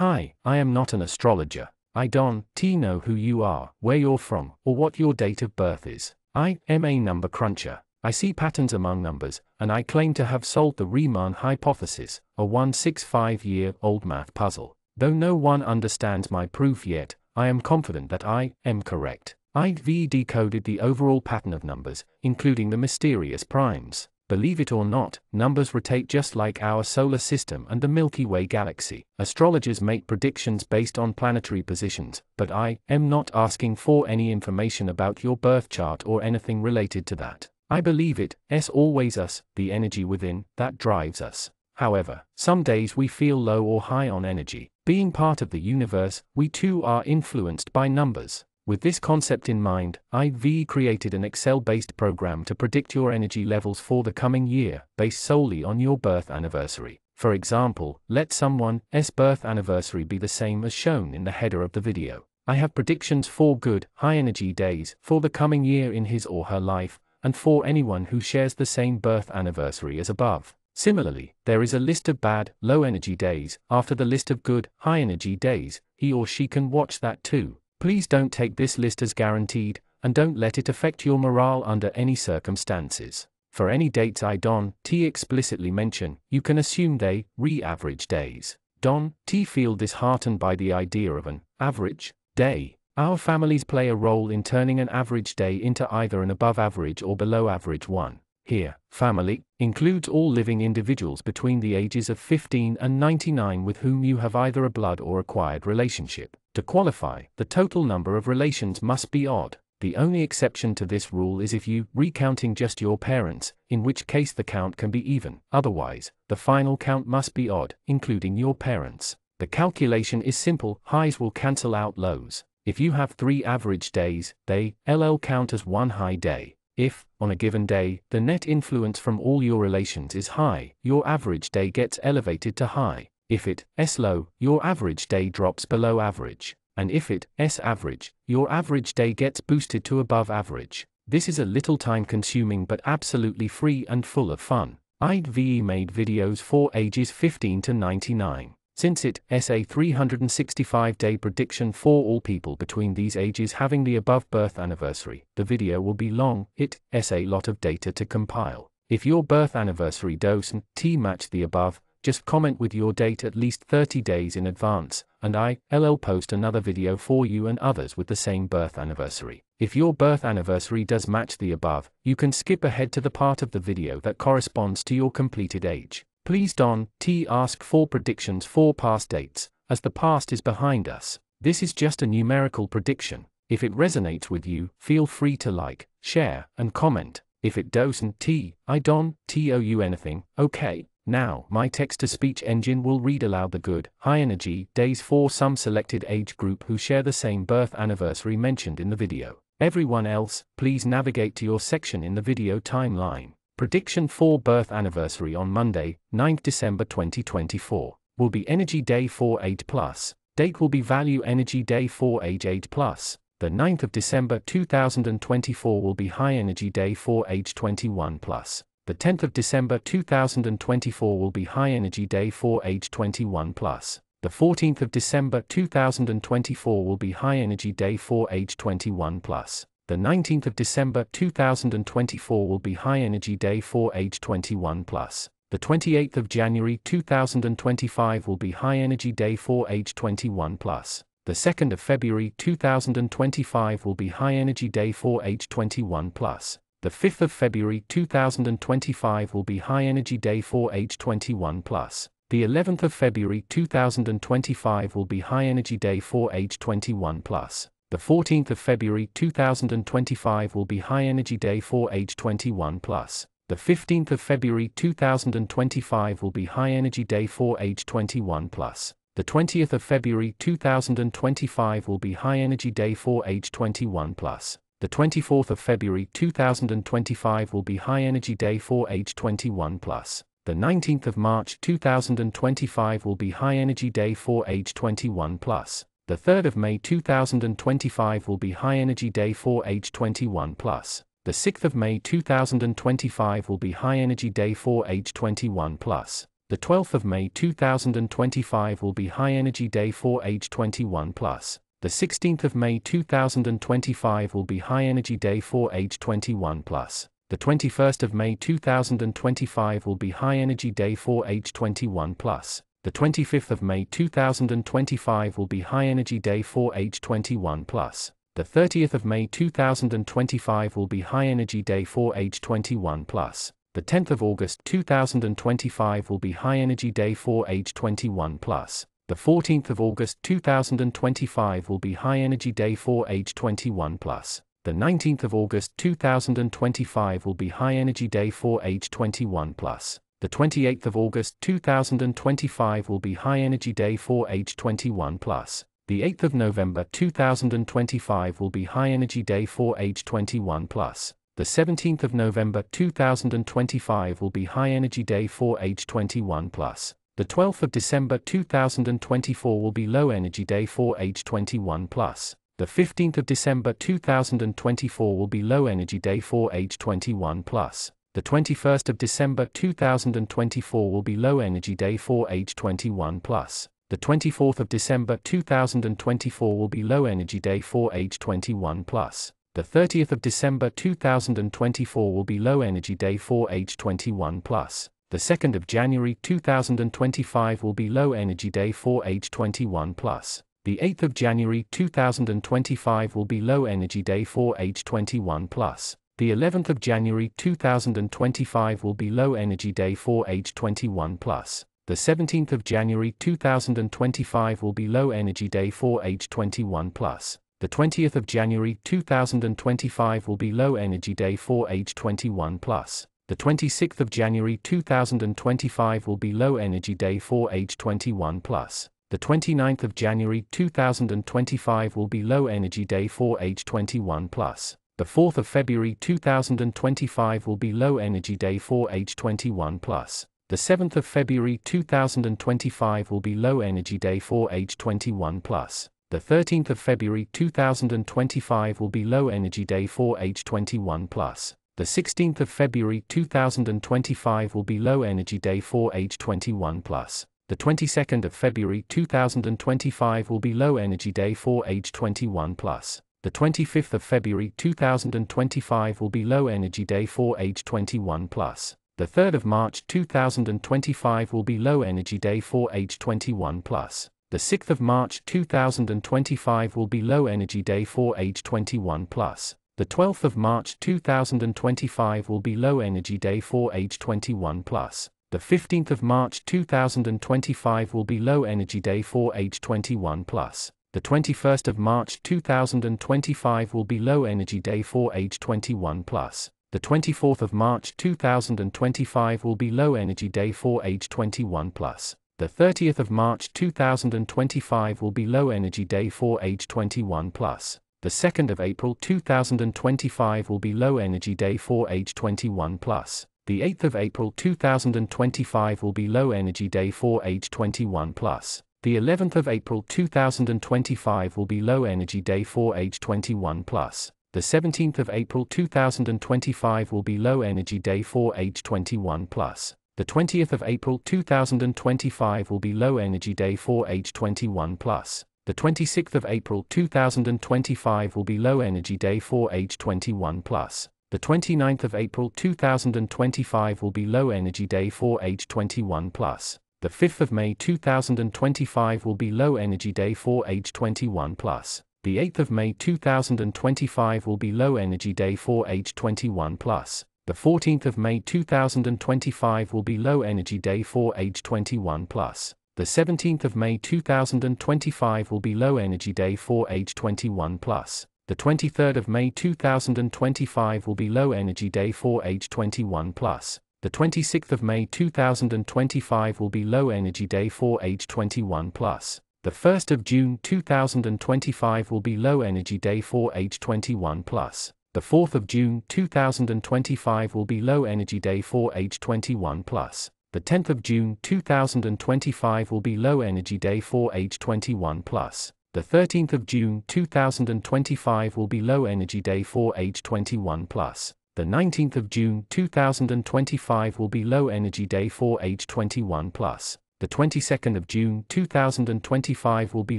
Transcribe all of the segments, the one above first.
Hi, I am not an astrologer. I don't T know who you are, where you're from, or what your date of birth is. I am a number cruncher. I see patterns among numbers, and I claim to have solved the Riemann hypothesis, a 165 year old math puzzle. Though no one understands my proof yet, I am confident that I am correct. I've decoded the overall pattern of numbers, including the mysterious primes. Believe it or not, numbers rotate just like our solar system and the Milky Way galaxy. Astrologers make predictions based on planetary positions, but I am not asking for any information about your birth chart or anything related to that. I believe it, S always us, the energy within, that drives us. However, some days we feel low or high on energy. Being part of the universe, we too are influenced by numbers. With this concept in mind, IV created an Excel based program to predict your energy levels for the coming year, based solely on your birth anniversary. For example, let someone's birth anniversary be the same as shown in the header of the video. I have predictions for good, high energy days for the coming year in his or her life, and for anyone who shares the same birth anniversary as above. Similarly, there is a list of bad, low energy days, after the list of good, high energy days, he or she can watch that too. Please don't take this list as guaranteed, and don't let it affect your morale under any circumstances. For any dates I Don T explicitly mention, you can assume they re average days. Don T feel disheartened by the idea of an average day. Our families play a role in turning an average day into either an above average or below average one. Here, family includes all living individuals between the ages of 15 and 99 with whom you have either a blood or acquired relationship. To qualify, the total number of relations must be odd. The only exception to this rule is if you, recounting just your parents, in which case the count can be even. Otherwise, the final count must be odd, including your parents. The calculation is simple, highs will cancel out lows. If you have three average days, they, LL count as one high day. If, on a given day, the net influence from all your relations is high, your average day gets elevated to high. If it S low, your average day drops below average, and if it S average, your average day gets boosted to above average. This is a little time consuming but absolutely free and full of fun. IDVE made videos for ages 15 to 99. Since it is a 365 day prediction for all people between these ages having the above birth anniversary, the video will be long, it is a lot of data to compile. If your birth anniversary doesn't match the above, just comment with your date at least 30 days in advance, and I, LL post another video for you and others with the same birth anniversary. If your birth anniversary does match the above, you can skip ahead to the part of the video that corresponds to your completed age. Please Don T ask for predictions for past dates, as the past is behind us. This is just a numerical prediction. If it resonates with you, feel free to like, share, and comment. If it doesn't T, I don't T owe you anything, okay? Now, my text to speech engine will read aloud the good, high energy days for some selected age group who share the same birth anniversary mentioned in the video. Everyone else, please navigate to your section in the video timeline. Prediction for birth anniversary on Monday, 9th December 2024, will be Energy Day for 8 plus. Date will be Value Energy Day for age 8 plus. The 9th of December 2024 will be High Energy Day for age 21 plus. The 10th of December 2024 will be High Energy Day for age 21 plus. The 14th of December 2024 will be High Energy Day for age 21 plus. The 19th of December 2024 will be High Energy Day for age 21 plus. The 28th of January 2025 will be High Energy Day for age 21 plus. The 2nd of February 2025 will be High Energy Day for age 21 plus. The 5th of February 2025 will be High Energy Day for age 21 plus. The 11th of February 2025 will be High Energy Day for age 21 plus. The 14th of February 2025 will be High Energy Day for age 21 plus. The 15th of February 2025 will be High Energy Day for age 21 plus. The 20th of February 2025 will be High Energy Day for age 21 plus. The 24th of February 2025 will be High Energy Day for age 21 plus. The 19th of March 2025 will be High Energy Day for age 21 plus. The 3rd of May 2025 will be High Energy Day for age 21 plus. The 6th of May 2025 will be High Energy Day for age 21 plus. The 12th of May 2025 will be High Energy Day for age 21 plus. The 16th of May 2025 will be High Energy Day for age 21 plus. The 21st of May 2025 will be High Energy Day for age 21 plus. The 25th of May 2025 will be High Energy Day for age 21 plus. The 30th of May 2025 will be High Energy Day for age 21 plus. The 10th of August 2025 will be High Energy Day for age 21 plus. The 14th of August 2025 will be High Energy Day for age 21 plus. The 19th of August 2025 will be High Energy Day for age 21 plus. The 28th of August 2025 will be High Energy Day for age 21 plus. The 8th of November 2025 will be High Energy Day for age 21 plus. The 17th of November 2025 will be High Energy Day for age 21 plus. The 12th of December 2024 will be Low Energy Day for age 21 plus. The 15th of December 2024 will be Low Energy Day for age 21 plus. The 21st of December 2024 will be Low Energy Day for age 21 plus. The 24th of December 2024 will be Low Energy Day for age 21 plus. The 30th of December 2024 will be Low Energy Day for age 21 plus. The 2nd of January 2025 will be Low Energy Day for age 21 plus. The 8th of January 2025 will be Low Energy Day for age 21 plus. The 11th of January 2025 will be Low Energy Day for age 21 plus. The 17th of January 2025 will be Low Energy Day for age 21 plus. The 20th of January 2025 will be Low Energy Day for age 21 plus. The 26th of January 2025 will be Low Energy Day for age 21 plus. The 29th of January 2025 will be Low Energy Day for age 21 plus. The 4th of February 2025 will be Low Energy Day for age 21 plus. The 7th of February 2025 will be Low Energy Day for age 21 plus. The 13th of February 2025 will be Low Energy Day for age 21 plus. The 16th of February 2025 will be Low Energy Day for age 21 plus. The 22nd of February 2025 will be Low Energy Day for age 21 plus. The 25th of February 2025 will be Low Energy Day for age 21 plus. The 3rd of March 2025 will be Low Energy Day for age 21 plus. The 6th of March 2025 will be Low Energy Day for age 21 plus. The 12th of March 2025 will be Low Energy Day for age 21 plus. The 15th of March 2025 will be Low Energy Day for age 21 plus. The 21st of March 2025 will be Low Energy Day for age 21 plus. The 24th of March 2025 will be Low Energy Day for age 21 plus. The 30th of March 2025 will be Low Energy Day for age 21 plus. The 2nd of April 2025 will be Low Energy Day for age 21 plus. The 8th of April 2025 will be Low Energy Day for age 21 plus. The 11th of April 2025 will be Low Energy Day for age 21 plus. The 17th of April 2025 will be Low Energy Day for age 21 plus. The 20th of April 2025 will be Low Energy Day for age 21 plus. The 26th of April 2025 will be Low Energy Day for age 21 plus. The 29th of April 2025 will be Low Energy Day for age 21 plus. The 5th of May 2025 will be Low Energy Day for age 21 plus. The 8th of May 2025 will be Low Energy Day for age 21 plus. The 14th of May 2025 will be Low Energy Day for age 21 plus. The 17th of May 2025 will be Low Energy Day for age 21 plus. The 23rd of May 2025 will be Low Energy Day for age 21 plus. The 26th of May 2025 will be Low Energy Day for age 21 plus. The 1st of June 2025 will be Low Energy Day for age 21 plus. The 4th of June 2025 will be Low Energy Day for age 21 plus. The 10th of June 2025 will be Low Energy Day for age 21 plus. The 13th of June 2025 will be Low Energy Day for age 21 plus. The The 19th of June 2025 will be Low Energy Day for age 21 plus. The 22nd of June 2025 will be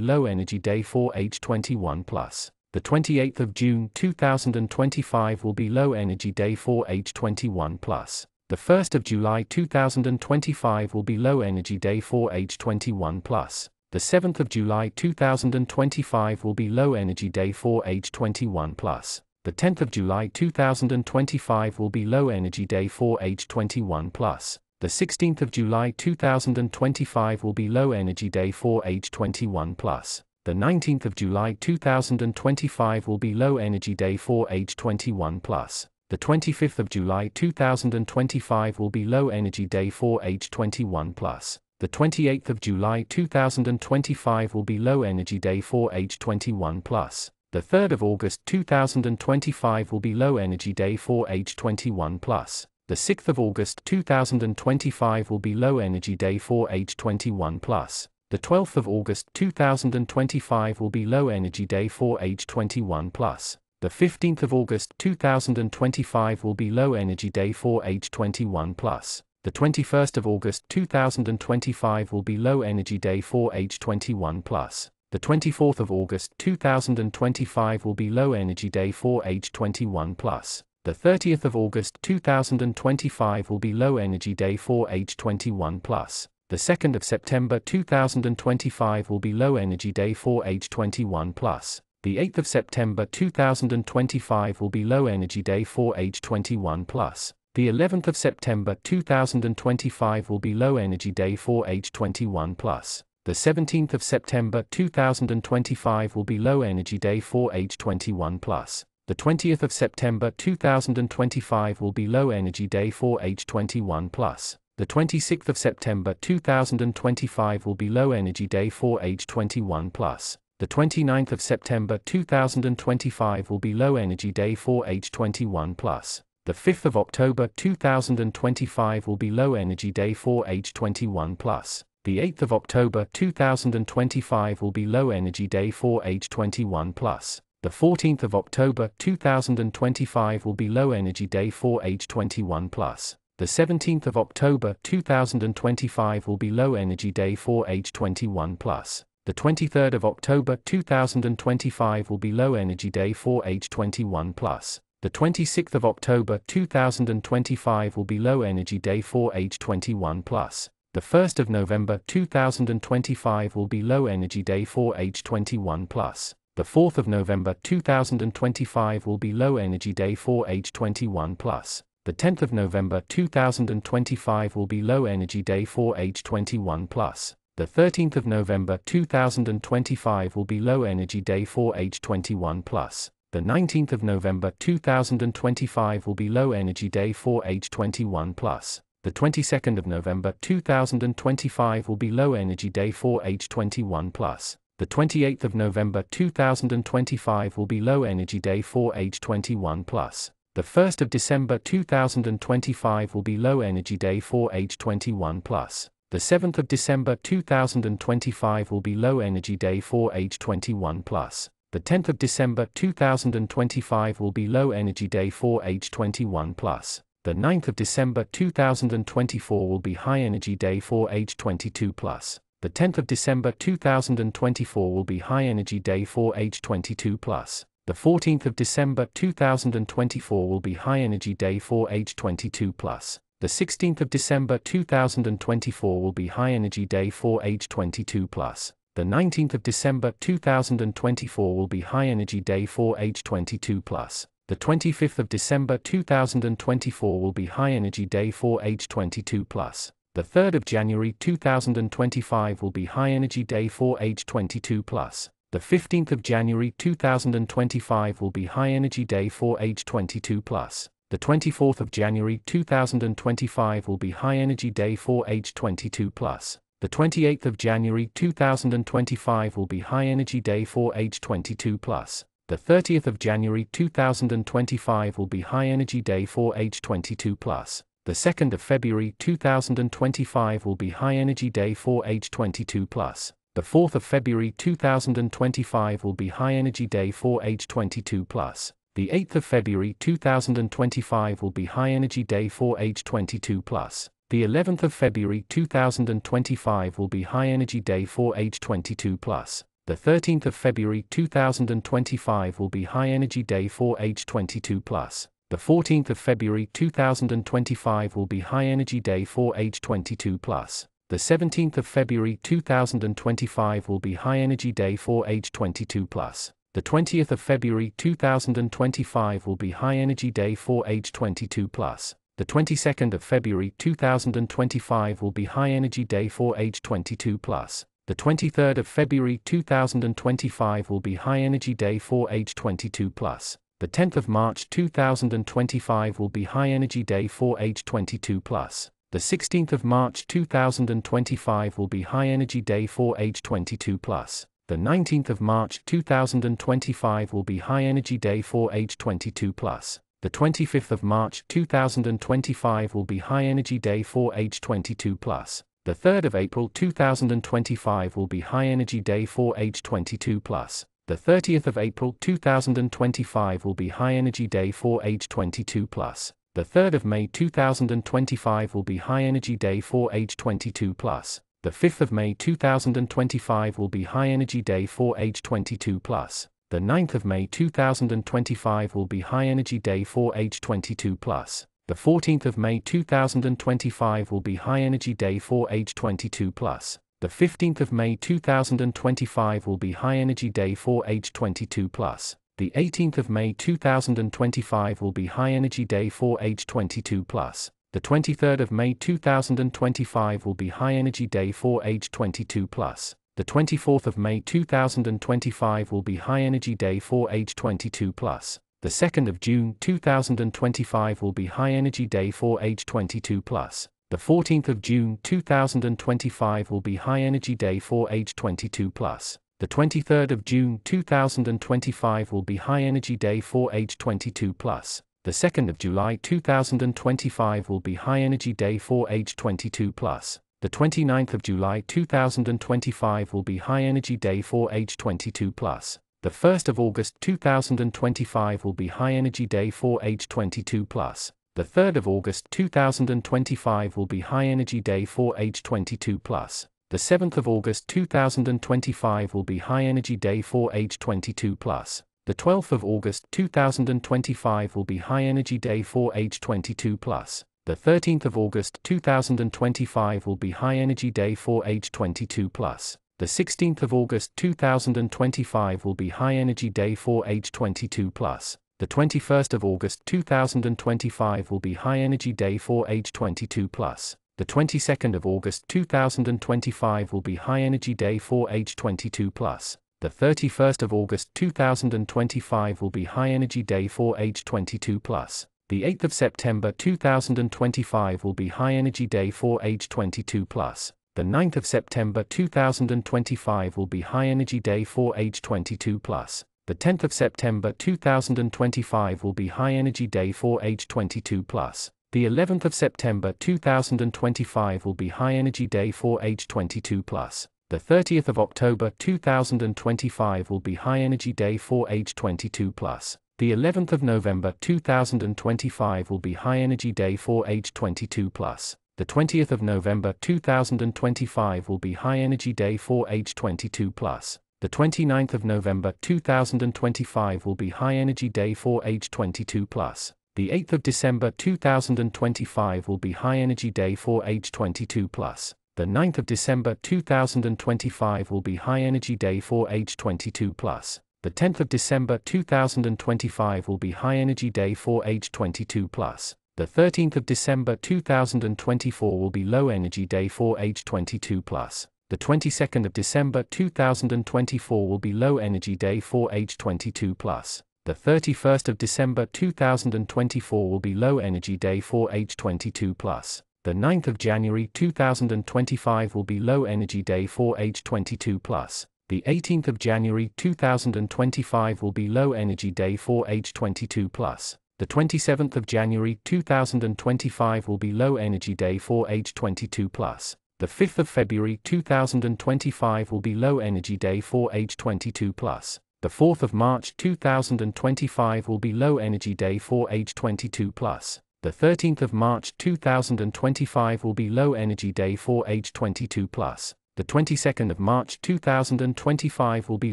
Low Energy Day for age 21 plus. The 28th of June 2025 will be Low Energy Day for age 21 plus. The 1st of July 2025 will be Low Energy Day for age 21 plus. The 7th of July 2025 will be Low Energy Day for age 21 plus. The 10th of July 2025 will be Low Energy Day for age 21 plus. The 16th of July 2025 will be Low Energy Day for age 21 plus. The 19th of July 2025 will be Low Energy Day for age 21 plus. The 25th of July 2025 will be Low Energy Day for age 21 plus. The 28th of July 2025 will be Low Energy Day for age 21 plus. The 3rd of August 2025 will be Low Energy Day for age 21 plus. The 6th of August 2025 will be Low Energy Day for age 21 plus. The 12th of August 2025 will be Low Energy Day for age 21 plus. The 15th of August 2025 will be Low Energy Day for age 21 plus. The 21st of August 2025 will be Low Energy Day for age 21 plus. The 24th of August 2025 will be Low Energy Day for age 21 plus. The 30th of August 2025 will be Low Energy Day for age 21 plus. The 2nd of September 2025 will be Low Energy Day for age 21 plus. The 8th of September 2025 will be Low Energy Day for age 21 plus. The 11th of September 2025 will be Low Energy Day for age 21 plus. The 17th of September 2025 will be Low Energy Day for age 21 plus. The 20th of September 2025 will be Low Energy Day for age 21 plus. The 26th of September 2025 will be Low Energy Day for age 21 plus. The 29th of September 2025 will be Low Energy Day for age 21 plus. The 5th of October 2025 will be Low Energy Day for age 21 plus. The 8th of October 2025 will be Low Energy Day for age 21 plus. The 14th of October 2025 will be Low Energy Day for age 21 plus. The 17th of October 2025 will be Low Energy Day for age 21 plus. The 23rd of October 2025 will be Low Energy Day for age 21 plus. The 26th of October 2025 will be Low Energy Day for age 21 plus. The 1st of November 2025 will be Low Energy Day for age 21 plus. The 4th of November 2025 will be Low Energy Day for age 21 plus. The 10th of November 2025 will be Low Energy Day for age 21 plus. The 13th of November 2025 will be Low Energy Day for age 21 plus. The 19th of November 2025 will be Low Energy Day for age 21 plus. The 22nd of November 2025 will be Low Energy Day for age 21 plus. The 28th of November 2025 will be Low Energy Day for age 21 plus. The 1st of December 2025 will be Low Energy Day for age 21 plus. The 7th of December 2025 will be Low Energy Day for age 21 plus. The 10th of December 2025 will be Low Energy Day for age 21 plus. The 9th of December 2024 will be High Energy Day for age 22 plus. The 10th of December 2024 will be High Energy Day for age 22 plus. The 14th of December 2024 will be High Energy Day for age 22 plus. The 16th of December 2024 will be High Energy Day for age 22 plus. The 19th of December 2024 will be High Energy Day for age 22 plus. The 25th of December 2024 will be High Energy Day for age 22 plus. The 3rd of January 2025 will be High Energy Day for age 22 plus. The 15th of January 2025 will be High Energy Day for age 22 plus. The 24th of January 2025 will be High Energy Day for age 22 plus. The 28th of January 2025 will be High Energy Day for age 22 plus. The 30th of January 2025 will be High Energy Day for age 22 plus. The 2nd of February 2025 will be High Energy Day for age 22 plus. The 4th of February 2025 will be High Energy Day for age 22 plus. The 8th of February 2025 will be High Energy Day for age 22 plus. The 11th of February 2025 will be High Energy Day for age 22 plus. The 13th of February 2025 will be High Energy Day for age 22 plus. The 14th of February 2025 will be High Energy Day for age 22 plus. The 17th of February 2025 will be High Energy Day for age 22 plus. The 20th of February 2025 will be High Energy Day for age 22 plus. The 22nd of February 2025 will be High Energy Day for age 22 plus. The 23rd of February 2025 will be High Energy Day for age 22 plus. The 10th of March 2025 will be High Energy Day for age 22 plus. The 16th of March 2025 will be High Energy Day for age 22 plus. The 19th of March 2025 will be High Energy Day for age 22 plus. The 25th of March 2025 will be High Energy Day for age 22 plus. The 3rd of April 2025 will be High Energy Day for age 22 plus. The 30th of April 2025 will be High Energy Day for age 22 plus. The 3rd of May 2025 will be High Energy Day for age 22 plus. The 5th of May 2025 will be High Energy Day for age 22 plus. The 9th of May 2025 will be High Energy Day for age 22 plus. The 14th of May 2025 will be High Energy Day for age 22 plus. The 15th of May 2025 will be High Energy Day for age 22 plus. The 18th of May 2025 will be High Energy Day for age 22 plus. The 23rd of May 2025 will be High Energy Day for age 22 plus. The 24th of May 2025 will be High Energy Day for age 22 plus. The 2nd of June 2025 will be High Energy Day for age 22 plus. The 14th of June 2025 will be High Energy Day for age 22 plus. The 23rd of June 2025 will be High Energy Day for age 22 plus. The 2nd of July 2025 will be High Energy Day for age 22 plus. The 29th of July 2025 will be High Energy Day for age 22 plus. The 1st of August 2025 will be High Energy Day for age 22 plus. The 3rd of August 2025 will be High Energy Day for age 22 plus. The 7th of August 2025 will be High Energy Day for age 22 plus. The 12th of August 2025 will be High Energy Day for age 22 plus. The 13th of August 2025 will be High Energy Day for age 22 plus. The 16th of August 2025 will be High Energy Day for age 22 plus. The 21st of August 2025 will be High Energy Day for age 22 plus. The 22nd of August 2025 will be High Energy Day for age 22 plus. The 31st of August 2025 will be High Energy Day for age 22 plus. The 8th of September 2025 will be High Energy Day for age 22 plus. The 9th of September 2025 will be High Energy Day for age 22 plus. The 10th of September 2025 will be High Energy Day for age 22 plus. The 11th of September 2025 will be High Energy Day for age 22 plus. The 30th of October 2025 will be High Energy Day for age 22 plus. The 11th of November 2025 will be High Energy Day for age 22 plus the 20th of November 2025 will be High Energy Day for age 22 plus. The 29th of November 2025 will be High Energy Day for age 22 plus. The 8th of December 2025 will be High Energy Day for age 22 plus. The 9th of December 2025 will be High Energy Day for age 22 plus. The 10th of December 2025 will be High Energy Day for age 22 plus. The 13th of December 2024 will be Low Energy Day for age 22 plus. The 22nd of December 2024 will be Low Energy Day for age 22 plus. The 31st of December 2024 will be Low Energy Day for age 22 plus. The 9th of January 2025 will be Low Energy Day for age 22 plus. The 18th of January 2025 will be Low Energy Day for age 22 plus. The 27th of January 2025 will be Low Energy Day for age 22 plus. The 5th of February 2025 will be Low Energy Day for age 22 plus. The 4th of March 2025 will be Low Energy Day for age 22 plus. The 13th of March 2025 will be Low Energy Day for age 22 plus. The 22nd of March 2025 will be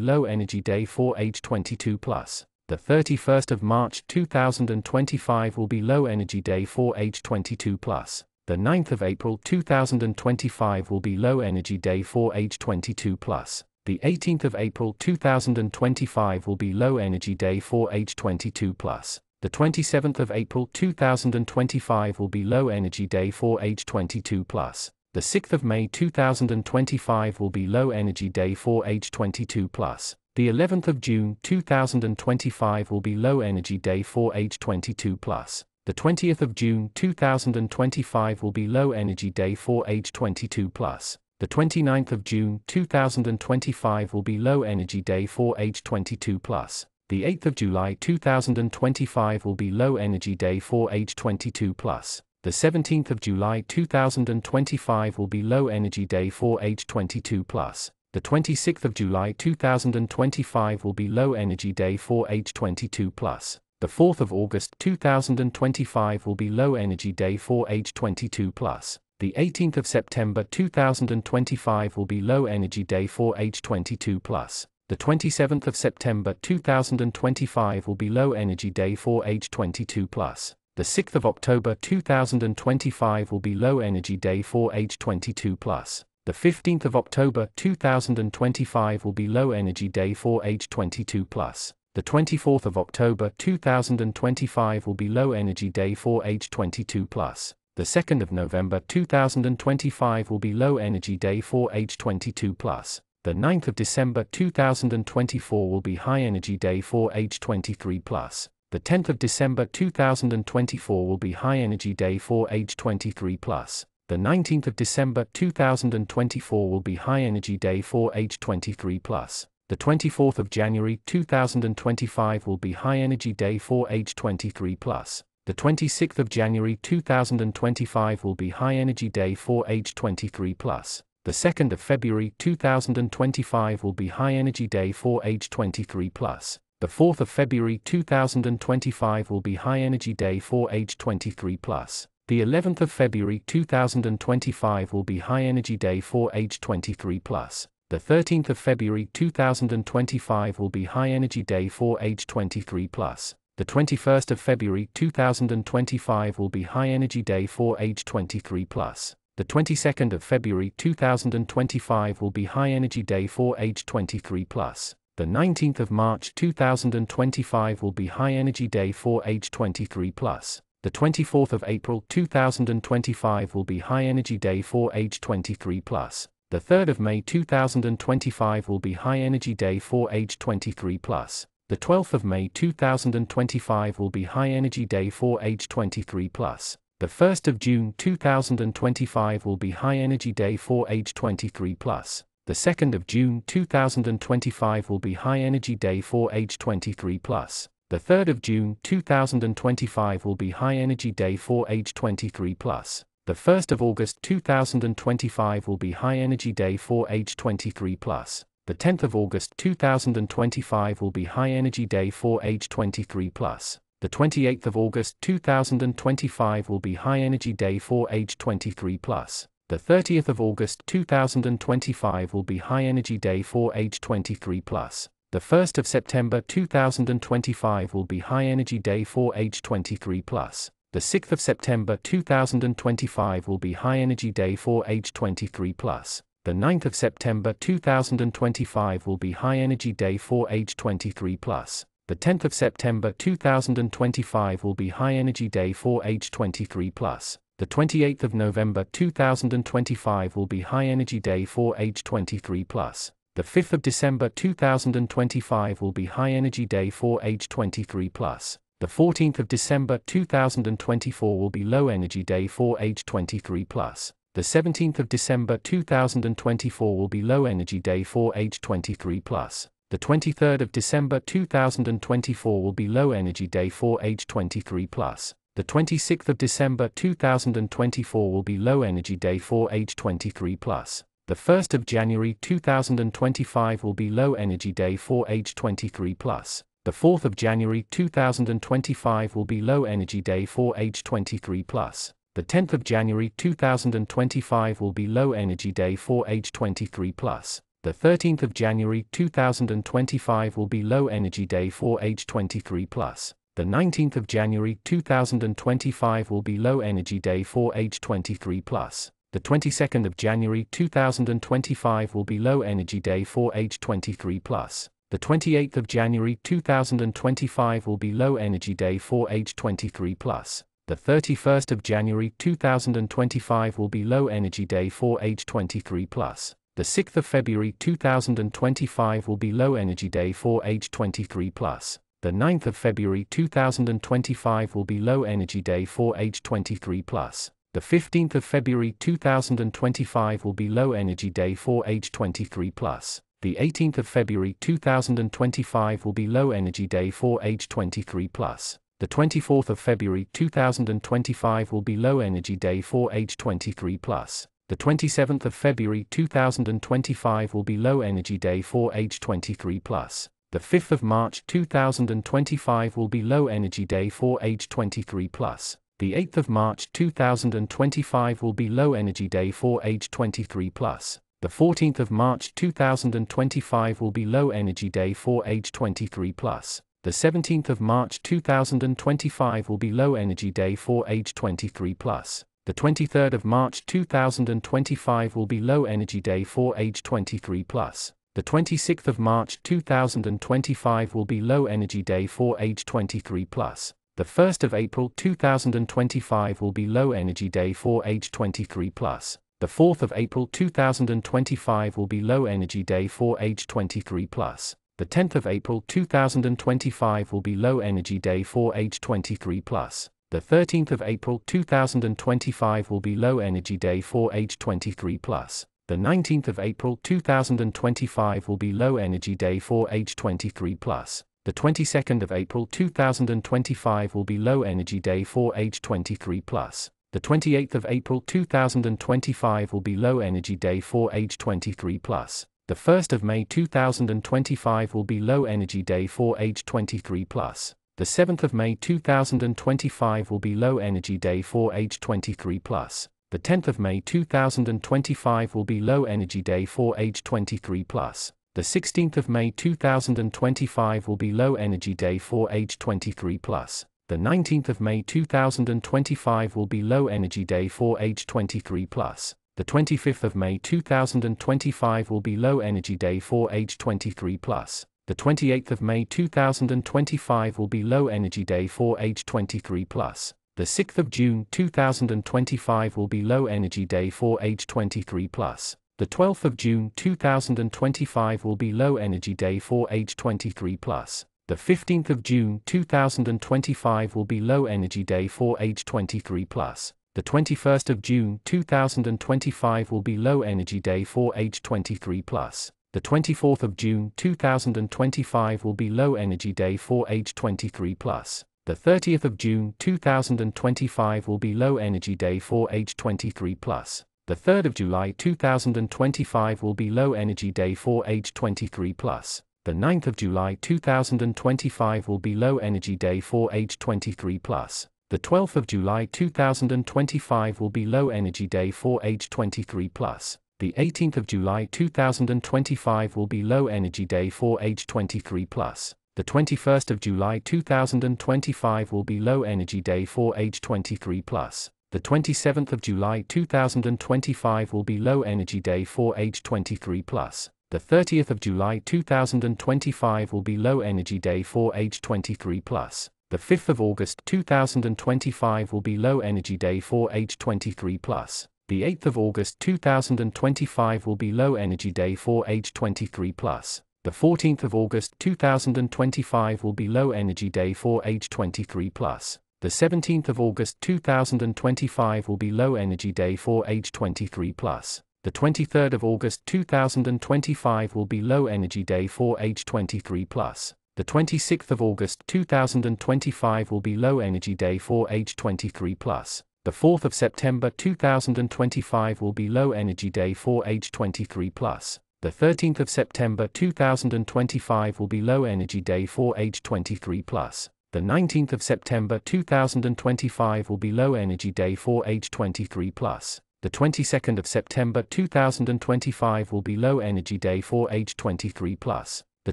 Low Energy Day for age 22 plus. The 31st of March 2025 will be Low Energy Day for age 22 plus. The 9th of April 2025 will be Low Energy Day for age 22 plus. The 18th of April 2025 will be Low Energy Day for age 22 plus. The 27th of April 2025 will be Low Energy Day for age 22 plus. The 6th of May 2025 will be Low Energy Day for age 22 plus. The 11th of June 2025 will be Low Energy Day for age 22 plus. The 20th of June 2025 will be Low Energy Day for age 22 plus. The 29th of June 2025 will be Low Energy Day for age 22 plus. The 8th of July 2025 will be Low Energy Day for age 22 plus. The 17th of July 2025 will be Low Energy Day for age 22 plus. The 26th of July 2025 will be Low Energy Day for age 22 plus. The 4th of August 2025 will be Low Energy Day for age 22 plus. The 18th of September 2025 will be Low Energy Day for age 22 plus. The 27th of September 2025 will be Low Energy Day for age 22 plus. The 6th of October 2025 will be Low Energy Day for age 22 plus. The 15th of October 2025 will be Low Energy Day for age 22 plus. The 24th of October 2025 will be Low Energy Day for age 22 plus. The 2nd of November 2025 will be Low Energy Day for age 22 plus. The 9th of December 2024 will be High Energy Day for age 23 plus. The 10th of December 2024 will be High Energy Day for age 23 plus. The 19th of December 2024 will be High Energy Day for age 23 plus. The 24th of January 2025 will be High Energy Day for age 23 plus. The 26th of January 2025 will be High Energy Day for age 23 plus. The 2nd of February 2025 will be High Energy Day for age 23 plus. The 4th of February 2025 will be High Energy Day for age 23 plus. The 11th of February 2025 will be High Energy Day for age 23 plus. The 13th of February 2025 will be High Energy Day for age 23 plus. The 21st of February 2025 will be High Energy Day for age 23 plus. The 22nd of February 2025 will be High Energy Day for age 23 plus. The 19th of March 2025 will be High Energy Day for age 23 plus. The 24th of April 2025 will be High Energy Day for age 23 plus. The 3rd of May 2025 will be High Energy Day for age 23 plus. The 12th of May 2025 will be High Energy Day for age 23 plus. The 1st of June 2025 will be High Energy Day for age 23 plus. The 2nd of June 2025 will be High Energy Day for age 23 plus. The 3rd of June 2025 will be High Energy Day for age 23 plus. The 1st of August 2025 will be High Energy Day for age 23 plus the 10th of August 2025 will be High Energy Day for age 23 plus. The 28th of August 2025 will be High Energy Day for age 23 plus. The 30th of August 2025 will be High Energy Day for age 23 plus. The 1st of September 2025 will be High Energy Day for age 23 plus. The 6th of September 2025 will be High Energy Day for age 23 plus. The 9th of September 2025 will be High Energy Day for age 23 plus. The 10th of September 2025 will be High Energy Day for age 23 plus. The 28th of November 2025 will be High Energy Day for age 23 plus. The 5th of December 2025 will be High Energy Day for age 23 plus. The 14th of December 2024 will be Low Energy Day for age 23 plus. The 17th of December 2024 will be Low Energy Day for age 23 plus. The 23rd of December 2024 will be Low Energy Day for age 23 plus. The 26th of December 2024 will be Low Energy Day for age 23 plus. The 1st of January 2025 will be Low Energy Day for age 23 plus. The 4th of January 2025 will be Low Energy Day for age 23 plus. The 10th of January 2025 will be Low Energy Day for age 23 plus. The 13th of January 2025 will be Low Energy Day for age 23 plus. The 19th of January 2025 will be Low Energy Day for age 23 plus. The 22nd of January 2025 will be Low Energy Day for age 23 plus. The 28th of January 2025 will be Low Energy Day for age 23 plus. The 31st of January 2025 will be Low Energy Day for age 23 plus. The 6th of February 2025 will be Low Energy Day for age 23 plus. The 9th of February 2025 will be Low Energy Day for age 23 plus. The 15th of February 2025 will be Low Energy Day for age 23 plus. The 18th of February 2025 will be Low Energy Day for age 23 plus. The 24th of February 2025 will be Low Energy Day for age 23 plus. The 27th of February 2025 will be Low Energy Day for age 23 plus. The 5th of March 2025 will be Low Energy Day for age 23 plus. The 8th of March 2025 will be Low Energy Day for age 23 plus. The 14th of March 2025 will be Low Energy Day for age 23 plus. The 17th of March 2025 will be Low Energy Day for age 23 plus. The 23rd of March 2025 will be Low Energy Day for age 23 plus. The 26th of March 2025 will be Low Energy Day for age 23 plus. The 1st of April 2025 will be Low Energy Day for age 23 plus. The 4th of April 2025 will be Low Energy Day for age 23 plus. The 10th of April 2025 will be Low Energy Day for age 23 plus. The 13th of April 2025 will be Low Energy Day for age 23 plus. The 19th of April 2025 will be Low Energy Day for age 23 plus. The 22nd of April 2025 will be Low Energy Day for age 23 plus. The 28th of April 2025 will be Low Energy Day for age 23 plus. The 1st of May 2025 will be Low Energy Day for age 23 plus. The 7th of May 2025 will be Low Energy Day for age 23 plus the 10th of May 2025 will be Low Energy Day for age 23 plus. The 16th of May 2025 will be Low Energy Day for age 23 plus. The 19th of May 2025 will be Low Energy Day for age 23 plus. The 25th of May 2025 will be Low Energy Day for age 23 plus. The 28th of May 2025 will be Low Energy Day for age 23 plus. The 6th of June 2025 will be Low Energy Day for age 23 plus. The 12th of June 2025 will be Low Energy Day for age 23 plus. The 15th of June 2025 will be Low Energy Day for age 23 plus. The 21st of June 2025 will be Low Energy Day for age 23 plus. The 24th of June 2025 will be Low Energy Day for age 23 plus. The 30th of June 2025 will be Low Energy Day for age 23 plus. The 3rd of July 2025 will be Low Energy Day for age 23 plus. The 9th of July 2025 will be Low Energy Day for age 23 plus. The 12th of July 2025 will be Low Energy Day for age 23 plus. The 18th of July 2025 will be Low Energy Day for age 23 plus. The 21st of July 2025 will be Low Energy Day for age 23 plus. The 27th of July 2025 will be Low Energy Day for age 23 plus. The 30th of July 2025 will be Low Energy Day for age 23 plus. The 5th of August 2025 will be Low Energy Day for age 23 plus. The 8th of August 2025 will be Low Energy Day for age 23 plus. The 14th of August 2025 will be Low Energy Day for age 23 plus. The 17th of August 2025 will be Low Energy Day for age 23 plus. The 23rd of August 2025 will be Low Energy Day for age 23 plus. The 26th of August 2025 will be Low Energy Day for age 23 plus. The 4th of September 2025 will be Low Energy Day for age 23 plus. The 13th of September 2025 will be Low Energy Day for age 23 plus. The 19th of September 2025 will be Low Energy Day for age 23 plus. The 22nd of September 2025 will be Low Energy Day for age 23 plus. The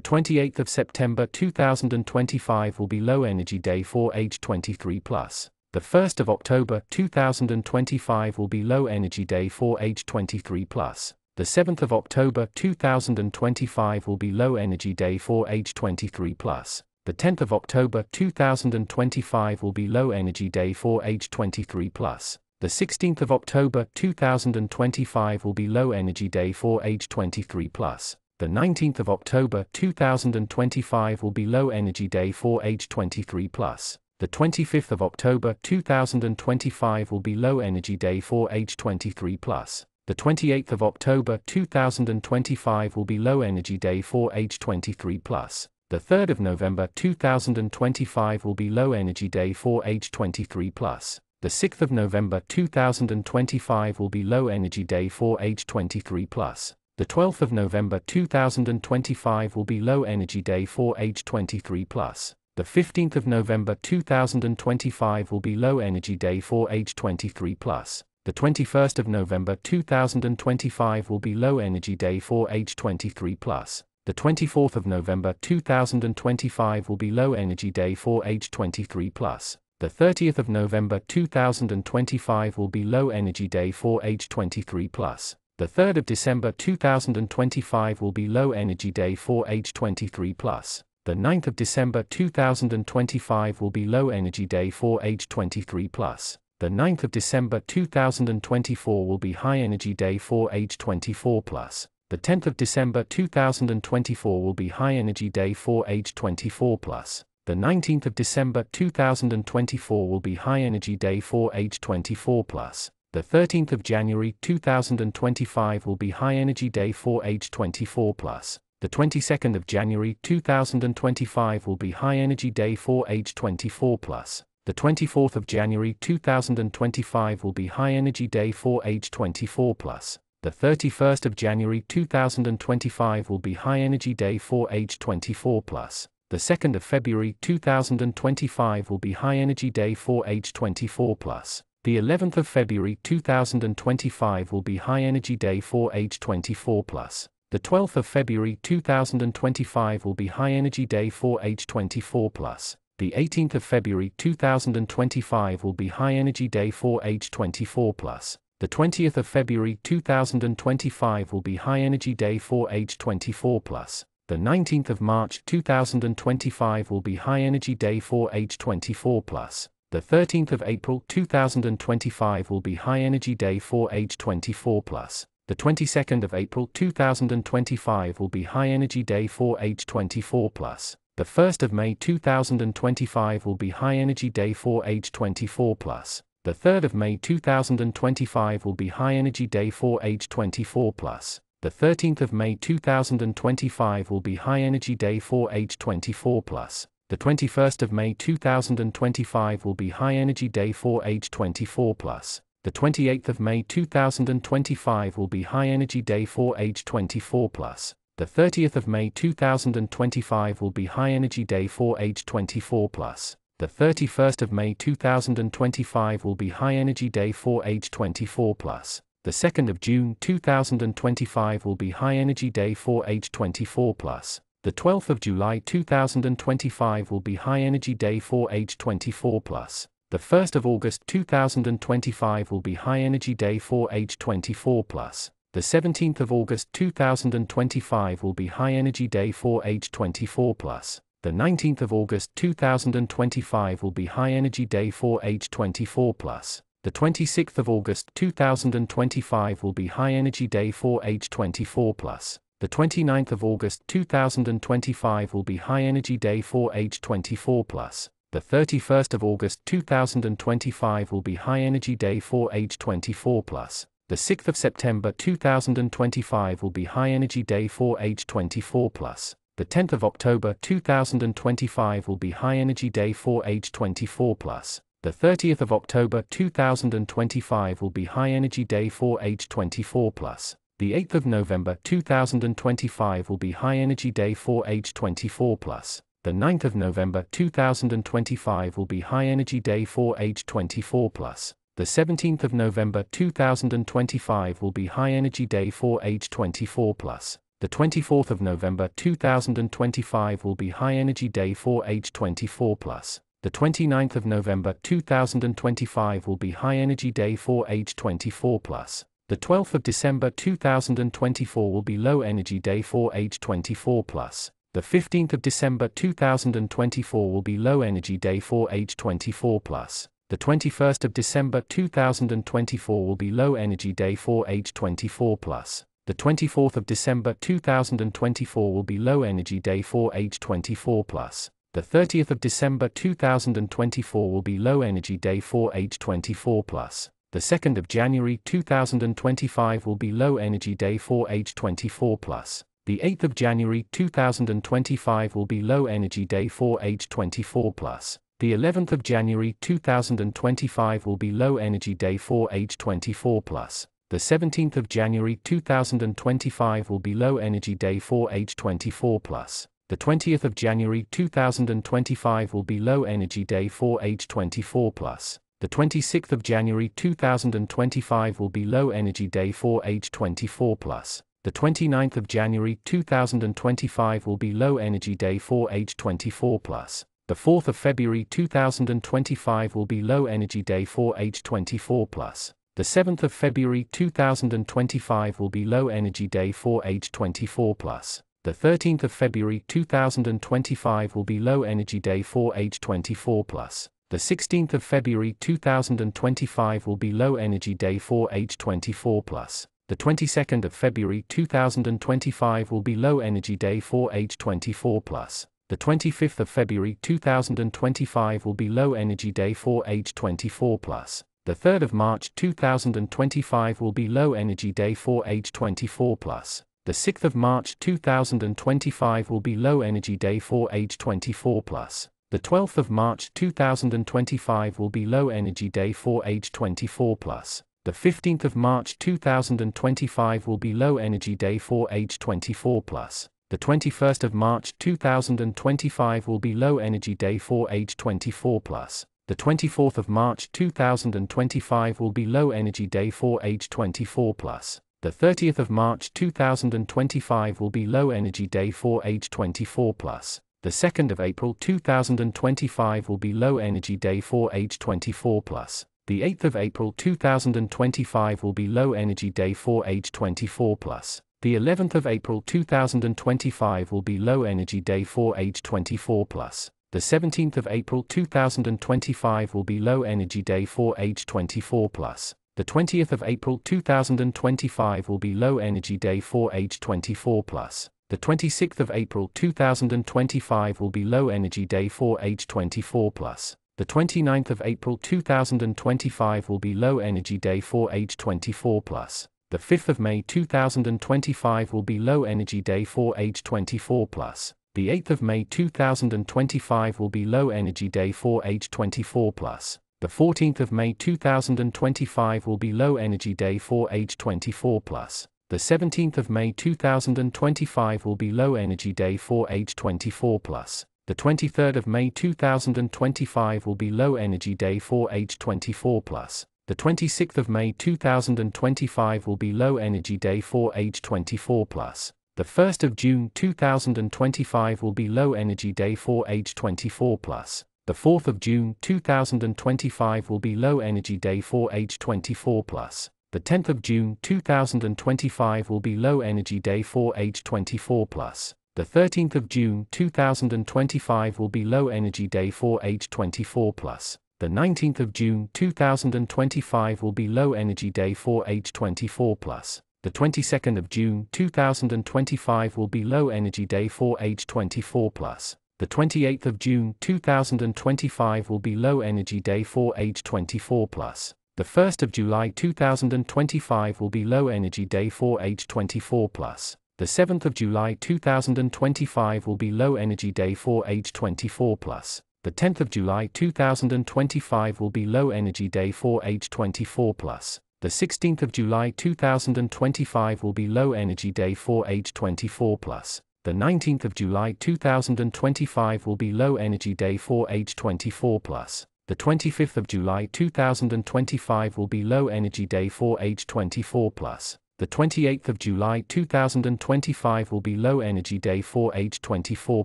28th of September 2025 will be Low Energy Day for age 23 plus. The 1st of October 2025 will be Low Energy Day for age 23 plus. The 7th of October 2025 will be Low Energy Day for age 23 plus. The 10th of October 2025 will be Low Energy Day for age 23 plus. The 16th of October 2025 will be Low Energy Day for age 23 plus. The 19th of October 2025 will be Low Energy Day for age 23 plus. The 25th of October 2025 will be Low Energy Day for age 23 plus. The 28th of October 2025 will be Low Energy Day for age 23 plus. The 3rd of November 2025 will be Low Energy Day for age 23 plus. The 6th of November 2025 will be Low Energy Day for age 23 plus. The 12th of November 2025 will be Low Energy Day for age 23 plus. The 15th of November 2025 will be Low Energy Day for age 23 plus. The 21st of November 2025 will be Low Energy Day for age 23 plus. The 24th of November 2025 will be Low Energy Day for age 23 plus. The 30th of November 2025 will be Low Energy Day for age 23 plus. The 3rd of December 2025 will be Low Energy Day for age 23 plus. The 9th of December 2025 will be Low Energy Day for age 23 plus. The 9th of December 2024 will be High Energy Day for age 24 plus. The 10th of December 2024 will be High Energy Day for age 24 plus. The 19th of December 2024 will be High Energy Day for age 24 plus. The 13th of January 2025 will be High Energy Day for age 24 plus. The 22nd of January 2025 will be High Energy Day for age 24 plus. The 24th of January 2025 will be High Energy Day for age 24 plus. The 31st of January 2025 will be High Energy Day for age 24 plus. The 2nd of February 2025 will be High Energy Day for age 24 plus. The 11th of February 2025 will be High Energy Day for age 24 plus. The 12th of February 2025 will be High Energy Day for age 24 plus. The 18th of February 2025 will be High Energy Day for age 24 plus. The 20th of February 2025 will be High Energy Day for age 24 plus. The 19th of March 2025 will be High Energy Day for age 24 plus. The 13th of April 2025 will be High Energy Day for age 24 plus. The 22nd of April 2025 will be High Energy Day for age 24 plus. The 1st of May 2025 will be High Energy Day for age 24 plus. The 3rd of May 2025 will be High Energy Day for age 24 plus. The 13th of May 2025 will be High Energy Day for age 24 plus. The 21st of May 2025 will be High Energy Day for age 24 plus. The 28th of May 2025 will be High Energy Day for age 24 plus. The 30th of May 2025 will be High Energy Day for age 24 plus. The 31st of May 2025 will be High Energy Day for age 24 plus. The 2nd of June 2025 will be High Energy Day for age 24 plus. The 12th of July 2025 will be High Energy Day for age 24 plus. The 1st of August 2025 will be High Energy Day for age 24 plus. The 17th of August 2025 will be High Energy Day for age 24 plus. The 19th of August 2025 will be High Energy Day for age 24 plus. The 26th of August 2025 will be High Energy Day for age 24 plus. The 29th of August 2025 will be High Energy Day for age 24 plus. The 31st of August 2025 will be High Energy Day for age 24 plus. The 6th of September 2025 will be High Energy Day for age 24 plus. The 10th of October 2025 will be High Energy Day for age 24 plus. The 30th of October 2025 will be High Energy Day for age 24 plus. The 8th of November 2025 will be High Energy Day for age 24 plus. The 9th of November 2025 will be High Energy Day for age 24 plus. The 17th of November 2025 will be High Energy Day for age 24 plus. The 24th of November 2025 will be High Energy Day for age 24 plus. The 29th of November 2025 will be High Energy Day for age 24 plus. The 12th of December 2024 will be Low Energy Day for age 24 plus. The 15th of December 2024 will be Low Energy Day for age 24 plus. The 21st of December 2024 will be Low Energy Day for age 24 plus. The 24th of December 2024 will be Low Energy Day for age 24 plus. The 30th of December 2024 will be Low Energy Day for age 24 plus. The 2nd of January 2025 will be Low Energy Day for age 24 plus. The 8th of January 2025 will be Low Energy Day for age 24 plus. The 11th of January 2025 will be Low Energy Day for age 24 plus. The 17th of January 2025 will be Low Energy Day for age 24 plus. The 20th of January 2025 will be Low Energy Day for age 24 plus. The 26th of January 2025 will be Low Energy Day for age 24 plus. The 29th of January 2025 will be Low Energy Day for age 24 plus. The 4th of February 2025 will be Low Energy Day for age 24 plus. The 7th of February 2025 will be Low Energy Day for age 24 plus. The 13th of February 2025 will be Low Energy Day for age 24 plus. The 16th of February 2025 will be Low Energy Day for age 24 plus. The 22nd of February 2025 will be Low Energy Day for age 24 plus. The 25th of February 2025 will be Low Energy Day for age 24 plus. The 3rd of March 2025 will be Low Energy Day for age 24 plus. The 6th of March 2025 will be Low Energy Day for age 24 plus. The 12th of March 2025 will be Low Energy Day for age 24 plus. The 15th of March 2025 will be Low Energy Day for age 24 plus. The 21st of March 2025 will be Low Energy Day for age 24 plus. The 24th of March 2025 will be Low Energy Day for age 24 plus. The 30th of March 2025 will be Low Energy Day for age 24 plus. The 2nd of April 2025 will be Low Energy Day for age 24 plus. The 8th of April 2025 will be Low Energy Day for age 24 plus. The 11th of April 2025 will be Low Energy Day for age 24 plus. The 17th of April 2025 will be Low Energy Day for age 24 plus. The 20th of April 2025 will be Low Energy Day for age 24 plus. The 26th of April 2025 will be Low Energy Day for age 24 plus. The 29th of April 2025 will be Low Energy Day for age 24 plus. The 5th of May 2025 will be Low Energy Day for age 24 plus. The 8th of May 2025 will be Low Energy Day for age 24 plus. The 14th of May 2025 will be Low Energy Day for age 24 plus. The 17th of May 2025 will be Low Energy Day for age 24 plus. The 23rd of May 2025 will be Low Energy Day for age 24 plus. The 26th of May 2025 will be Low Energy Day for age 24 plus. The 1st of June 2025 will be Low Energy Day for age 24 plus. The 4th of June 2025 will be Low Energy Day for age 24 plus. The 10th of June 2025 will be Low Energy Day for age 24 plus. The 13th of June 2025 will be Low Energy Day for age 24 plus. The 19th of June 2025 will be Low Energy Day for age 24 plus. The 22nd of June 2025 will be Low Energy Day for age 24 plus. The 28th of June 2025 will be Low Energy Day for age 24 plus. The 1st of July 2025 will be Low Energy Day for age 24 plus. The 7th of July 2025 will be Low Energy Day for age 24 plus. The 10th of July 2025 will be Low Energy Day for age 24 plus. The 16th of July 2025 will be Low Energy Day for age 24 plus. The 19th of July 2025 will be Low Energy Day for age 24 plus. The 25th of July 2025 will be Low Energy Day for age 24 plus. The 28th of July 2025 will be Low Energy Day for age 24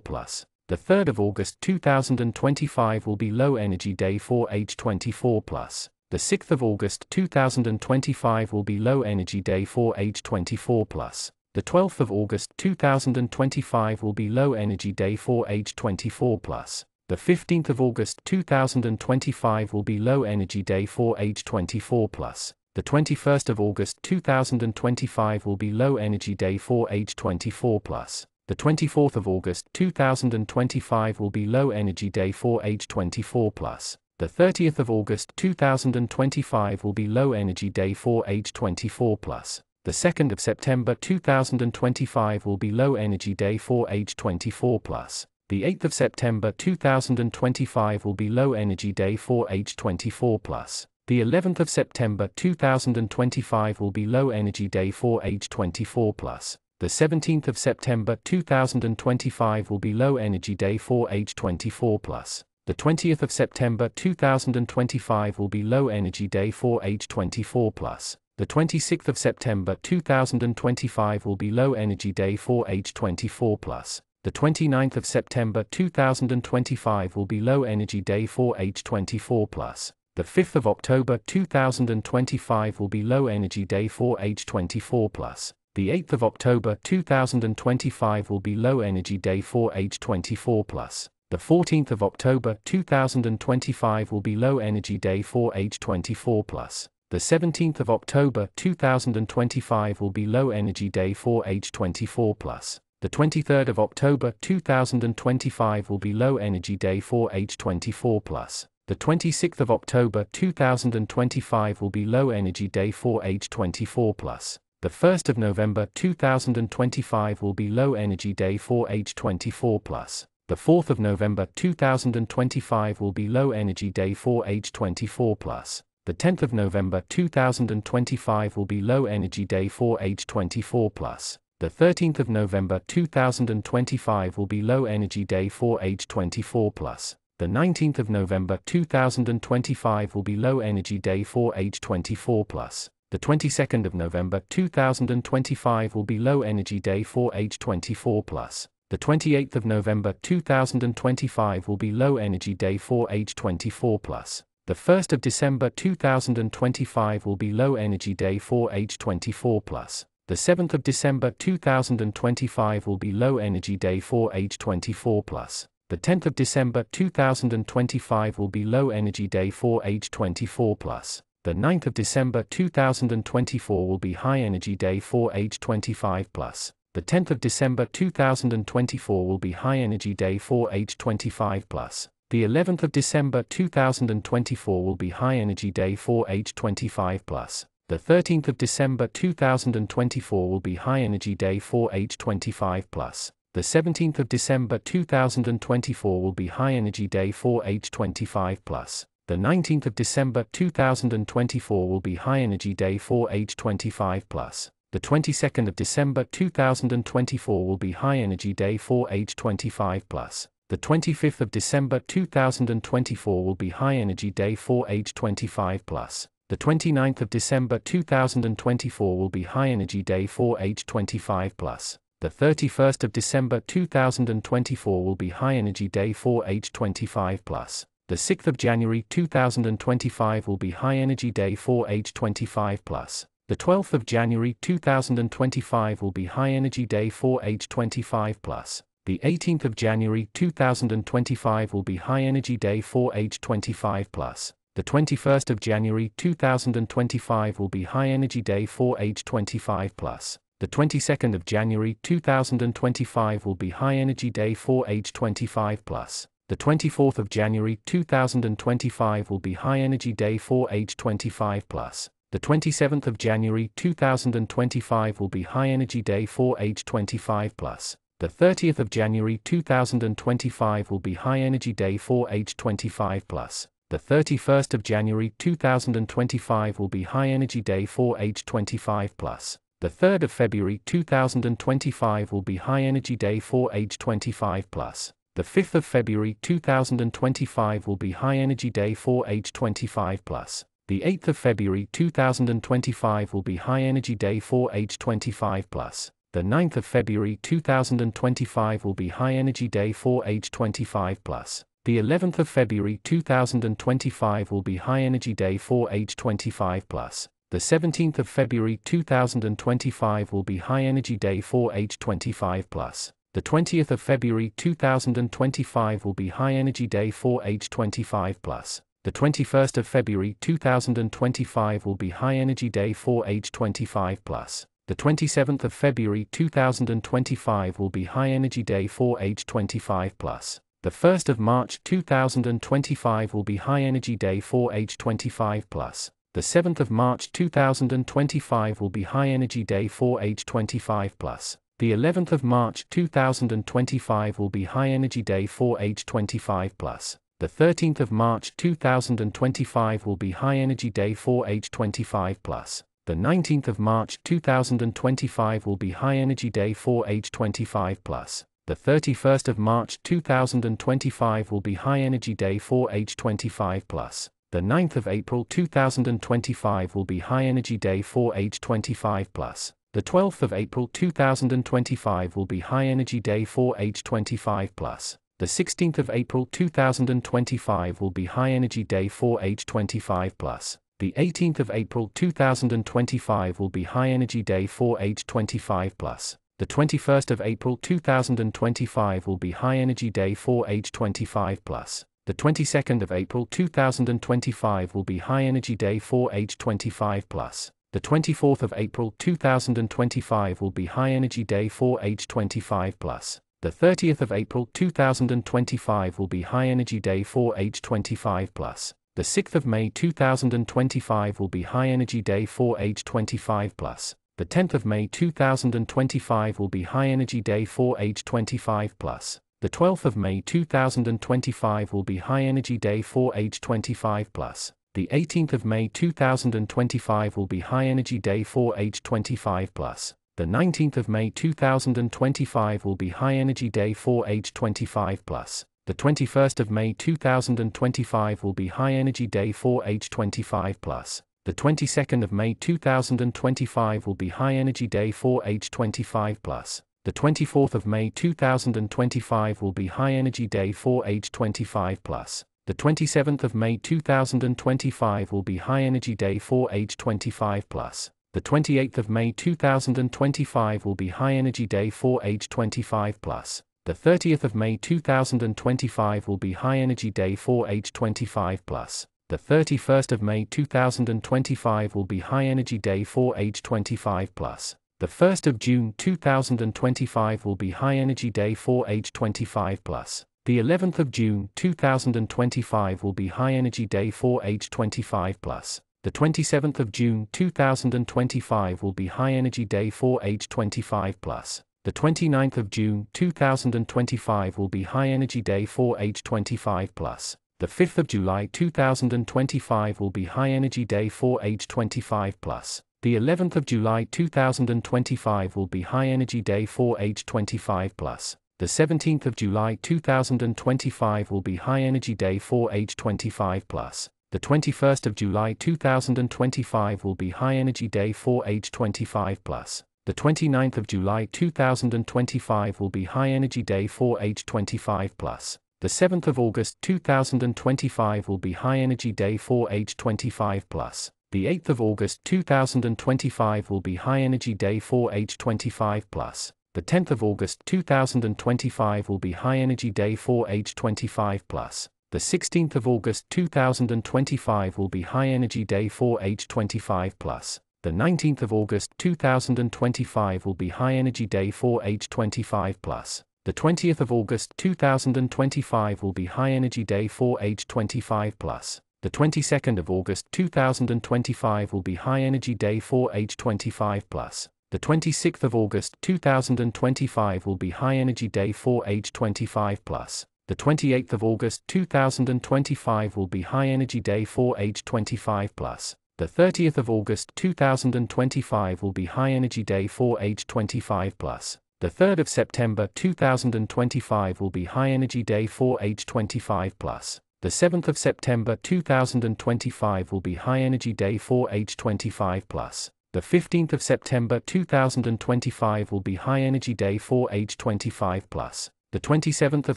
plus. The 3rd of August 2025 will be Low Energy Day for age 24 plus. The 6th of August 2025 will be Low Energy Day for age 24 plus. The 12th of August 2025 will be Low Energy Day for age 24 plus. The 15th of August 2025 will be Low Energy Day for age 24 plus. The 21st of August 2025 will be Low Energy Day for age 24 plus. The 24th of August 2025 will be Low Energy Day for age 24 plus. The 30th of August 2025 will be Low Energy Day for age 24 plus. The 2nd of September 2025 will be Low Energy Day for age 24 plus. The 8th of September 2025 will be Low Energy Day for age 24 plus. The 11th of September 2025 will be Low Energy Day for age 24 plus. The 17th of September 2025 will be Low Energy Day for age 24 plus. The 20th of September 2025 will be Low Energy Day for age 24 plus. The 26th of September 2025 will be Low Energy Day for age 24 plus. The 29th of September 2025 will be Low Energy Day for age 24 plus. The 5th of October 2025 will be Low Energy Day for age 24 plus. The 8th of October 2025 will be Low Energy Day for age 24 plus. The 14th of October 2025 will be Low Energy Day for age 24 plus. The 17th of October 2025 will be Low Energy Day for age 24 plus. The 23rd of October 2025 will be Low Energy Day for age 24 plus. The 26th of October 2025 will be Low Energy Day for age 24 plus. The 1st of November 2025 will be Low Energy Day for age 24 plus. The 4th of November 2025 will be Low Energy Day for age 24 plus. The 10th of November 2025 will be Low Energy Day for age 24 plus. The 13th of November 2025 will be Low Energy Day for age 24 plus. The 19th of November 2025 will be Low Energy Day for age 24 plus. The 22nd of November 2025 will be Low Energy Day for age 24 plus. The 28th of November 2025 will be Low Energy Day for age 24 plus. The 1st of December 2025 will be Low Energy Day for age 24 plus. The 7th of December 2025 will be Low Energy Day for age 24 plus. The 10th of December 2025 will be Low Energy Day for age 24 plus. The 9th of December 2024 will be High Energy Day for age 25 plus. The 10th of December 2024 will be High Energy Day for age 25 plus. The 11th of December 2024 will be High Energy Day for age 25 plus. The 13th of December 2024 will be High Energy Day for age 25 plus. The 17th of December 2024 will be High Energy Day for age 25 plus. The 19th of December 2024 will be High Energy Day for age 25 plus. The 22nd of December 2024 will be High Energy Day for age 25 plus. The 25th of December 2024 will be High Energy Day for age 25 plus. The 29th of December 2024 will be High Energy Day for age 25 plus. The 31st of December 2024 will be High Energy Day for age 25 plus. The 6th of January 2025 will be High Energy Day for age 25 plus. The 12th of January 2025 will be High Energy Day for age 25 plus. The 18th of January 2025 will be High Energy Day for age 25 plus. The 21st of January 2025 will be High Energy Day for age 25 plus. The 22nd of January 2025 will be High Energy Day for age 25 plus. The 24th of January 2025 will be High Energy Day for age 25 plus. The 27th of January 2025 will be High Energy Day for age 25 plus. The The 30th of January 2025 will be High Energy Day for age 25 plus. The 31st of January 2025 will be High Energy Day for age 25 plus. The 3rd of February 2025 will be High Energy Day for age 25 plus. The 5th of February 2025 will be High Energy Day for age 25 plus. The 8th of February 2025 will be High Energy Day for age 25 plus. The 9th of February 2025 will be High Energy Day for age 25 plus. The 11th of February 2025 will be High Energy Day for age 25 plus. The 17th of February 2025 will be High Energy Day for age 25 plus. The 20th of February 2025 will be High Energy Day for age 25 plus. The 21st of February 2025 will be High Energy Day for age 25 plus. The 27th of February 2025 will be High Energy Day for age 25 plus. The 1st of March 2025 will be High Energy Day for age 25 plus. The 7th of March 2025 will be High Energy Day for age 25 plus. The 11th of March 2025 will be High Energy Day for age 25 plus. The 13th of March 2025 will be High Energy Day for age 25 plus. The 19th of March 2025 will be High Energy Day for age 25 plus. The 31st of March 2025 will be High Energy Day for age 25 plus. The 9th of April 2025 will be High Energy Day for age 25 plus. The 12th of April 2025 will be High Energy Day for age 25 plus. The 16th of April 2025 will be High Energy Day for age 25 plus. The 18th of April 2025 will be High Energy Day for age 25 plus. The 21st of April 2025 will be High Energy Day for age 25 plus. The 22nd of April 2025 will be High Energy Day for age 25 plus. The 24th of April 2025 will be High Energy Day for age 25 plus. The 30th of April 2025 will be High Energy Day for age 25 plus. The 6th of May 2025 will be High Energy Day for age 25 plus. The 10th of May 2025 will be High Energy Day for age 25 plus. The 12th of May 2025 will be High Energy Day for age 25 plus. The 18th of May 2025 will be High Energy Day for age 25 plus. The 19th of May 2025 will be High Energy Day for age 25 plus. The 21st of May 2025 will be High Energy Day for age 25 plus. The 22nd of May 2025 will be High Energy Day for age 25 plus. The 24th of May 2025 will be High Energy Day for age 25 plus. The 27th of May 2025 will be High Energy Day for age 25 plus. The 28th of May 2025 will be High Energy Day for age 25 plus. The 30th of May 2025 will be High Energy Day for age 25 plus. The 31st of May 2025 will be High Energy Day for age 25 plus. The 1st of June 2025 will be High Energy Day for age 25 plus. The 11th of June 2025 will be High Energy Day for age 25 plus. The 27th of June 2025 will be High Energy Day for age 25 plus. The 29th of June 2025 will be High Energy Day for age 25 plus. The 5th of July 2025 will be High Energy Day for age 25 plus. The 11th of July 2025 will be High Energy Day for age 25 plus. The 17th of July 2025 will be High Energy Day for age 25 plus. The 21st of July 2025 will be High Energy Day for age 25 plus. The 29th of July 2025 will be High Energy Day for age 25 plus. The 7th of August 2025 will be High Energy Day for age 25 plus. The 8th of August 2025 will be High Energy Day for age 25 plus. The 10th of August 2025 will be High Energy Day for age 25 plus. The 16th of August 2025 will be High Energy Day for age 25 plus. The 19th of August 2025 will be High Energy Day for age 25 plus. The 20th of August 2025 will be High Energy Day for age 25 plus. The 22nd of August 2025 will be High Energy Day for age 25 plus. The 26th of August 2025 will be High Energy Day for age 25 plus. The 28th of August 2025 will be High Energy Day for age 25 plus. The 30th of August 2025 will be High Energy Day for age 25 plus. The 3rd of September 2025 will be High Energy Day for age 25 plus. The 7th of September 2025 will be High Energy Day for age 25 plus. The 15th of September 2025 will be High Energy Day for age 25 plus. The 27th of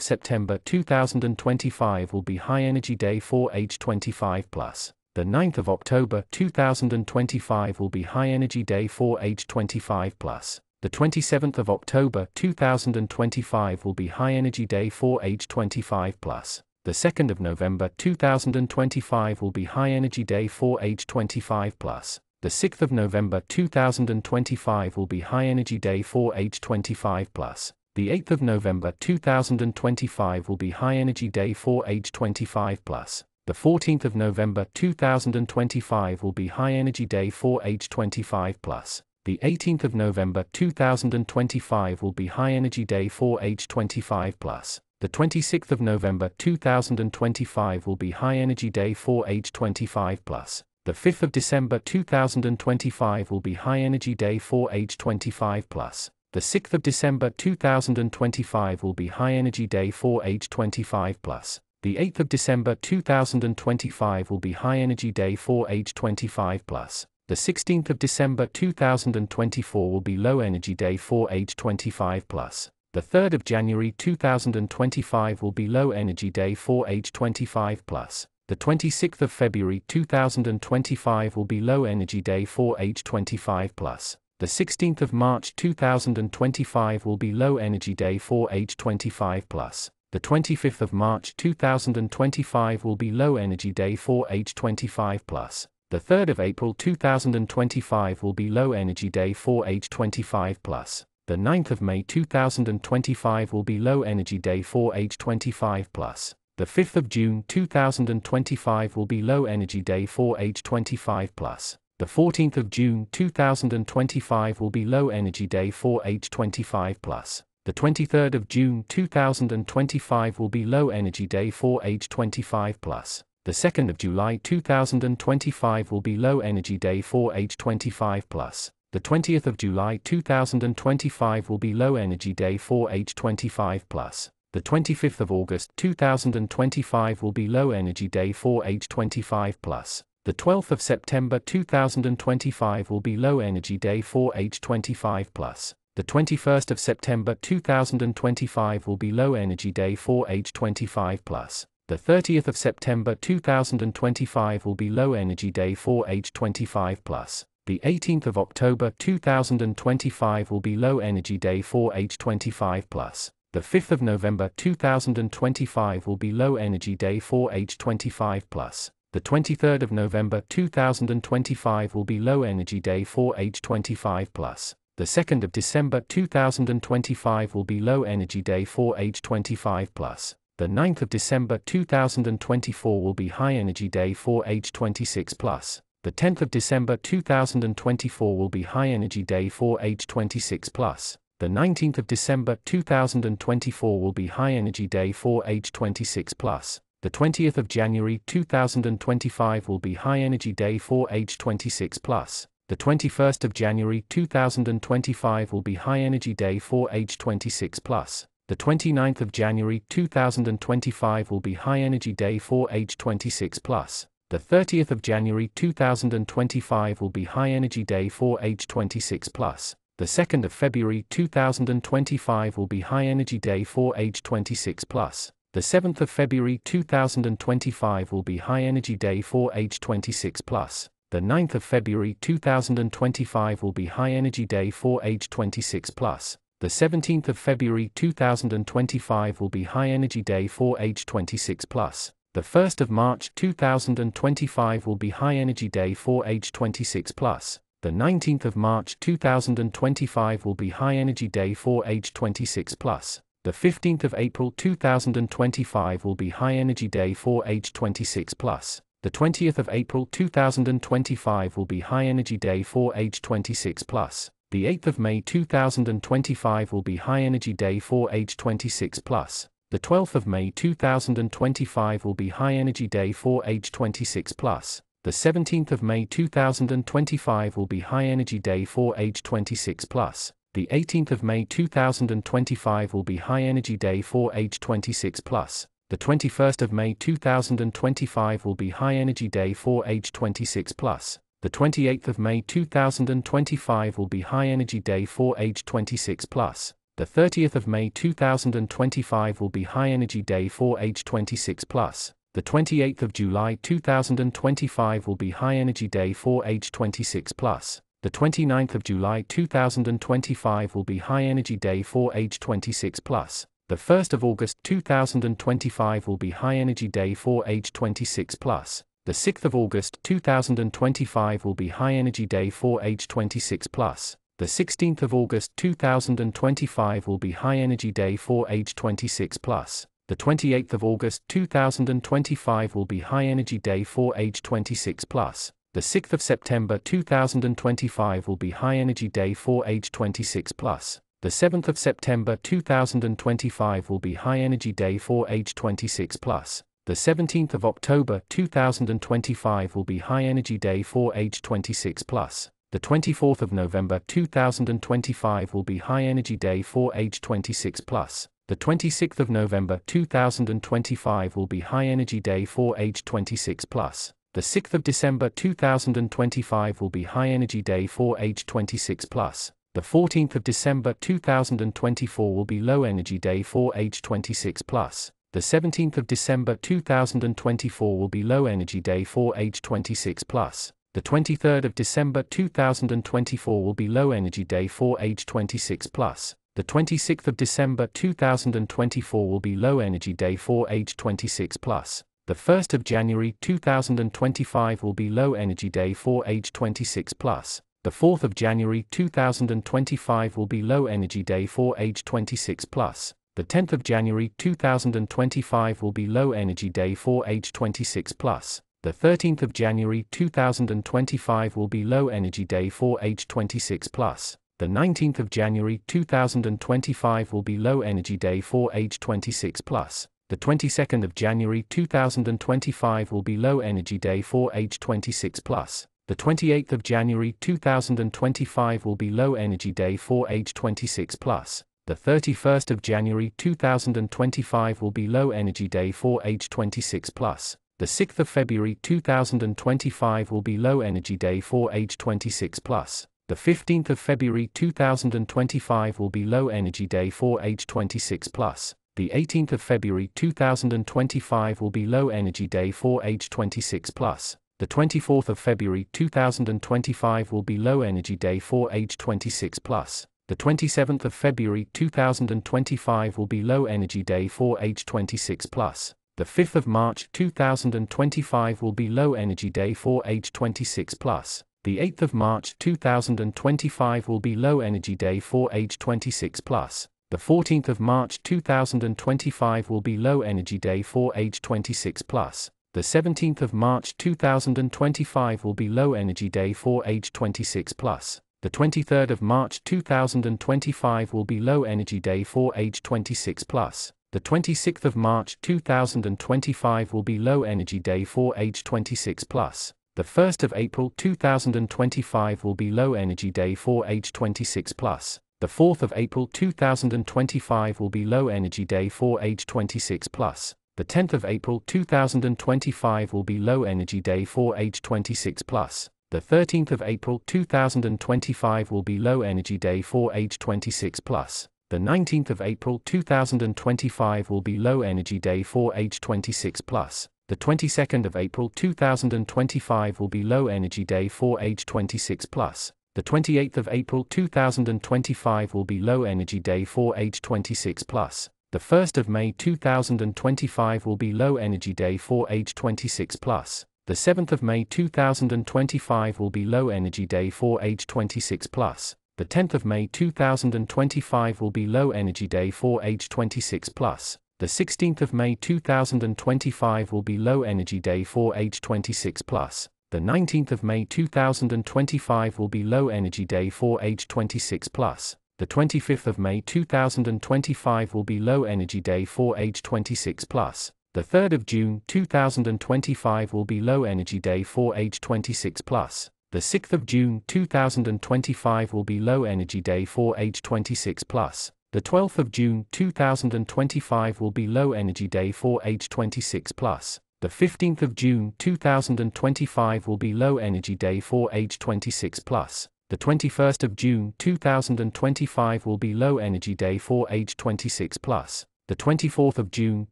September 2025 will be High Energy Day for age 25 plus. The 9th of October 2025 will be High Energy Day for age 25 plus. The 27th of October 2025 will be High Energy Day for age 25 plus. The 2nd of November 2025 will be High Energy Day for age 25 plus. The 6th of November 2025 will be High Energy Day for age 25 plus. The 8th of November 2025 will be High Energy Day for age 25 plus. The 14th of November 2025 will be High Energy Day for age 25 plus. The 18th of November 2025 will be High Energy Day for age 25 plus. The 26th of November 2025 will be High Energy Day for age 25 plus. The 5th of December 2025 will be High Energy Day for age 25 plus. The 6th of December 2025 will be High Energy Day for age 25 plus. The 8th of December 2025 will be High Energy Day for age 25 plus. The 16th of December 2024 will be Low Energy Day for age 25 plus. The 3rd of January 2025 will be Low Energy Day for age 25 plus. The 26th of February 2025 will be Low Energy Day for age 25 plus. The 16th of March 2025 will be Low Energy Day for age 25 plus. The 25th of March 2025 will be Low Energy Day for age 25 plus. The 3rd of April 2025 will be Low Energy Day for age 25 plus. The 9th of May 2025 will be Low Energy Day for age 25 plus. The 5th of June 2025 will be Low Energy Day for age 25 plus. The 14th of June 2025 will be Low Energy Day for age 25 plus. The 23rd of June 2025 will be Low Energy Day for age 25 plus. The 2nd of July 2025 will be Low Energy Day for age 25 plus. The 20th of July 2025 will be Low Energy Day for age 25 plus. The 25th of August 2025 will be Low Energy Day for age 25 plus. The 12th of September 2025 will be Low Energy Day for age 25 plus. The 21st of September 2025 will be Low Energy Day for age 25 plus. The 30th of September 2025 will be Low Energy Day for age 25 plus. The 18th of October 2025 will be Low Energy Day for age 25 plus. The 5th of November 2025 will be Low Energy Day for age 25 plus. The 23rd of November 2025 will be Low Energy Day for age 25 plus. The 2nd of December 2025 will be Low Energy Day for age 25 plus. The 9th of December 2024 will be High Energy Day for age 26 plus. The 10th of December 2024 will be High Energy Day for age 26 plus. The 19th of December 2024 will be High Energy Day for age 26 plus. The 20th of January 2025 will be High Energy Day for age 26 plus. The 21st of January 2025 will be High Energy Day for age 26 plus. The 29th of January 2025 will be High Energy Day for age 26 plus. The 30th of January 2025 will be High Energy Day for age 26 plus. The 2nd of February 2025 will be High Energy Day for age 26 plus. The 7th of February 2025 will be High Energy Day for age 26 plus. The 9th of February 2025 will be High Energy Day for age 26 plus. The 17th of February 2025 will be High Energy Day for age 26 plus. The 1st of March 2025 will be High Energy Day for age 26 plus. The 19th of March 2025 will be High Energy Day for age 26 plus. The 15th of April 2025 will be High Energy Day for age 26 plus. The 20th of April 2025 will be High Energy Day for age 26 plus. The 8th of May 2025 will be High Energy Day for age 26 plus. The 12th of May 2025 will be High Energy Day for age 26 plus. The 17th of May 2025 will be High Energy Day for age 26 plus. The 18th of May 2025 will be High Energy Day for age 26 plus. The 21st of May 2025 will be High Energy Day for age 26 plus. The 28th of May 2025 will be High Energy Day for age 26 plus. The 30th of May 2025 will be High Energy Day for age 26 plus. The 28th of July 2025 will be High Energy Day for age 26 plus. The 29th of July 2025 will be High Energy Day for age 26 plus. The 1st of August 2025 will be High Energy Day for age 26 plus. The 6th of August 2025 will be High Energy Day for age 26 plus. The 16th of August 2025 will be High Energy Day for age 26 plus. The 28th of August 2025 will be High Energy Day for age 26 plus. The 6th of September 2025 will be High Energy Day for age 26 plus. The 7th of September 2025 will be High Energy Day for age 26 plus. The 17th of October 2025 will be High Energy Day for age 26 plus. The 24th of November 2025 will be High Energy Day for age 26 plus. The 26th of November 2025 will be High Energy Day for age 26 plus. The 6th of December 2025 will be High Energy Day for age 26 plus. The 14th of December 2024 will be Low Energy Day for age 26 plus. The 17th of December 2024 will be Low Energy Day for age 26 plus. The 23rd of December 2024 will be Low Energy Day for age 26 plus. The 26th of December 2024 will be Low Energy Day for age 26 plus. The 1st of January 2025 will be Low Energy Day for age 26 plus. The 4th of January 2025 will be Low Energy Day for age 26 plus. The 10th of January 2025 will be Low Energy Day for age 26 plus. The 13th of January 2025 will be Low Energy Day for age 26 plus. The 19th of January 2025 will be Low Energy Day for age 26 plus. The 22nd of January 2025 will be Low Energy Day for age 26 plus. The 28th of January 2025 will be Low Energy Day for age 26 plus. The 31st of January 2025 will be Low Energy Day for age 26 plus. The 6th of February 2025 will be Low Energy Day for age 26 plus. The 15th of February 2025 will be Low Energy Day for age 26 plus. The 18th of February 2025 will be Low Energy Day for age 26 plus. The 24th of February 2025 will be Low Energy Day for age 26 plus. The 27th of February 2025 will be Low Energy Day for age 26 plus. The 5th of March 2025 will be Low Energy Day for age 26 plus. The 8th of March 2025 will be Low Energy Day for age 26 plus. The 14th of March 2025 will be Low Energy Day for age 26 plus. The 17th of March 2025 will be Low Energy Day for age 26 plus. The 23rd of March 2025 will be Low Energy Day for age 26 plus. The 26th of March 2025 will be Low Energy Day for age 26 plus. The 1st of April 2025 will be Low Energy Day for age 26 plus. The 4th of April 2025 will be Low Energy Day for age 26 plus. The 10th of April 2025 will be Low Energy Day for age 26 plus. The 13th of April 2025 will be Low Energy Day for age 26 plus. The 19th of April 2025 will be Low Energy Day for age 26 plus. The 22nd of April 2025 will be Low Energy Day for age 26 plus. The 28th of April 2025 will be Low Energy Day for age 26 plus. The 1st of May 2025 will be Low Energy Day for age 26 plus. The 7th of May 2025 will be Low Energy Day for age 26 plus. The 10th of May 2025 will be Low Energy Day for age 26 plus. The 16th of May 2025 will be Low Energy Day for age 26 plus. The 19th of May 2025 will be Low Energy Day for age 26 plus. The 25th of May 2025 will be Low Energy Day for age 26 plus. The 3rd of June 2025 will be Low Energy Day for age 26 plus. The 6th of June 2025 will be Low Energy Day for age 26 plus. The 12th of June 2025 will be Low Energy Day for age 26 plus. The 15th of June 2025 will be Low Energy Day for age 26 plus. The 21st of June 2025 will be Low Energy Day for age 26 plus. The 24th of June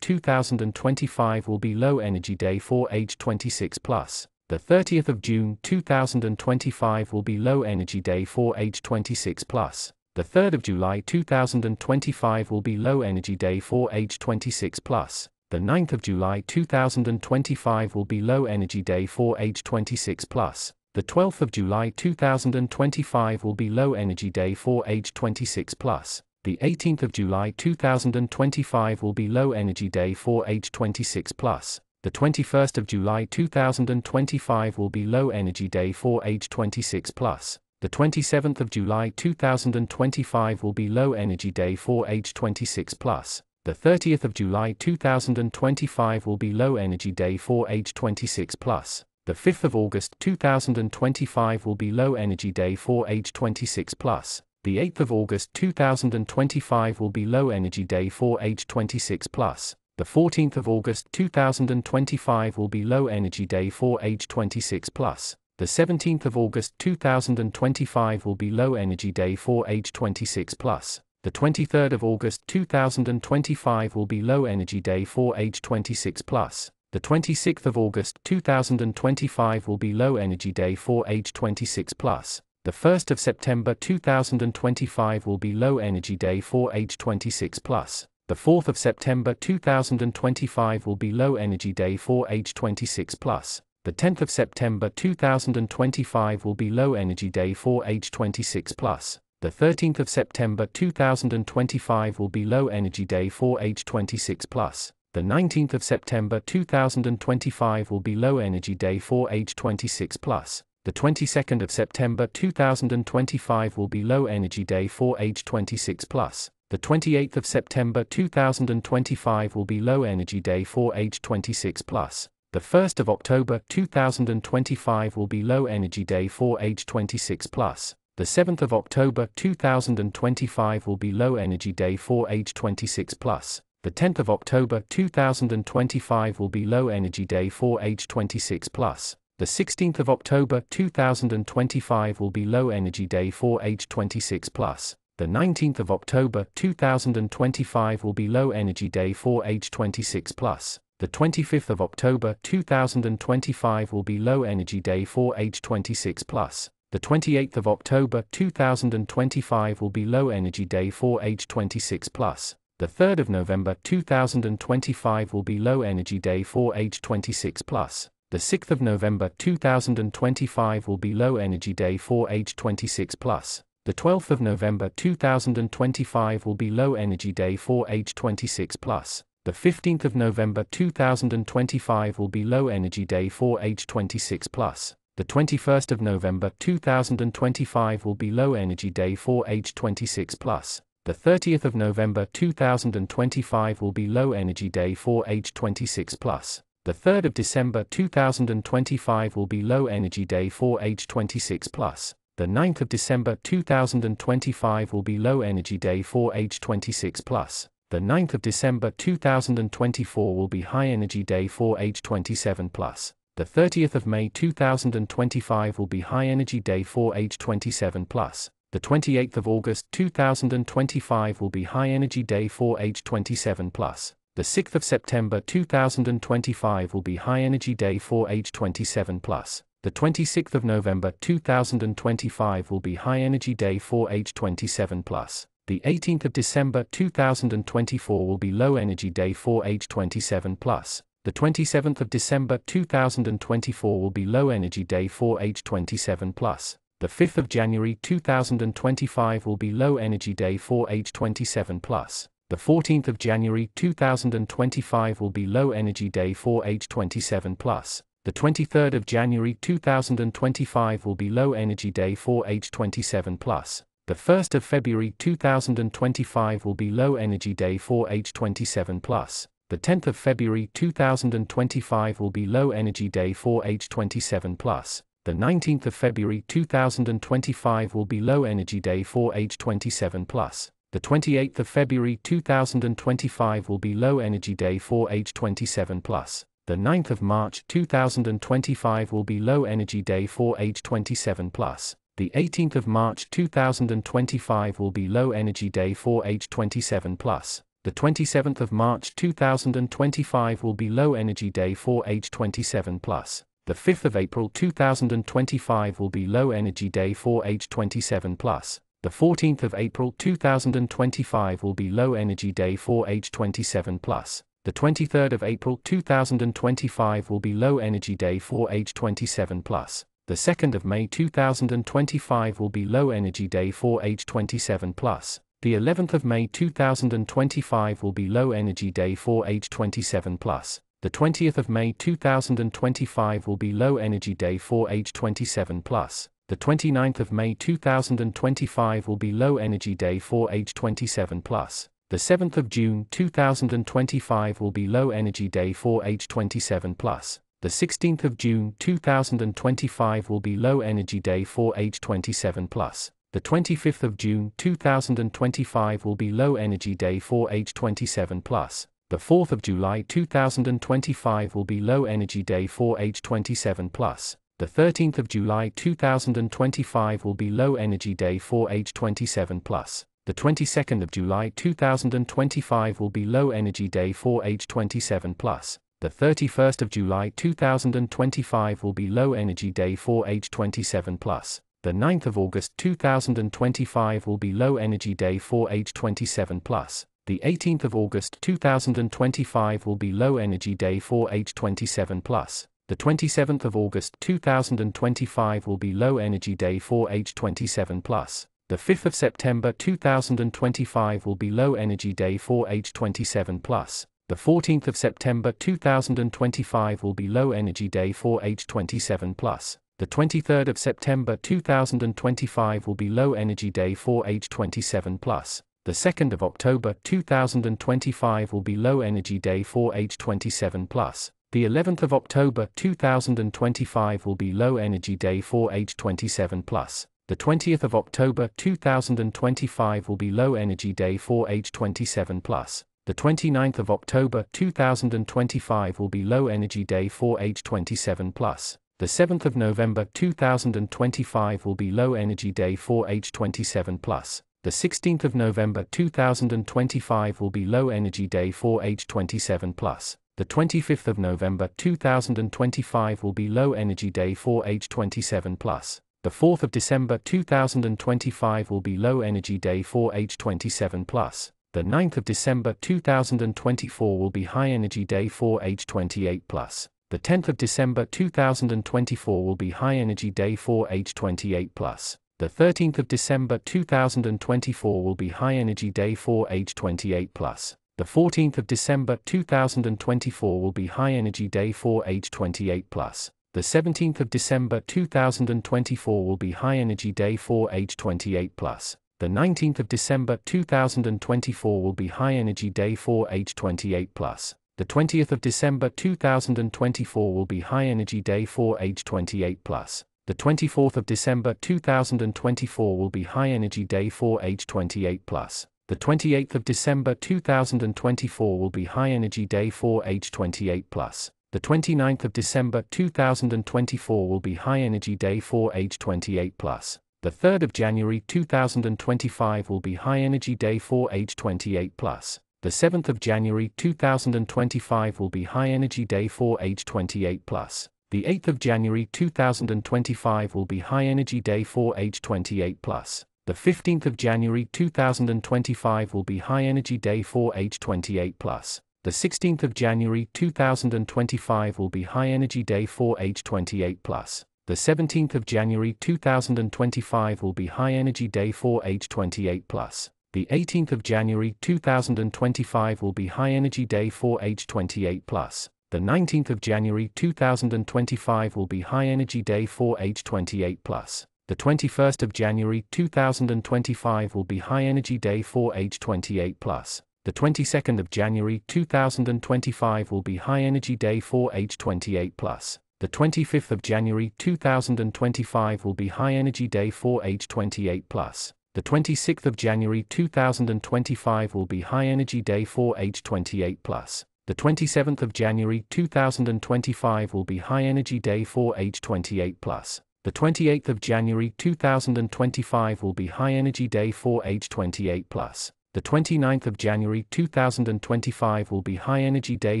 2025 will be Low Energy Day for age 26 plus. The 30th of June 2025 will be Low Energy Day for age 26 plus. The 3rd of July 2025 will be Low Energy Day for age 26 plus. The 9th of July 2025 will be Low Energy Day for age 26 plus. The 12th of July 2025 will be Low Energy Day for age 26 plus. The 18th of July 2025 will be Low Energy Day for age 26 plus. The 21st of July 2025 will be Low Energy Day for age 26 plus. The 27th of July 2025 will be Low Energy Day for age 26 plus. The 30th of July 2025 will be Low Energy Day for age 26 plus. The 5th of August 2025 will be Low Energy Day for age 26 plus. The 8th of August 2025 will be Low Energy Day for age 26 plus. The 14th of August 2025 will be Low Energy Day for age 26 plus. The 17th of August 2025 will be Low Energy Day for age 26 plus. The 23rd of August 2025 will be Low Energy Day for age 26 plus. The 26th of August 2025 will be Low Energy Day for age 26 plus. The 1st of September 2025 will be Low Energy Day for age 26 plus. The 4th of September 2025 will be Low Energy Day for age 26 plus. The 10th of September 2025 will be Low Energy Day for age 26 plus. The 13th of September 2025 will be Low Energy Day for age 26 plus. The 19th of September 2025 will be Low Energy Day for age 26 plus. The 22nd of September 2025 will be Low Energy Day for age 26 plus. The 28th of September 2025 will be Low Energy Day for age 26 plus. The 1st of October 2025 will be Low Energy Day for age 26 plus. The 7th of October 2025 will be Low Energy Day for age 26 plus. The 10th of October 2025 will be Low Energy Day for age 26 plus. The 16th of October 2025 will be Low Energy Day for age 26 plus. The 19th of October 2025 will be Low Energy Day for age 26 plus. The 25th of October 2025 will be Low Energy Day for age 26 plus. The 28th of October 2025 will be Low Energy Day for age 26 plus. The 3rd of November 2025 will be Low Energy Day for age 26 plus. The 6th of November 2025 will be Low Energy Day for age 26 plus. The 12th of November 2025 will be Low Energy Day for age 26 plus. The 15th of November 2025 will be Low Energy Day for age 26 plus. The 21st of November 2025 will be Low Energy Day for age 26 plus. The 30th of November 2025 will be Low Energy Day for age 26 plus. The 3rd of December 2025 will be Low Energy Day for age 26 plus. The 9th of December 2025 will be Low Energy Day for age 26 plus. The 9th of December 2024 will be High Energy Day for age 27 plus. The 30th of May 2025 will be High Energy Day for age 27 plus. The 28th of August 2025 will be High Energy Day for age 27 plus. The 6th of September 2025 will be High Energy Day for age 27 plus. The 26th of November 2025 will be High Energy Day for age 27 plus. The 18th of December 2024 will be Low Energy Day for age 27 plus. The 27th of December 2024 will be Low Energy Day for age 27 plus. The 5th of January 2025 will be Low Energy Day for age 27 plus. The 14th of January 2025 will be Low Energy Day for age 27 plus. The 23rd of January 2025 will be Low Energy Day for age 27 plus. The 1st of February 2025 will be Low Energy Day for age 27 plus. The 10th of February 2025 will be Low Energy Day for age 27 plus. The 19th of February 2025 will be Low Energy Day for age 27 plus. The 28th of February 2025 will be Low Energy Day for age 27 plus. The 9th of March 2025 will be Low Energy Day for age 27 plus. The 18th of March 2025 will be Low Energy Day for age 27 plus. The 27th of March 2025 will be Low Energy Day for age 27 plus. The 5th of April 2025 will be Low Energy Day for age 27 plus. The 14th of April 2025 will be Low Energy Day for age 27 plus. The 23rd of April 2025 will be Low Energy Day for age 27 plus. The 2nd of May 2025 will be Low Energy Day for age 27 plus. The 11th of May 2025 will be Low Energy Day for age 27 plus. The 20th of May 2025 will be Low Energy Day for age 27 plus. The 29th of May 2025 will be Low Energy Day for age 27 plus. The 7th of June 2025 will be Low Energy Day for age 27 plus. The 16th of June 2025 will be Low Energy Day for age 27 plus. The 25th of June 2025 will be Low Energy Day for age 27 plus. The 4th of July 2025 will be Low Energy Day for age 27 plus. The 13th of July 2025 will be Low Energy Day for age 27 plus. The 22nd of July 2025 will be Low Energy Day for age 27 plus. The 31st of July 2025 will be Low Energy Day for age 27 plus. The 9th of August 2025 will be Low Energy Day for age 27 plus. The 18th of August 2025 will be Low Energy Day for age 27 plus. The 27th of August 2025 will be Low Energy Day for age 27 plus. The 5th of September 2025 will be Low Energy Day for age 27 plus. The 14th of September 2025 will be Low Energy Day for age 27 plus. The 23rd of September 2025 will be Low Energy Day for age 27 plus. The 2nd of October 2025 will be Low Energy Day for age 27 plus. The 11th of October 2025 will be Low Energy Day for age 27 plus. The 20th of October 2025 will be Low Energy Day for age 27 plus. The 29th of October 2025 will be Low Energy Day for age 27 plus. The 7th of November 2025 will be Low Energy Day for H27 plus. The 16th of November 2025 will be Low Energy Day for H27 plus. The 25th of November 2025 will be Low Energy Day for H27 plus. The 4th of December 2025 will be Low Energy Day for H27 plus. The 9th of December 2024 will be High Energy Day for H28 plus. The 10th of December 2024 will be High Energy Day for age 28 plus. The 13th of December 2024 will be High Energy Day for age 28 plus. The 14th of December 2024 will be High Energy Day for age 28 plus. The 17th of December 2024 will be High Energy Day for age 28 plus. The 19th of December 2024 will be High Energy Day for age 28 plus. The 20th of December 2024 will be High Energy Day for age 28 plus. The 24th of December 2024 will be High Energy Day for age 28 plus. The 28th of December 2024 will be High Energy Day for age 28 plus. The 29th of December 2024 will be High Energy Day for age 28 plus. The 3rd of January 2025 will be High Energy Day for age 28 plus. The 7th of January 2025 will be High Energy Day for age 28 plus. The 8th of January 2025 will be High Energy Day for age 28 plus. The 15th of January 2025 will be High Energy Day for age 28 plus. The 16th of January 2025 will be High Energy Day for age 28 plus. The 17th of January 2025 will be High Energy Day for age 28 plus. The 18th of January 2025 will be High Energy Day for H28+. The 19th of January 2025 will be High Energy Day for H28+. The 21st of January 2025 will be High Energy Day for H28+. The 22nd of January 2025 will be High Energy Day for H28+. The 25th of January 2025 will be High Energy Day for H28+. The 26th of January 2025 will be High Energy Day for age 28 plus. The 27th of January 2025 will be High Energy Day for age 28 plus. The 28th of January 2025 will be High Energy Day for age 28 plus. The 29th of January 2025 will be High Energy Day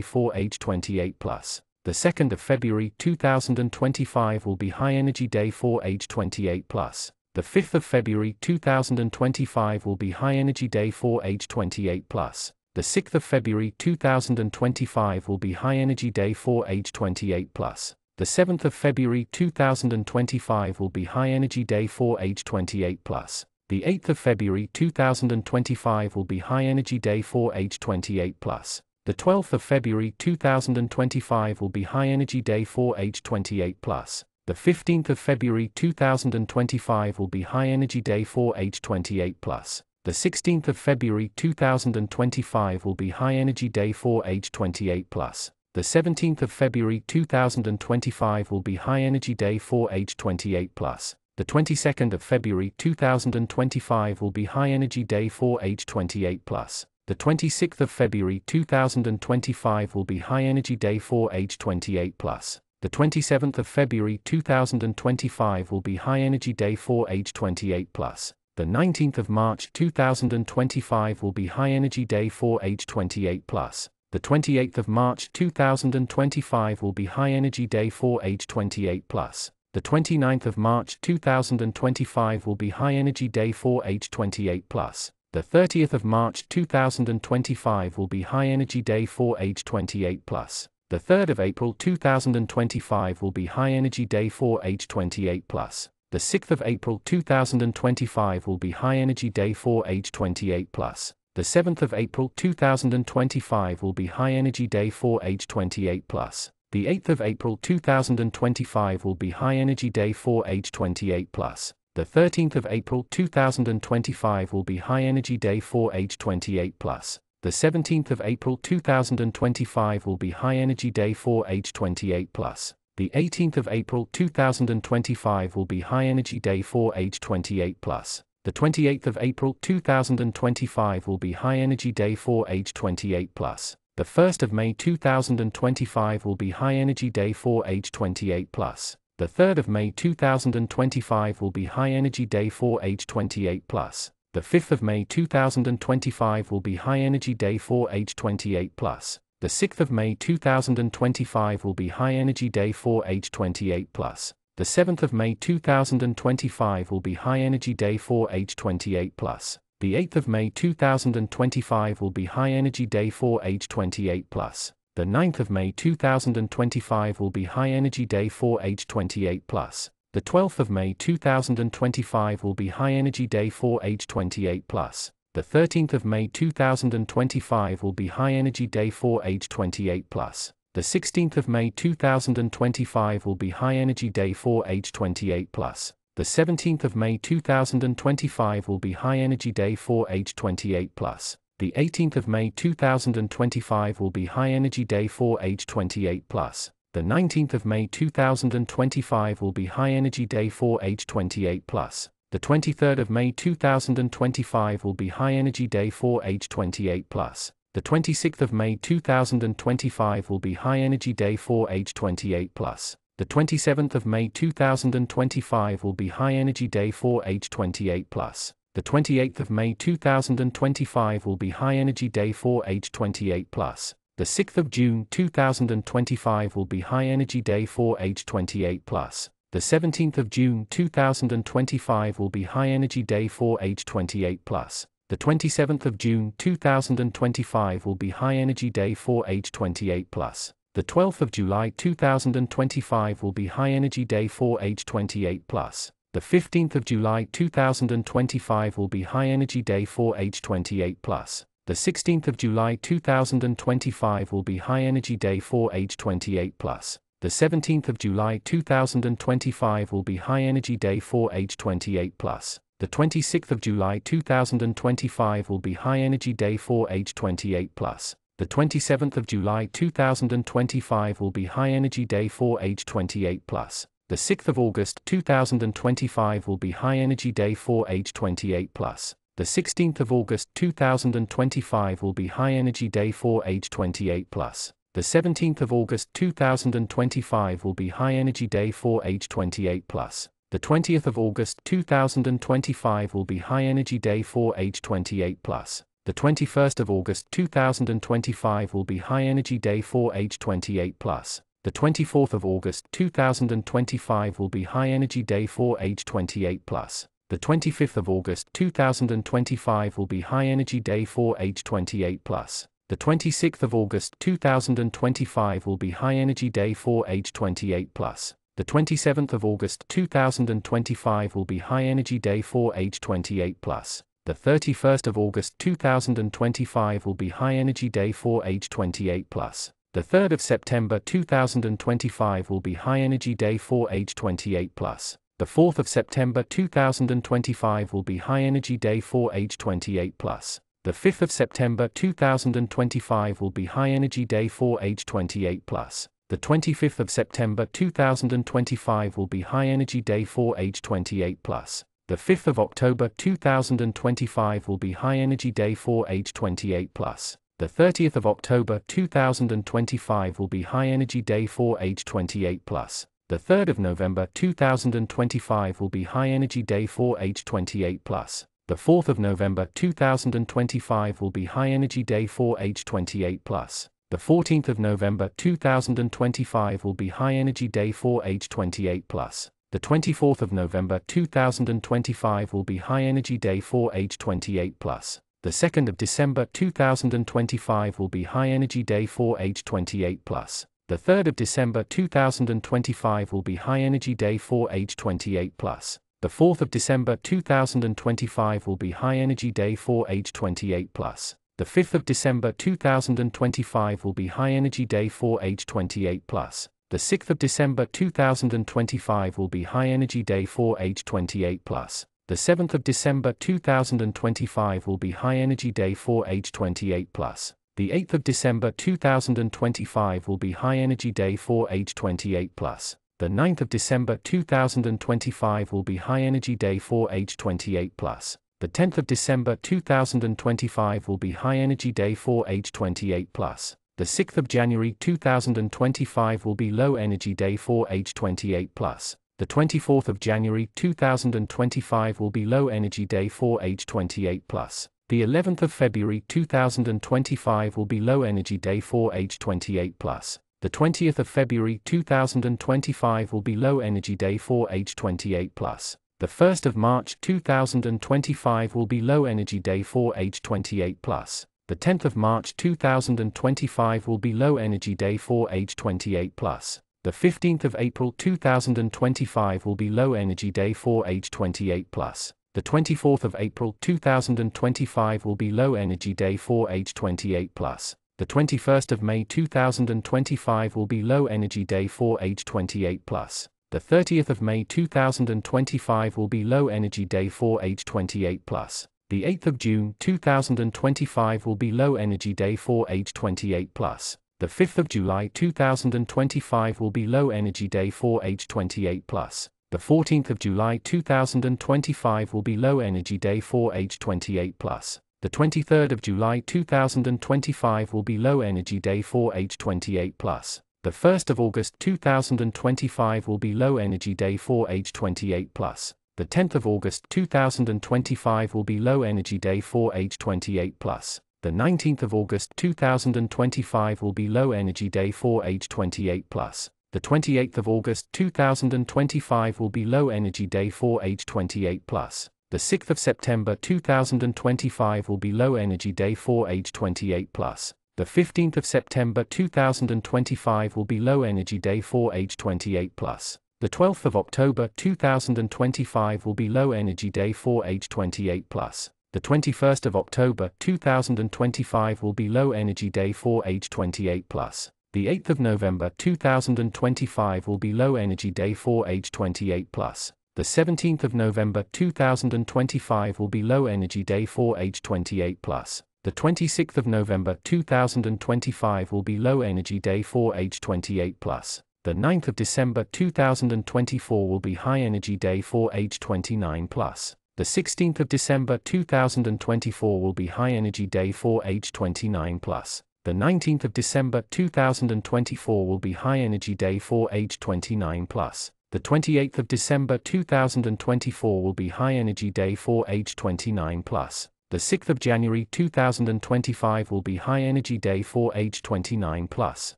for age 28 plus. The 2nd of February 2025 will be High Energy Day for age 28 plus. The 5th of February 2025 will be High Energy Day for age 28 plus. The 6th of February 2025 will be High Energy Day for age 28 plus. The 7th of February 2025 will be High Energy Day for age 28 plus. The 8th of February 2025 will be High Energy Day for age 28 plus. The 12th of February 2025 will be High Energy Day for age 28 plus. The 15th of February 2025 will be High Energy Day for age 28 plus. The 16th of February 2025 will be High Energy Day for age 28 plus. The 17th of February 2025 will be High Energy Day for age 28 plus. The 22nd of February 2025 will be High Energy Day for age 28 plus. The 26th of February 2025 will be High Energy Day for age 28 plus. The 27th of February 2025 will be High Energy Day for age 28 plus. The 19th of March 2025 will be High Energy Day for age 28 plus. The 28th of March 2025 will be High Energy Day for age 28 plus. The 29th of March 2025 will be High Energy Day for age 28 plus. The 30th of March 2025 will be High Energy Day for age 28 plus. The 3rd of April 2025 will be High Energy Day for age 28 plus. The 6th of April 2025 will be High Energy Day for age 28 plus. The 7th of April 2025 will be High Energy Day for age 28 plus. The 8th of April 2025 will be High Energy Day for age 28 plus. The 13th of April 2025 will be High Energy Day for age 28 plus. The 17th of April 2025 will be High Energy Day for age 28 plus. The 18th of April 2025 will be High Energy Day for age 28 plus. The 28th of April 2025 will be High Energy Day for age 28 plus. The 1st of May 2025 will be High Energy Day for age 28 plus. The 3rd of May 2025 will be High Energy Day for age 28 plus. The 5th of May 2025 will be High Energy Day for H28 plus. The 6th of May 2025 will be High Energy Day for H28 plus. The 7th of May 2025 will be High Energy Day for H28 plus. The 8th of May 2025 will be High Energy Day for H28 plus. The 9th of May 2025 will be High Energy Day for H28 plus. The 12th of May 2025 will be High Energy Day for age 28 plus. The 13th of May 2025 will be High Energy Day for age 28 plus. The 16th of May 2025 will be High Energy Day for age 28 plus. The 17th of May 2025 will be High Energy Day for age 28 plus. The 18th of May 2025 will be High Energy Day for age 28 plus. The 19th of May 2025 will be High Energy Day for age 28 plus. The 23rd of May 2025 will be High Energy Day for age 28 plus. The 26th of May 2025 will be High Energy Day for age 28 plus. The 27th of May 2025 will be High Energy Day for age 28 plus. The 28th of May 2025 will be High Energy Day for age 28 plus. The 6th of June 2025 will be High Energy Day for age 28 plus. The 17th of June 2025 will be High Energy Day for age 28 plus. The 27th of June 2025 will be High Energy Day for age 28 plus. The 12th of July 2025 will be High Energy Day for age 28 plus. The 15th of July 2025 will be High Energy Day for age 28 plus. The 16th of July 2025 will be High Energy Day for age 28 plus. The 17th of July 2025 will be High Energy Day for age 28 plus. The 26th of July 2025 will be High Energy Day for age 28 plus. The 27th of July 2025 will be High Energy Day for age 28 plus. The 6th of August 2025 will be High Energy Day for age 28 plus. The 16th of August 2025 will be High Energy Day for age 28 plus. The 17th of August 2025 will be High Energy Day for age 28 plus. The 20th of August 2025 will be High Energy Day for age 28 plus. The 21st of August 2025 will be High Energy Day for age 28 plus. The 24th of August 2025 will be High Energy Day for age 28 plus. The 25th of August 2025 will be High Energy Day for age 28 plus. The 26th of August 2025 will be High Energy Day for age 28 plus. The 27th of August 2025 will be High Energy Day for age 28 plus. The 31st of August 2025 will be High Energy Day for age 28 plus. The 3rd of September 2025 will be High Energy Day for age 28 plus. The 4th of September 2025 will be High Energy Day for age 28 plus. The 5th of September 2025 will be High Energy Day for age 28 plus. The 25th of September 2025 will be High Energy Day for age 28 plus. The 5th of October 2025 will be High Energy Day for age 28 plus. The 30th of October 2025 will be High Energy Day for age 28 plus. The 3rd of November 2025 will be High Energy Day for age 28 plus. The 4th of November 2025 will be High Energy Day for age 28 plus. The 14th of November 2025 will be High Energy Day for age 28 plus. The 24th of November 2025 will be High Energy Day for age 28 plus. The 2nd of December 2025 will be High Energy Day for age 28 plus. The 3rd of December 2025 will be High Energy Day for age 28 plus. The 4th of December 2025 will be High Energy Day for age 28 plus. The 5th of December 2025 will be High Energy Day for age 28 plus. The 6th of December 2025 will be High Energy Day for age 28 plus. The 7th of December 2025 will be High Energy Day for age 28 plus. The 8th of December 2025 will be High Energy Day for age 28 plus. The 9th of December 2025 will be High Energy Day for age 28 plus. The 10th of December 2025 will be High Energy Day for age 28 plus. The 6th of January 2025 will be Low Energy Day for age 28 plus. The 24th of January 2025 will be Low Energy Day for age 28 plus. The 11th of February 2025 will be Low Energy Day for age 28 plus. The 20th of February 2025 will be Low Energy Day for age 28 plus. The 1st of March 2025 will be Low Energy Day for age 28 plus. The 10th of March 2025 will be Low Energy Day for age 28 plus. The 15th of April 2025 will be Low Energy Day for age 28 plus. The 24th of April 2025 will be Low Energy Day for age 28 plus. The 21st of May 2025 will be Low Energy Day for age 28 plus. The 30th of May 2025 will be Low Energy Day for age 28 plus. The 8th of June 2025 will be Low Energy Day for age 28 plus. The 5th of July 2025 will be Low Energy Day for age 28 plus. The 14th of July 2025 will be Low Energy Day for age 28 plus. The 23rd of July 2025 will be Low Energy Day for age 28 plus. The 1st of August 2025 will be Low Energy Day for age 28 plus. The 10th of August 2025 will be Low Energy Day for age 28 plus. The 19th of August 2025 will be Low Energy Day for age 28 plus. The 28th of August 2025 will be Low Energy Day for age 28 plus. The 6th of September 2025 will be Low Energy Day for age 28 plus. The 15th of September 2025 will be Low Energy Day for age 28 plus. The 12th of October 2025 will be Low Energy Day for age 28 plus. The 21st of October 2025 will be Low Energy Day for age 28 plus. The 8th of November 2025 will be Low Energy Day for age 28 plus. The 17th of November 2025 will be Low Energy Day for age 28 plus. The 26th of November 2025 will be Low Energy Day for age 28 plus. The 9th of December 2024 will be High Energy Day for age 29 plus. The 16th of December 2024 will be High Energy Day for age 29 plus. The 19th of December 2024 will be High Energy Day for age 29 plus. The 28th of December 2024 will be High Energy Day for age 29 plus. The 6th of January 2025 will be High Energy Day for age 29 plus.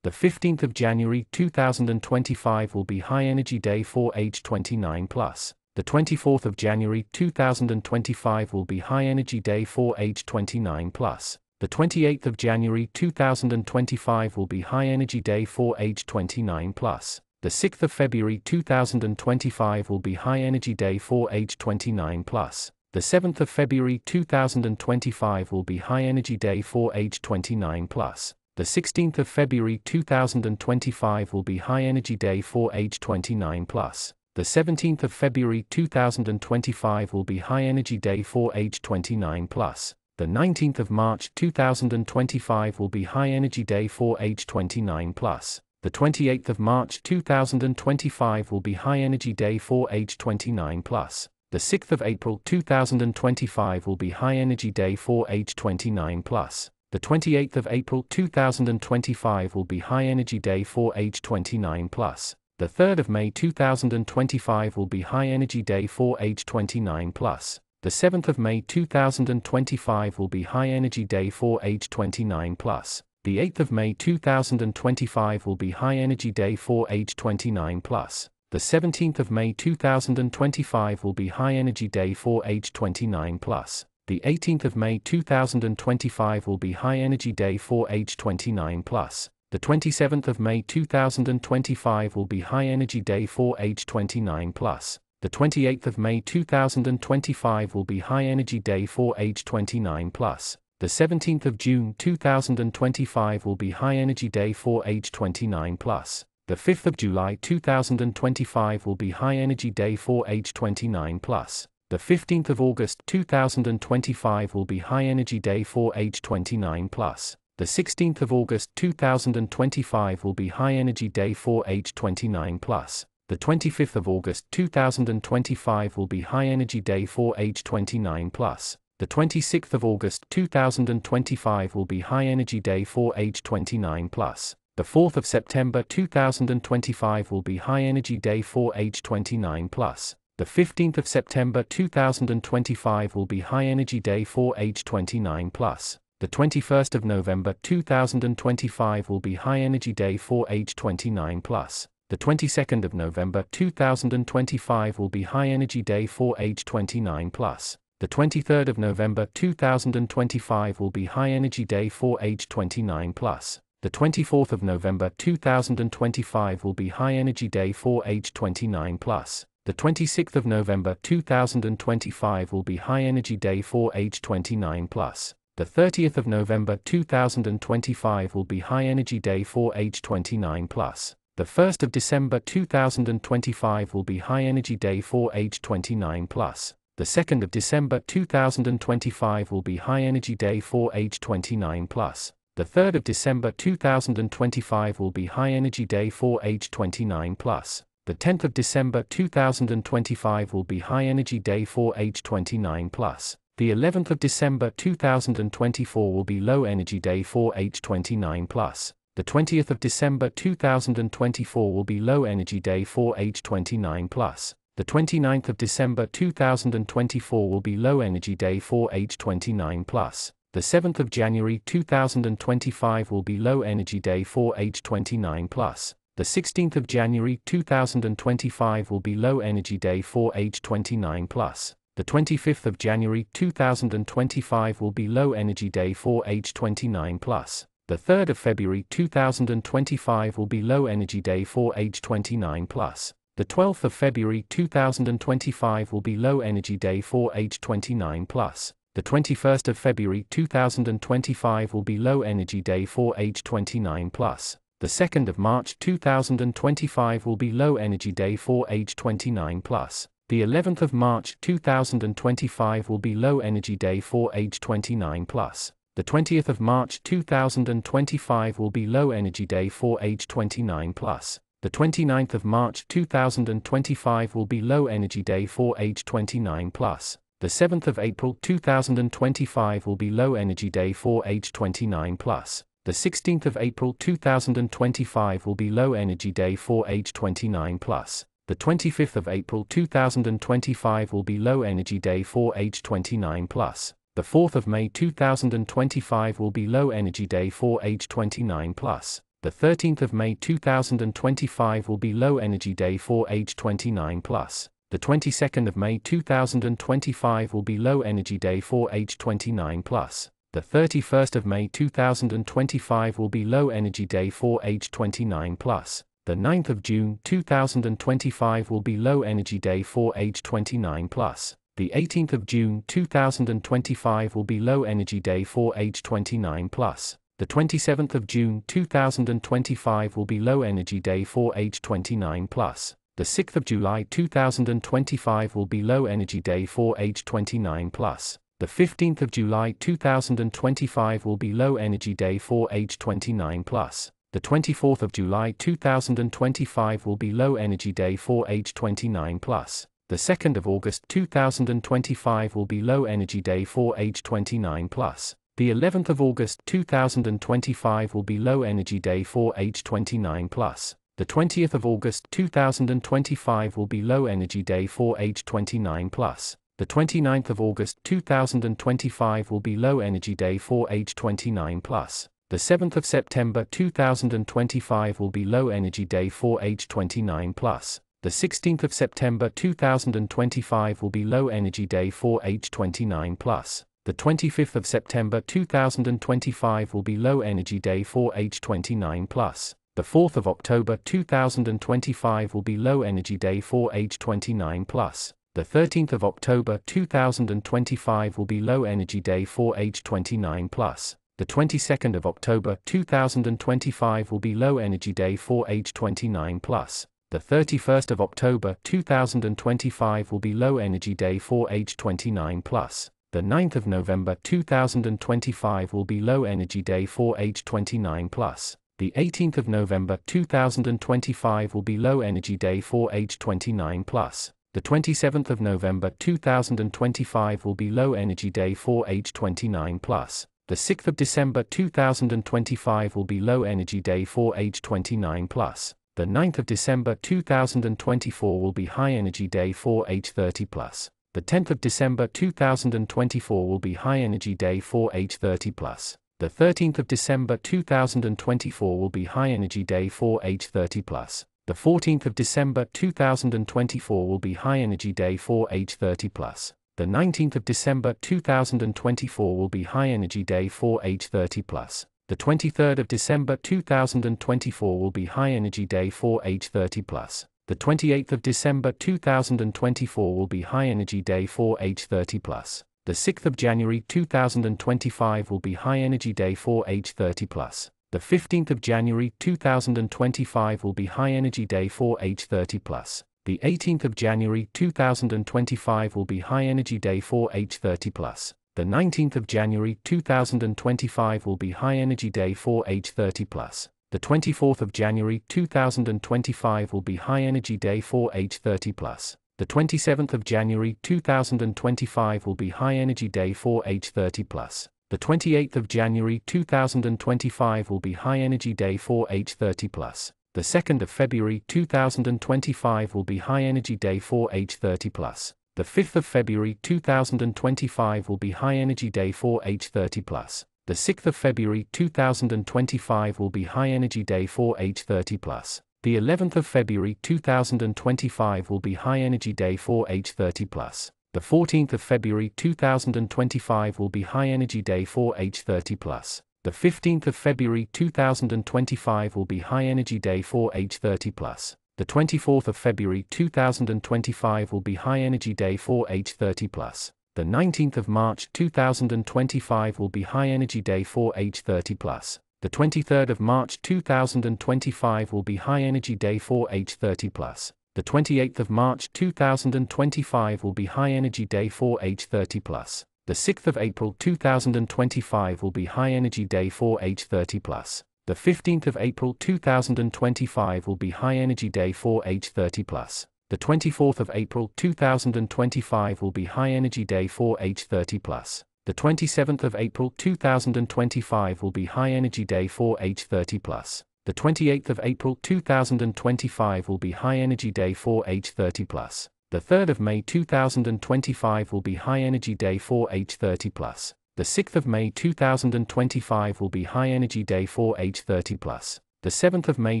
The 15th of January 2025 will be High Energy Day for age 29 plus. The 24th of January 2025 will be High Energy Day for age 29 plus. The 28th of January 2025 will be High Energy Day for age 29 plus. The 6th of February 2025 will be High Energy Day for age 29 plus. The 7th of February 2025 will be High Energy Day for age 29 plus. The 16th of February 2025 will be High Energy Day for age 29 plus. The 17th of February 2025 will be High Energy Day for age 29 plus. The 19th of March 2025 will be High Energy Day for age 29 plus. The 28th of March 2025 will be High Energy Day for age 29 plus. The 6th of April 2025 will be High Energy Day for age 29 plus. The 28th of April 2025 will be High Energy Day for age 29 plus. The 3rd of May 2025 will be High Energy Day for age 29 plus. The 7th of May 2025 will be High Energy Day for age 29 plus. The 8th of May 2025 will be High Energy Day for age 29 plus. The 17th of May 2025 will be High Energy Day for age 29 plus. The 18th of May 2025 will be High Energy Day for age 29 plus. The 27th of May 2025 will be High Energy Day for age 29 plus. The 28th of May 2025 will be High Energy Day for age 29 plus. The 17th of June 2025 will be High Energy Day for age 29 plus. The 5th of July 2025 will be High Energy Day for age 29 plus. The 15th of August 2025 will be High Energy Day for age 29 plus. The 16th of August 2025 will be High Energy Day for age 29 plus. The 25th of August 2025 will be High Energy Day for age 29 plus. The 26th of August 2025 will be High Energy Day for age 29 plus. The 4th of September 2025 will be High Energy Day for age 29 plus. The 15th of September 2025 will be High Energy Day for age 29 plus. The 21st of November 2025 will be High Energy Day for age 29 plus. The 22nd of November 2025 will be High Energy Day for age 29 plus. The 23rd of November 2025 will be High Energy Day for age 29 plus. The 24th of November 2025 will be High Energy Day for age 29 plus. The 26th of November 2025 will be High Energy Day for age 29 plus. The 30th of November 2025 will be High Energy Day for age 29 plus. The 1st of December 2025 will be High Energy Day for age 29 plus. The 2nd of December 2025 will be High Energy Day for age 29 plus. The 3rd of December 2025 will be High Energy Day for age 29 plus. The 10th of December 2025 will be High Energy Day for age 29 plus. The 11th of December 2024 will be Low Energy Day for age 29 plus. The 20th of December 2024 will be Low Energy Day for age 29 plus. The 29th of December 2024 will be Low Energy Day for age 29 plus. The 7th of January 2025 will be Low Energy Day for age 29 plus. The 16th of January 2025 will be Low Energy Day for age 29 plus. The 25th of January 2025 will be Low Energy Day for age 29 plus. The 3rd of February 2025 will be Low Energy Day for age 29 plus. The 12th of February 2025 will be Low Energy Day for age 29 plus. The 21st of February 2025 will be Low Energy Day for age 29 plus. The 2nd of March 2025 will be Low Energy Day for age 29 plus. The 11th of March 2025 will be Low Energy Day for age 29 plus. The 20th of March 2025 will be Low Energy Day for age 29 plus. The 29th of March 2025 will be Low Energy Day for age 29 plus. The 7th of April 2025 will be Low Energy Day for age 29 plus. The 16th of April 2025 will be Low Energy Day for age 29 plus. The 25th of April 2025 will be Low Energy Day for age 29 plus. The 4th of May 2025 will be Low Energy Day for age 29 plus. The 13th of May 2025 will be Low Energy Day for age 29 plus. The 22nd of May 2025 will be Low Energy Day for age 29 plus. The 31st of May 2025 will be Low Energy Day for age 29 plus. The 9th of June 2025 will be Low Energy Day for age 29 plus. The 18th of June 2025 will be Low Energy Day for age 29 plus. The 27th of June 2025 will be Low Energy Day for age 29 plus. The 6th of July 2025 will be Low Energy Day for age 29 plus. The 15th of July 2025 will be Low Energy Day for age 29 plus. The 24th of July 2025 will be Low Energy Day for age 29 plus. The 2nd of August 2025 will be Low Energy Day for age 29 plus. The 11th of August 2025 will be Low Energy Day for age 29 plus. The 20th of August 2025 will be Low Energy Day for age 29 plus. The 29th of August 2025 will be Low Energy Day for age 29 plus. The 7th of September 2025 will be Low Energy Day for age 29 plus. The 16th of September 2025 will be Low Energy Day for H29 plus. The 25th of September 2025 will be Low Energy Day for H29 plus. The 4th of October 2025 will be Low Energy Day for H29 plus. The 13th of October 2025 will be Low Energy Day for H29 plus. The 22nd of October 2025 will be Low Energy Day for H29 plus. The 31st of October 2025 will be Low Energy Day for age 29 plus. The 9th of November 2025 will be Low Energy Day for age 29 plus. The 18th of November 2025 will be Low Energy Day for age 29 plus. The 27th of November 2025 will be Low Energy Day for age 29 plus. The 6th of December 2025 will be Low Energy Day for age 29 plus. The 9th of December 2024 will be High Energy Day for age 30 plus. The 10th of December 2024 will be High Energy Day for age 30 plus. The 13th of December 2024 will be High Energy Day for age 30 plus. The 14th of December 2024 will be High Energy Day for age 30 plus. The 19th of December 2024 will be High Energy Day for age 30 plus. The 23rd of December 2024 will be High Energy Day for age 30 plus. The 28th of December 2024 will be High Energy Day for age 30 plus. The 6th of January 2025 will be High Energy Day for age 30 plus. The 15th of January 2025 will be High Energy Day for age 30 plus. The 18th of January 2025 will be High Energy Day for age 30 plus. The 19th of January 2025 will be High Energy Day for age 30 plus. The 24th of January 2025 will be High Energy Day for age 30 plus. The 27th of January 2025 will be High Energy Day for age 30 plus. The 28th of January 2025 will be High Energy Day for age 30 plus. The 2nd of February 2025 will be High Energy Day for age 30 plus. The 5th of February 2025 will be High Energy Day for age 30 plus. The 6th of February 2025 will be High Energy Day for age 30 plus. The 11th of February 2025 will be High Energy Day for age 30 plus. The 14th of February 2025 will be High Energy Day for age 30 plus. The 15th of February 2025 will be High Energy Day for age 30 plus. The 24th of February 2025 will be High Energy Day for age 30 plus. The 19th of March 2025 will be High Energy Day for age 30 plus. The 23rd of March 2025 will be High Energy Day for age 30 plus. The 28th of March 2025 will be High Energy Day for age 30 plus. The 6th of April 2025 will be High Energy Day for age 30 plus. The 15th of April 2025 will be High Energy Day for age 30 plus. The 24th of April 2025 will be High Energy Day for age 30 plus. The 27th of April 2025 will be High Energy Day for age 30 plus. The 28th of April 2025 will be High Energy Day for age 30 plus. The 3rd of May 2025 will be High Energy Day for age 30 plus. The 6th of May 2025 will be High Energy Day for age 30 plus. The 7th of May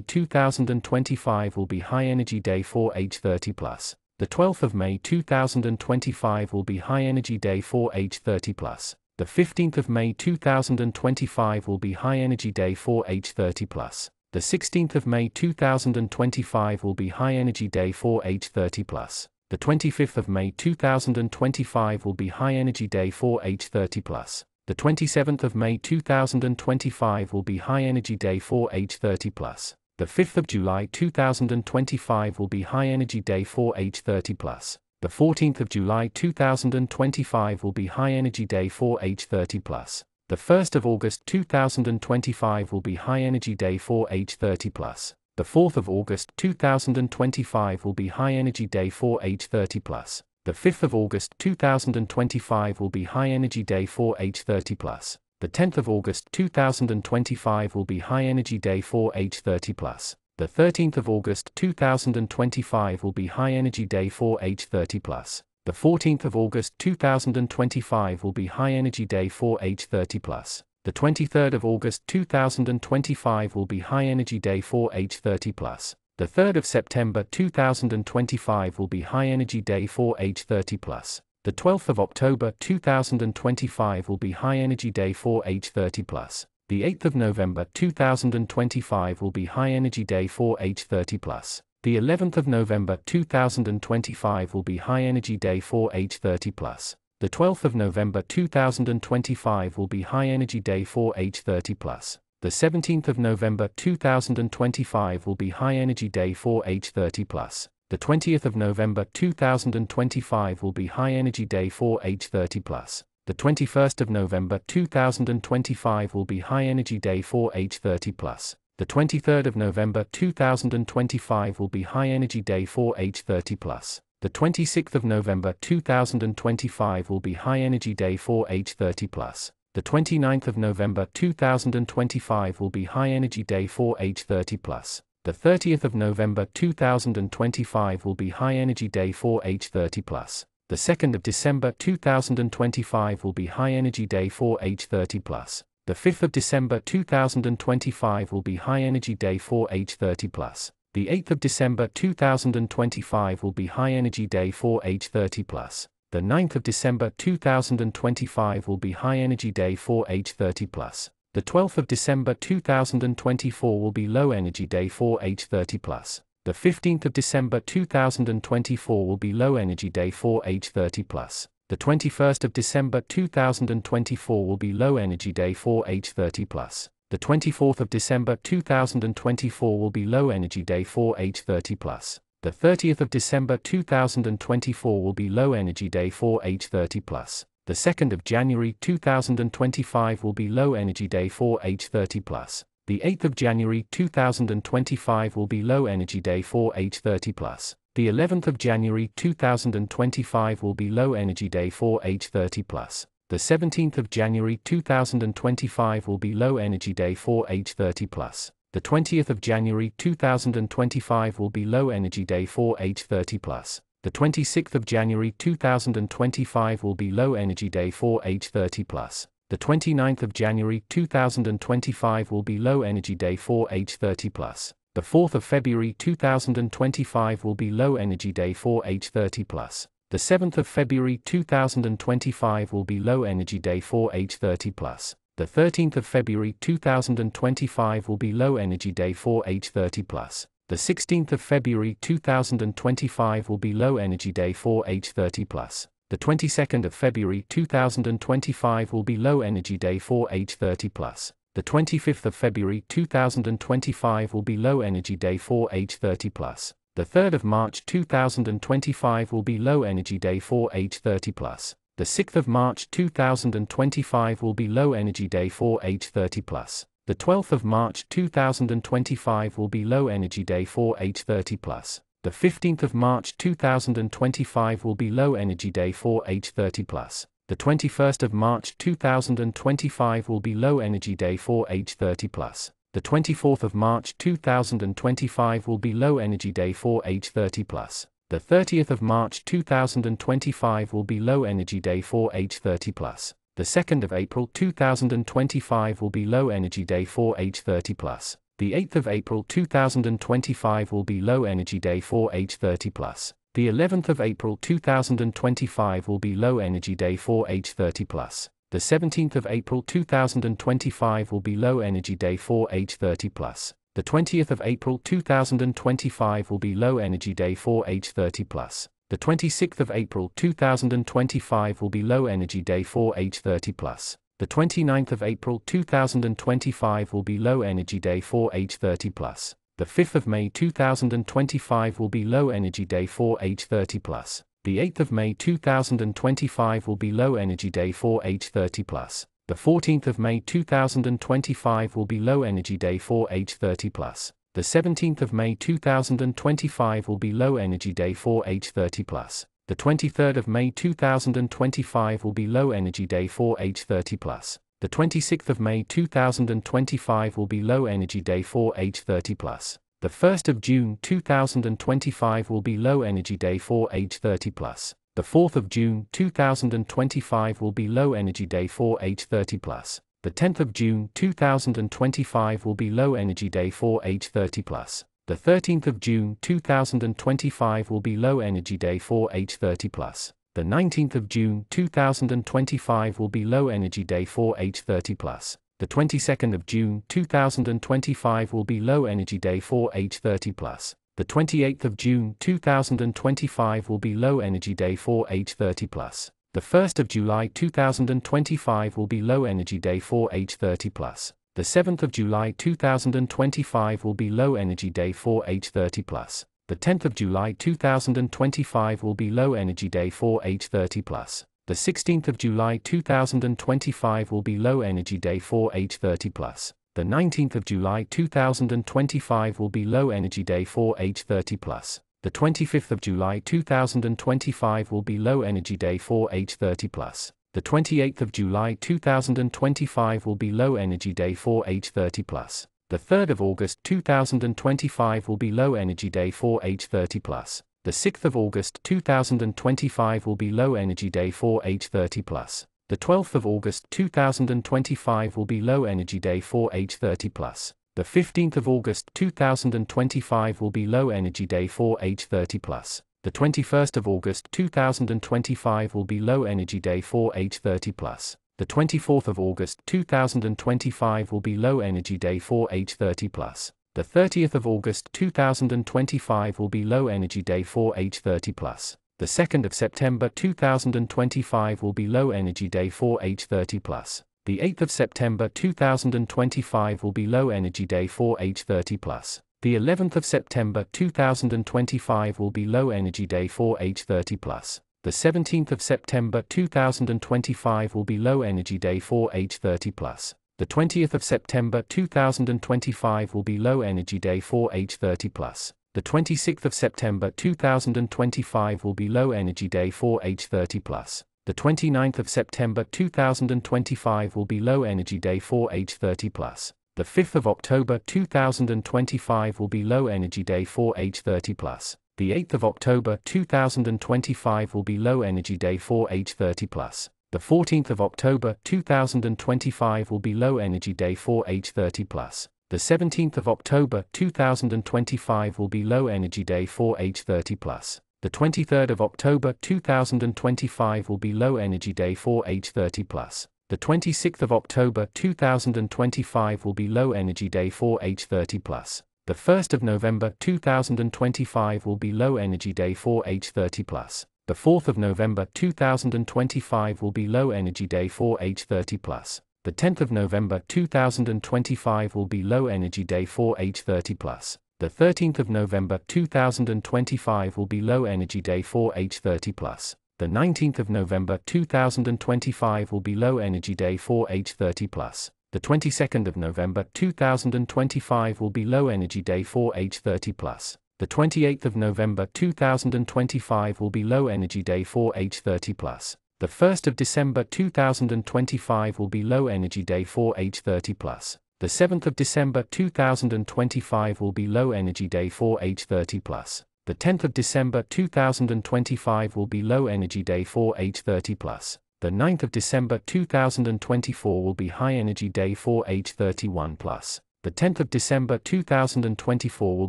2025 will be High Energy Day for age 30 plus. The 12th of May 2025 will be High Energy Day for age 30 plus. The 15th of May 2025 will be High Energy Day for age 30 plus. The 16th of May 2025 will be High Energy Day for age 30 plus. The 25th of May 2025 will be High Energy Day for age 30 plus. The 27th of May 2025 will be High Energy Day for age 30 plus. The 5th of July 2025 will be High Energy Day for age 30 plus. The 14th of July 2025 will be High Energy Day for age 30 plus. The 1st of August 2025 will be High Energy Day for age 30 plus. The 4th of August 2025 will be High Energy Day for age 30 plus. The 5th of August 2025 will be High Energy Day for age 30 plus. The 10th of August 2025 will be High Energy Day for age 30 plus. The 13th of August 2025 will be High Energy Day for age 30 plus. The 14th of August 2025 will be High Energy Day for age 30 plus. The 23rd of August 2025 will be High Energy Day for H30+. The 3rd of September 2025 will be High Energy Day for H30+. The 12th of October 2025 will be High Energy Day for H30+. The 8th of November 2025 will be High Energy Day for H30+. The 11th of November 2025 will be High Energy Day for H30+. The 12th of November 2025 will be High Energy Day for age 30 plus. The 17th of November 2025 will be High Energy Day for age 30 plus. The 20th of November 2025 will be High Energy Day for age 30 plus. The 21st of November 2025 will be High Energy Day for age 30 plus. The 23rd of November 2025 will be High Energy Day for age 30 plus. The 26th of November 2025 will be High Energy Day for age 30 plus. The 29th of November 2025 will be High Energy Day for age 30 plus. The 30th of November 2025 will be High Energy Day for age 30 plus. The 2nd of December 2025 will be High Energy Day for age 30 plus. The 5th of December 2025 will be High Energy Day for age 30 plus. The 8th of December 2025 will be High Energy Day for age 30 plus. The 9th of December 2025 will be High Energy Day for age 30 plus. The 12th of December 2024 will be Low Energy Day for age 30 plus. The 15th of December 2024 will be Low Energy Day for age 30 plus. The 21st of December 2024 will be Low Energy Day for age 30 plus. The 24th of December 2024 will be Low Energy Day for age 30 plus. The 30th of December 2024 will be Low Energy Day for age 30 plus. The 2nd of January 2025 will be Low Energy Day for age 30 plus. The 8th of January 2025 will be Low Energy Day for age 30 plus. The 11th of January 2025 will be Low Energy Day for age 30 plus. The 17th of January 2025 will be Low Energy Day for age 30 plus. The 20th of January 2025 will be Low Energy Day for age 30 plus. The 26th of January 2025 will be Low Energy Day for age 30 plus. The 29th of January 2025 will be Low Energy Day for age 30 plus. The 4th of February 2025 will be Low Energy Day for age 30 plus. The 7th of February 2025 will be Low Energy Day for age 30 plus. The 13th of February 2025 will be Low Energy Day for age 30 plus. The 16th of February 2025 will be Low Energy Day for age 30 plus. The 22nd of February 2025 will be Low Energy Day for age 30 plus. The 25th of February 2025 will be Low Energy Day for age 30 plus. The 3rd of March 2025 will be Low Energy Day for age 30 plus. The 6th of March 2025 will be Low Energy Day for age 30 plus. The 12th of March 2025 will be Low Energy Day for age 30 plus. The 15th of March 2025 will be Low Energy Day for age 30 plus. The 21st of March 2025 will be Low Energy Day for age 30 plus. The 24th of March 2025 will be Low Energy Day for age 30 plus. The 30th of March 2025 will be Low Energy Day for age 30 plus. The 2nd of April 2025 will be Low Energy Day for age 30 plus. The 8th of April 2025 will be Low Energy Day for age 30 plus. The 11th of April 2025 will be Low Energy Day for age 30 plus. The 17th of April 2025 will be Low Energy Day for age 30 plus. The 20th of April 2025 will be Low Energy Day for age 30 plus. The 26th of April 2025 will be Low Energy Day for age 30 plus. The 29th of April 2025 will be Low Energy Day for age 30 plus. The 5th of May 2025 will be Low Energy Day for age 30 plus. The 8th of May 2025 will be Low Energy Day for age 30 plus. The 14th of May 2025 will be Low Energy Day for age 30 plus. The 17th of May 2025 will be Low Energy Day for age 30 plus. The 23rd of May 2025 will be Low Energy Day for age 30 plus. The 26th of May 2025 will be Low Energy Day for age 30 plus. The 1st of June 2025 will be Low Energy Day for age 30 plus. The 4th of June 2025 will be Low Energy Day for age 30 plus. The 10th of June 2025 will be Low Energy Day for age 30 plus. The 13th of June 2025 will be Low Energy Day for age 30 plus. The 19th of June 2025 will be Low Energy Day for age 30 plus the 22nd of June 2025 will be Low Energy Day for age 30 plus. The 28th of June 2025 will be Low Energy Day for age 30 plus. The 1st of July 2025 will be Low Energy Day for age 30 plus. The 7th of July 2025 will be Low Energy Day for age 30 plus. The 10th of July 2025 will be Low Energy Day for age 30 plus. The 16th of July 2025 will be Low Energy Day for age 30 plus. The 19th of July 2025 will be Low Energy Day for age 30 plus. The 25th of July 2025 will be Low Energy Day for age 30 plus. The 28th of July 2025 will be Low Energy Day for age 30 plus. The 3rd of August 2025 will be Low Energy Day for age 30 plus. The 6th of August 2025 will be Low Energy Day for age 30 plus. The 12th of August 2025 will be Low Energy Day for age 30 plus. The 15th of August 2025 will be Low Energy Day for age 30 plus. The 21st of August 2025 will be Low Energy Day for age 30 plus. The 24th of August 2025 will be Low Energy Day for age 30 plus. The 30th of August 2025 will be Low Energy Day for age 30 plus. The 2nd of September 2025 will be Low Energy Day for age 30 plus. The 8th of September 2025 will be Low Energy Day for age 30 plus. The 11th of September 2025 will be Low Energy Day for age 30 plus. The 17th of September 2025 will be Low Energy Day for age 30 plus. The 20th of September 2025 will be Low Energy Day for H30 plus. The 26th of September 2025 will be Low Energy Day for H30 plus. The 29th of September 2025 will be Low Energy Day for H30 plus. The 5th of October 2025 will be Low Energy Day for H30 plus. The 8th of October 2025 will be Low Energy Day for H30 plus. The 14th of October 2025 will be Low Energy Day for age 30 plus. The 17th of October 2025 will be Low Energy Day for age 30 plus. The 23rd of October 2025 will be Low Energy Day for age 30 plus. The 26th of October 2025 will be Low Energy Day for age 30 plus. The 1st of November 2025 will be Low Energy Day for age 30 plus. The 4th of November 2025 will be Low Energy Day for H30+. The 10th of November 2025 will be Low Energy Day for H30+. The 13th of November 2025 will be Low Energy Day for H30+. The 19th of November 2025 will be Low Energy Day for H30+. The 22nd of November 2025 will be Low Energy Day for H30+. The 28th of November 2025 will be Low Energy Day for H30+. The 1st of December 2025 will be Low Energy Day for H30+. The 7th of December 2025 will be Low Energy Day for H30+. The 10th of December 2025 will be Low Energy Day for H30+. The 9th of December 2024 will be High Energy Day for H31+. The 10th of December 2024 will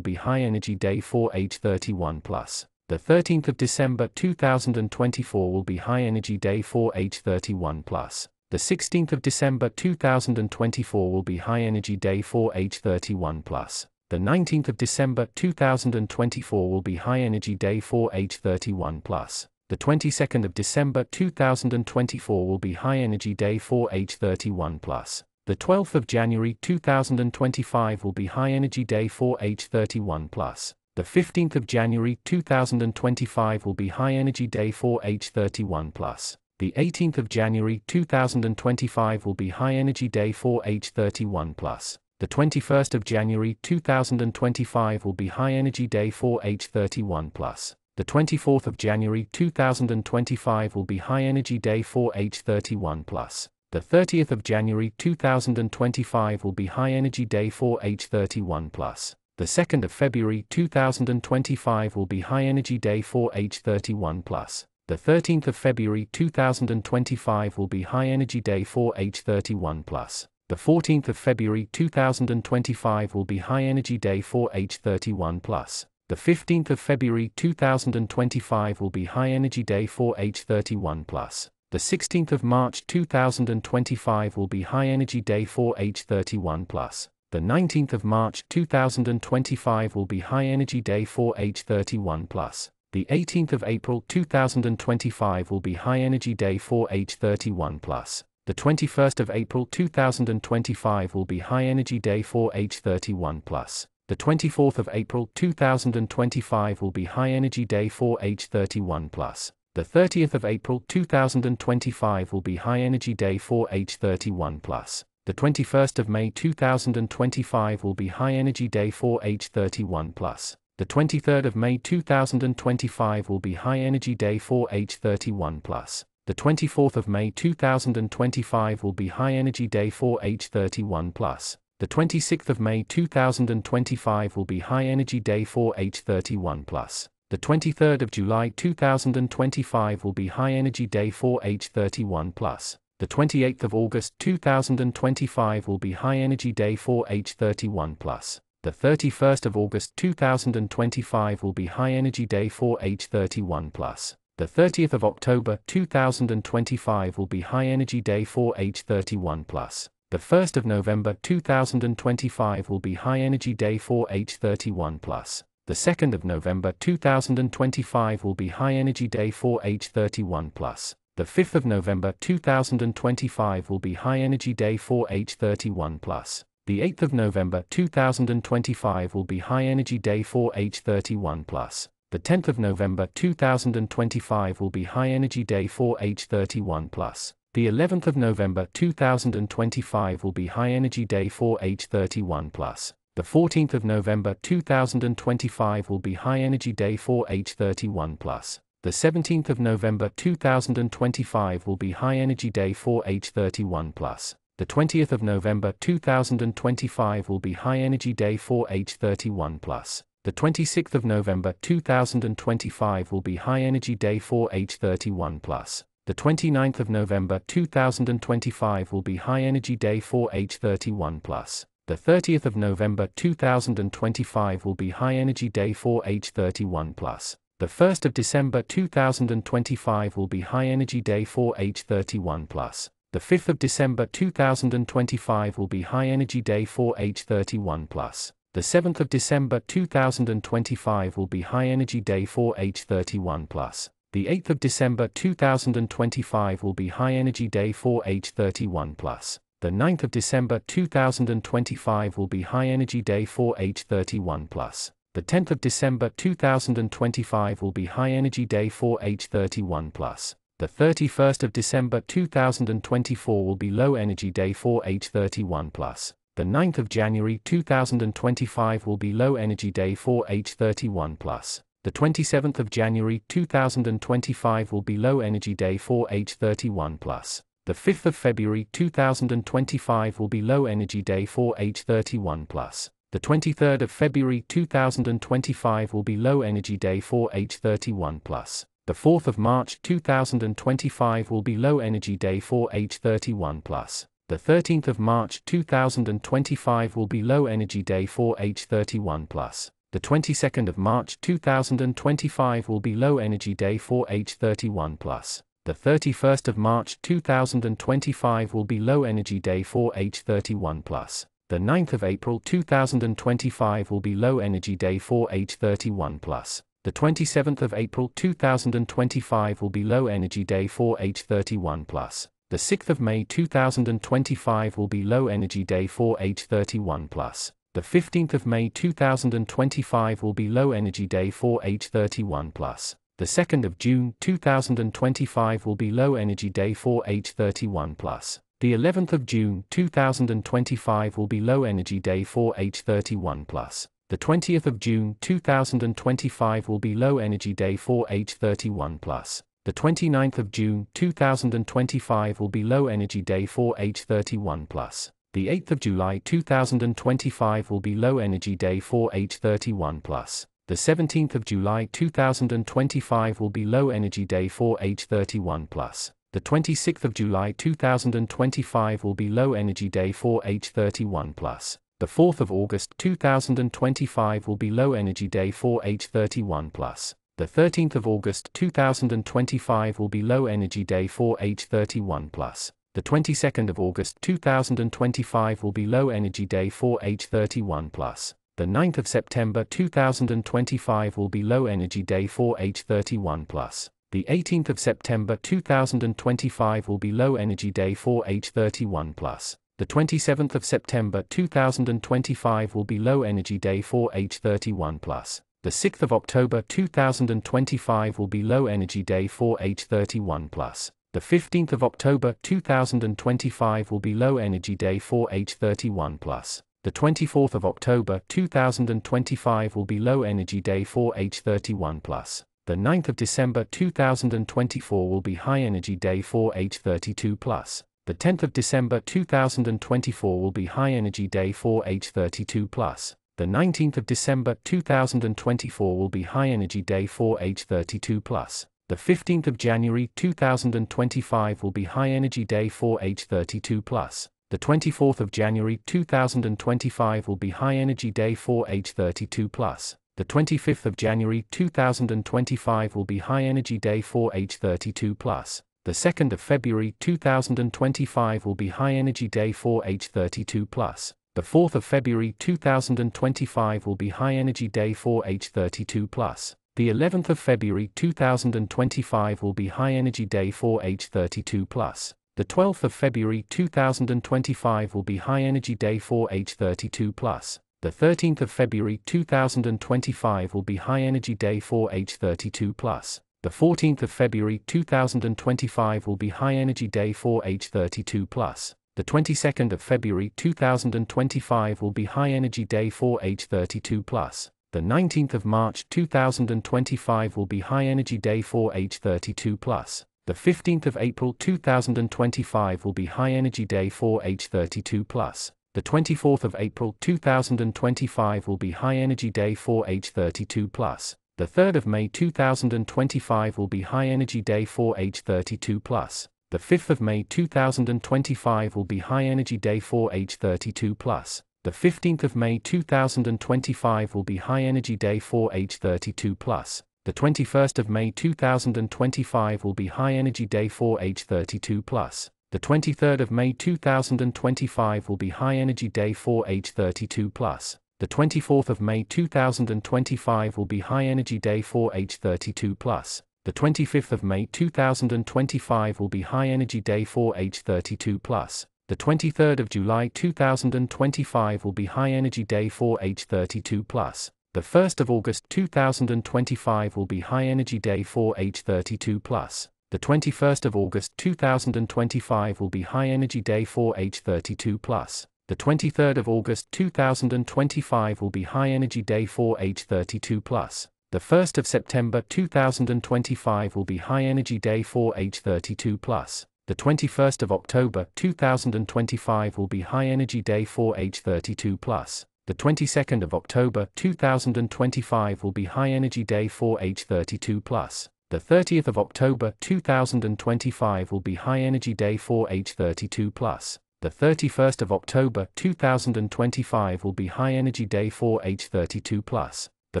be High Energy Day for H31+. The 13th of December 2024 will be High Energy Day for H31+. The 16th of December 2024 will be High Energy Day for H31+. The 19th of December 2024 will be High Energy Day for H31+. The 22nd of December 2024 will be High Energy Day for H31+. The 12th of January 2025 will be High Energy Day for H31+. The 15th of January 2025 will be High Energy Day for H31+. The 18th of January 2025 will be High Energy Day for H31+. The 21st of January 2025 will be High Energy Day for H31+. The 24th of January 2025 will be High Energy Day for H31+. The 30th of January 2025 will be High Energy Day for H31+. The 2nd of February 2025 will be High Energy Day for H31+. The 13th of February 2025 will be High Energy Day for H31+. The 14th of February 2025 will be High Energy Day for H31+. The 15th of February 2025 will be High Energy Day for H31+. The 16th of March 2025 will be High Energy Day for H31+. The 19th of March 2025 will be High Energy Day for H31+. The 18th of April 2025 will be High Energy Day for H31+. The 21st of April 2025 will be High Energy Day for H31+. The 24th of April 2025 will be High Energy Day for H31+. The 30th of April 2025 will be High Energy Day for H31+. The 21st of May 2025 will be High Energy Day for H31+. The 23rd of May 2025 will be High Energy Day for H31+. The 24th of May 2025 will be High Energy Day for H31+. The 26th of May 2025 will be High Energy Day for H31+. The 23rd of July 2025 will be High Energy Day for H31+. The 28th of August 2025 will be High Energy Day for H31+. The 31st of August 2025 will be High Energy Day for H31+. The 30th of October 2025 will be High Energy Day for H31+. The 1st of November 2025 will be High Energy Day for H31+. The 2nd of November 2025 will be High Energy Day for H31+. The 5th of November 2025 will be High Energy Day for H31+. The 8th of November 2025 will be High Energy Day for H31+. The 10th of November 2025 will be High Energy Day for H31+. The 11th of November 2025 will be High Energy Day for H31+. The 14th of November 2025 will be High Energy Day for H31+. The 17th of November 2025 will be High Energy Day for H31+. The 20th of November 2025 will be High Energy Day for H31+. The 26th of November 2025 will be High Energy Day for H31+. The 29th of November 2025 will be High Energy Day for H31+. The 30th of November 2025 will be High Energy Day for H31+. The 1st of December 2025 will be High Energy Day for H31+. The 5th of December 2025 will be High Energy Day for H31+. The 7th of December 2025 will be High Energy Day for H31+. The 8th of December 2025 will be High Energy Day for H31 Plus. The 9th of December 2025 will be High Energy Day for H31 Plus. The 10th of December 2025 will be High Energy Day for H31 Plus. The 31st of December 2024 will be Low Energy Day for H31 Plus. The 9th of January 2025 will be Low Energy Day for H31 Plus. The 27th of January 2025 will be Low Energy Day for H31 Plus. The 5th of February 2025 will be Low Energy Day for H31 Plus. The 23rd of February 2025 will be Low Energy Day for H31 Plus. The 4th of March 2025 will be Low Energy Day for H31 Plus. The 13th of March 2025 will be Low Energy Day for H31 Plus. The 22nd of March 2025 will be Low Energy Day for H31 Plus. The 31st of March 2025 will be Low Energy Day for H31 Plus. The 9th of April 2025 will be Low Energy Day for H31 Plus. The 27th of April 2025 will be Low Energy Day for H31 Plus. The 6th of May 2025 will be Low Energy Day for H31 Plus. The 15th of May 2025 will be Low Energy Day for H31 Plus. The 2nd of June 2025 will be Low Energy Day for H31 Plus. The 11th of June 2025 will be Low Energy Day for H31 Plus. The 20th of June 2025 will be Low Energy Day for H31 Plus. The 29th of June 2025 will be Low Energy Day for H31 Plus. The 8th of July 2025 will be Low Energy Day for H31 Plus. The 17th of July 2025 will be Low Energy Day for H31 Plus. The 26th of July 2025 will be Low Energy Day for H31 Plus. The 4th of August 2025 will be Low Energy Day for H31 Plus. The 13th of August 2025 will be Low Energy Day for H31 Plus. The 22nd of August 2025 will be Low Energy Day for H31 Plus. The 9th of September 2025 will be Low Energy Day for H31 Plus. The 18th of September 2025 will be Low Energy Day for H31 Plus. The 27th of September 2025 will be Low Energy Day for H31 Plus. The 6th of October 2025 will be Low Energy Day for H31 Plus. The 15th of October 2025 will be Low Energy Day for H31 Plus. The 24th of October 2025 will be Low Energy Day for H31 Plus. The 9th of December 2024 will be High Energy Day for H32 Plus. The 10th of December 2024 will be High Energy Day for H32 Plus. The 19th of December 2024 will be High Energy Day for H32 Plus. The 15th of January 2025 will be High Energy Day for H32 Plus. The 24th of January 2025 will be High Energy Day for H32 Plus. The 25th of January 2025 will be High Energy Day for H32 Plus. The 2nd of February 2025 will be High Energy Day for H32 Plus. The 4th of February 2025 will be High Energy Day for H32 Plus. The 11th of February 2025 will be High Energy Day for H32 Plus. The 12th of February 2025 will be High Energy Day for H32 Plus. The 13th of February 2025 will be High Energy Day for H32 Plus. The 14th of February 2025 will be High Energy Day for H32 Plus. The 22nd of February 2025 will be High Energy Day for H32 Plus. The 19th of March 2025 will be High Energy Day for H32 Plus. The 15th of April 2025 will be High Energy Day for H32 Plus. The 24th of April 2025 will be High Energy Day for H32 Plus. The 3rd of May 2025 will be High Energy Day for H32 Plus. The 5th of May 2025 will be High Energy Day for H32 Plus. The 15th of May 2025 will be High Energy Day for H32 Plus. The 21st of May 2025 will be High Energy Day for H32 Plus. The 23rd of May 2025 will be High Energy Day for H32 Plus. The 24th of May 2025 will be High Energy Day for H32 Plus. The 25th of May 2025 will be High Energy Day for H32 Plus. The 23rd of July 2025 will be High Energy Day for H32 Plus. The 1st of August 2025 will be High Energy Day for H32 Plus. The 21st of August 2025 will be High Energy Day for H32 Plus. The 23rd of August 2025 will be High Energy Day for H32 Plus. The 1st of September 2025 will be High Energy Day for H32 Plus. The 21st of October 2025 will be High Energy Day for H32 Plus. The 22nd of October 2025 will be High Energy Day for H32 Plus. The 30th of October 2025 will be High Energy Day for H32 Plus. The 31st of October 2025 will be High Energy Day for H32 Plus. The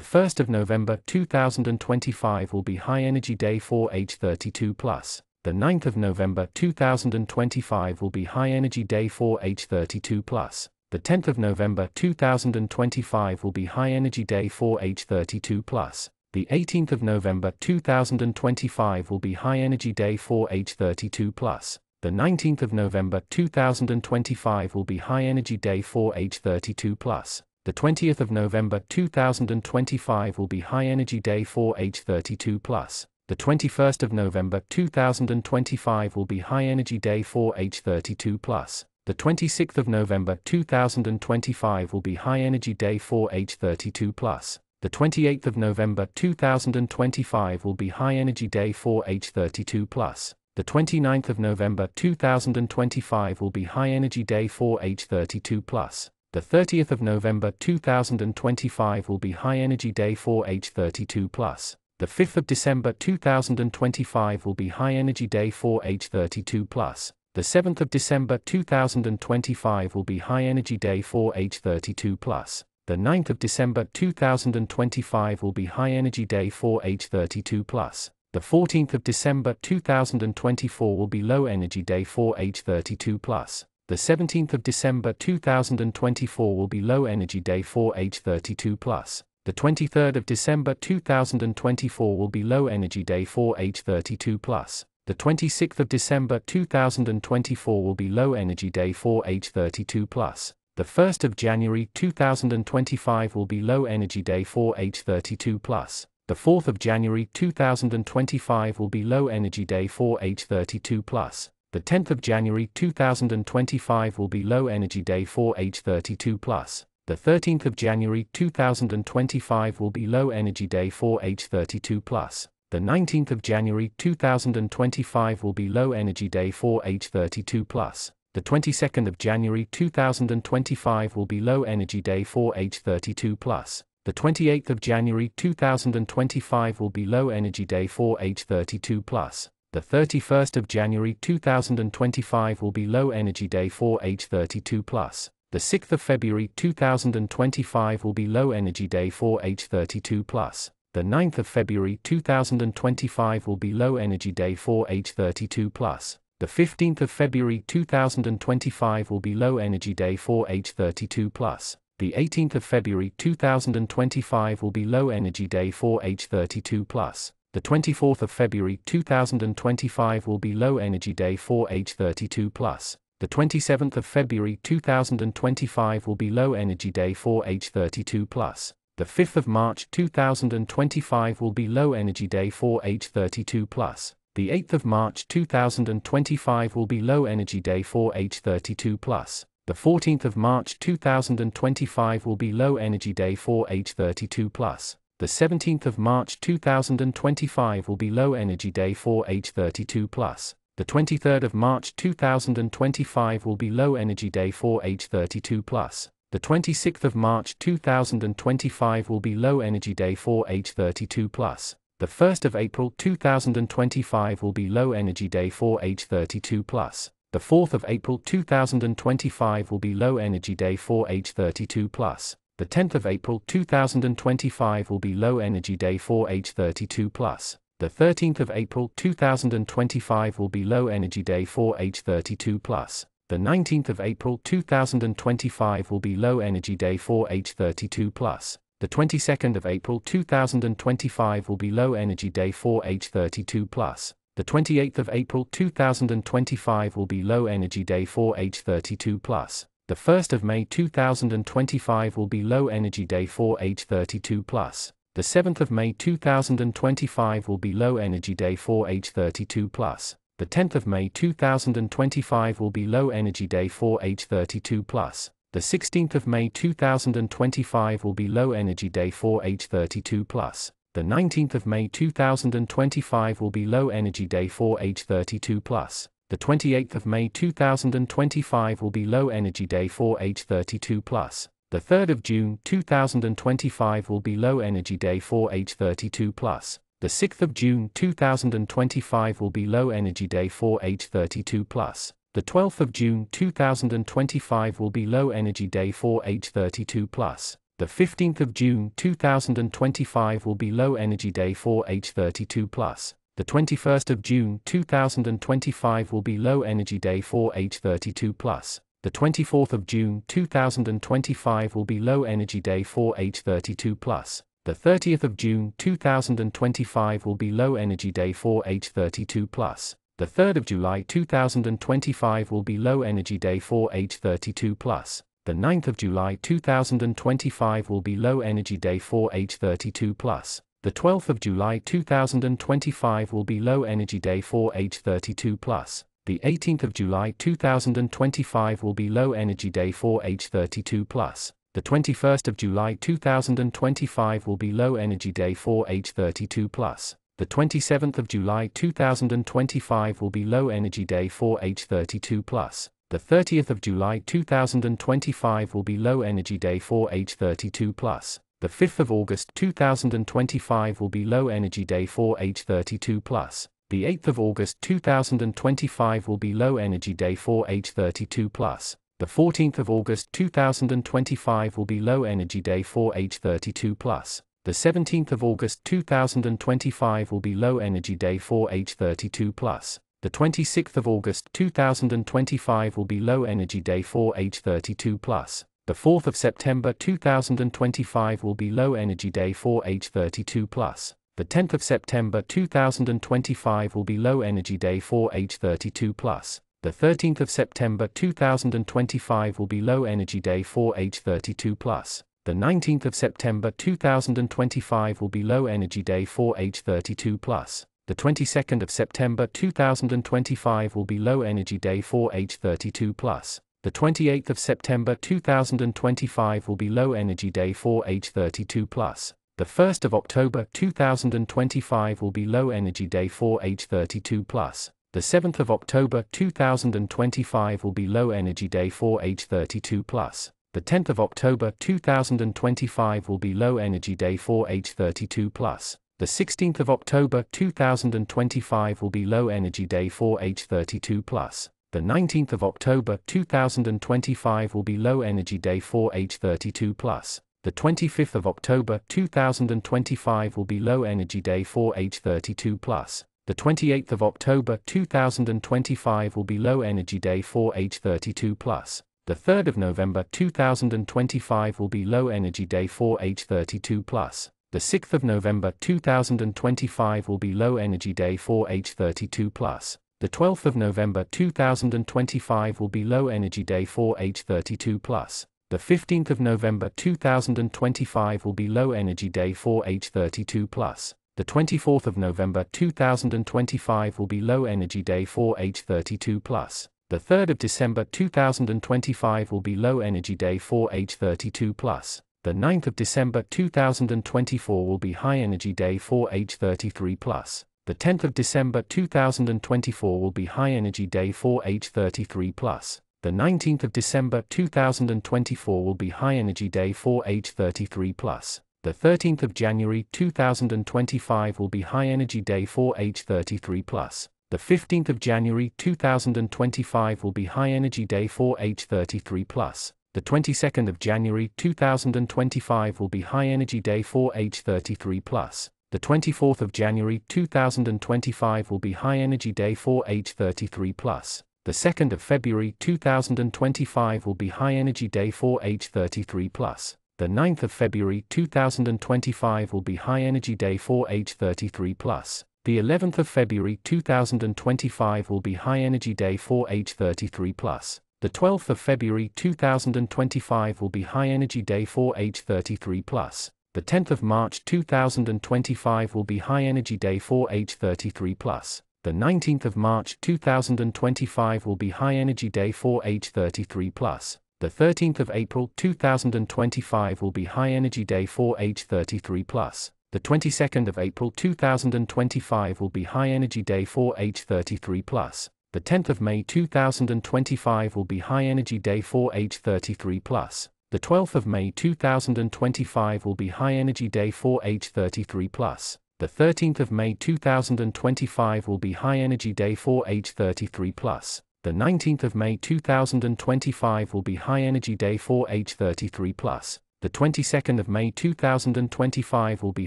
1st of November 2025 will be High Energy Day for H32 Plus the 9th of November 2025 will be High Energy Day for H32+. The 10th of November 2025 will be High Energy Day for H32+. The 18th of November 2025 will be High Energy Day for H32+. The 19th of November 2025 will be High Energy Day for H32+. The 20th of November 2025 will be High Energy Day for H32+. The 21st of November 2025 will be High Energy Day for H32+. The 26th of November 2025 will be High Energy Day for H32+. The 28th of November 2025 will be High Energy Day for H32+. The 29th of November 2025 will be High Energy Day for H32+. The 30th of November 2025 will be High Energy Day for H32+. The 5th of December 2025 will be High Energy Day for H32+. The 7th of December 2025 will be High Energy Day for H32+. The 9th of December 2025 will be High Energy Day for H32+. The 14th of December 2024 will be Low Energy Day for H32+. The 17th of December 2024 will be Low Energy Day for H32+ the 23rd of December 2024 will be Low Energy Day for H32+. The 26th of December 2024 will be Low Energy Day for H32+. The 1st of January 2025 will be Low Energy Day for H32+. The 4th of January 2025 will be Low Energy Day for H32+. The 10th of January 2025 will be Low Energy Day for H32+. The 13th of January 2025 will be Low Energy Day for H32+. The 19th of January 2025 will be Low Energy Day for H32+. The 22nd of January 2025 will be Low Energy Day for H32+. The 28th of January 2025 will be Low Energy Day for H32+. The 31st of January 2025 will be Low Energy Day for H32+. The 6th of February 2025 will be Low Energy Day for H32+. The 9th of February 2025 will be Low Energy Day for H32+. The 15th of February 2025 will be Low Energy Day for H32+. The 18th of February 2025 will be Low Energy Day for H32+. The 24th of February 2025 will be Low Energy Day for H32+ the 27th of February 2025 will be Low Energy Day for H32+. The 5th of March 2025 will be Low Energy Day for H32+. The 8th of March 2025 will be Low Energy Day for H32+. The 14th of March 2025 will be Low Energy Day for H32+. The 17th of March 2025 will be Low Energy Day for H32+ the 23rd of March 2025 will be Low Energy Day for H32+. The 26th of March 2025 will be Low Energy Day for H32+. The 1st of April 2025 will be Low Energy Day for H32+. The 4th of April 2025 will be Low Energy Day for H32+. The 10th of April 2025 will be Low Energy Day for H32+. The 13th of April 2025 will be Low Energy Day for H32+. The 19th of April 2025 will be Low Energy Day for H32+. The 22nd of April 2025 will be Low Energy Day for H32 Plus. The 28th of April 2025 will be Low Energy Day for H32 Plus. The 1st of May 2025 will be Low Energy Day for H32 Plus. The 7th of May 2025 will be Low Energy Day for H32 Plus. The 10th of May 2025 will be Low Energy Day for H32 Plus. The 16th of May 2025 will be Low Energy Day for H32 Plus. The 19th of May 2025 will be Low Energy Day for H32 Plus. The 28th of May 2025 will be Low Energy Day for H32 Plus. The 3rd of June 2025 will be Low Energy Day for H32 Plus. The 6th of June 2025 will be Low Energy Day for H32 Plus. The 12th of June 2025 will be Low Energy Day for H32 Plus. The 15th of June 2025 will be Low Energy Day for H32 Plus. The 21st of June 2025 will be Low Energy Day for H32 Plus. The 24th of June 2025 will be Low Energy Day for H32 Plus. The 30th of June 2025 will be Low Energy Day for H32 Plus. The 3rd of July 2025 will be Low Energy Day for H32 Plus. The 9th of July 2025 will be Low Energy Day for H32 Plus. The 12th of July 2025 will be Low Energy Day for H32 Plus. The 18th of July 2025 will be Low Energy Day for H32 Plus. The 21st of July 2025 will be Low Energy Day for H32 Plus. The 27th of July 2025 will be Low Energy Day for H32 Plus. The 30th of July 2025 will be Low Energy Day for H32 Plus. The 5th of August 2025 will be Low Energy Day for H32 Plus. The 8th of August 2025 will be Low Energy Day for H32 Plus. The 14th of August 2025 will be Low Energy Day for H32 Plus. The 17th of August 2025 will be Low Energy Day for H32 Plus. The 26th of August 2025 will be Low Energy Day for H32 Plus. The 4th of September 2025 will be Low Energy Day for H32 Plus. The 10th of September 2025 will be Low Energy Day for H32 Plus. The 13th of September 2025 will be Low Energy Day for H32 Plus. The 19th of September 2025 will be Low Energy Day for H32 Plus. The 22nd of September 2025 will be Low Energy Day for H32 Plus. The 28th of September 2025 will be Low Energy Day for H32 Plus. The 1st of October 2025 will be Low Energy Day for H32 Plus. The 7th of October 2025 will be Low Energy Day for H32 Plus. The 10th of October 2025 will be Low Energy Day for H32 Plus. The 16th of October 2025 will be Low Energy Day for H32 Plus. The 19th of October 2025 will be Low Energy Day for H32 Plus. The 25th of October 2025 will be Low Energy Day for H32 Plus. The 28th of October 2025 will be Low Energy Day for H32 Plus. The 3rd of November 2025 will be Low Energy Day for H32 Plus. The 6th of November 2025 will be Low Energy Day for H32 Plus. The 12th of November 2025 will be Low Energy Day for H32 Plus. The 15th of November 2025 will be Low Energy Day for H32 Plus. The 24th of November 2025 will be Low Energy Day for H32 Plus. The 3rd of December 2025 will be Low Energy Day for H32 Plus. The 9th of December 2024 will be High Energy Day for H33 Plus. The 10th of December 2024 will be High Energy Day for H33 Plus. The 19th of December 2024 will be High Energy Day for H33 Plus. The 13th of January 2025 will be High Energy Day for H33 Plus. The 15th of January 2025 will be High Energy Day for H33 Plus. The 22nd of January 2025 will be High Energy Day for H33 Plus. The 24th of January 2025 will be High Energy Day for H33 Plus. The 2nd of February 2025 will be High Energy Day for H33 Plus. The 9th of February 2025 will be High Energy Day for age 33 plus. The 11th of February 2025 will be High Energy Day for age 33 plus. The 12th of February 2025 will be High Energy Day for age 33 plus. The 10th of March 2025 will be High Energy Day for age 33 plus. The 19th of March 2025 will be High Energy Day for age 33 plus. The 13th of April 2025 will be High Energy Day for age 33 plus. The 22nd of April 2025 will be High Energy Day for age 33 plus. The 10th of May 2025 will be High Energy Day for age 33 plus. The 12th of May 2025 will be High Energy Day for age 33 plus. The 13th of May 2025 will be High Energy Day for age 33 plus. The 19th of May 2025 will be High Energy Day for H33+. The 22nd of May 2025 will be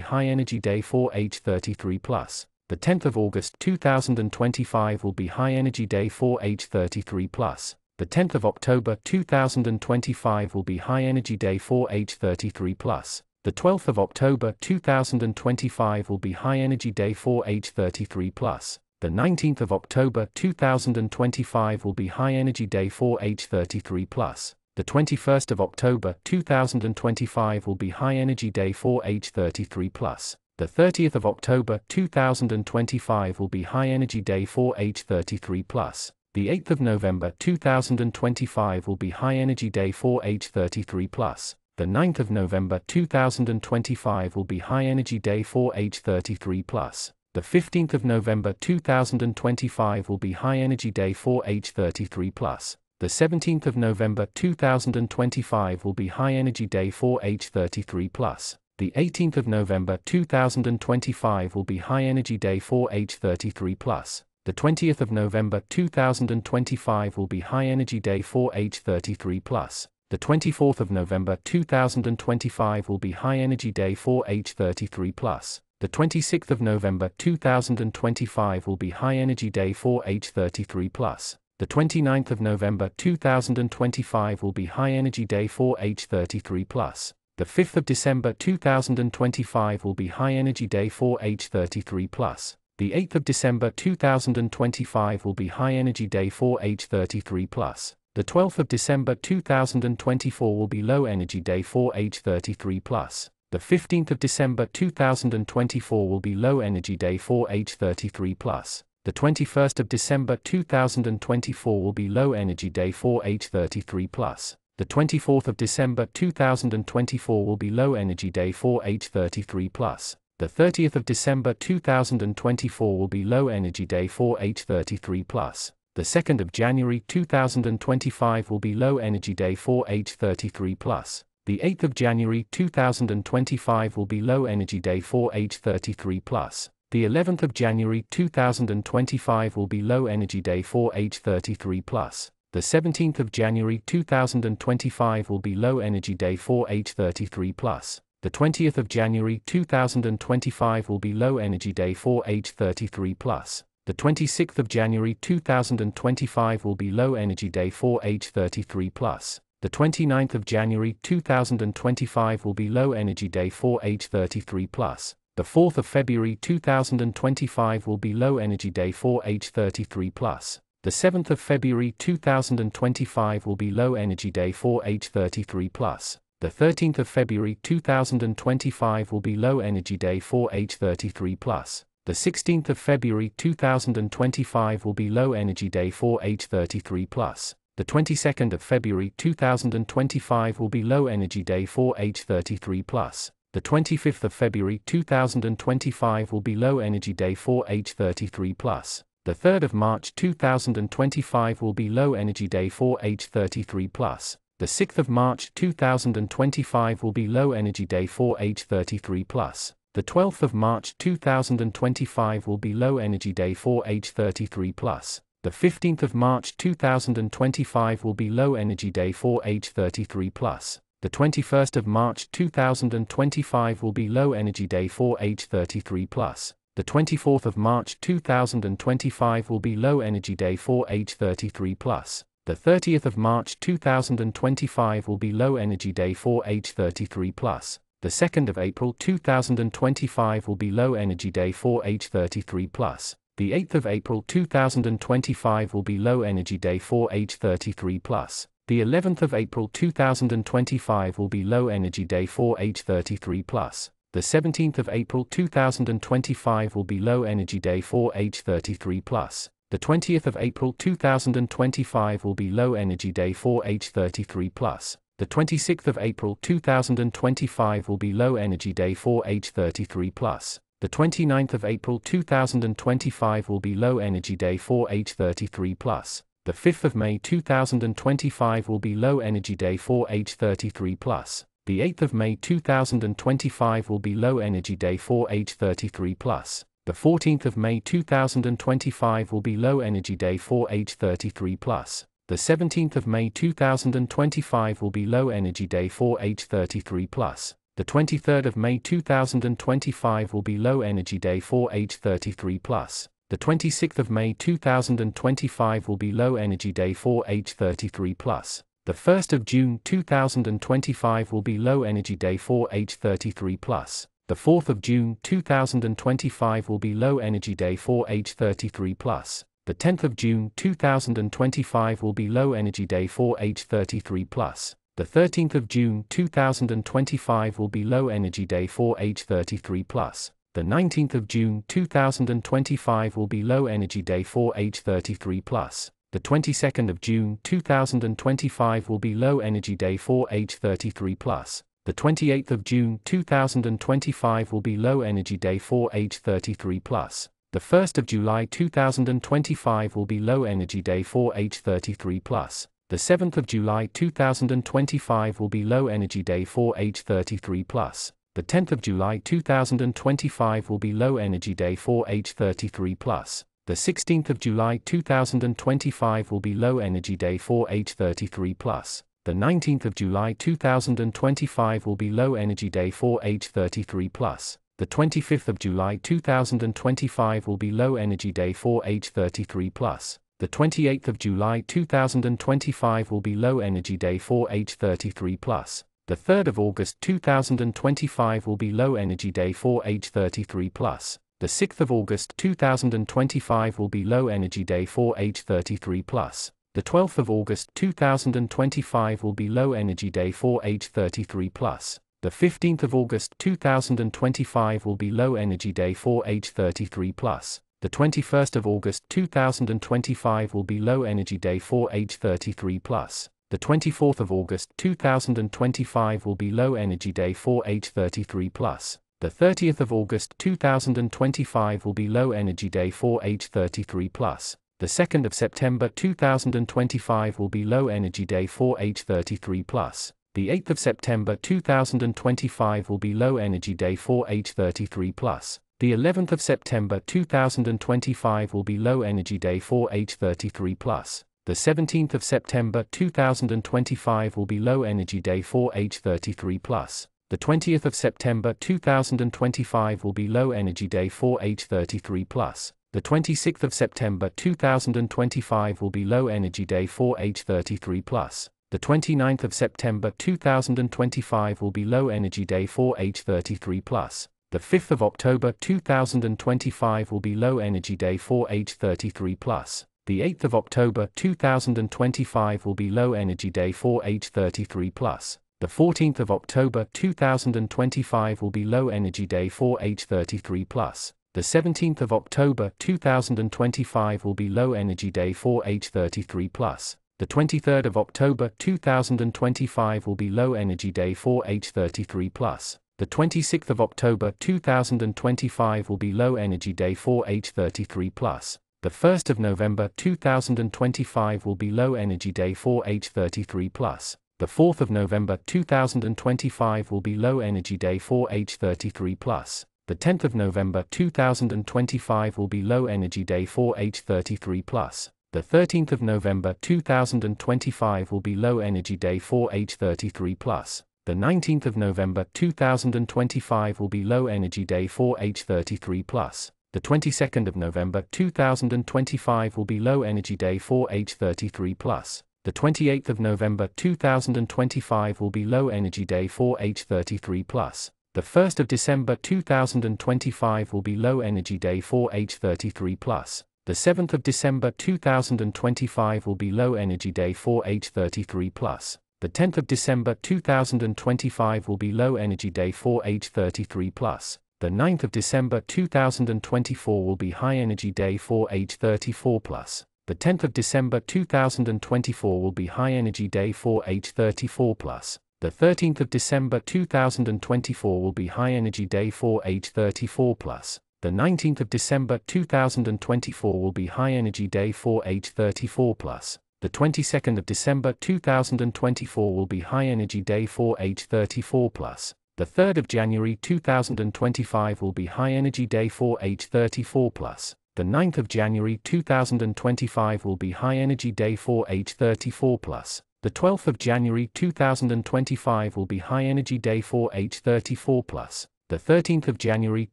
High Energy Day for H33+. The 10th of August 2025 will be High Energy Day for H33+. The 10th of October 2025 will be High Energy Day for H33+. The 12th of October 2025 will be High Energy Day for H33+. The 19th of October 2025 will be High Energy Day for age 33 plus. The 21st of October 2025 will be High Energy Day for age 33 plus. The 30th of October 2025 will be High Energy Day for age 33 plus. The 8th of November 2025 will be High Energy Day for age 33 plus. The 9th of November 2025 will be High Energy Day for age 33 plus. The 15th of November 2025 will be High Energy Day for H33 plus. The 17th of November 2025 will be High Energy Day for H33 plus. The 18th of November 2025 will be High Energy Day for H33 plus. The 20th of November 2025 will be High Energy Day for H33 plus. The 24th of November 2025 will be High Energy Day for H33 plus. The 26th of November 2025 will be High Energy Day for H33 plus. The 29th of November 2025 will be High Energy Day for H33 plus. The 5th of December 2025 will be High Energy Day for H33 plus. The 8th of December 2025 will be High Energy Day for H33 plus. The 12th of December 2024 will be Low Energy Day for H33+. The 15th of December 2024 will be Low Energy Day for age 33 plus. The 21st of December 2024 will be Low Energy Day for age 33 plus. The 24th of December 2024 will be Low Energy Day for age 33 plus. The 30th of December 2024 will be Low Energy Day for age 33 plus. The 2nd of January 2025 will be Low Energy Day for age 33 plus. The 8th of January 2025 will be Low Energy Day for age 33 plus. The 11th of January 2025 will be Low Energy Day for age 33 plus. The 17th of January 2025 will be Low Energy Day for age 33 plus. The 20th of January 2025 will be Low Energy Day for age 33 plus. The 26th of January 2025 will be Low Energy Day for age 33 plus. The 29th of January 2025 will be Low Energy Day for age 33 plus. The 4th of February 2025 will be Low Energy Day for age 33 plus. The 7th of February 2025 will be Low Energy Day for age 33 plus. The 13th of February 2025 will be Low Energy Day for age 33 plus. The 16th of February 2025 will be Low Energy Day for age 33 plus. The 22nd of February 2025 will be Low Energy Day for age 33 plus. The 25th of February 2025 will be Low Energy Day for age 33 plus. The 3rd of March 2025 will be Low Energy Day for age 33 plus. The 6th of March 2025 will be Low Energy Day for age 33 plus. The 12th of March 2025 will be Low Energy Day for age 33 plus. The 15th of March 2025 will be Low Energy Day for age 33 plus. The 21st of March 2025 will be Low Energy Day for age 33 plus. The 24th of March 2025 will be Low Energy Day for age 33 plus. The 30th of March 2025 will be Low Energy Day for age 33 plus. The 2nd of April 2025 will be Low Energy Day for age 33 plus. The 8th of April 2025 will be Low Energy Day for age 33 plus. The 11th of April 2025 will be Low Energy Day for age 33 plus. The 17th of April 2025 will be Low Energy Day for age 33 plus. The 20th of April 2025 will be Low Energy Day for age 33 plus. The 26th of April 2025 will be Low Energy Day for age 33 plus. The 29th of April 2025 will be Low Energy Day for H33 plus. The 5th of May 2025 will be Low Energy Day for H33 plus. The 8th of May 2025 will be Low Energy Day for H33 plus. The 14th of May 2025 will be Low Energy Day for H33 plus. The 17th of May 2025 will be Low Energy Day for H33+. The 23rd of May 2025 will be Low Energy Day for age 33 plus. The 26th of May 2025 will be Low Energy Day for age 33 plus. The 1st of June 2025 will be Low Energy Day for age 33 plus. The 4th of June 2025 will be Low Energy Day for age 33 plus. The 10th of June 2025 will be Low Energy Day for age 33 plus. The 13th of June 2025 will be Low Energy Day for age 33 plus. The 19th of June 2025 will be Low Energy Day for age 33 plus. The 22nd of June 2025 will be Low Energy Day for age 33 plus. The 28th of June 2025 will be Low Energy Day for age 33 plus. The 1st of July 2025 will be Low Energy Day for age 33 plus. The 7th of July 2025 will be Low Energy Day for age 33 plus. The 10th of July 2025 will be Low Energy Day for age 33 plus. The 16th of July 2025 will be Low Energy Day for age 33 plus the 19th of July 2025 will be Low Energy Day for age 33 plus. The 25th of July 2025 will be Low Energy Day for age 33 plus. The 28th of July 2025 will be Low Energy Day for age 33 plus. The 3rd of August 2025 will be Low Energy Day for age 33 plus. The 6th of August 2025 will be Low Energy Day for age 33 plus. The 12th of August 2025 will be Low Energy Day for age 33 plus. The 15th of August 2025 will be Low Energy Day for age 33 plus. The 21st of August 2025 will be Low Energy Day for age 33 plus. The 24th of August 2025 will be Low Energy Day for age 33 plus. The 30th of August 2025 will be Low Energy Day for age 33 plus. The 2nd of September 2025 will be Low Energy Day for age 33 plus. The 8th of September 2025 will be Low Energy Day for age 33 plus. The 11th of September 2025 will be Low Energy Day for age 33 plus. The 17th of September 2025 will be Low Energy Day for age 33 plus. The 20th of September 2025 will be Low Energy Day for age 33 plus. The 26th of September 2025 will be Low Energy Day for age 33 plus. The 29th of September 2025 will be Low Energy Day for age 33 plus. The 5th of October 2025 will be Low Energy Day for age 33 plus. The 8th of October 2025 will be Low Energy Day for age 33 plus. The 14th of October 2025 will be Low Energy Day for age 33 plus. The 17th of October 2025 will be Low Energy Day for age 33 plus. The 23rd of October 2025 will be Low Energy Day for age 33 plus. The 26th of October 2025 will be Low Energy Day for H33 plus. The 1st of November 2025 will be Low Energy Day for H33 plus. The 4th of November 2025 will be Low Energy Day for H33 plus. The 10th of November 2025 will be Low Energy Day for H33 plus. The 13th of November 2025 will be Low Energy Day for H33 plus. The 19th of November 2025 will be Low Energy Day for H33 plus. The 22nd of November 2025 will be Low Energy Day for H33 plus. The 28th of November 2025 will be low energy day for H33 Plus. The 1st of December 2025 will be low energy day for H33 Plus. The 7th of December 2025 will be low energy day for H33 Plus. The 10th of December 2025 will be low energy day for H33 Plus. The 9th of December 2024 will be high energy day for H34 Plus. The 10th of December 2024 will be high energy day for H34 Plus. The 13th of December 2024 will be high energy day for H34 Plus. The 19th of December 2024 will be high energy day for H34 Plus. The 22nd of December 2024 will be high energy day for H34 Plus. The 3rd of January 2025 will be high energy day for H34 Plus the 9th of January 2025 will be High Energy Day for H34+. The 12th of January 2025 will be High Energy Day for H34+. The 13th of January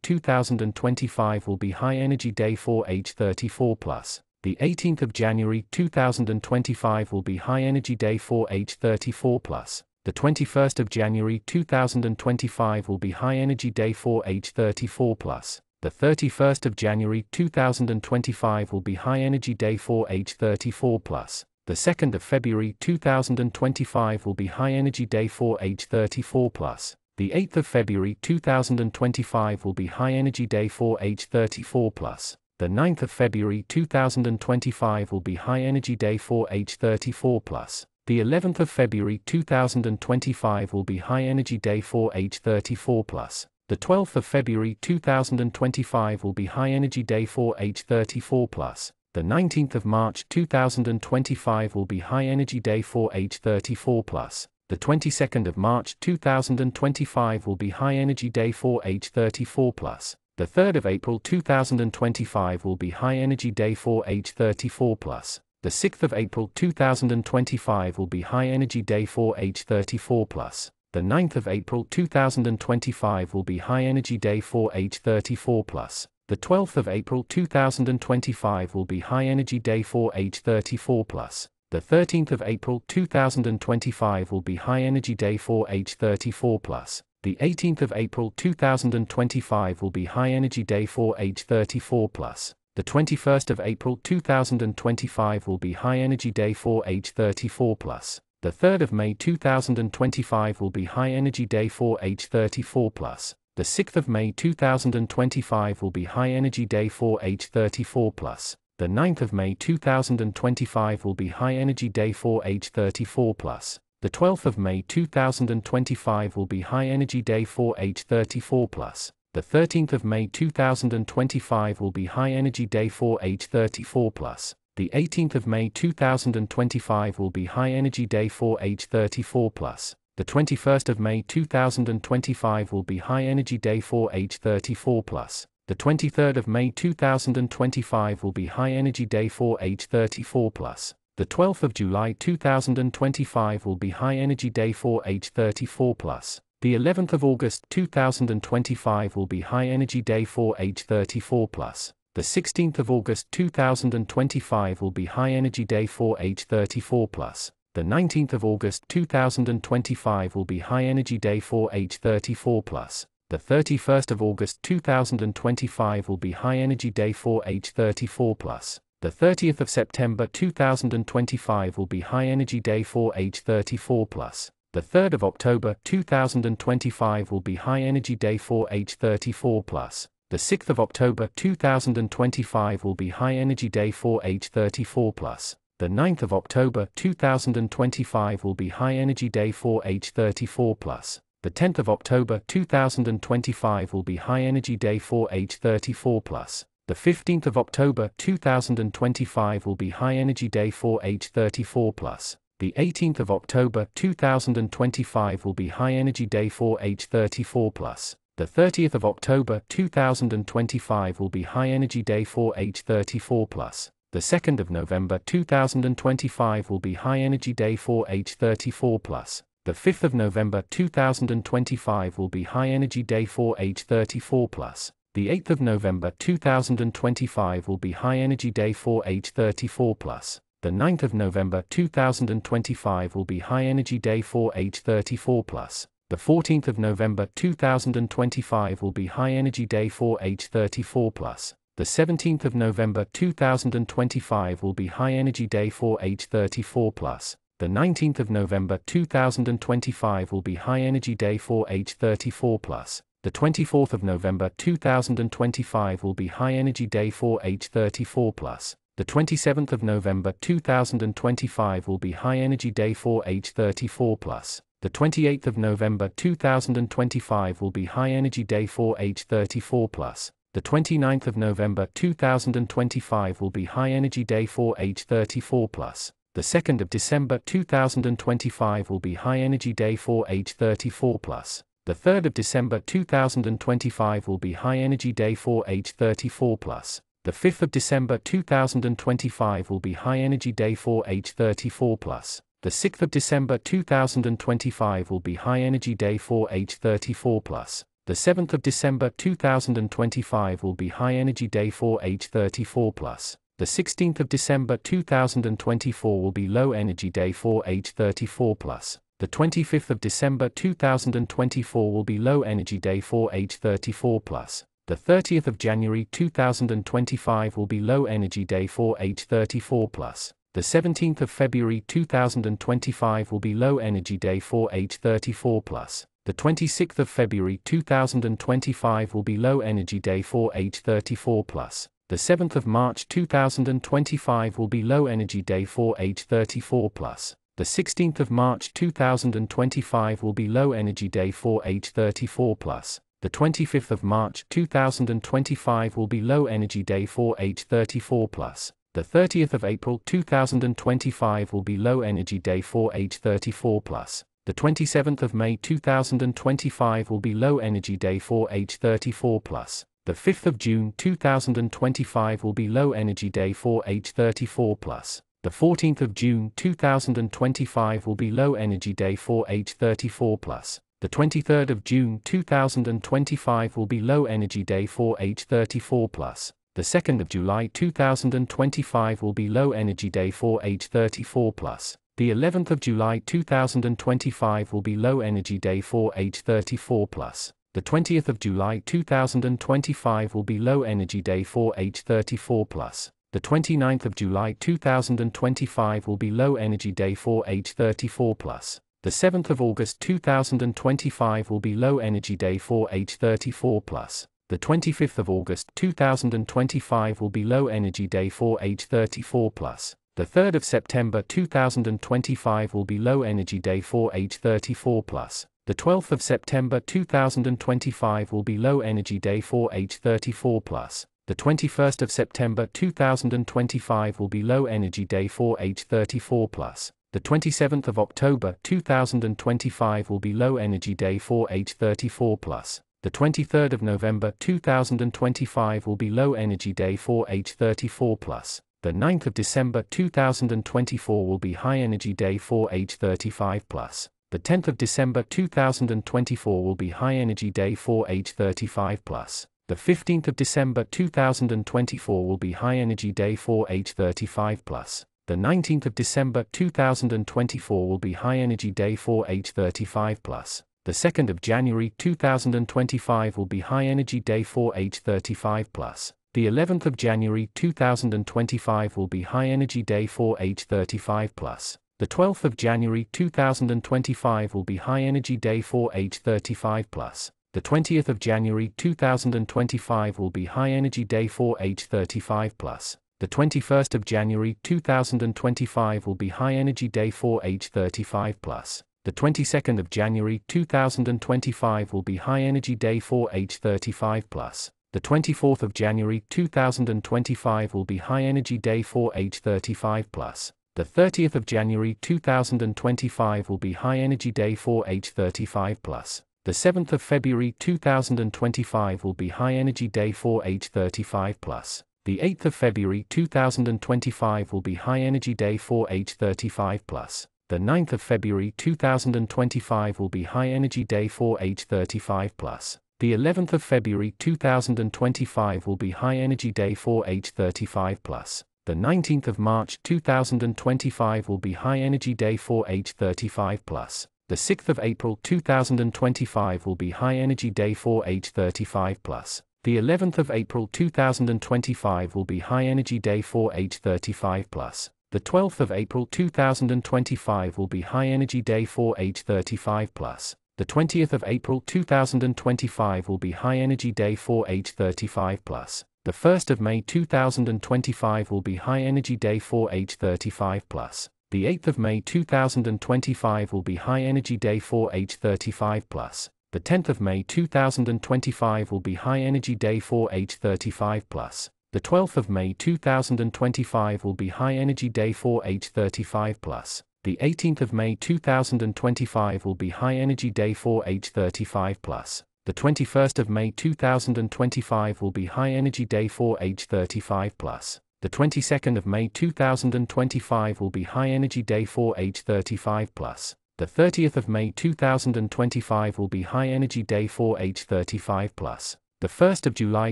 2025 will be High Energy Day for H34+. The 18th of January 2025 will be High Energy Day for H34+. The 21st of January 2025 will be High Energy Day for H34+ the 31st of January 2025 will be High Energy Day for H34+. The 2nd of February 2025 will be High Energy Day for H34+. The 8th of February 2025 will be High Energy Day for H34+. The 9th of February 2025 will be High Energy Day for H34+. The 11th of February 2025 will be High Energy Day for H34+. The 12th of February 2025 will be High Energy Day for H34+. The 19th of March 2025 will be High Energy Day for H34+. The 22nd of March 2025 will be High Energy Day for H34+. The 3rd of April 2025 will be High Energy Day for H34+. The 6th of April 2025 will be High Energy Day for H34+ the 9th of April 2025 will be High Energy Day for H34+. The 12th of April 2025 will be High Energy Day for H34+. The 13th of April 2025 will be High Energy Day for H34+. The 18th of April 2025 will be High Energy Day for H34+. The 21st of April 2025 will be High Energy Day for H34+. The 3rd of May 2025 will be High Energy Day for H34+. The 6th of May 2025 will be High Energy Day for H34+. The 9th of May 2025 will be High Energy Day for H34+. The 12th of May 2025 will be High Energy Day for H34+. The 13th of May 2025 will be High Energy Day for H34+ the 18th of May 2025 will be High Energy Day for H34+. The 21st of May 2025 will be High Energy Day for H34+. The 23rd of May 2025 will be High Energy Day for H34+. The 12th of July 2025 will be High Energy Day for H34+. The 11th of August 2025 will be High Energy Day for H34+. The 16th of August 2025 will be High Energy Day for H34+. The 19th of August 2025 will be High Energy Day for H34+. The 31st of August 2025 will be High Energy Day for H34+. The 30th of September 2025 will be High Energy Day for H34+. The 3rd of October 2025 will be High Energy Day for H34+. The 6th of October 2025 will be High Energy Day for H34+. The 9th of October 2025 will be High Energy Day for H34+. The 10th of October 2025 will be High Energy Day for H34+. The 15th of October 2025 will be High Energy Day for H34+. The 18th of October 2025 will be High Energy Day for H34+. The 30th of October 2025 will be High Energy Day for H34+. The 2nd of November 2025 will be High Energy Day for H34+. The 5th of November 2025 will be High Energy Day for H34+. The 8th of November 2025 will be High Energy Day for H34+. The 9th of November 2025 will be High Energy Day for age 34 plus. The 14th of November 2025 will be High Energy Day for age 34 plus. The 17th of November 2025 will be High Energy Day for age 34 plus. The 19th of November 2025 will be High Energy Day for age 34 plus. The 24th of November 2025 will be High Energy Day for age 34 plus. The 27th of November 2025 will be High Energy Day for age 34 plus. The 28th of November 2025 will be High Energy Day for age 34 plus. The 29th of November 2025 will be High Energy Day for age 34 plus. The 2nd of December 2025 will be High Energy Day for age 34 plus. The 3rd of December 2025 will be High Energy Day for age 34 plus. The 5th of December 2025 will be High Energy Day for age 34 plus. The 6th of December 2025 will be High Energy Day for age 34 plus. The 7th of December 2025 will be High Energy Day for age 34 plus. The 16th of December 2024 will be Low Energy Day for age 34 plus. The 25th of December 2024 will be Low Energy Day for age 34 plus. The 30th of January 2025 will be Low Energy Day for age 34 plus. The 17th of February 2025 will be Low Energy Day for age 34 plus. The 26th of February 2025 will be Low Energy Day for age 34 plus. The 7th of March 2025 will be Low Energy Day for age 34 plus. The 16th of March 2025 will be Low Energy Day for age 34 plus. The 25th of March 2025 will be Low Energy Day for age 34 plus. The 30th of April 2025 will be Low Energy Day for age 34 plus. The 27th of May 2025 will be Low Energy Day for age 34 plus. The 5th of June 2025 will be Low Energy Day for age 34 plus. The 14th of June 2025 will be Low Energy Day for age 34 plus. The 23rd of June 2025 will be Low Energy Day for age 34 plus. The 2nd of July 2025 will be Low Energy Day for age 34 plus. The 11th of July 2025 will be Low Energy Day for age 34 plus. The 20th of July 2025 will be Low Energy Day for age 34 plus. The 29th of July 2025 will be Low Energy Day for age 34 plus. The 7th of August 2025 will be Low Energy Day for age 34 plus. The 25th of August 2025 will be Low Energy Day for age 34 plus. The 3rd of September 2025 will be Low Energy Day for age 34 plus. The 12th of September 2025 will be Low Energy Day for age 34 plus. The 21st of September 2025 will be Low Energy Day for age 34 plus. The 27th of October 2025 will be Low Energy Day for age 34 plus. The 23rd of November 2025 will be Low Energy Day for age 34 plus. The 9th of December 2024 will be High Energy Day for age 35 plus. The 10th of December 2024 will be High Energy Day for age 35 plus. The 15th of December 2024 will be High Energy Day for age 35 plus. The 19th of December 2024 will be High Energy Day for age 35 plus. The 2nd of January 2025 will be High Energy Day for age 35 plus. The 11th of January 2025 will be High Energy Day for age 35 plus. The 12th of January 2025 will be High Energy Day for age 35 plus. The 20th of January 2025 will be High Energy Day for age 35 plus. The 21st of January 2025 will be High Energy Day for age 35 plus. The 22nd of January 2025 will be High Energy Day for age 35 plus. The 24th of January 2025 will be High Energy Day for age 35 plus. The 30th of January 2025 will be High Energy Day for age 35 plus. The 7th of February 2025 will be High Energy Day for age 35 plus. The 8th of February 2025 will be High Energy Day for age 35 plus. The 9th of February 2025 will be High Energy Day for age 35 plus. The 11th of February 2025 will be High Energy Day for age 35 plus. The 19th of March 2025 will be High Energy Day for age 35 plus. The 6th of April 2025 will be High Energy Day for age 35 plus. The 11th of April 2025 will be High Energy Day for age 35 plus. The 12th of April 2025 will be High Energy Day for age 35 plus. The 20th of April 2025 will be High Energy Day for age 35 plus. The 1st of May 2025 will be High Energy Day for age 35 plus. The 8th of May 2025 will be High Energy Day for age 35 plus. The 10th of May 2025 will be High Energy Day for age 35 plus. The 12th of May 2025 will be High Energy Day for age 35 plus. The 18th of May 2025 will be High Energy Day for age 35 plus. The 21st of May 2025 will be High Energy Day for age 35 plus. The 22nd of May 2025 will be High Energy Day for age 35 plus. The 30th of May 2025 will be High Energy Day for age 35 plus. The 1st of July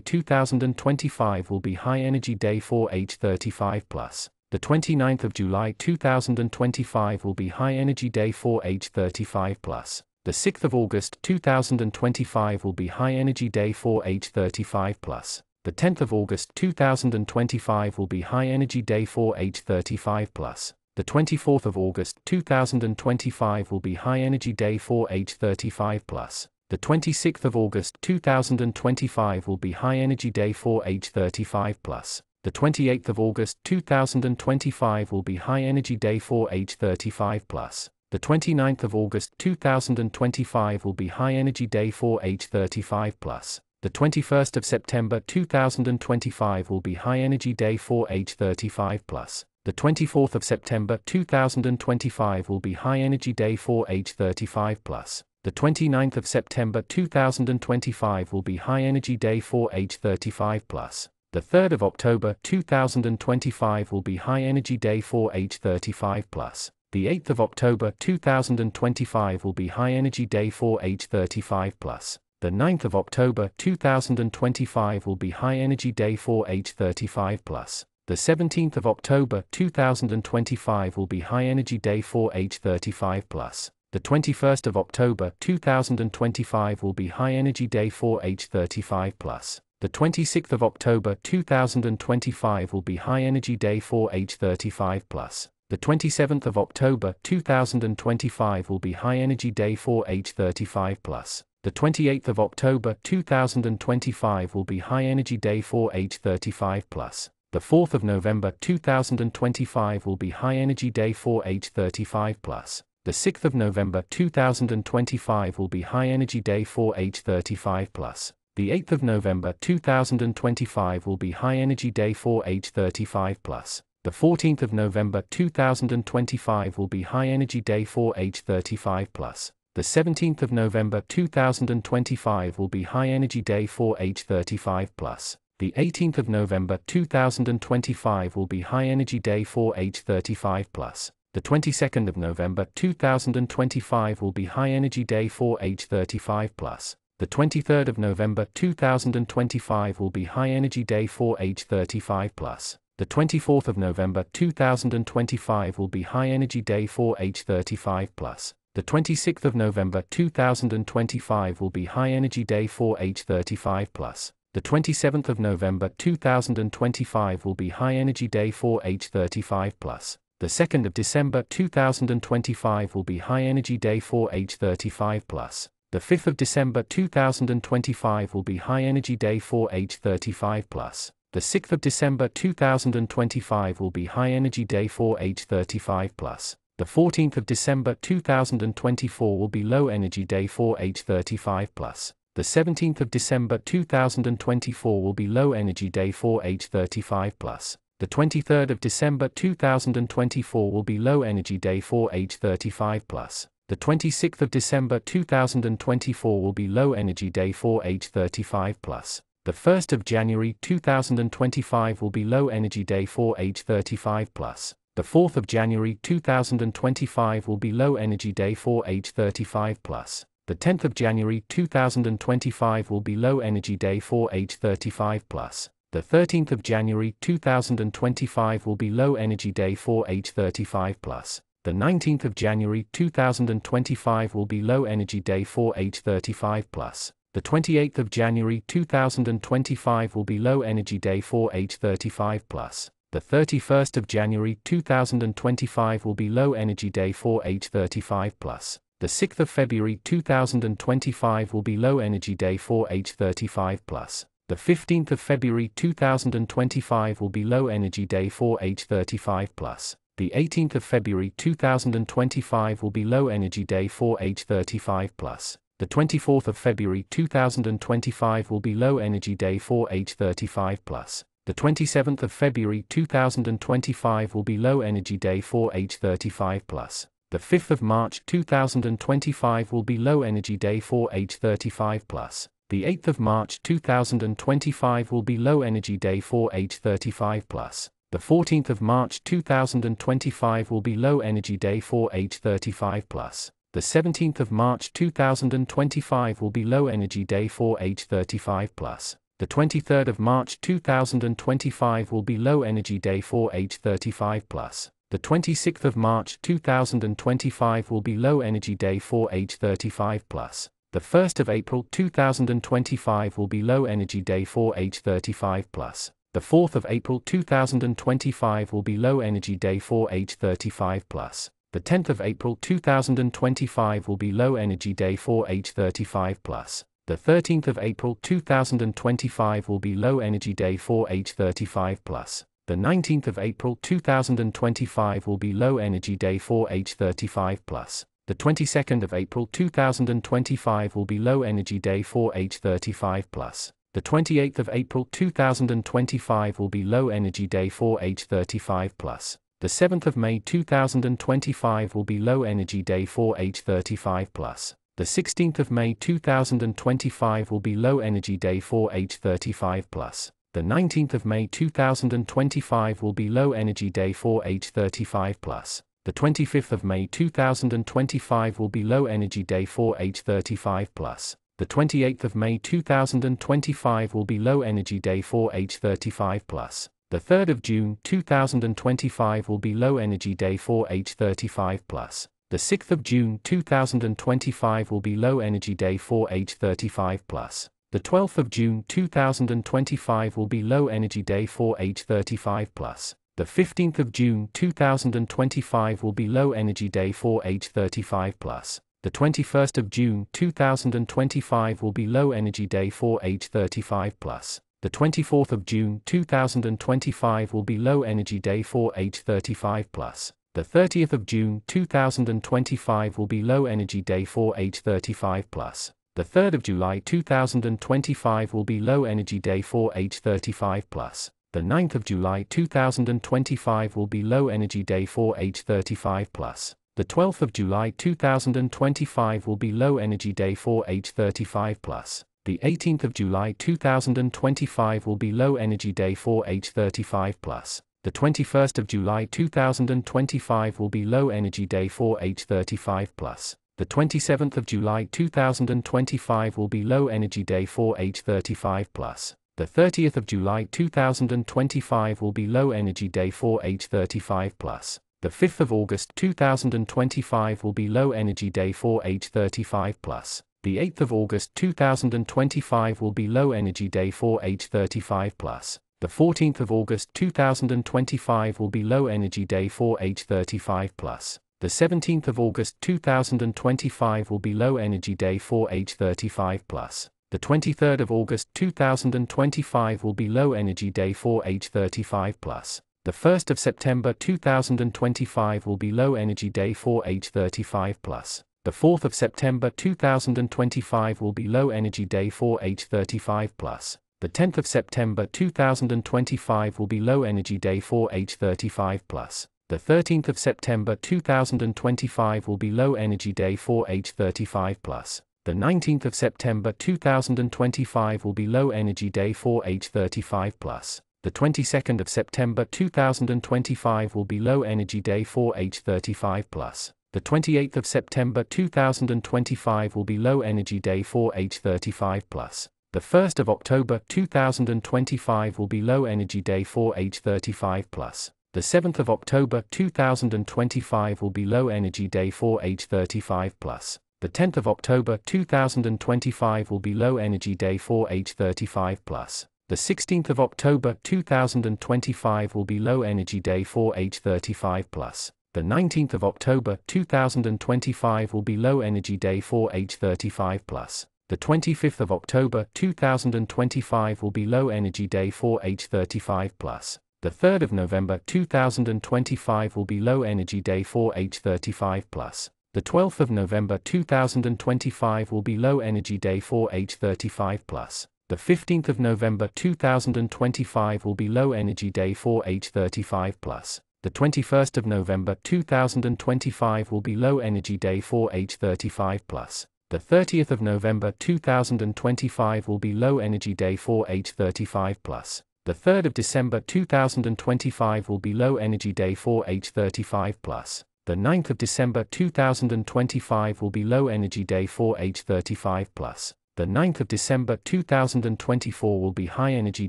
2025 will be High Energy Day for age 35 plus. The 29th of July 2025 will be High Energy Day for age 35 plus. The 6th of August 2025 will be High Energy Day for age 35 plus. The 10th of August 2025 will be High Energy Day for age 35 plus. The 24th of August 2025 will be High Energy Day for age 35 plus. The 26th of August 2025 will be High Energy Day for age 35 plus. The 28th of August 2025 will be High Energy Day for age 35 plus. The 29th of August 2025 will be High Energy Day for age 35 plus. The 21st of September 2025 will be High Energy Day for age 35 plus. The 24th of September 2025 will be High Energy Day for age 35 plus. The 29th of September 2025 will be High Energy Day for age 35 plus. The 3rd of October 2025 will be High Energy Day for age 35 plus. The 8th of October 2025 will be High Energy Day for age 35 plus. The 9th of October 2025 will be High Energy Day for age 35 plus. The 17th of October 2025 will be High Energy Day for age 35 plus. The 21st of October 2025 will be High Energy Day for age 35 plus. The 26th of October 2025 will be High Energy Day for age 35 plus. The 27th of October 2025 will be High Energy Day for age 35 plus. The 28th of October 2025 will be High Energy Day for age 35 plus. The 4th of November 2025 will be High Energy Day for age 35 plus. The 6th of November 2025 will be High Energy Day for age 35 plus. The 8th of November 2025 will be High Energy Day for age 35 plus. The 14th of November 2025 will be High Energy Day for age 35 plus. The 17th of November 2025 will be High Energy Day for age 35 plus. The 18th of November 2025 will be High Energy Day for age 35 plus. The 22nd of November 2025 will be High Energy Day for age 35 plus. The 23rd of November 2025 will be High Energy Day for age 35 plus. The 24th of November 2025 will be High Energy Day for age 35 plus. The 26th of November 2025 will be High Energy Day for age 35 plus. The 27th of November 2025 will be High Energy Day for age 35 plus. The 2nd of December 2025 will be High Energy Day for age 35 plus. The 5th of December 2025 will be High Energy Day for age 35 plus. The 6th of December 2025 will be High Energy Day for age 35 plus. The 14th of December 2024 will be Low Energy Day for age 35 plus. The 17th of December 2024 will be Low Energy Day for age 35 plus. The 23rd of December 2024 will be Low Energy Day for age 35 plus. The 26th of December 2024 will be Low Energy Day for age 35 plus. The 1st of January 2025 will be Low Energy Day for age 35 plus. The 4th of January 2025 will be Low Energy Day for age 35 plus. The 10th of January 2025 will be Low Energy Day for age 35 plus. The 13th of January 2025 will be Low Energy Day for H35 Plus. The 19th of January 2025 will be Low Energy Day for H35 Plus. The 28th of January 2025 will be Low Energy Day for H35 Plus. The 31st of January 2025 will be Low Energy Day for H35 Plus. The 6th of February 2025 will be Low Energy Day for H35 Plus. The 15th of February 2025 will be Low Energy Day for H35 Plus. The 18th of February 2025 will be Low Energy Day for H35 Plus. The 24th of February 2025 will be Low Energy Day for H35 Plus. The 27th of February 2025 will be Low Energy Day for H35 Plus. The 5th of March 2025 will be Low Energy Day for H35 Plus. The 8th of March 2025 will be Low Energy Day for H35 Plus. The 14th of March 2025 will be Low Energy Day for H35 Plus. The 17th of March 2025 will be Low Energy Day for H35 Plus. The 23rd of March 2025 will be Low Energy Day for H35 Plus. The 26th of March 2025 will be Low Energy Day for H35 Plus. The 1st of April 2025 will be Low Energy Day for H35 Plus. The 4th of April 2025 will be Low Energy Day for H35 Plus. The 10th of April 2025 will be Low Energy Day for H35 Plus. The 13th of April 2025 will be Low Energy Day for H35 Plus. The 19th of April 2025 will be Low Energy Day for H35 Plus. The 22nd of April 2025 will be Low Energy Day for H35 Plus. The 28th of April 2025 will be Low Energy Day for H35 Plus. The 7th of May 2025 will be Low Energy Day for H35 Plus. The 16th of May 2025 will be Low Energy Day for H35 Plus. The 19th of May 2025 will be Low Energy Day for H35 Plus. The 25th of May 2025 will be Low Energy Day for H35 Plus. The 28th of May 2025 will be Low Energy Day for H35 Plus. The 3rd of June 2025 will be Low Energy Day for H35 Plus. The 6th of June 2025 will be Low Energy Day for H35 Plus. The 12th of June 2025 will be Low Energy Day for H35 Plus. The 15th of June 2025 will be Low Energy Day for H35 Plus. The 21st of June 2025 will be Low Energy Day for H35 Plus. The 24th of June 2025 will be Low Energy Day for H35 Plus. The 30th of June 2025 will be Low Energy Day for H35 Plus. The 3rd of July 2025 will be Low Energy Day for H35 Plus. The 9th of July 2025 will be Low Energy Day for H35 Plus. The 12th of July 2025 will be Low Energy Day for H35 Plus. The 18th of July 2025 will be Low Energy Day for H35 Plus. The 21st of July 2025 will be Low Energy Day for H35 Plus. The 27th of July 2025 will be Low Energy Day for H35 Plus. The 30th of July 2025 will be Low Energy Day for H35 Plus. The 5th of August 2025 will be Low Energy Day for H35 Plus. The 8th of August 2025 will be Low Energy Day for H35 Plus. The 14th of August 2025 will be Low Energy Day for H35 Plus. The 17th of August 2025 will be Low Energy Day for H35 Plus. The 23rd of August 2025 will be Low Energy Day for H35 Plus. The 1st of September 2025 will be Low Energy Day for H35 Plus. The 4th of September 2025 will be Low Energy Day for H35 Plus. The 10th of September 2025 will be Low Energy Day for H35 Plus. The 13th of September 2025 will be Low Energy Day for H35 Plus. The 19th of September 2025 will be Low Energy Day for H35 Plus. The 22nd of September 2025 will be Low Energy Day for H35 Plus. The 28th of September 2025 will be Low Energy Day for H35 Plus. The 1st of October 2025 will be Low Energy Day for age 35 plus. The 7th of October 2025 will be Low Energy Day for age 35 plus. The 10th of October 2025 will be Low Energy Day for age 35 plus. The 16th of October 2025 will be Low Energy Day for age 35 plus. The 19th of October 2025 will be Low Energy Day for age 35 plus. The 25th of October 2025 will be Low Energy Day for age 35 plus. The 3rd of November 2025 will be Low Energy Day for age 35 plus. The 12th of November 2025 will be Low Energy Day for age 35 plus. The 15th of November 2025 will be Low Energy Day for age 35 plus. The 21st of November 2025 will be Low Energy Day for age 35 plus. The 30th of November 2025 will be Low Energy Day for 835 plus. The 3rd of December 2025 will be Low Energy Day for 835 plus. The 9th of December 2025 will be Low Energy Day for 835 plus. The 9th of December 2024 will be High Energy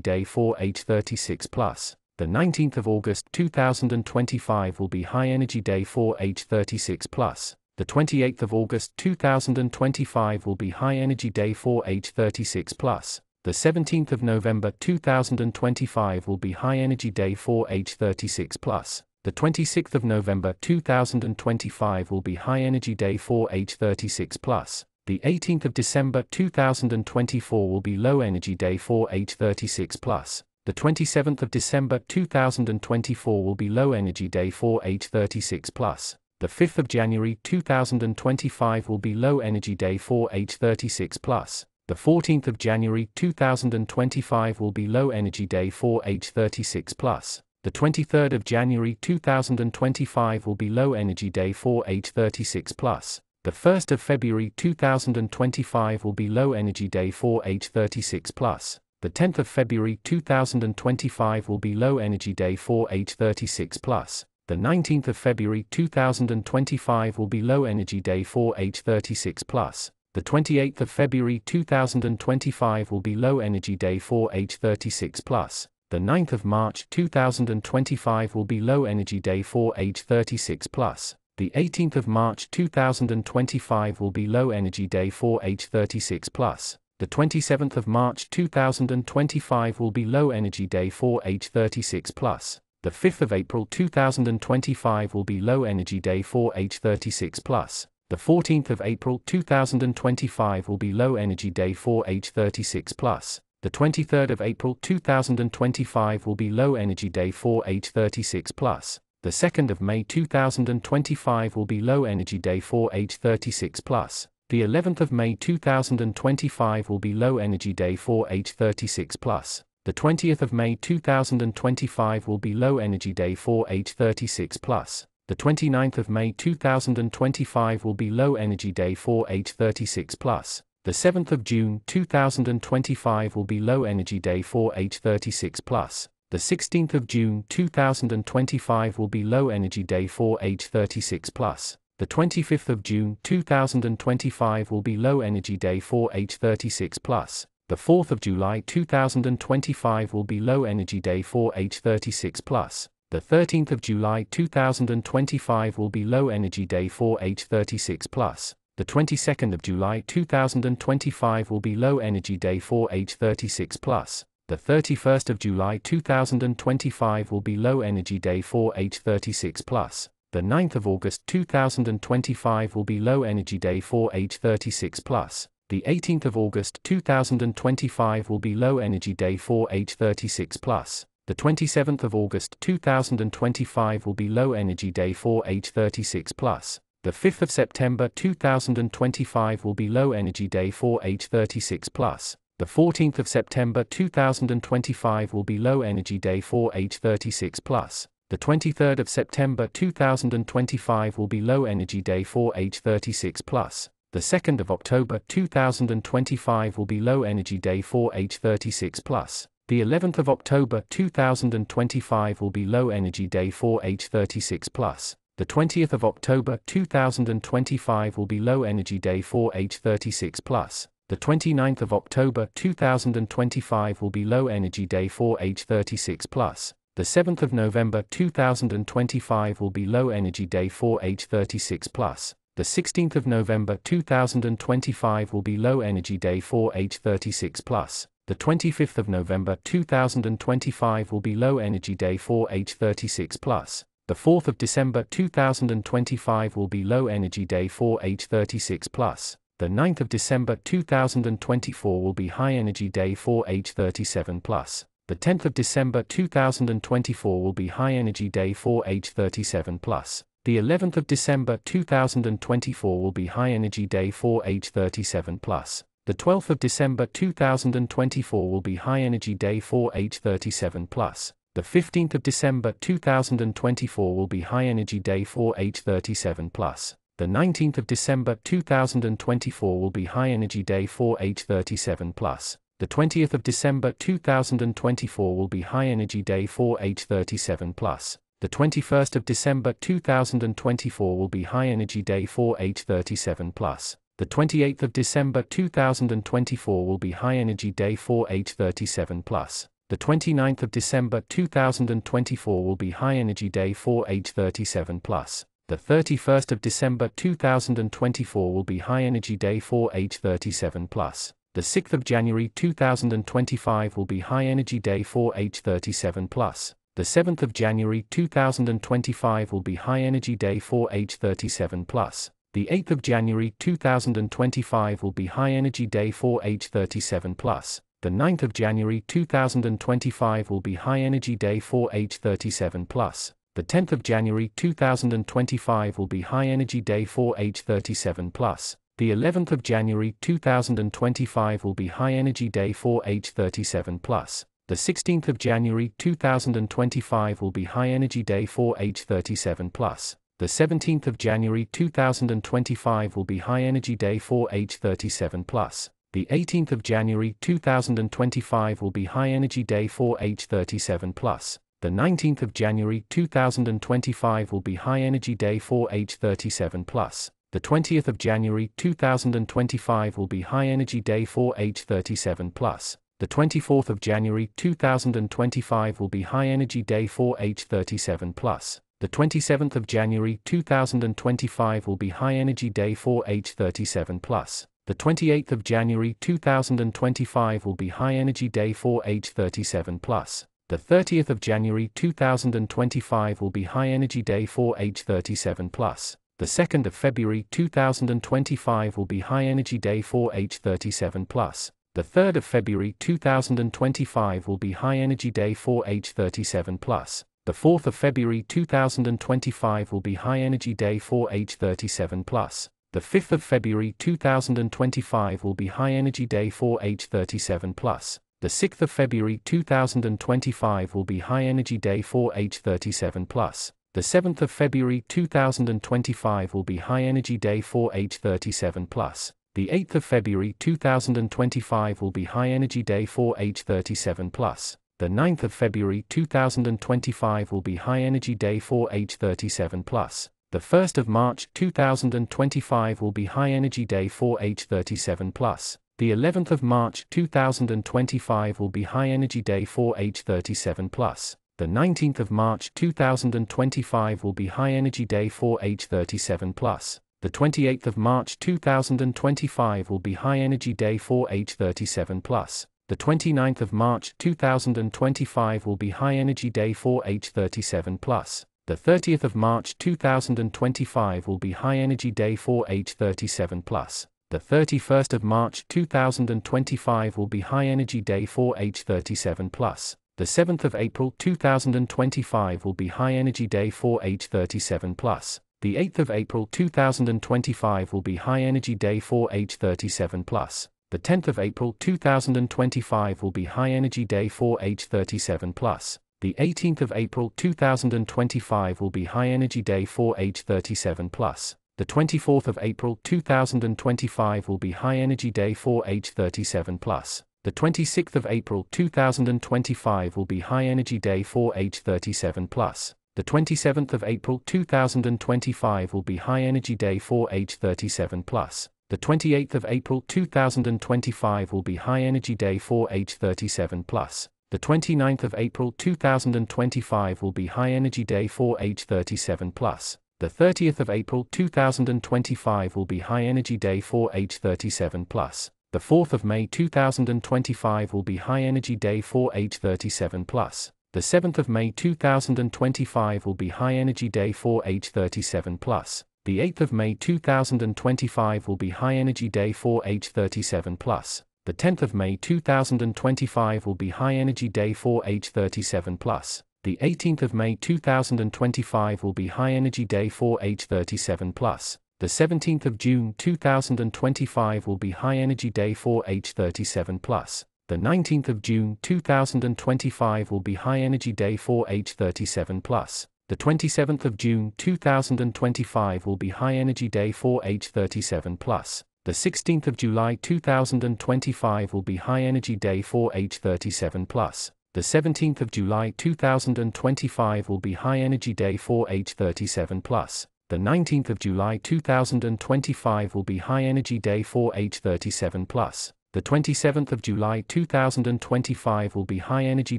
Day for 836 plus. The 19th of August 2025 will be High Energy Day for 836 plus. The 28th of August 2025 will be High Energy Day for age 36 plus. The 17th of November 2025 will be High Energy Day for age 36 plus. The 26th of November 2025 will be High Energy Day for age 36 plus. The 18th of December 2024 will be Low Energy Day for age 36 plus. The 27th of December 2024 will be Low Energy Day for age 36 plus. The 5th of January 2025 will be Low Energy Day for age 36 plus. The 14th of January 2025 will be Low Energy Day for age 36 plus. The 23rd of January 2025 will be Low Energy Day for age 36 plus. The 1st of February 2025 will be Low Energy Day for age 36 plus. The 10th of February 2025 will be Low Energy Day for age 36 plus. The 19th of February 2025 will be Low Energy Day for age 36 plus. The 28th of February 2025 will be Low Energy Day for age 36 plus. The 9th of March 2025 will be Low Energy Day for age 36 plus. The 18th of March 2025 will be Low Energy Day for age 36 plus. The 27th of March 2025 will be Low Energy Day for age 36 plus. The 5th of April 2025 will be Low Energy Day for H36 plus. The 14th of April 2025 will be Low Energy Day for H36 plus. The 23rd of April 2025 will be Low Energy Day for H36 plus. The 2nd of May 2025 will be Low Energy Day for H36 plus. The 11th of May 2025 will be Low Energy Day for H36 plus. The 20th of May 2025 will be Low Energy Day for age 36 plus. The 29th of May 2025 will be Low Energy Day for age 36 plus. The 7th of June 2025 will be Low Energy Day for age 36 plus. The 16th of June 2025 will be Low Energy Day for age 36 plus. The 25th of June 2025 will be Low Energy Day for age 36 plus. The 4th of July 2025 will be Low Energy Day for age 36 plus. The 13th of July 2025 will be Low Energy Day for age 36 plus. The 22nd of July 2025 will be Low Energy Day for age 36 plus. The 31st of July 2025 will be Low Energy Day for age 36 plus. The 9th of August 2025 will be Low Energy Day for age 36 plus. The 18th of August 2025 will be Low Energy Day for age 36 plus. The 27th of August 2025 will be Low Energy Day for age 36 plus. The 5th of September 2025 will be Low Energy Day for age 36 plus. The 14th of September 2025 will be Low Energy Day for age 36 plus. The 23rd of September 2025 will be Low Energy Day for age 36 plus. The 2nd of October 2025 will be Low Energy Day for H36 plus. The 11th of October 2025 will be Low Energy Day for H36 plus. The 20th of October 2025 will be Low Energy Day for H36 plus. The 29th of October 2025 will be Low Energy Day for H36 plus. The 7th of November 2025 will be Low Energy Day for H36 plus. The 16th of November 2025 will be Low Energy Day for age 36 plus. The 25th of November 2025 will be Low Energy Day for age 36 plus. The 4th of December 2025 will be Low Energy Day for age 36 plus. The 9th of December 2024 will be High Energy Day for age 37 plus. The 10th of December 2024 will be High Energy Day for age 37 plus. The 11th of December 2024 will be High Energy Day for age 37 plus. The 12th of December 2024 will be High Energy Day for age 37 plus. The 15th of December 2024 will be High Energy Day for age 37 plus. The 19th of December 2024 will be High Energy Day for age 37 plus. The 20th of December 2024 will be High Energy Day for age 37 plus. The 21st of December 2024 will be High Energy Day for age 37 plus. The 28th of December 2024 will be High Energy Day for age 37 plus. The 29th of December 2024 will be High Energy Day for age 37 plus. The 31st of December 2024 will be High Energy Day for age 37 plus. The 6th of January 2025 will be High Energy Day for age 37 plus. The 7th of January 2025 will be High Energy Day for age 37 plus. The 8th of January 2025 will be High Energy Day for age 37 plus. The 9th of January 2025 will be High Energy Day for age 37 plus. The 10th of January 2025 will be High Energy Day for age 37 plus. The 11th of January 2025 will be High Energy Day for age 37 plus. The 16th of January 2025 will be High Energy Day for H37+. The 17th of January 2025 will be High Energy Day for H37+. The 18th of January 2025 will be High Energy Day for H37+. The 19th of January 2025 will be High Energy Day for H37+. The 20th of January 2025 will be High Energy Day for H37+. The 24th of January 2025 will be High Energy Day for H37 plus. The 27th of January 2025 will be High Energy Day for H37 plus. The 28th of January 2025 will be High Energy Day for H37 plus. The 30th of January 2025 will be High Energy Day for H37 plus. The 2nd of February 2025 will be High Energy Day for H37 plus. The 3rd of February 2025 will be High Energy Day for H37+. The 4th of February 2025 will be High Energy Day for H37+. The 5th of February 2025 will be High Energy Day for H37+. The 6th of February 2025 will be High Energy Day for H37+. The 7th of February 2025 will be High Energy Day for H37+. The 8th of February 2025 will be High Energy Day for age 37 plus. The 9th of February 2025 will be High Energy Day for age 37 plus. The 1st of March 2025 will be High Energy Day for age 37 plus. The 11th of March 2025 will be High Energy Day for age 37 plus. The 19th of March 2025 will be High Energy Day for age 37 plus. The 28th of March 2025 will be High Energy Day for H37+. The 29th of March 2025 will be High Energy Day for H37+. The 30th of March 2025 will be High Energy Day for H37+. The 31st of March 2025 will be High Energy Day for H37+. The 7th of April 2025 will be High Energy Day for H37+. The 8th of April 2025 will be High Energy Day for age 37 plus the 10th of April 2025 will be High Energy Day for age 37 plus. The 18th of April 2025 will be High Energy Day for age 37 plus. The 24th of April 2025 will be High Energy Day for age 37 plus. The 26th of April 2025 will be High Energy Day for age 37 plus. The 27th of April 2025 will be High Energy Day for age 37 plus. The 28th of April 2025 will be High Energy Day for age 37 plus. The 29th of April 2025 will be High Energy Day for age 37 plus. The 30th of April 2025 will be High Energy Day for age 37 plus. The 4th of May 2025 will be High Energy Day for age 37 plus. The 7th of May 2025 will be High Energy Day for H37 plus. The 8th of May 2025 will be High Energy Day for H37 plus. The 10th of May 2025 will be High Energy Day for H37 plus. The 18th of May 2025 will be High Energy Day for H37 plus. The 17th of June 2025 will be High Energy Day for H37 plus. The 19th of June 2025 will be High Energy Day for H37+. The 27th of June 2025 will be High Energy Day for H37+. The 16th of July 2025 will be High Energy Day for H37+. The 17th of July 2025 will be High Energy Day for H37+. The 19th of July 2025 will be High Energy Day for H37+. The 27th of July 2025 will be High Energy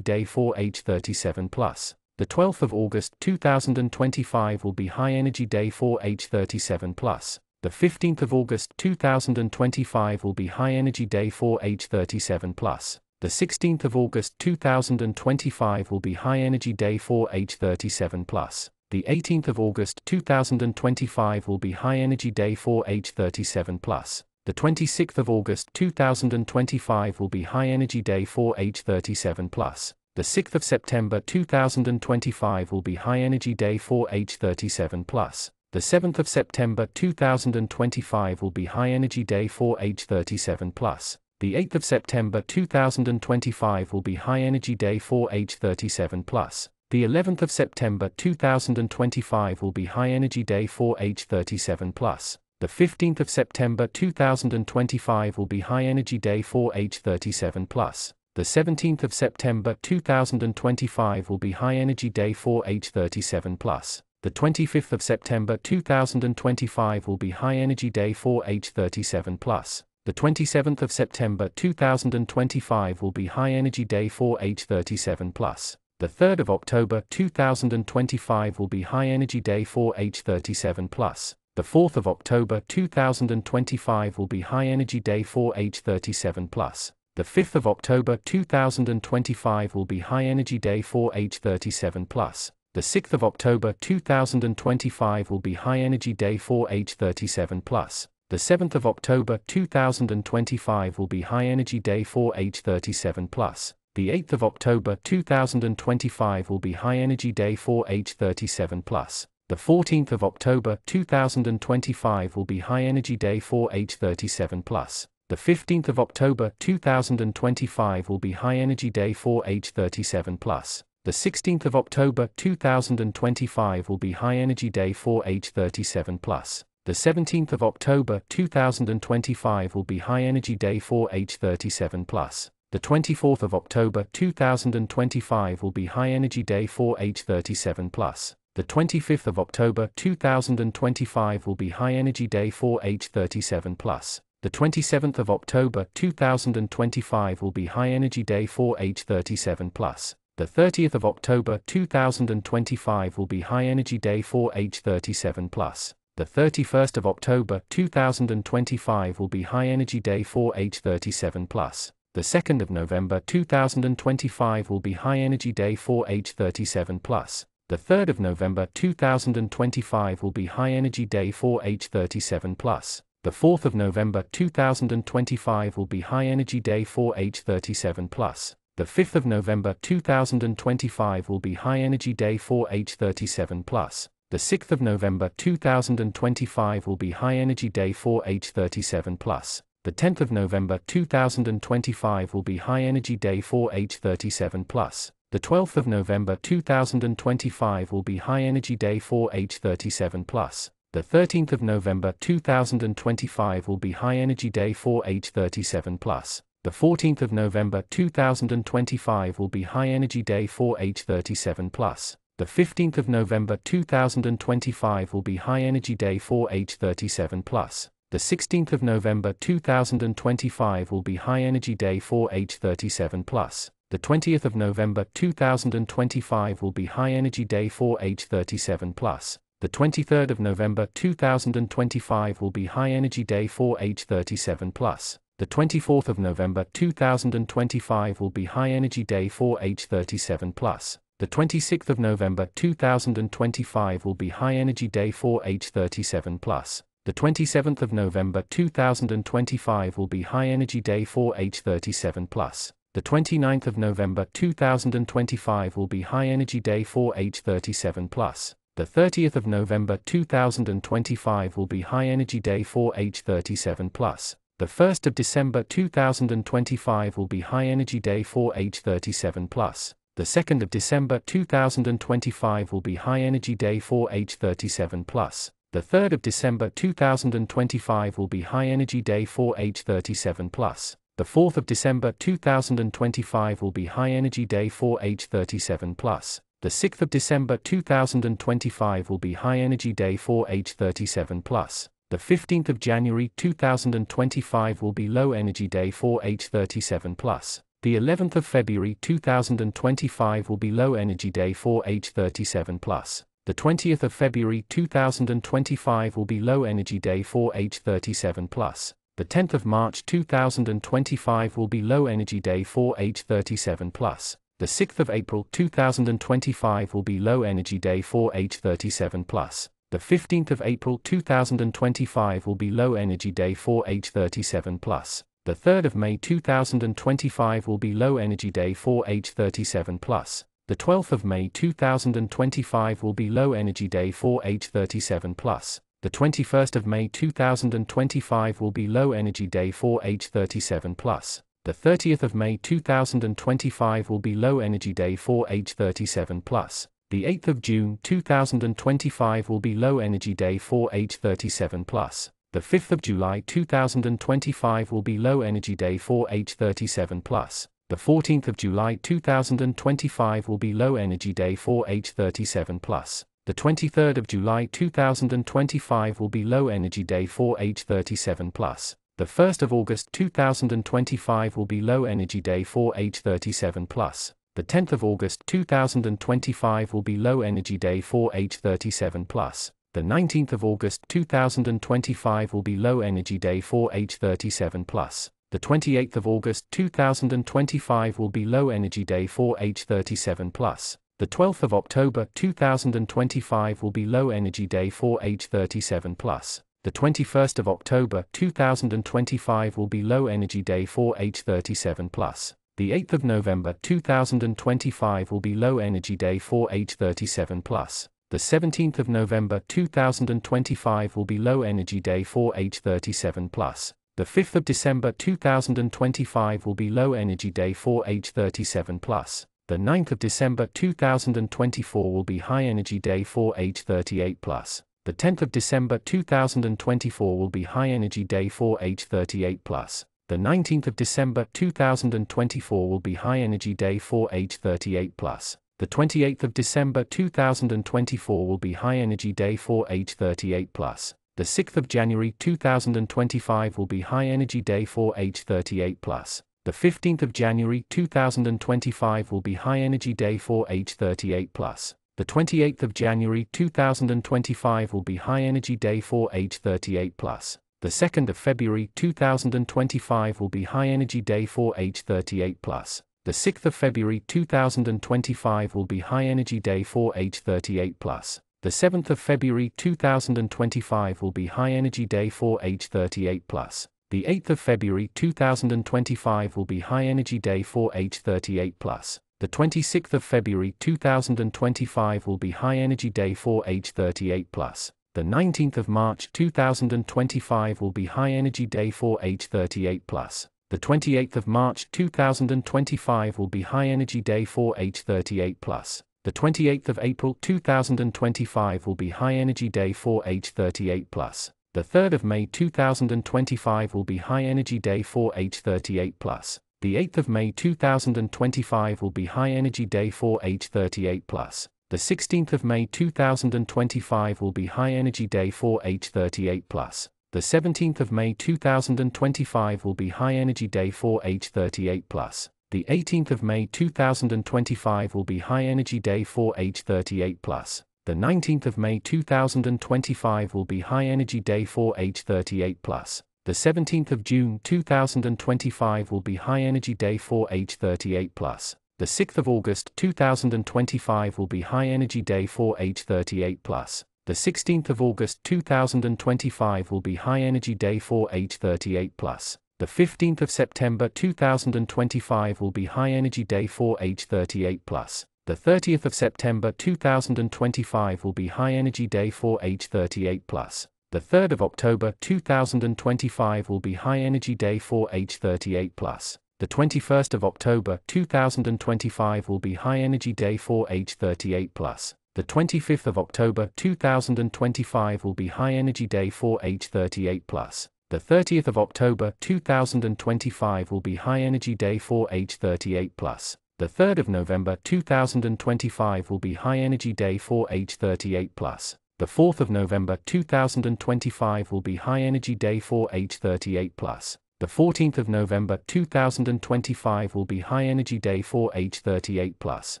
Day for H37 plus. The 12th of August 2025 will be High Energy Day for H37 plus. The 15th of August 2025 will be High Energy Day for H37 plus. The 16th of August 2025 will be High Energy Day for H37 plus. The 18th of August 2025 will be High Energy Day for H37 plus. The 26th of August 2025 will be High Energy Day for H37 plus. The 6th of September 2025 will be High Energy Day for H37 plus. The 7th of September 2025 will be High Energy Day for H37 plus. The 8th of September 2025 will be High Energy Day for H37 plus. The 11th of September 2025 will be High Energy Day for H37 plus. The 15th of September 2025 will be High Energy Day for H37 plus. The 17th of September 2025 will be High Energy Day for H37 plus. The 25th of September 2025 will be High Energy Day for H37 plus. The 27th of September 2025 will be High Energy Day for H37 plus. The 3rd of October 2025 will be High Energy Day for H37 plus. The 4th of October 2025 will be High Energy Day for H37 plus. The 5th of October 2025 will be High Energy Day for H37 plus. The 6th of October 2025 will be High Energy Day for H37 plus. The 7th of October 2025 will be High Energy Day for H37 plus. The 8th of October 2025 will be High Energy Day for H37 plus. The 14th of October 2025 will be High Energy Day for H37 plus. The 15th of October 2025 will be High Energy Day for H37 plus. The 16th of October 2025 will be High Energy Day for H37 plus. The 17th of October 2025 will be High Energy Day for H37 plus. The 24th of October 2025 will be High Energy Day for H37 plus. The 25th of October 2025 will be High Energy Day for H37 plus. The 27th of October 2025 will be High Energy Day for H37 plus. The 30th of October 2025 will be High Energy Day for H37 plus. The 31st of October 2025 will be High Energy Day for H37 plus. The 2nd of November 2025 will be High Energy Day for H37 plus. The 3rd of November 2025 will be High Energy Day for H37 plus. The 4th of November 2025 will be High Energy Day for H37 plus. The 5th of November 2025 will be High Energy Day for H37 plus. The 6th of November 2025 will be High Energy Day for H37 plus. The 10th of November 2025 will be High Energy Day for H37 plus. The 12th of November 2025 will be High Energy Day for H37 plus. The 13th of November 2025 will be High Energy Day for H37 plus. The 14th of November 2025 will be High Energy Day for H37 plus. The 15th of November 2025 will be High Energy Day for H37 plus. The The 16th of November 2025 will be High Energy Day for H37 Plus. The 20th of November 2025 will be High Energy Day for H37 Plus. The 23rd of November 2025 will be High Energy Day for H37 Plus. The 24th of November 2025 will be High Energy Day for H37 Plus. The 26th of November 2025 will be High Energy Day for H37 Plus. The 27th of November 2025 will be High Energy Day for H37 Plus. The 29th of November 2025 will be High Energy Day for H37 Plus. The 30th of November 2025 will be High Energy Day for H37 Plus. The 1st of December 2025 will be High Energy Day for H37 Plus. The 2nd of December 2025 will be High Energy Day for H37 Plus. The 3rd of December 2025 will be High Energy Day for H37 Plus. The 4th of December 2025 will be High Energy Day for H37 Plus. The 6th of December 2025 will be High Energy Day for H37 Plus. The 15th of January 2025 will be Low Energy Day for H37 Plus. The 11th of February 2025 will be Low Energy Day for H37 Plus. The 20th of February 2025 will be Low Energy Day for H37 Plus. The 10th of March 2025 will be Low Energy Day for H37 Plus. The 6th of April 2025 will be Low Energy Day for H37 Plus. The 15th of April 2025 will be Low Energy Day for H37 Plus. The 3rd of May 2025 will be Low Energy Day for H37 Plus. The 12th of May 2025 will be Low Energy Day for H37 Plus. The 21st of May 2025 will be Low Energy Day for H37 Plus. The 30th of May 2025 will be Low Energy Day for H37 Plus. The 8th of June 2025 will be Low Energy Day for H37 Plus. The 5th of July 2025 will be Low Energy Day for H37 Plus. The 14th of July 2025 will be Low Energy Day for H37 Plus. The 23rd of July 2025 will be Low Energy Day for H37 Plus. The 1st of August 2025 will be Low Energy Day for H37 Plus. The 10th of August 2025 will be Low Energy Day for H37 Plus. The 19th of August 2025 will be Low Energy Day for H37 Plus. The 28th of August 2025 will be Low Energy Day for H37 Plus. The 12th of October 2025 will be Low Energy Day for H37 Plus. The 21st of October 2025 will be Low Energy Day for H37 Plus. The 8th of November 2025 will be Low Energy Day for H37 Plus. The 17th of November 2025 will be Low Energy Day for H37 Plus. The 5th of December 2025 will be Low Energy Day for H37 Plus. The 9th of December 2024 will be High Energy Day for H38 Plus. The 10th of December 2024 will be High Energy Day for H38 Plus. The 19th of December 2024 will be High Energy Day for H38 Plus. The 28th of December 2024 will be High Energy Day for H38 Plus. The 6th of January 2025 will be High Energy Day for H38 Plus. The 15th of January 2025 will be High Energy Day for H38 Plus. The 28th of January 2025 will be High Energy Day for H38 Plus. The 2nd of February 2025 will be High Energy Day for H38 Plus. The 6th of February 2025 will be High Energy Day for H38 Plus. The 7th of February 2025 will be High Energy Day for H38 Plus. The 8th of February 2025 will be High Energy Day for H38 Plus. The 26th of February 2025 will be High Energy Day for H38 Plus. The 19th of March 2025 will be High Energy Day for H38 Plus. The 28th of March 2025 will be High Energy Day for H38 Plus. The 28th of April 2025 will be High Energy Day for H38 Plus. The 3rd of May 2025 will be High Energy Day for H38 Plus. The 8th of May 2025 will be High Energy Day for H38 Plus. The 16th of May 2025 will be High Energy Day for H38 Plus. The The 17th of May 2025 will be High Energy Day for age 38 plus. The 18th of May 2025 will be High Energy Day for age 38 plus. The 19th of May 2025 will be High Energy Day for age 38 plus. The 17th of June 2025 will be High Energy Day for age 38 plus. The 6th of August 2025 will be High Energy Day for age 38 plus. The 16th of August 2025 will be High Energy Day for age 38 plus. The 15th of September 2025 will be High Energy Day for age 38 plus. The 30th of September 2025 will be High Energy Day for age 38 plus. The 3rd of October 2025 will be High Energy Day for age 38 plus. The 21st of October 2025 will be High Energy Day for age 38 plus. The 25th of October 2025 will be High Energy Day for age 38 plus. The 30th of October 2025 will be High Energy Day for age 38 plus. The 3rd of November 2025 will be High Energy Day for age 38 plus. The 4th of November 2025 will be High Energy Day for age 38 plus. The 14th of November 2025 will be High Energy Day for age 38 plus.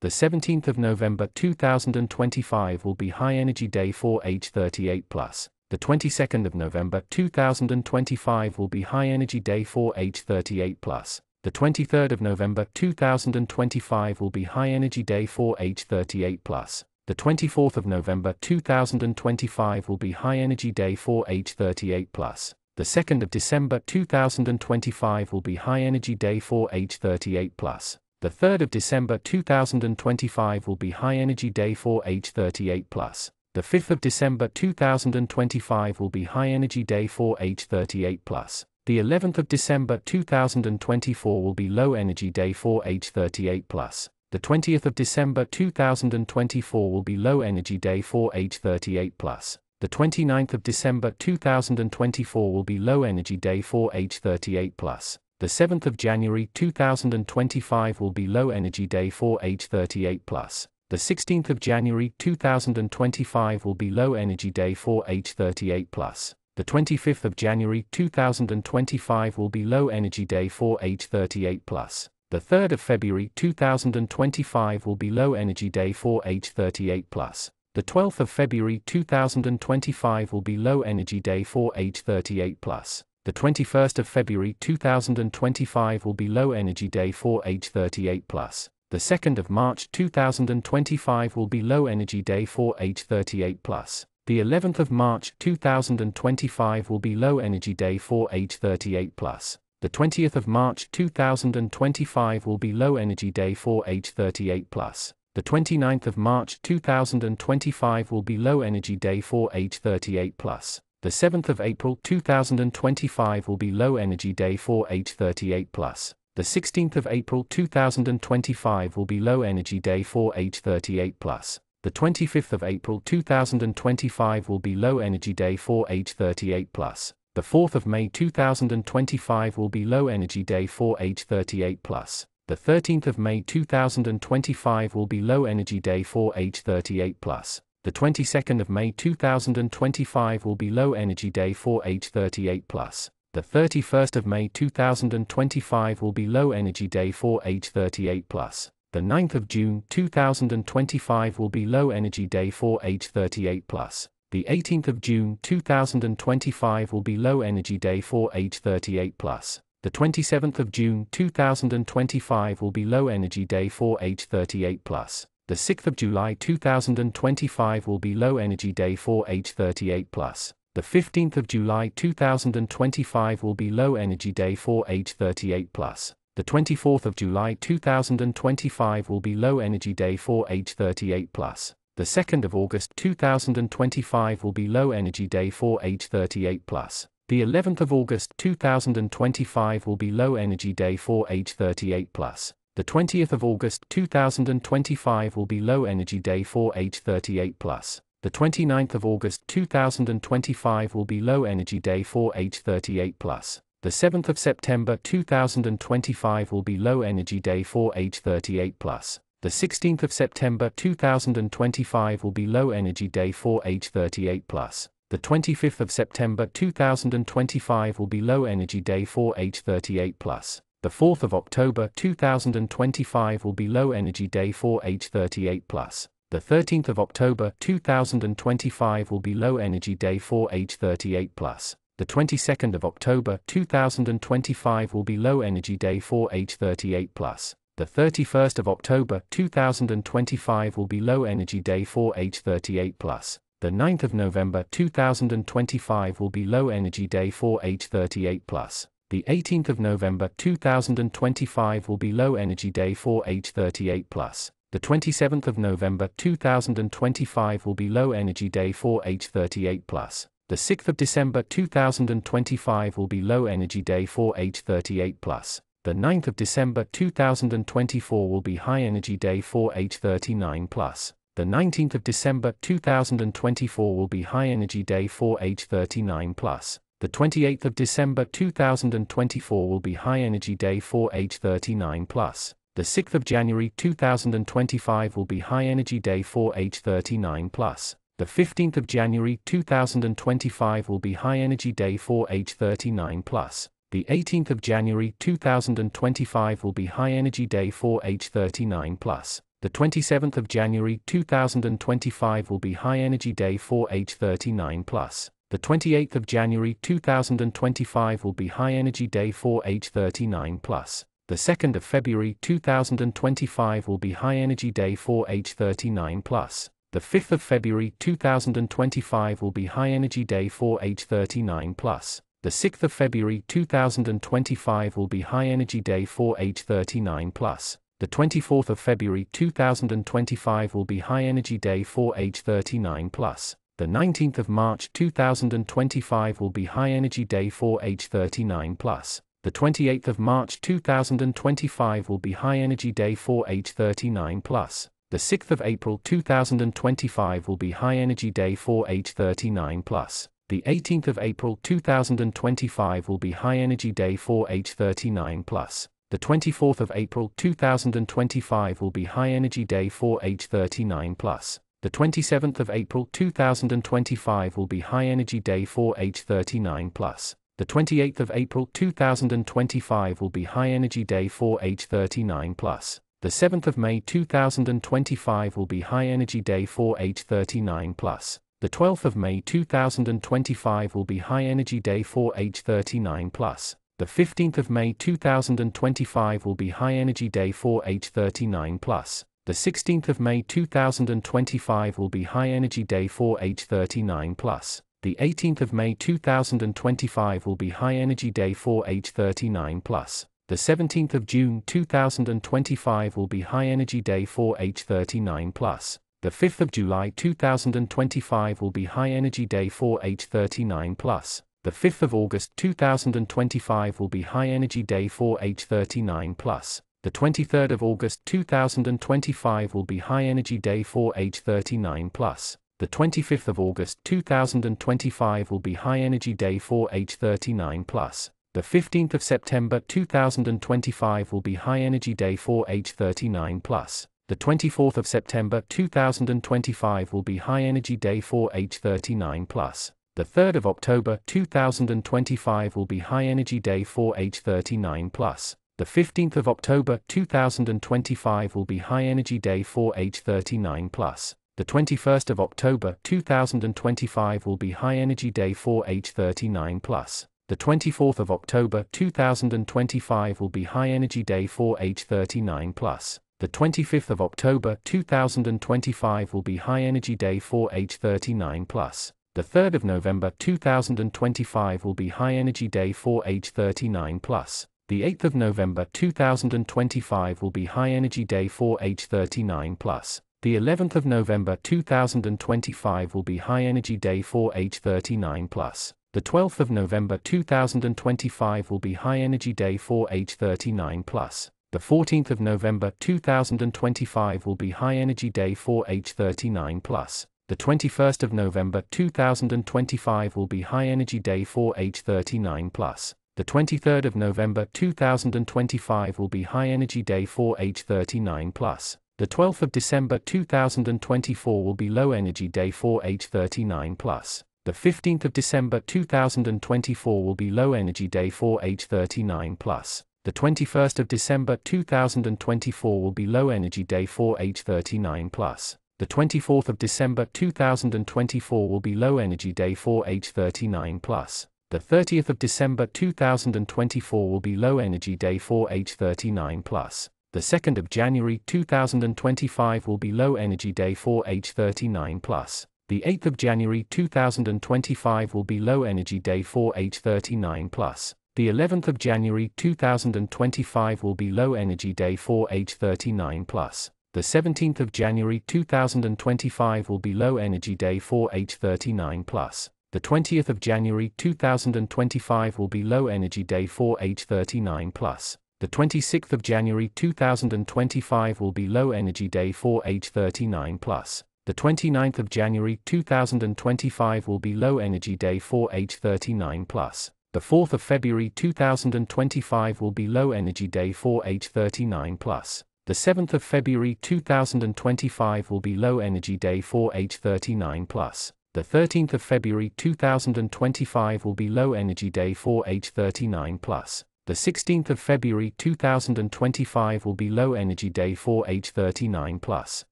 The 17th of November 2025 will be High Energy Day for age 38 plus. The 22nd of November 2025 will be High Energy Day for age 38 plus. The 23rd of November 2025 will be High Energy Day for H38+. The 24th of November 2025 will be High Energy Day for H38+. The 2nd of December 2025 will be High Energy Day for H38+. The 3rd of December 2025 will be High Energy Day for H38+. The 5th of December 2025 will be High Energy Day for H38+. The 11th of December 2024 will be Low Energy Day for age 38 plus. The 20th of December 2024 will be Low Energy Day for age 38 plus. The 29th of December 2024 will be Low Energy Day for age 38 plus. The 7th of January 2025 will be Low Energy Day for age 38 plus. The 16th of January 2025 will be Low Energy Day for age 38 plus. The 25th of January 2025 will be Low Energy Day for age 38 plus. The 3rd of February 2025 will be Low Energy Day for age 38 plus. The 12th of February 2025 will be Low Energy Day for age 38 plus. The 21st of February 2025 will be Low Energy Day for age 38 plus. The 2nd of March 2025 will be Low Energy Day for age 38 plus. The 11th of March 2025 will be Low Energy Day for age 38 plus. The 20th of March 2025 will be Low Energy Day for age 38 plus. The 29th of March 2025 will be Low Energy Day for age 38 plus. The 7th of April 2025 will be Low Energy Day for age 38 plus. The 16th of April 2025 will be Low Energy Day for age 38 plus. The 25th of April 2025 will be Low Energy Day for age 38 plus. The 4th of May 2025 will be Low Energy Day for age 38 plus. The 13th of May 2025 will be Low Energy Day for age 38 plus. The 22nd of May 2025 will be Low Energy Day for age 38 plus. The 31st of May 2025 will be Low Energy Day for age 38 plus. The 9th of June 2025 will be Low Energy Day for age 38 plus. The 18th of June 2025 will be Low Energy Day for age 38 plus. The 27th of June 2025 will be Low Energy Day for age 38 plus. The 6th of July 2025 will be Low Energy Day for age 38 plus. The 15th of July 2025 will be Low Energy Day for age 38 plus. The 24th of July 2025 will be Low Energy Day for age 38 plus. The 2nd of August 2025 will be Low Energy Day for age 38 plus. The 11th of August 2025 will be Low Energy Day for age 38 plus. The 20th of August 2025 will be Low Energy Day for age 38 plus. The 29th of August 2025 will be Low Energy Day for age 38 plus. The 7th of September 2025 will be Low Energy Day for age 38 plus. The 16th of September 2025 will be Low Energy Day for age 38 plus. The 25th of September 2025 will be low energy day for H38 plus. The 4th of October 2025 will be low energy day for H38 plus. The 13th of October 2025 will be low energy day for H38 plus. The 22nd of October 2025 will be low energy day for H38 plus. The 31st of October 2025 will be low energy day for H38 plus. The 9th of November 2025 will be low energy day for H38 plus. The 18th of November 2025 will be low energy day for H38 plus. The 27th of November 2025 will be low energy day for H38 plus. The 6th of December 2025 will be low energy day for H38 plus. The 9th of December 2024 will be high energy day for H39 plus. The 19th of December 2024 will be high energy day for H39 plus. The 28th of December 2024 will be high energy day for H39 plus. The 6th of January 2025 will be high energy day for H39 plus. The 15th of January 2025 will be High Energy Day for H39 Plus. The 18th of January 2025 will be High Energy Day for H39 Plus. The 27th of January 2025 will be High Energy Day for H39 Plus. The 28th of January 2025 will be High Energy Day for H39 Plus. The 2nd of February 2025 will be High Energy Day for H39 Plus. The 5th of February 2025 will be High Energy Day for H39 Plus. The 6th of February 2025 will be High Energy Day for H39 Plus. The 24th of February 2025 will be High Energy Day for H39 Plus. The 19th of March 2025 will be High Energy Day for H39 Plus. The 28th of March 2025 will be High Energy Day for H39 Plus. The 6th of April 2025 will be High Energy Day for H39 Plus. The 18th of April 2025 will be High Energy Day for H39 Plus. The 24th of April 2025 will be High Energy Day for H39 Plus. The 27th of April 2025 will be High Energy Day for H39 Plus. The 28th of April 2025 will be High Energy Day for H39 Plus. The 7th of May 2025 will be High Energy Day for H39 Plus. The 12th of May 2025 will be High Energy Day for H39 Plus. The 15th of May 2025 will be High Energy Day for H39 Plus. The 16th of May 2025 will be High Energy Day for H39 Plus. The 18th of May 2025 will be High Energy Day for H39 Plus. The 17th of June 2025 will be High Energy Day for H39 Plus. The 5th of July 2025 will be High Energy Day for H39 Plus. The 5th of August 2025 will be High Energy Day for H39 Plus. The 23rd of August 2025 will be High Energy Day for H39 Plus. The 25th of August 2025 will be High Energy Day for H39 Plus. The 15th of September 2025 will be High Energy Day for H39+. The 24th of September 2025 will be High Energy Day for H39+. The 3rd of October 2025 will be High Energy Day for H39+. The 15th of October 2025 will be High Energy Day for H39+. The 21st of October 2025 will be High Energy Day for H39+. The 24th of October 2025 will be High Energy Day for H39 Plus. The 25th of October 2025 will be High Energy Day for H39 Plus. The 3rd of November 2025 will be High Energy Day for H39 Plus. The 8th of November 2025 will be High Energy Day for H39 Plus. The 11th of November 2025 will be High Energy Day for H39 Plus. The 12th of November 2025 will be High Energy Day for H39 Plus. The 14th of November 2025 will be High Energy Day for H39 Plus. The 21st of November 2025 will be High Energy Day for H39 Plus. The 23rd of November 2025 will be High Energy Day for H39 Plus. The 12th of December 2024 will be Low Energy Day for H39 Plus. The 15th of December 2024 will be Low Energy Day for H39 Plus. The 21st of December 2024 will be Low Energy Day for H39 Plus. The 24th of December 2024 will be Low Energy Day for H39 Plus. The 30th of December 2024 will be Low Energy Day for H39 Plus. The 2nd of January 2025 will be Low Energy Day for H39 Plus. The 8th of January 2025 will be Low Energy Day for H39 Plus. The 11th of January 2025 will be Low Energy Day for H39 Plus. The 17th of January 2025 will be Low Energy Day for H39 Plus. The 20th of January 2025 will be Low Energy Day for H39 Plus. The 26th of January 2025 will be Low Energy Day for H39 Plus. The 29th of January 2025 will be Low Energy Day for H39 Plus. The 4th of February 2025 will be Low Energy Day for H39 Plus. The 7th of February 2025 will be Low Energy Day for H39 Plus. The 13th of February 2025 will be Low Energy Day for H39 Plus. The 16th of February 2025 will be Low Energy Day for H39 Plus.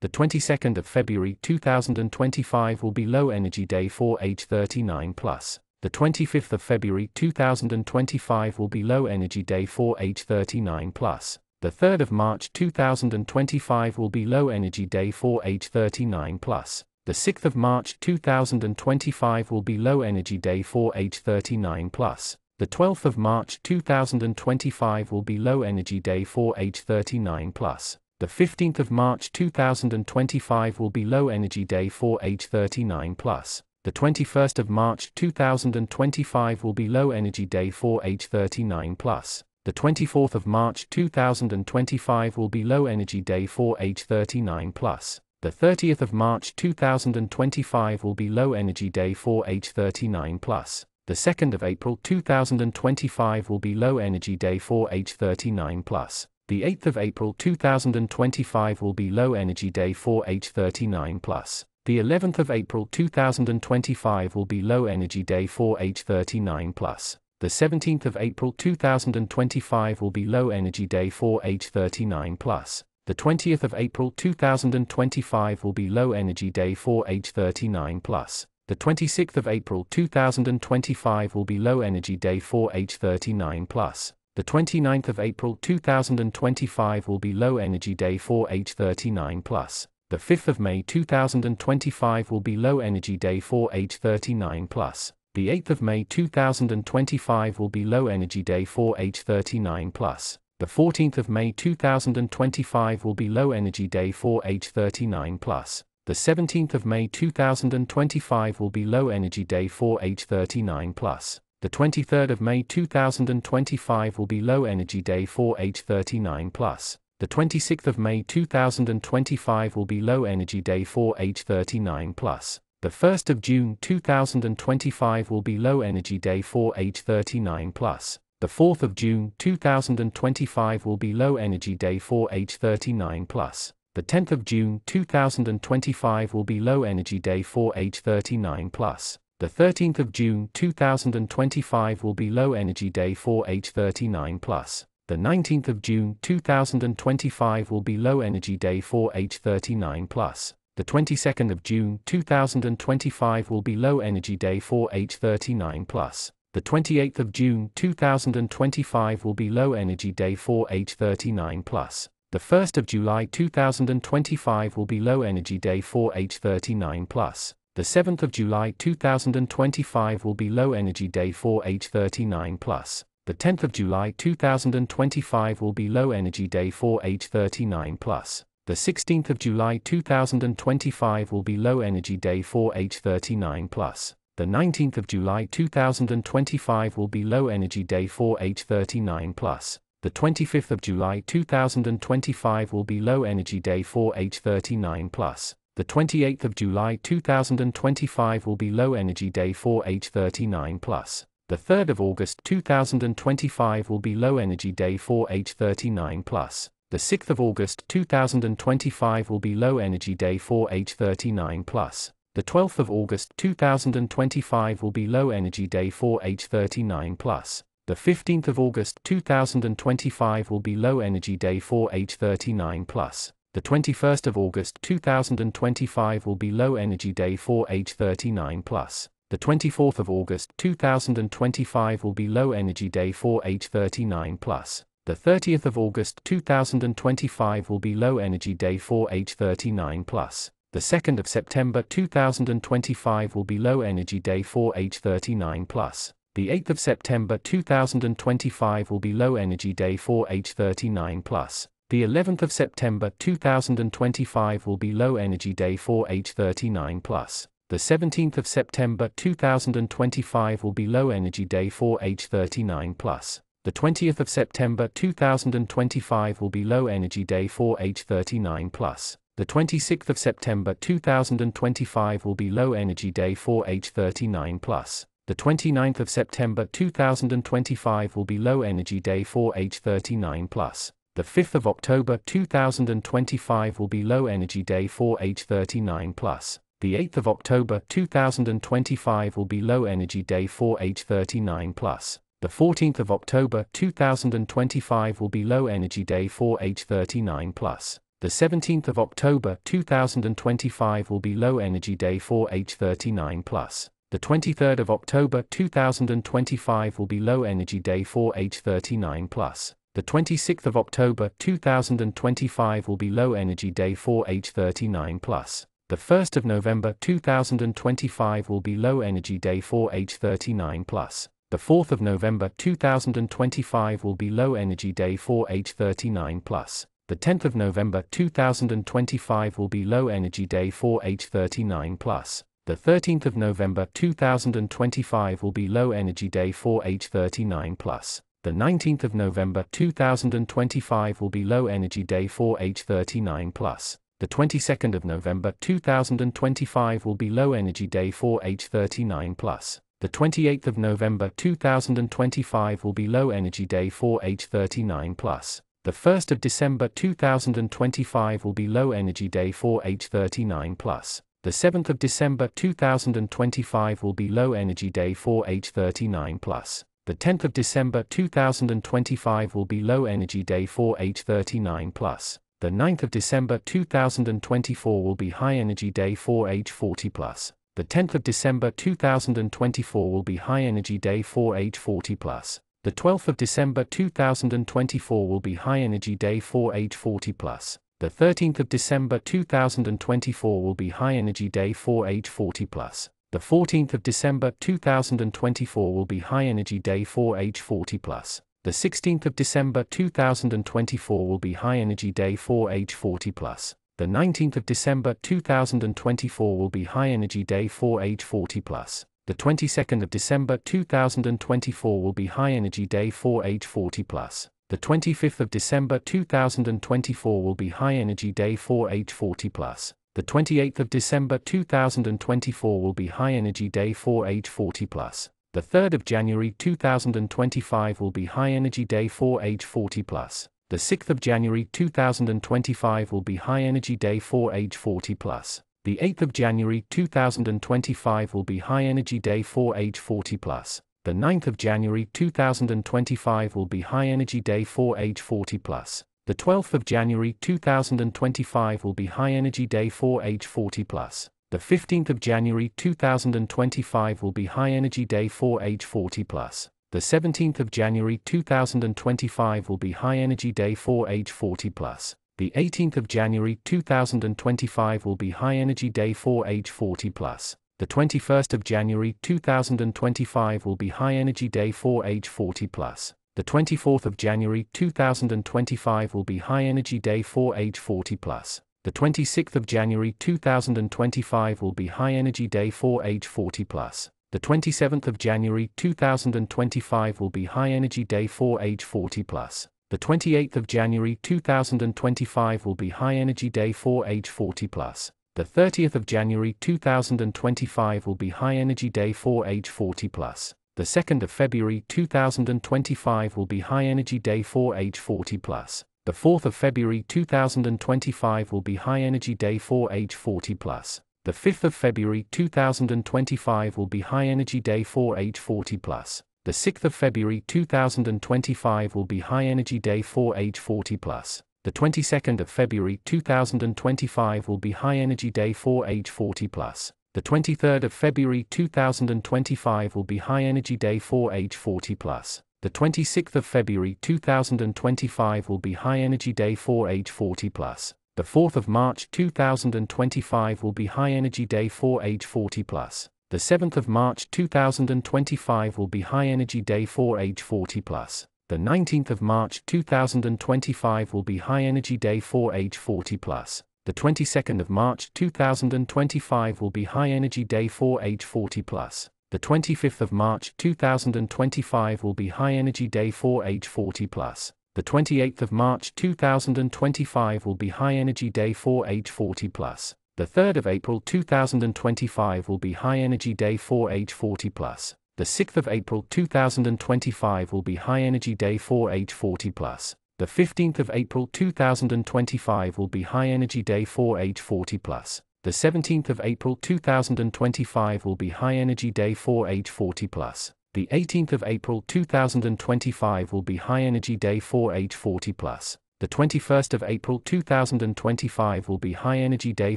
The 22nd of February 2025 will be Low Energy Day for H39 Plus. The 25th of February 2025 will be Low Energy Day for H39 Plus. The 3rd of March 2025 will be Low Energy Day for H39 Plus. The 6th of March 2025 will be Low Energy Day for H39 Plus. The 12th of March 2025 will be Low Energy Day for H39 Plus. The 15th of March 2025 will be Low Energy Day for H39 Plus. The 21st of March 2025 will be Low Energy Day for H39 Plus. The 24th of March 2025 will be Low Energy Day for H39 Plus. The 30th of March 2025 will be Low Energy Day for H39 Plus. The 2nd of April 2025 will be Low Energy Day for H39 Plus. The 8th of April 2025 will be Low Energy Day for H39 Plus. The 11th of April 2025 will be Low Energy Day for H39 Plus. The 17th of April 2025 will be Low Energy Day for H39 Plus. The 20th of April 2025 will be Low Energy Day for H39 Plus. The 26th of April 2025 will be Low Energy Day for H39 Plus. The 29th of April 2025 will be Low Energy Day for H39 Plus. The 5th of May 2025 will be Low Energy Day for H39 Plus. The 8th of May 2025 will be Low Energy Day for H39 Plus. The 14th of May 2025 will be Low Energy Day for H39 Plus. The 17th of May 2025 will be Low Energy Day for H39 Plus. The 23rd of May 2025 will be Low Energy Day for H39 Plus. The 26th of May 2025 will be Low Energy Day for H39 Plus. The 1st of June 2025 will be Low Energy Day for H39 Plus. The 4th of June 2025 will be Low Energy Day for H39 Plus. The 10th of June 2025 will be Low Energy Day for H39 Plus. The 13th of June 2025 will be Low Energy Day for H39 Plus. The 19th of June 2025 will be Low Energy Day for H39 Plus. The 22nd of June 2025 will be Low Energy Day for H39 Plus. The 28th of June 2025 will be Low Energy Day for H39 Plus. The 1st of July 2025 will be Low Energy Day for H39 Plus. The 7th of July 2025 will be Low Energy Day for H39 Plus. The 10th of July 2025 will be Low Energy Day for H39 Plus. The 16th of July 2025 will be Low Energy Day for H39 Plus. The 19th of July 2025 will be Low Energy Day for H39 Plus. The 25th of July 2025 will be Low Energy Day for H39 Plus. The 28th of July 2025 will be Low Energy Day for H39 Plus. The 3rd of August 2025 will be Low Energy Day for H39 Plus. The 6th of August 2025 will be Low Energy Day for H39 Plus. The 12th of August 2025 will be low energy day for H39 plus. The 15th of August 2025 will be low energy day for H39 plus. The 21st of August 2025 will be low energy day for H39 plus. The 24th of August 2025 will be low energy day for H39 plus. The 30th of August 2025 will be low energy day for H39 plus. The 2nd of September 2025 will be low energy day for H39 plus. The 8th of September 2025 will be low energy day for H39 plus. The 11th of September 2025 will be low energy day for H39 plus. The 17th of September 2025 will be low energy day for H39 plus. The 20th of September 2025 will be low energy day for H39 plus. The 26th of September 2025 will be low energy day for H39 plus. The 29th of September 2025 will be low energy day for H39 plus. The 5th of October 2025 will be low energy day for H39 plus. The 8th of October 2025 will be low energy day for H39 plus. The 14th of October 2025 will be low energy day for H39 plus. The 17th of October 2025 will be low energy day for H39 plus. The 23rd of October 2025 will be low energy day for H39 plus. The 26th of October 2025 will be low energy day for H39 plus. The 1st of November 2025 will be low energy day for H39 plus. The 4th of November 2025 will be low energy day for H39 plus. The 10th of November 2025 will be low energy day for H39 plus. The 13th of November 2025 will be low energy day for H39 plus. The 19th of November 2025 will be low energy day for H39 plus. The 22nd of November 2025 will be low energy day for H39 plus. The 28th of November 2025 will be low energy day for H39 plus. The 1st of December 2025 will be low energy day for H39 plus. The 7th of December 2025 will be low energy day for H39 plus. The 10th of December 2025 will be low energy day for H39 plus. The 9th of December 2024 will be high energy day for H40 plus. The 10th of December 2024 will be High Energy Day for age 40 plus. The 12th of December 2024 will be High Energy Day for age 40 plus. The 13th of December 2024 will be High Energy Day for age 40 plus. The 14th of December 2024 will be High Energy Day for age 40 plus. The 16th of December 2024 will be High Energy Day for age 40 plus. The 19th of December 2024 will be High Energy Day for age 40 plus. The 22nd of December 2024 will be High Energy Day for age 40 plus. The 25th of December 2024 will be High Energy Day for age 40 plus. The 28th of December 2024 will be High Energy Day for age 40 plus. The 3rd of January 2025 will be High Energy Day for age 40 plus. The 6th of January 2025 will be High Energy Day for age 40 plus. The 8th of January 2025 will be High Energy Day for age 40 plus. The 9th of January 2025 will be High Energy Day for age 40 plus. The 12th of January 2025 will be High Energy Day for age 40 plus. The 15th of January 2025 will be High Energy Day for age 40 plus. The 17th of January 2025 will be High Energy Day for age 40 plus. The 18th of January 2025 will be High Energy Day for age 40 plus. The 21st of January 2025 will be High Energy Day for age 40 plus. The 24th of January 2025 will be High Energy Day for age 40 plus. The 26th of January 2025 will be High Energy Day for age 40 plus. The 27th of January 2025 will be High Energy Day for age 40 plus. The 28th of January 2025 will be High Energy Day for age 40 plus. The 30th of January 2025 will be High Energy Day for age 40 plus. The 2nd of February 2025 will be High Energy Day for age 40 plus. The 4th of February 2025 will be High Energy Day for age 40 plus. The 5th of February 2025 will be High Energy Day for age 40 plus. The 6th of February 2025 will be High Energy Day for age 40 plus. The 22nd of February 2025 will be High Energy Day for age 40 plus. The 23rd of February 2025 will be High Energy Day for age 40 plus. The 26th of February 2025 will be High Energy Day for age 40 plus. The 4th of March 2025 will be High Energy Day for age 40 plus. The 7th of March 2025 will be High Energy Day for age 40 plus. The 19th of March 2025 will be High Energy Day for age 40 plus. The 22nd of March 2025 will be High Energy Day for age 40 plus. The 25th of March 2025 will be High Energy Day for age 40 plus. The 28th of March 2025 will be High Energy Day for age 40 plus. The 3rd of April 2025 will be High Energy Day for age 40 plus. The 6th of April 2025 will be High Energy Day for age 40 plus. The 15th of April 2025 will be High Energy Day for age 40 plus. The 17th of April 2025 will be High Energy Day for age 40 plus. The 18th of April 2025 will be High Energy Day for age 40 plus. The 21st of April 2025 will be High Energy Day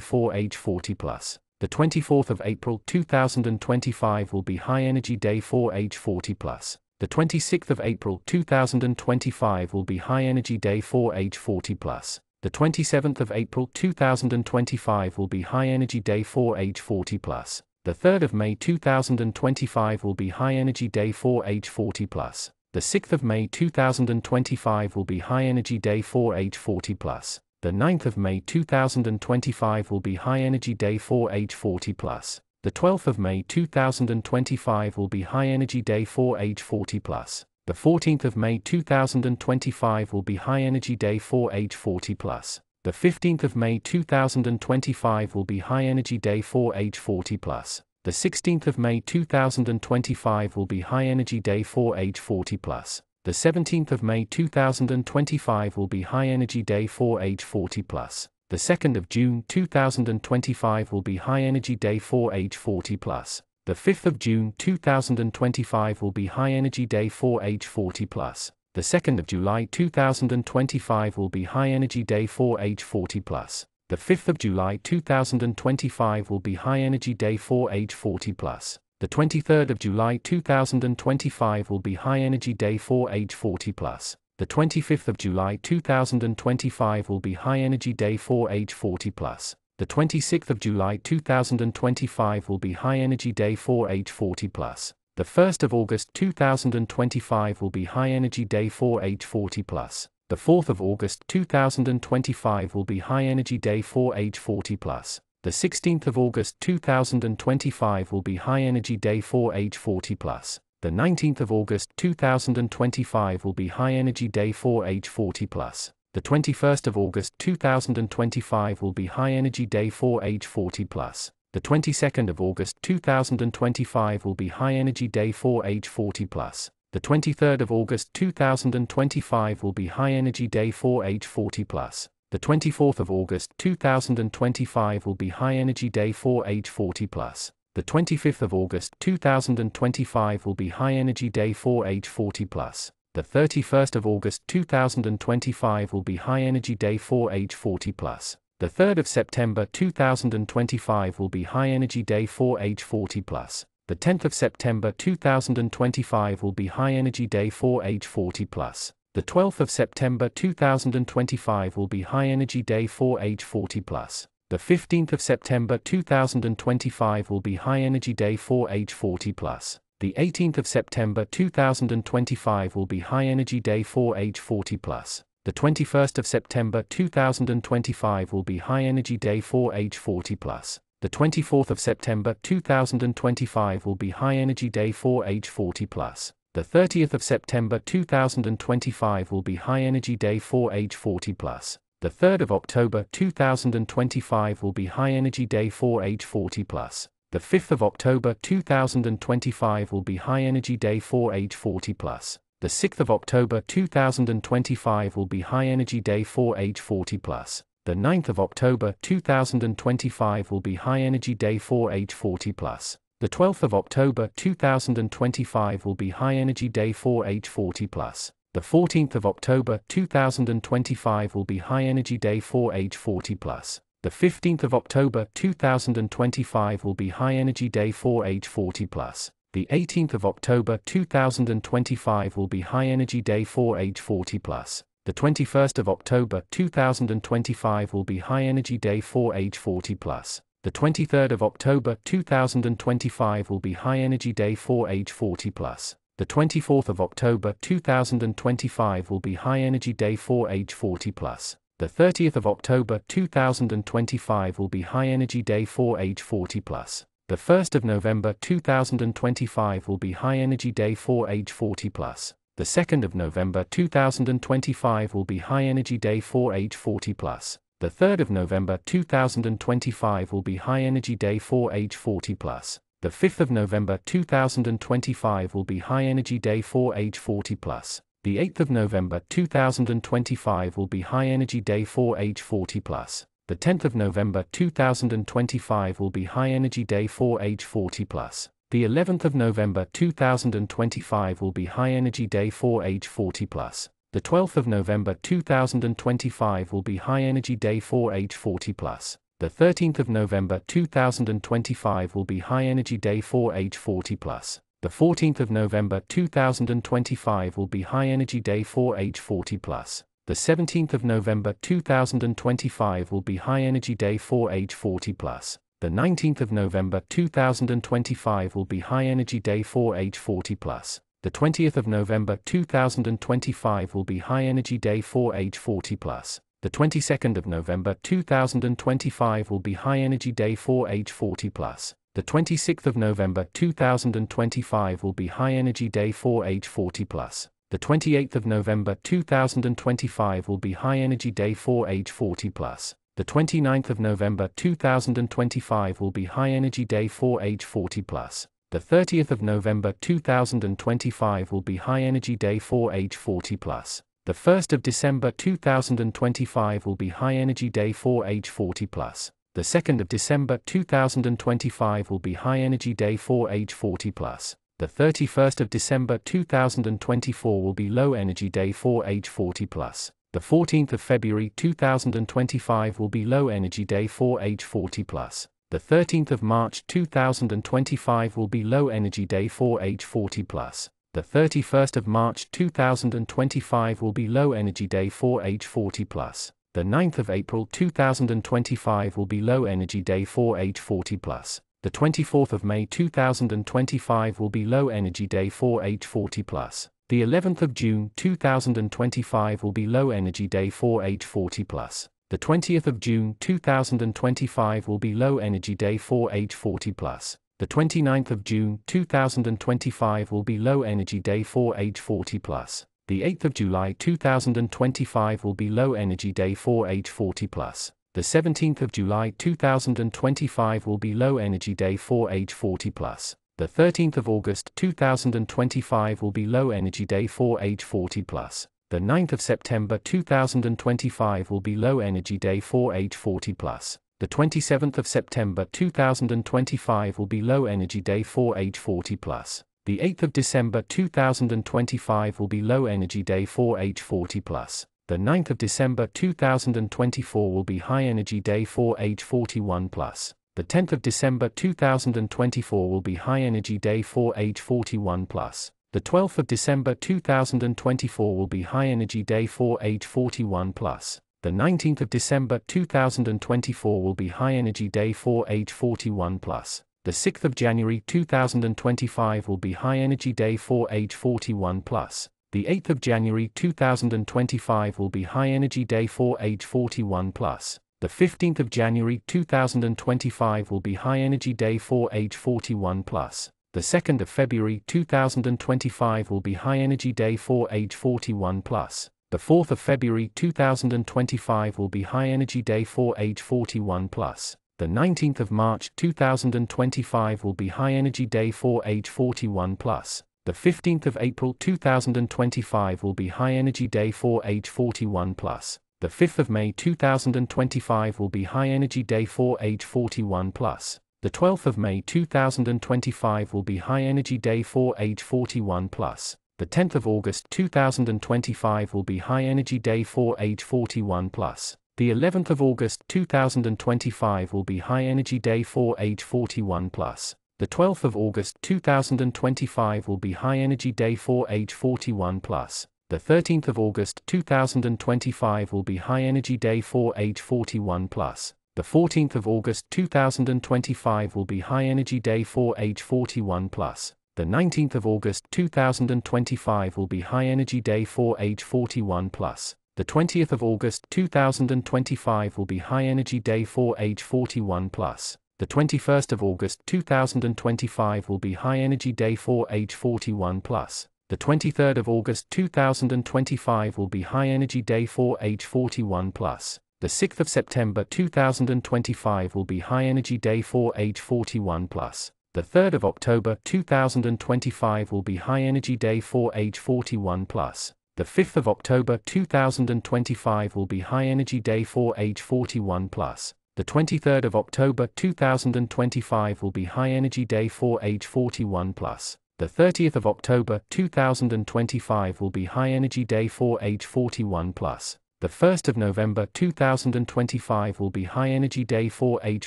for age 40 plus. The 24th of April 2025 will be High Energy Day for age 40 plus. The 26th of April 2025 will be High Energy Day for age 40 plus. The 27th of April 2025 will be High Energy Day for age 40 plus. The 3rd of May 2025 will be High Energy Day for age 40 plus. The 6th of May 2025 will be High Energy Day for age 40 plus. The 9th of May 2025 will be High Energy Day for age 40 plus. The 12th of May 2025 will be High Energy Day for age 40 plus. The 14th of May 2025 will be High Energy Day for age 40 plus. The 15th of May 2025 will be High Energy Day for age 40 plus. The 16th of May 2025 will be High Energy Day for age 40 plus. The 17th of May 2025 will be High Energy Day for age 40 plus. The 2nd of June 2025 will be High Energy Day for age 40 plus. The 5th of June 2025 will be High Energy Day for age 40 plus. The 2nd of July 2025 will be High Energy Day for age 40 plus. The 5th of July 2025 will be High Energy Day for age 40 plus. The 23rd of July 2025 will be High Energy Day for age 40 plus. The 25th of July 2025 will be High Energy Day for age 40 plus. The 26th of July 2025 will be High Energy Day for age 40 plus. The 1st of August 2025 will be High Energy Day for age 40 plus. The 4th of August 2025 will be High Energy Day for age 40 plus. The 16th of August 2025 will be High Energy Day for age 40 plus. The 19th of August 2025 will be High Energy Day for age 40 plus. The 21st of August 2025 will be High Energy Day for age 40 plus. The 22nd of August 2025 will be High Energy Day for age 40 plus. The 23rd of August 2025 will be High Energy Day for age 40 plus. The 24th of August 2025 will be High Energy Day for age 40 plus. The 25th of August 2025 will be High Energy Day for age 40 plus. The 31st of August 2025 will be High Energy Day for age 40 plus. The 3rd of September 2025 will be High Energy Day for age 40 plus. The 10th of September 2025 will be High Energy Day for age 40 plus. The 12th of September 2025 will be High Energy Day for age 40 plus. The 15th of September 2025 will be High Energy Day for age 40 plus. The 18th of September 2025 will be High Energy Day for age 40 plus. The 21st of September 2025 will be High Energy Day for age 40 plus. The 24th of September 2025 will be High Energy Day for age 40 plus. The 30th of September 2025 will be High Energy Day for age 40 plus. The 3rd of October 2025 will be High Energy Day for age 40 plus. The 5th of October 2025 will be High Energy Day for age 40 plus. The 6th of October 2025 will be High Energy Day for age 40 plus. The 9th of October 2025 will be High Energy Day for age 40 plus. The 12th of October 2025 will be High Energy Day for age 40 plus. The 14th of October 2025 will be High Energy Day for age 40 plus. The 15th of October 2025 will be High Energy Day for age 40 plus. The 18th of October 2025 will be High Energy Day for age 40 plus. The 21st of October 2025 will be High Energy Day for age 40 plus. The 23rd of October 2025 will be High Energy Day for age 40 plus. The 24th of October 2025 will be High Energy Day for age 40 plus. The 30th of October 2025 will be High Energy Day for age 40 plus. The 1st of November 2025 will be High Energy Day for age 40 plus. The 2nd of November 2025 will be High Energy Day for age 40 plus. The 3rd of November 2025 will be High Energy Day for age 40 plus. The 5th of November 2025 will be High Energy Day for age 40 plus. The 8th of November 2025 will be High Energy Day for age 40 plus. The 10th of November 2025 will be High Energy Day for age 40 plus. The 11th of November 2025 will be High Energy Day for age 40 plus. The 12th of November 2025 will be High Energy Day for age 40 plus. The 13th of November 2025 will be High Energy Day for age 40 plus. The 14th of November 2025 will be High Energy Day for age 40 plus. The 17th of November 2025 will be High Energy Day for age 40 plus. The 19th of November 2025 will be High Energy Day for age 40 plus. The 20th of November 2025 will be High Energy Day for age 40 plus. The 22nd of November 2025 will be High Energy Day for age 40 plus. The 26th of November 2025 will be High Energy Day for age 40 plus. The 28th of November 2025 will be High Energy Day for age 40 plus. The 29th of November 2025 will be High Energy Day for age 40 plus. The 30th of November 2025 will be High Energy Day for age 40 plus. The 1st of December 2025 will be High Energy Day for age 40 plus. The 2nd of December 2025 will be High Energy Day for age 40 plus. The 31st of December 2024 will be Low Energy Day for age 40 plus. The 14th of February 2025 will be Low Energy Day for age 40 plus. The 13th of March 2025 will be Low Energy Day for age 40 plus. The 31st of March 2025 will be Low Energy Day for age 40 plus. The 9th of April 2025 will be Low Energy Day for age 40 plus. The 24th of May 2025 will be Low Energy Day for age 40 plus. The 11th of June 2025 will be Low Energy Day for age 40 plus. The 20th of June 2025 will be Low Energy Day for age 40 plus. The 29th of June 2025 will be Low Energy Day for age 40 plus. The 8th of July 2025 will be Low Energy Day for age 40 plus. The 17th of July 2025 will be Low Energy Day for age 40 plus. The 13th of August 2025 will be Low Energy Day for age 40 plus. The 9th of September 2025 will be Low Energy Day for age 40 plus. The 27th of September 2025 will be Low Energy Day for age 40 plus. The 8th of December 2025 will be Low Energy Day for age 40 plus. The 9th of December 2024 will be High Energy Day for age 41 plus. The 10th of December 2024 will be High Energy Day for age 41 plus. The 12th of December 2024 will be High Energy Day for age 41 plus. The 19th of December 2024 will be High Energy Day for age 41 plus. The 6th of January 2025 will be High Energy Day for age 41 plus. The 8th of January 2025 will be High Energy Day for age 41 plus. The 15th of January 2025 will be High Energy Day for age 41 plus. The 2nd of February 2025 will be High Energy Day for age 41 plus. The 4th of February 2025 will be High Energy Day for age 41 plus. The 19th of March 2025 will be High Energy Day for age 41 plus. The 15th of April 2025 will be High Energy Day for age 41 plus. The 5th of May 2025 will be High Energy Day for age 41 plus. The 12th of May 2025 will be High Energy Day for age 41 plus. The 10th of August 2025 will be High Energy Day for age 41 plus. The 11th of August 2025 will be High Energy Day for age 41 plus. The 12th of August 2025 will be High Energy Day for age 41 plus. The 13th of August 2025 will be High Energy Day for age 41 plus. The 14th of August 2025 will be High Energy Day for age 41 plus. The 19th of August 2025 will be High Energy Day for age 41 plus. The 20th of August 2025 will be High Energy Day for age 41 plus. The 21st of August 2025 will be High Energy Day for age 41 plus. The 23rd of August 2025 will be High Energy Day for age 41 plus. The 6th of September 2025 will be High Energy Day for age 41 plus. The 3rd of October 2025 will be High Energy Day for age 41 plus. The 5th of October 2025 will be High Energy Day for age 41 plus. The 23rd of October 2025 will be High Energy Day for age 41 plus. The 30th of October 2025 will be High Energy Day for age 41 plus. The 1st of November 2025 will be High Energy Day for age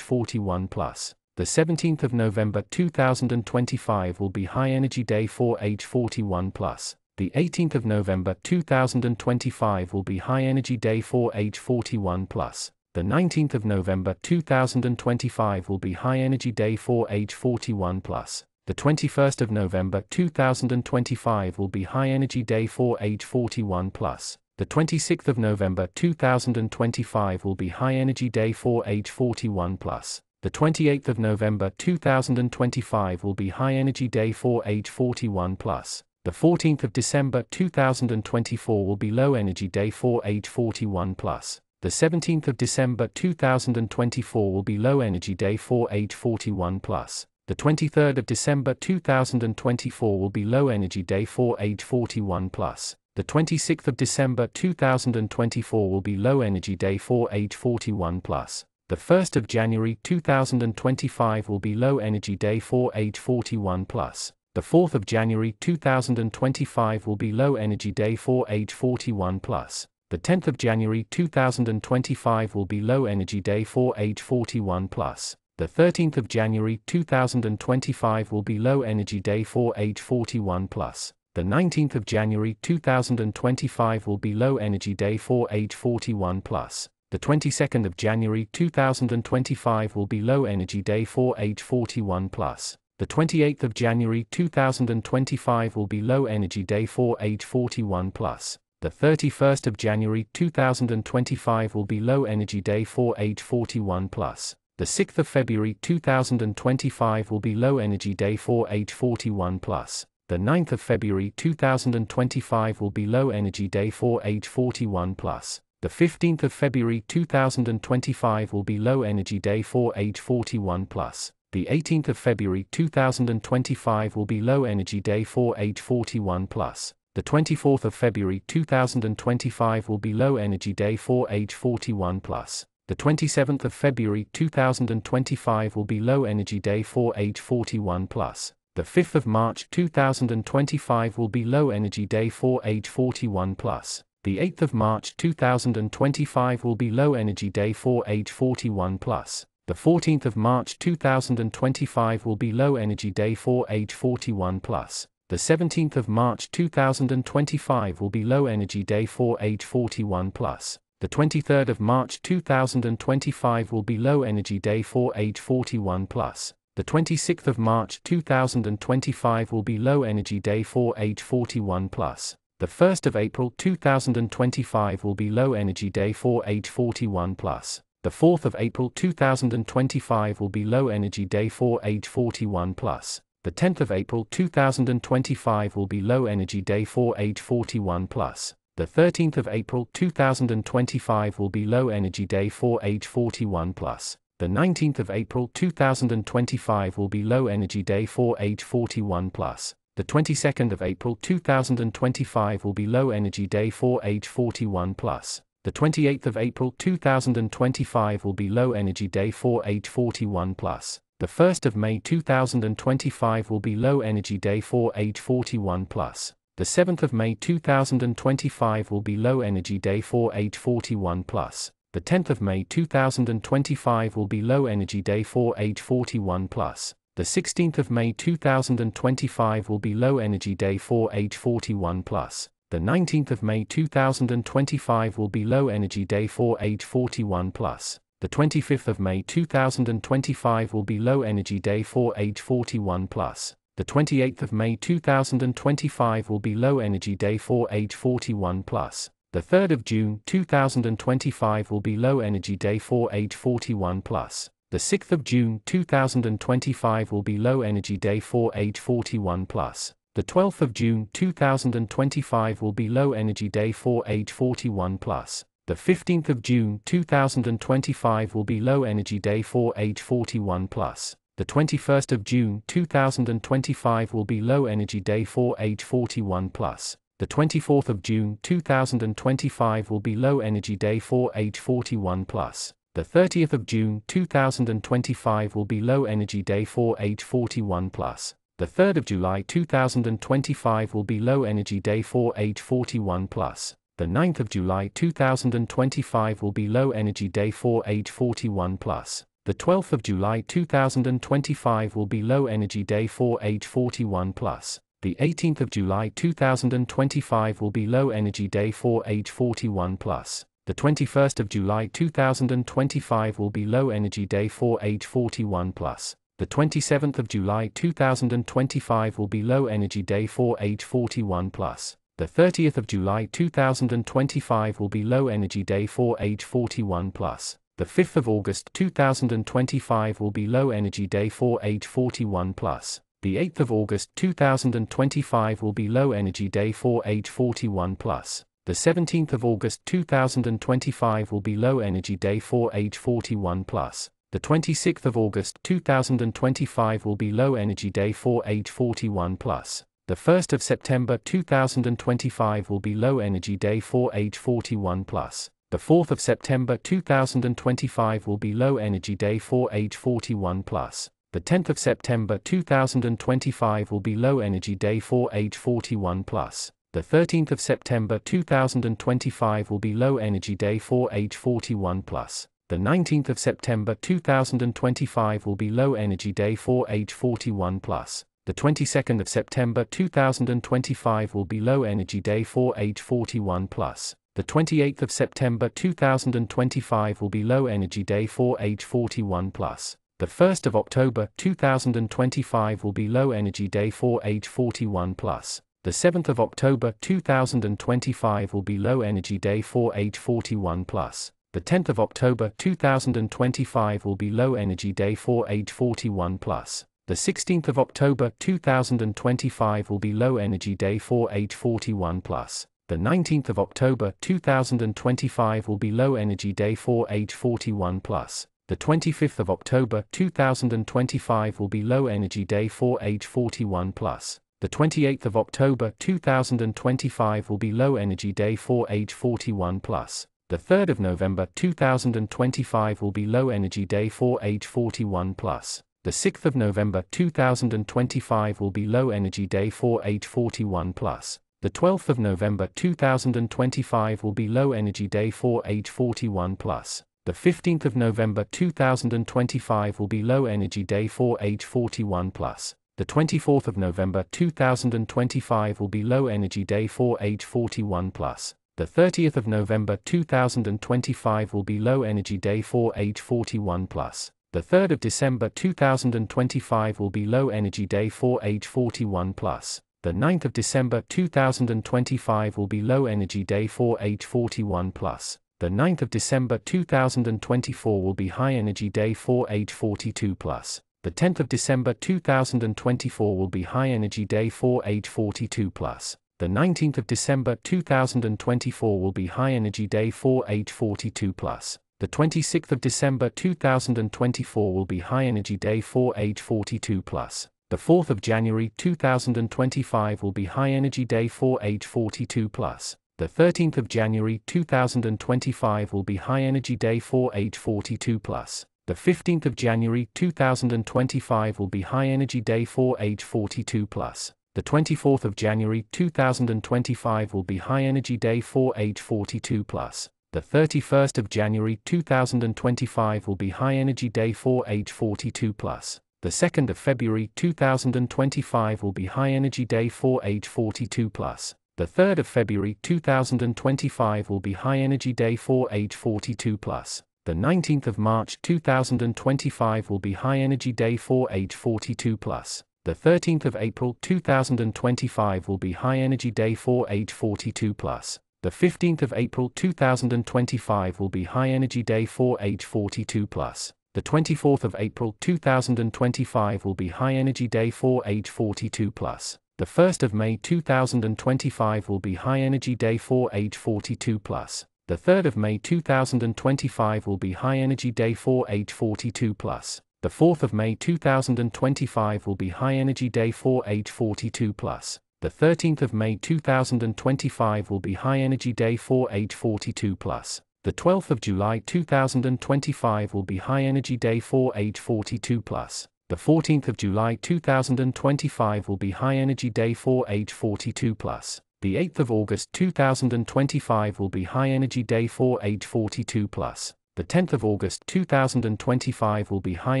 41 plus. The 17th of November 2025 will be High Energy Day for age 41 plus. The 18th of November 2025 will be High Energy Day for age 41 plus. The 19th of November 2025 will be High Energy Day for age 41 plus. The 21st of November 2025 will be High Energy Day for age 41 plus. The 26th of November 2025 will be High Energy Day for age 41 plus. The 28th of November 2025 will be High Energy Day for age 41 plus. The 14th of December 2024 will be Low Energy Day for age 41 plus. The 17th of December 2024 will be Low Energy Day for age 41 plus. The 23rd of December 2024 will be Low Energy Day for age 41 plus. The 26th of December 2024 will be Low Energy Day for age 41 plus. The 1st of January 2025 will be Low Energy Day for age 41 plus. The 4th of January 2025 will be Low Energy Day for age 41 plus. The 10th of January 2025 will be Low Energy Day for age 41 plus. The 13th of January 2025 will be Low Energy Day for age 41 plus. The 19th of January 2025 will be Low Energy Day for age 41 plus. The 22nd of January 2025 will be Low Energy Day for age 41 plus. The 28th of January 2025 will be Low Energy Day for age 41 plus. The 31st of January 2025 will be Low Energy Day for age 41 plus. The 6th of February 2025 will be Low Energy Day for age 41 plus. The 9th of February 2025 will be Low Energy Day for age 41 plus. The 15th of February 2025 will be Low Energy Day for age 41 plus the 18th of February 2025 will be Low Energy Day for age 41 plus. The 24th of February 2025 will be Low Energy Day for age 41 plus. The 27th of February 2025 will be Low Energy Day for age 41 plus. The 5th of March 2025 will be Low Energy Day for age 41 plus. The 8th of March 2025 will be Low Energy Day for age 41 plus. The 14th of March 2025 will be Low Energy Day for age 41 plus. The 17th of March 2025 will be Low Energy Day for age 41 plus. The 23rd of March 2025 will be Low Energy Day for age 41 plus. The 26th of March 2025 will be Low Energy Day for age 41 plus. The 1st of April 2025 will be Low Energy Day for age 41 plus. The 4th of April 2025 will be Low Energy Day for age 41 plus. The 10th of April 2025 will be Low Energy Day for age 41 plus. The 13th of April 2025 will be Low Energy Day for age 41 plus. The 19th of April 2025 will be Low Energy Day for age 41 plus. The 22nd of April 2025 will be Low Energy Day for age 41 plus. The 28th of April 2025 will be Low Energy Day for age 41 plus. The 1st of May 2025 will be Low Energy Day for age 41 plus. The 7th of May 2025 will be Low Energy Day for age 41 plus. The 10th of May 2025 will be Low Energy Day for age 41 plus. The 16th of May 2025 will be Low Energy Day for age 41 plus. The 19th of May 2025 will be Low Energy Day for age 41 plus. The 25th of May 2025 will be Low Energy Day for age 41 plus. The 28th of May 2025 will be Low Energy Day for age 41 plus. The 3rd of June 2025 will be Low Energy Day for age 41 plus. The 6th of June 2025 will be Low Energy Day for age 41 plus. The 12th of June 2025 will be Low Energy Day for age 41 plus. The 15th of June 2025 will be Low Energy Day for age 41 plus. The 21st of June 2025 will be Low Energy Day for age 41 plus. The 24th of June 2025 will be Low Energy Day for age 41 plus. The 30th of June 2025 will be Low Energy Day for age 41 plus. The 3rd of July 2025 will be Low Energy Day for age 41 plus. The 9th of July 2025 will be Low Energy Day for age 41 plus. The 12th of July 2025 will be Low Energy Day for age 41 plus. The 18th of July 2025 will be Low Energy Day for age 41 plus. The 21st of July 2025 will be Low Energy Day for age 41 plus. The 27th of July 2025 will be Low Energy Day for age 41 plus. The 30th of July 2025 will be Low Energy Day for age 41 plus. The 5th of August 2025 will be Low Energy Day for age 41 plus. The 8th of August 2025 will be Low Energy Day for age 41 plus. The 17th of August 2025 will be Low Energy Day for age 41 plus. The 26th of August 2025 will be Low Energy Day for age 41 plus. The 1st of September 2025 will be Low Energy Day for age 41 plus. The 4th of September 2025 will be Low Energy Day for age 41 plus. The 10th of September 2025 will be Low Energy Day for age 41 plus. The 13th of September 2025 will be Low Energy Day for age 41 plus. The 19th of September 2025 will be Low Energy Day for age 41 plus. The 22nd of September 2025 will be Low Energy Day for age 41 plus. The 28th of September 2025 will be Low Energy Day for age 41 plus. The 1st of October 2025 will be Low Energy Day for age 41 plus. The 7th of October 2025 will be Low Energy Day for age 41 plus. The 10th of October 2025 will be Low Energy Day for age 41 plus. The 16th of October 2025 will be Low Energy Day for age 41 plus. The 19th of October 2025 will be Low Energy Day for age 41 plus. The 25th of October 2025 will be Low Energy Day for age 41 plus. The 28th of October 2025 will be Low Energy Day for age 41 plus. The 3rd of November 2025 will be Low Energy Day for age 41 plus. The 6th of November 2025 will be Low Energy Day for age 41 plus. The 12th of November 2025 will be Low Energy Day for age 41 plus. The 15th of November 2025 will be Low Energy Day for age 41 plus. The 24th of November 2025 will be Low Energy Day for age 41 plus. The 30th of November 2025 will be Low Energy Day for age 41 plus. The 3rd of December 2025 will be Low Energy Day for age 41 plus. The 9th of December 2025 will be Low Energy Day for age 41 plus. The 9th of December 2024 will be High Energy Day for age 42 plus. The 10th of December 2024 will be High Energy Day for age 42 plus. The 19th of December 2024 will be High Energy Day for age 42 plus. The 26th of December 2024 will be High Energy Day for age 42 plus. The 4th of January 2025 will be High Energy Day for age 42 plus. The 13th of January 2025 will be High Energy Day for age 42 plus. The 15th of January 2025 will be High Energy Day for age 42 plus. The 24th of January 2025 will be High Energy Day for age 42 plus. The 31st of January 2025 will be High Energy Day for age 42 plus. The 2nd of February 2025 will be High Energy Day for age 42 plus. The 3rd of February 2025 will be High Energy Day for age 42 plus. The 19th of March 2025 will be High Energy Day for age 42 plus. The 13th of April 2025 will be High Energy Day for age 42 plus. The 15th of April 2025 will be High Energy Day for age 42 plus. The 24th of April 2025 will be High Energy Day for age 42 plus. The 1st of May 2025 will be High Energy Day for age 42 plus. The 3rd of May 2025 will be High Energy Day for age 42 plus. The 4th of May 2025 will be High Energy Day for age 42 plus. The 13th of May 2025 will be High Energy Day for age 42 plus. The 12th of July 2025 will be High Energy Day for age 42 plus. The 14th of July 2025 will be High Energy Day for age 42 plus. The 8th of August 2025 will be High Energy Day for age 42 plus. The 10th of August 2025 will be High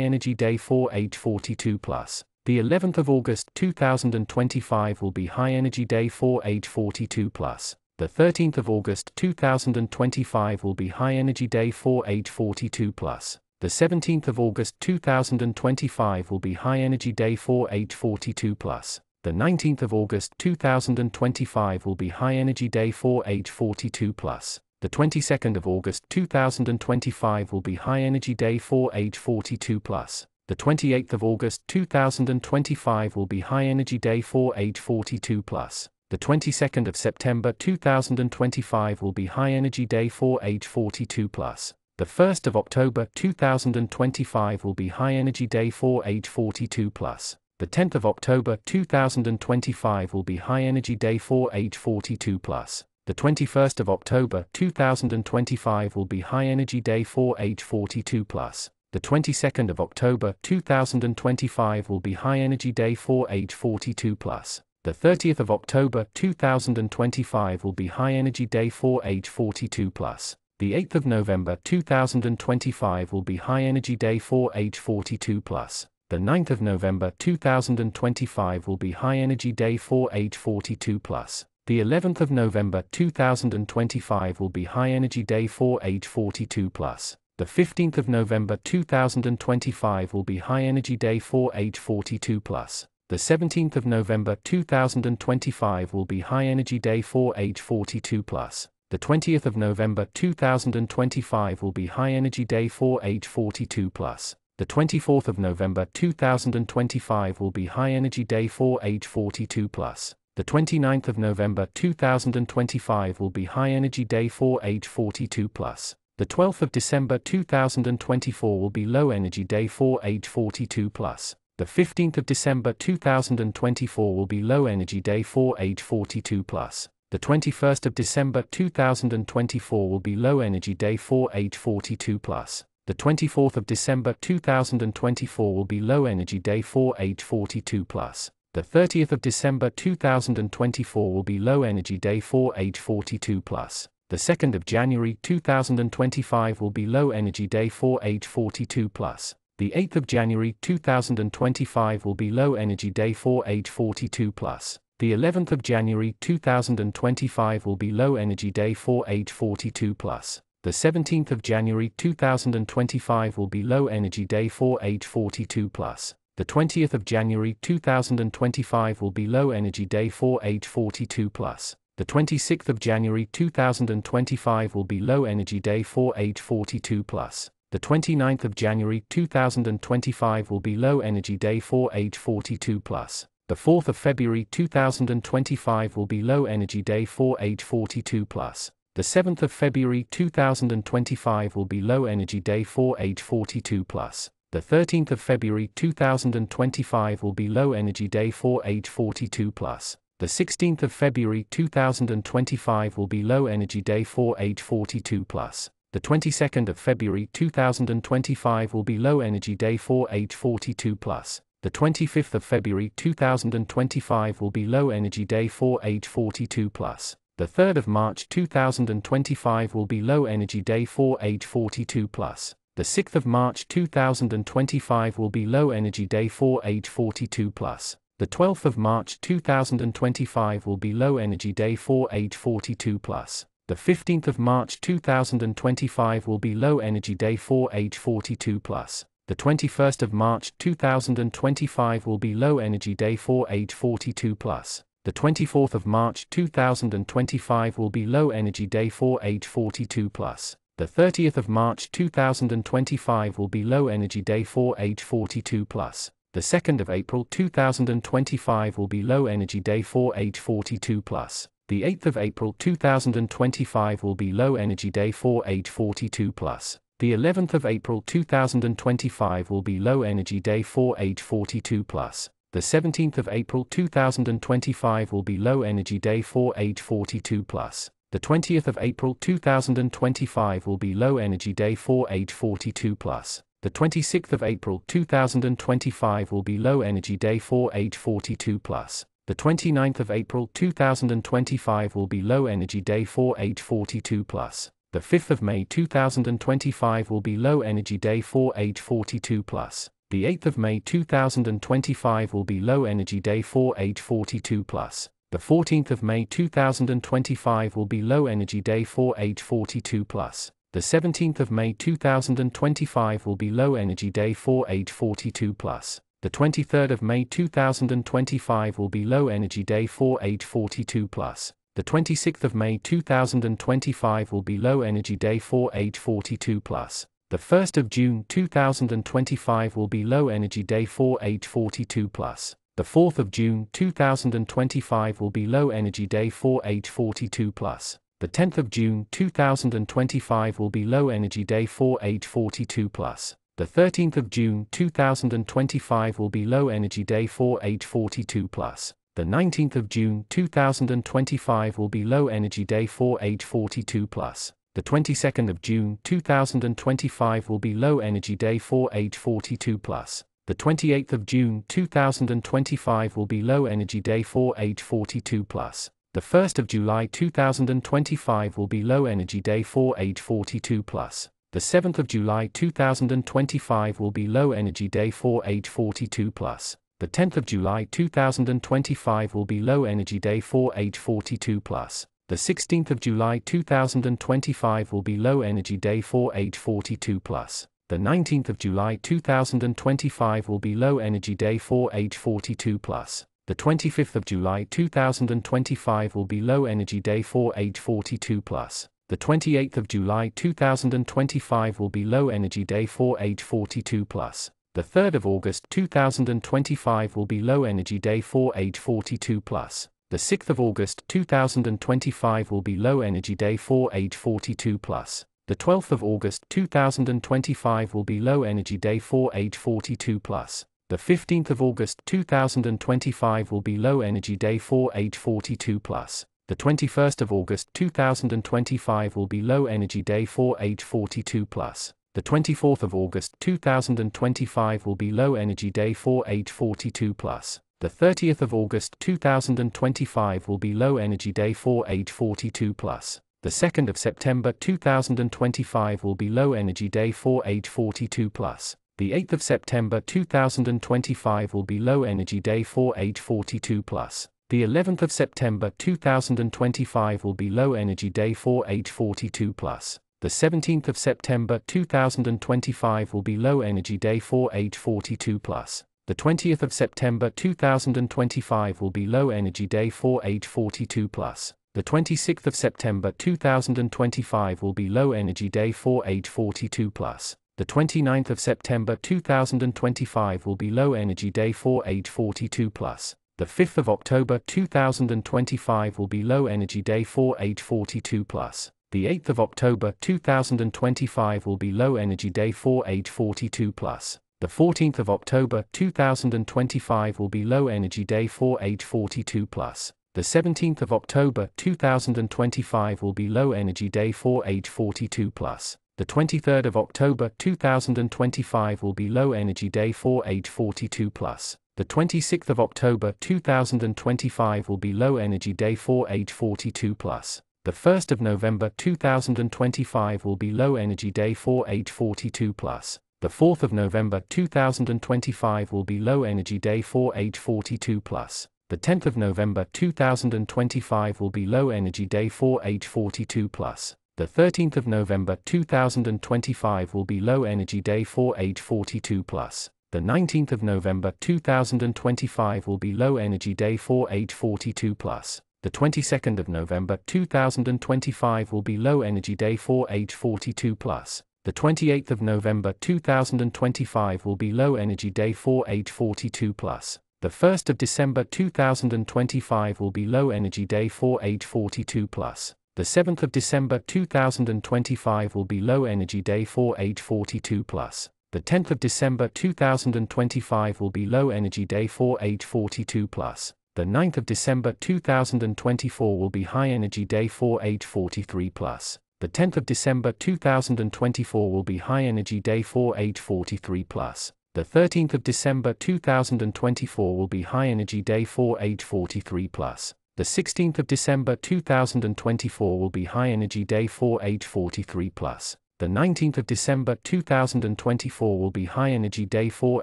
Energy Day for age 42 plus. The 11th of August 2025 will be High Energy Day for age 42 plus. The 13th of August 2025 will be High Energy Day for age 42 plus. The 17th of August 2025 will be High Energy Day for age 42 plus. The 19th of August 2025 will be High Energy Day for age 42 plus. The 22nd of August 2025 will be High Energy Day for age 42 plus. The 28th of August 2025 will be High Energy Day for age 42 plus. The 22nd of September 2025 will be High Energy Day for age 42 plus. The 1st of October 2025 will be High Energy Day for age 42 plus. The 10th of October 2025 will be High Energy Day for age 42 plus. The 21st of October 2025 will be High Energy Day for age 42 plus. The 22nd of October 2025 will be High Energy Day for age 42 plus. The 30th of October 2025 will be High Energy Day for age 42 plus. The 8th of November 2025 will be High Energy Day for age 42 plus. The 9th of November 2025 will be High Energy Day for age 42 plus. The 11th of November 2025 will be High Energy Day for age 42 plus. The 15th of November 2025 will be High Energy Day for age 42 plus. The 17th of November 2025 will be High Energy Day for age 42 plus. The 20th of November 2025 will be High Energy Day for age 42 plus. The 24th of November 2025 will be High Energy Day for age 42 plus. The 29th of November 2025 will be High Energy Day for age 42 plus. The 12th of December 2024 will be Low Energy Day for age 42 plus. The 15th of December 2024 will be Low Energy Day for age 42 plus. The 21st of December 2024 will be Low Energy Day for age 42 plus. The 24th of December 2024 will be Low Energy Day for age 42 plus. The 30th of December 2024 will be Low Energy Day for age 42 plus. The 2nd of January 2025 will be Low Energy Day for age 42 plus. The 8th of January 2025 will be Low Energy Day for age 42 plus. The 11th of January 2025 will be Low Energy Day for age 42 plus. The 17th of January 2025 will be Low Energy Day for age 42 plus. The 20th of January 2025 will be Low Energy Day for age 42 plus. The 26th of January 2025 will be Low Energy Day for age 42 plus. The 29th of January 2025 will be Low Energy Day for age 42 plus. The 4th of February 2025 will be Low Energy Day for age 42 plus. The 7th of February 2025 will be Low Energy Day for age 42 plus. The 13th of February 2025 will be Low Energy Day for age 42 plus. The 16th of February 2025 will be low energy day for age 42 plus. The 22nd of February 2025 will be low energy day for age 42 plus. The 25th of February 2025 will be low energy day for age 42 plus. The 3rd of March 2025 will be low energy day for age 42 plus. The 6th of March 2025 will be low energy day for age 42 plus. The 12th of March 2025 will be low energy day for age 42 plus. The 15th of March 2025 will be low energy day for age 42 plus. The 21st of March 2025 will be low energy day for age 42 plus. The 24th of March 2025 will be low energy day for age 42 plus. The 30th of March 2025 will be low energy day for age 42 plus. The 2nd of April 2025 will be low energy day for age 42 plus. The 8th of April 2025 will be low energy day for age 42 plus. The 11th of April 2025 will be low energy day for age 42 plus. The 17th of April 2025 will be low energy day for age 42 plus. The 20th of April 2025 will be low energy day for age 42 plus. The 26th of April 2025 will be low energy day for age 42 plus. The 29th of April 2025 will be low energy day for age 42 plus. The 5th of May 2025 will be low energy day for age 42 plus. The 8th of May 2025 will be low energy day for age 42 plus. The 14th of May 2025 will be low energy day for age 42 plus. The 17th of May 2025 will be low energy day for age 42 plus. The 23rd of May 2025 will be low energy day for age 42 plus. The 26th of May 2025 will be low energy day for age 42 plus. The 1st of June 2025 will be low energy day for age 42 plus. The 4th of June 2025 will be low energy day for age 42 plus. The 10th of June 2025 will be low energy day for age 42 plus. The 13th of June 2025 will be low energy day for age 42 plus. The 19th of June 2025 will be low energy day for age 42 plus. The 22nd of June 2025 will be low energy day for age 42 plus. The 28th of June 2025 will be low energy day for age 42 plus. The 1st of July 2025 will be low energy day for age 42 plus. The 7th of July 2025 will be low energy day for age 42 plus. The 10th of July 2025 will be low energy day for age 42 plus. The 16th of July 2025 will be low energy day for age 42 plus. The 19th of July 2025 will be low energy day for age 42 plus. The 25th of July 2025 will be low energy day for age 42 plus. The 28th of July 2025 will be low energy day for age 42 plus. The 3rd of August 2025 will be low energy day for age 42 plus. The 6th of August 2025 will be low energy day for age 42 plus. The 12th of August 2025 will be low energy day for age 42 plus. The 15th of August 2025 will be low energy day for age 42 plus. The 21st of August 2025 will be low energy day for age 42 plus. The 24th of August 2025 will be low energy day for age 42 plus. The 30th of August 2025 will be low energy day for age 42 plus. The 2nd of September 2025 will be low energy day for age 42 plus. The 8th of September 2025 will be low energy day for age 42 plus. The 11th of September 2025 will be low energy day for age 42 plus. The 17th of September 2025 will be low energy day for age 42 plus. The 20th of September 2025 will be low energy day for age 42 plus. The 26th of September 2025 will be low energy day for age 42 plus. The 29th of September 2025 will be low energy day for age 42 plus. The 5th of October 2025 will be low energy day for age 42 plus. The 8th of October 2025 will be low energy day for age 42 plus. The 14th of October 2025 will be low energy day for age 42 plus. The 17th of October 2025 will be Low Energy Day for age 42 plus. The 23rd of October 2025 will be Low Energy Day for age 42 plus. The 26th of October 2025 will be Low Energy Day for age 42 plus. The 1st of November 2025 will be Low Energy Day for age 42 plus. The 4th of November 2025 will be Low Energy Day for age 42 plus. The 10th of November 2025 will be Low Energy Day for age 42 plus. The 13th of November 2025 will be Low Energy Day for age 42 plus. The 19th of November 2025 will be Low Energy Day for age 42 plus. The 22nd of November 2025 will be Low Energy Day for age 42 plus. The 28th of November 2025 will be Low Energy Day for age 42 plus. The 1st of December 2025 will be Low Energy Day for age 42 plus. The 7th of December 2025 will be Low Energy Day for age 42 plus. The 10th of December 2025 will be Low Energy Day for age 42 plus. The 9th of December 2024 will be High Energy Day for age 43 plus. The 10th of December 2024 will be High Energy Day for age 43 plus. The 13th of December 2024 will be High Energy Day for age 43 plus. The 16th of December 2024 will be High Energy Day for age 43 plus. The 19th of December 2024 will be High Energy Day for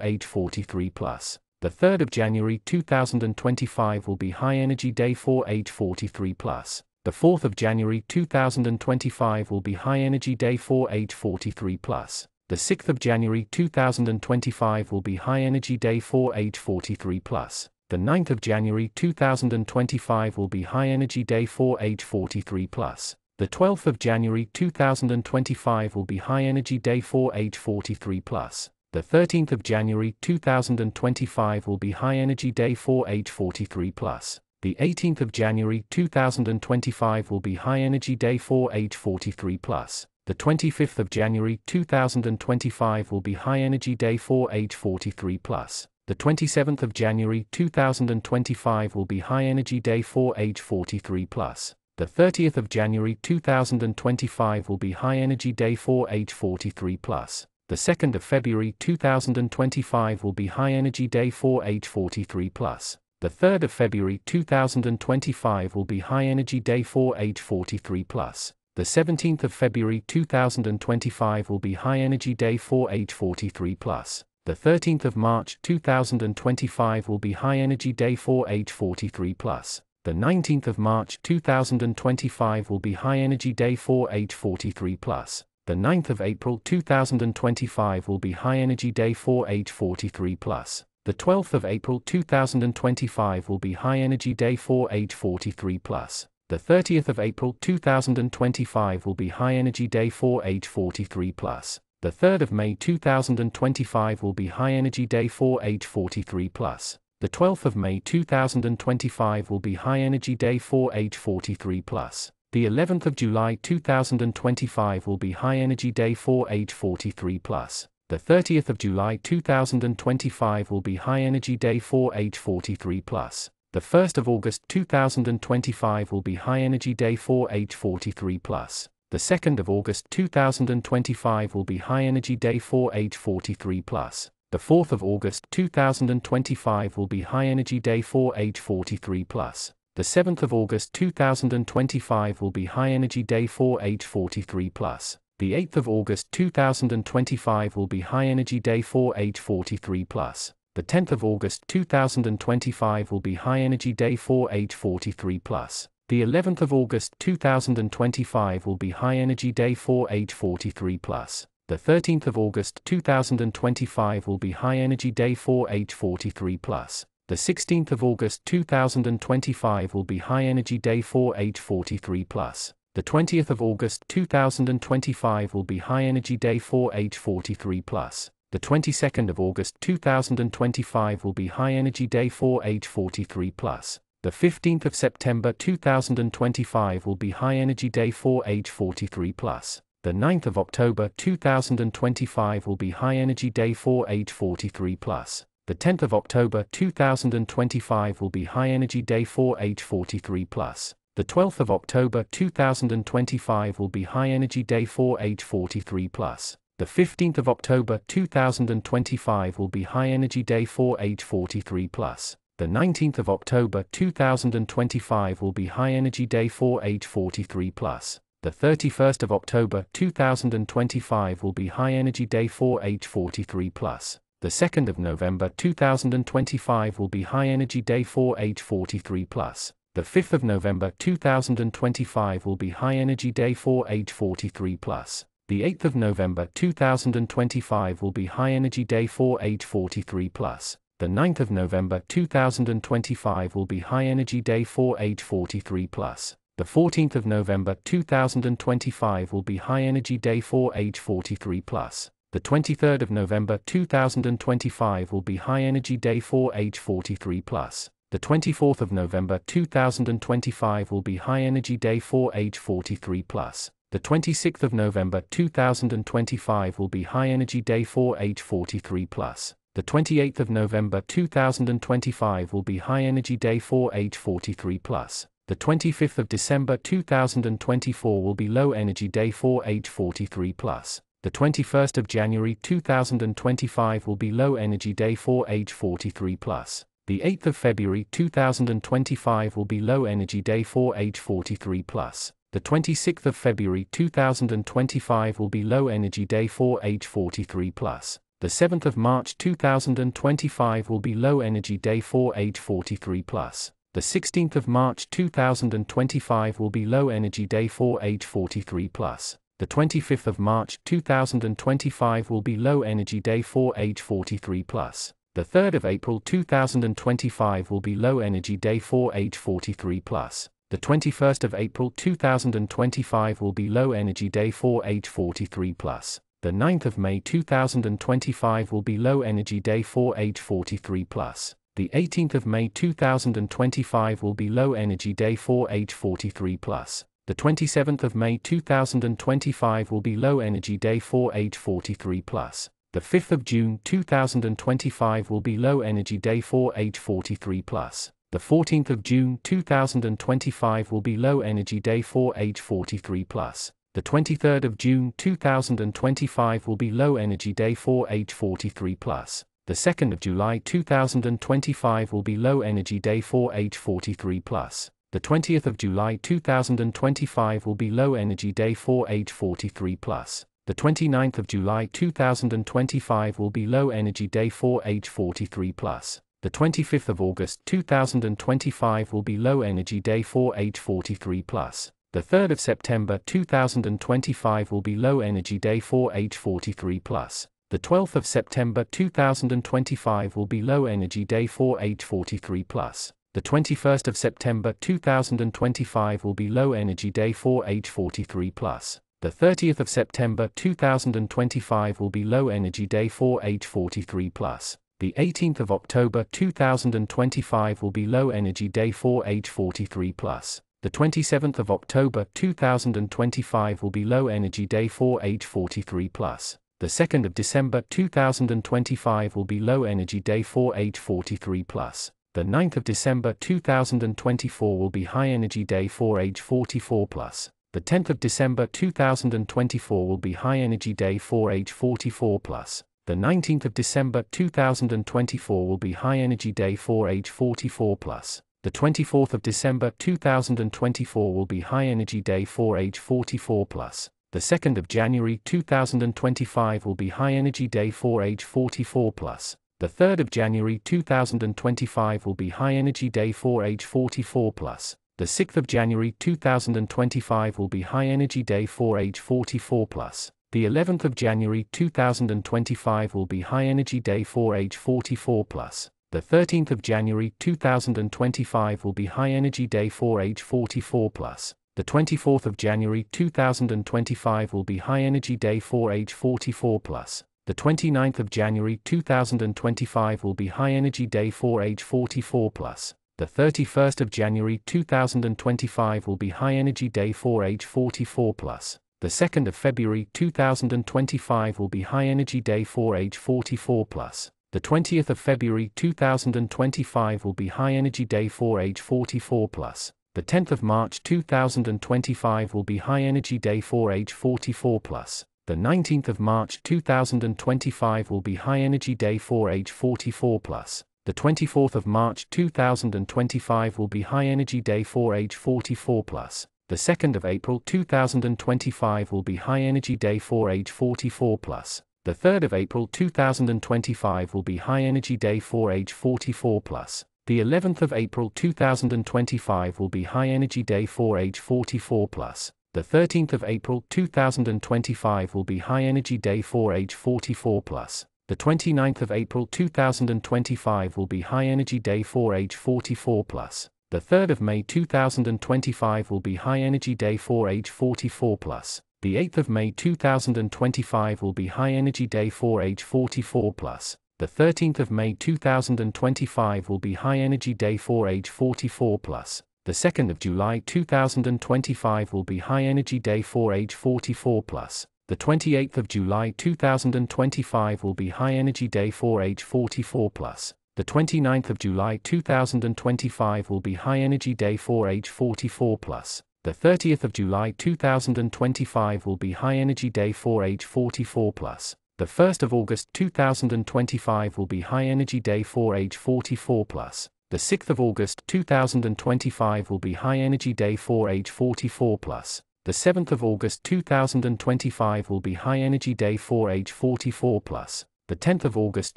age 43 plus. The 3rd of January 2025 will be High Energy Day for age 43 plus. The 4th of January 2025 will be High Energy Day for age 43 plus. The 6th of January 2025 will be High Energy Day for age 43 plus. The 9th of January 2025 will be High Energy Day for age 43 plus. The 12th of January 2025 will be High Energy Day for age 43 plus. The 13th of January 2025 will be High Energy Day for age 43 plus. The 18th of January 2025 will be High Energy Day for age 43 plus. The 25th of January 2025 will be High Energy Day for age 43 plus. The 27th of January 2025 will be High Energy Day for age 43 plus. The 30th of January 2025 will be High Energy Day for age 43 plus. The 2nd of February 2025 will be High Energy Day for age 43 plus. The 3rd of February 2025 will be High Energy Day for age 43 plus. The 17th of February 2025 will be High Energy Day for age 43 plus. The 13th of March 2025 will be High Energy Day for age 43 plus. The 19th of March 2025 will be High Energy Day for age 43 plus. The 9th of April 2025 will be High Energy Day for age 43 plus. The 12th of April 2025 will be High Energy Day for age 43 plus. The 30th of April 2025 will be High Energy Day for age 43 plus. The 3rd of May 2025 will be High Energy Day for age 43 plus. The 12th of May 2025 will be High Energy Day for age 43 plus. The 11th of July 2025 will be High Energy Day for age 43 plus. The 30th of July 2025 will be High Energy Day for age 43 plus. The 1st of August 2025 will be High Energy Day for age 43 plus. The 2nd of August 2025 will be High Energy Day for age 43 plus. The 4th of August 2025 will be High Energy Day for age 43 plus. The 7th of August 2025 will be High Energy Day for age 43 plus. The 8th of August 2025 will be High Energy Day for age 43 plus. The 10th of August 2025 will be High Energy Day for age 43 plus. The 11th of August 2025 will be High Energy Day for age 43 plus. The 13th of August 2025 will be High Energy Day for age 43 plus. The 16th of August 2025 will be High Energy Day for age 43 plus. The 20th of August 2025 will be High Energy Day for age 43 plus. The 22nd of August 2025 will be High Energy Day for age 43 plus. The 15th of September 2025 will be High Energy Day for age 43 plus. The 9th of October 2025 will be High Energy Day for age 43 plus. The 10th of October 2025 will be High Energy Day for age 43 plus. The 12th of October 2025 will be High Energy Day for age 43 plus. The 15th of October 2025 will be High Energy Day for age 43 plus. The 19th of October 2025 will be High Energy Day for age 43 plus. The 31st of October 2025 will be High Energy Day for age 43 plus. The 2nd of November 2025 will be High Energy Day for age 43 plus. The 5th of November 2025 will be High Energy Day for age 43 plus. The 8th of November 2025 will be High Energy Day for age 43 plus. The 9th of November 2025 will be High Energy Day for age 43 plus. The 14th of November 2025 will be High Energy Day for age 43 plus. The 23rd of November 2025 will be High Energy Day for age 43 plus. The 24th of November 2025 will be High Energy Day for age 43 plus. The 26th of November 2025 will be High Energy Day for age 43 plus. The 28th of November 2025 will be High Energy Day for age 43 plus. The 25th of December 2024 will be Low Energy Day for age 43 plus. The 21st of January 2025 will be Low Energy Day for age 43 plus. The 8th of February 2025 will be Low Energy Day for age 43 plus. The 26th of February 2025 will be Low Energy Day for age 43 plus. The 7th of March 2025 will be Low Energy Day for age 43 plus. The 16th of March 2025 will be Low Energy Day for age 43 plus. The 25th of March 2025 will be Low Energy Day for age 43 plus. The 3rd of April 2025 will be Low Energy Day for age 43 plus. The 21st of April 2025 will be Low Energy Day for age 43 plus. The 9th of May 2025 will be Low Energy Day for age 43 plus. The 18th of May 2025 will be Low Energy Day for age 43 plus. The 27th of May 2025 will be Low Energy Day for age 43 plus. The 5th of June 2025 will be Low Energy Day for age 43 plus. The 14th of June 2025 will be Low Energy Day for age 43 plus. The 23rd of June 2025 will be Low Energy Day for age 43 plus. The 2nd of July 2025 will be Low Energy Day for age 43 plus. The 20th of July 2025 will be Low Energy Day for age 43 plus. The 29th of July 2025 will be Low Energy Day for age 43 plus. The 25th of August 2025 will be Low Energy Day for age 43 plus. The 3rd of September 2025 will be Low Energy Day for age 43 plus. The 12th of September 2025 will be Low Energy Day for age 43 plus. The 21st of September 2025 will be Low Energy Day for age 43 plus. The 30th of September 2025 will be Low Energy Day for age 43 plus. The 18th of October 2025 will be Low Energy Day for age 43 plus. The 27th of October 2025 will be Low Energy Day for age 43 plus. The 2nd of December 2025 will be Low Energy Day for age 43 plus. The 9th of December 2024 will be High Energy Day for age 44 plus. The 10th of December 2024 will be High Energy Day for age 44 plus. The 19th of December 2024 will be High Energy Day for age 44 plus. The 24th of December 2024 will be High Energy Day for age 44 plus. The 2nd of January 2025 will be High Energy Day for age 44 plus. The 3rd of January 2025 will be High Energy Day for age 44 plus. The 6th of January 2025 will be High Energy Day for age 44 plus. The 11th of January 2025 will be High Energy Day for age 44 plus. The 13th of January 2025 will be High Energy Day for age 44 plus. The 24th of January 2025 will be High Energy Day for age 44 plus. The 29th of January 2025 will be High Energy Day for age 44 plus. The 31st of January 2025 will be High Energy Day for age 44 plus. The 2nd of February 2025 will be High Energy Day for age 44 plus. The 20th of February 2025 will be High Energy Day for age 44 plus. The 10th of March 2025 will be High Energy Day for age 44 plus. The 19th of March 2025 will be High Energy Day for age 44 plus. The 24th of March 2025 will be High Energy Day for age 44 plus. The 2nd of April 2025 will be High Energy Day for age 44 plus. The 3rd of April 2025 will be High Energy Day for age 44 plus. The 11th of April 2025 will be High Energy Day for age 44 plus. The 13th of April 2025 will be High Energy Day for age 44 plus. The 29th of April 2025 will be High Energy Day for age 44 plus. The 3rd of May 2025 will be High Energy Day for age 44 plus. The 8th of May 2025 will be High Energy Day for age 44 plus. The 13th of May 2025 will be High Energy Day for age 44 plus. The 2nd of July 2025 will be High Energy Day for age 44 plus. The 28th of July 2025 will be High Energy Day for age 44 plus. The 29th of July 2025 will be High Energy Day for age 44 plus. The 30th of July 2025 will be High Energy Day for age 44 plus. The 1st of August 2025 will be High Energy Day for age 44 plus. The 6th of August 2025 will be High Energy Day for age 44 plus. The 7th of August 2025 will be High Energy Day for age 44 plus. The 10th of August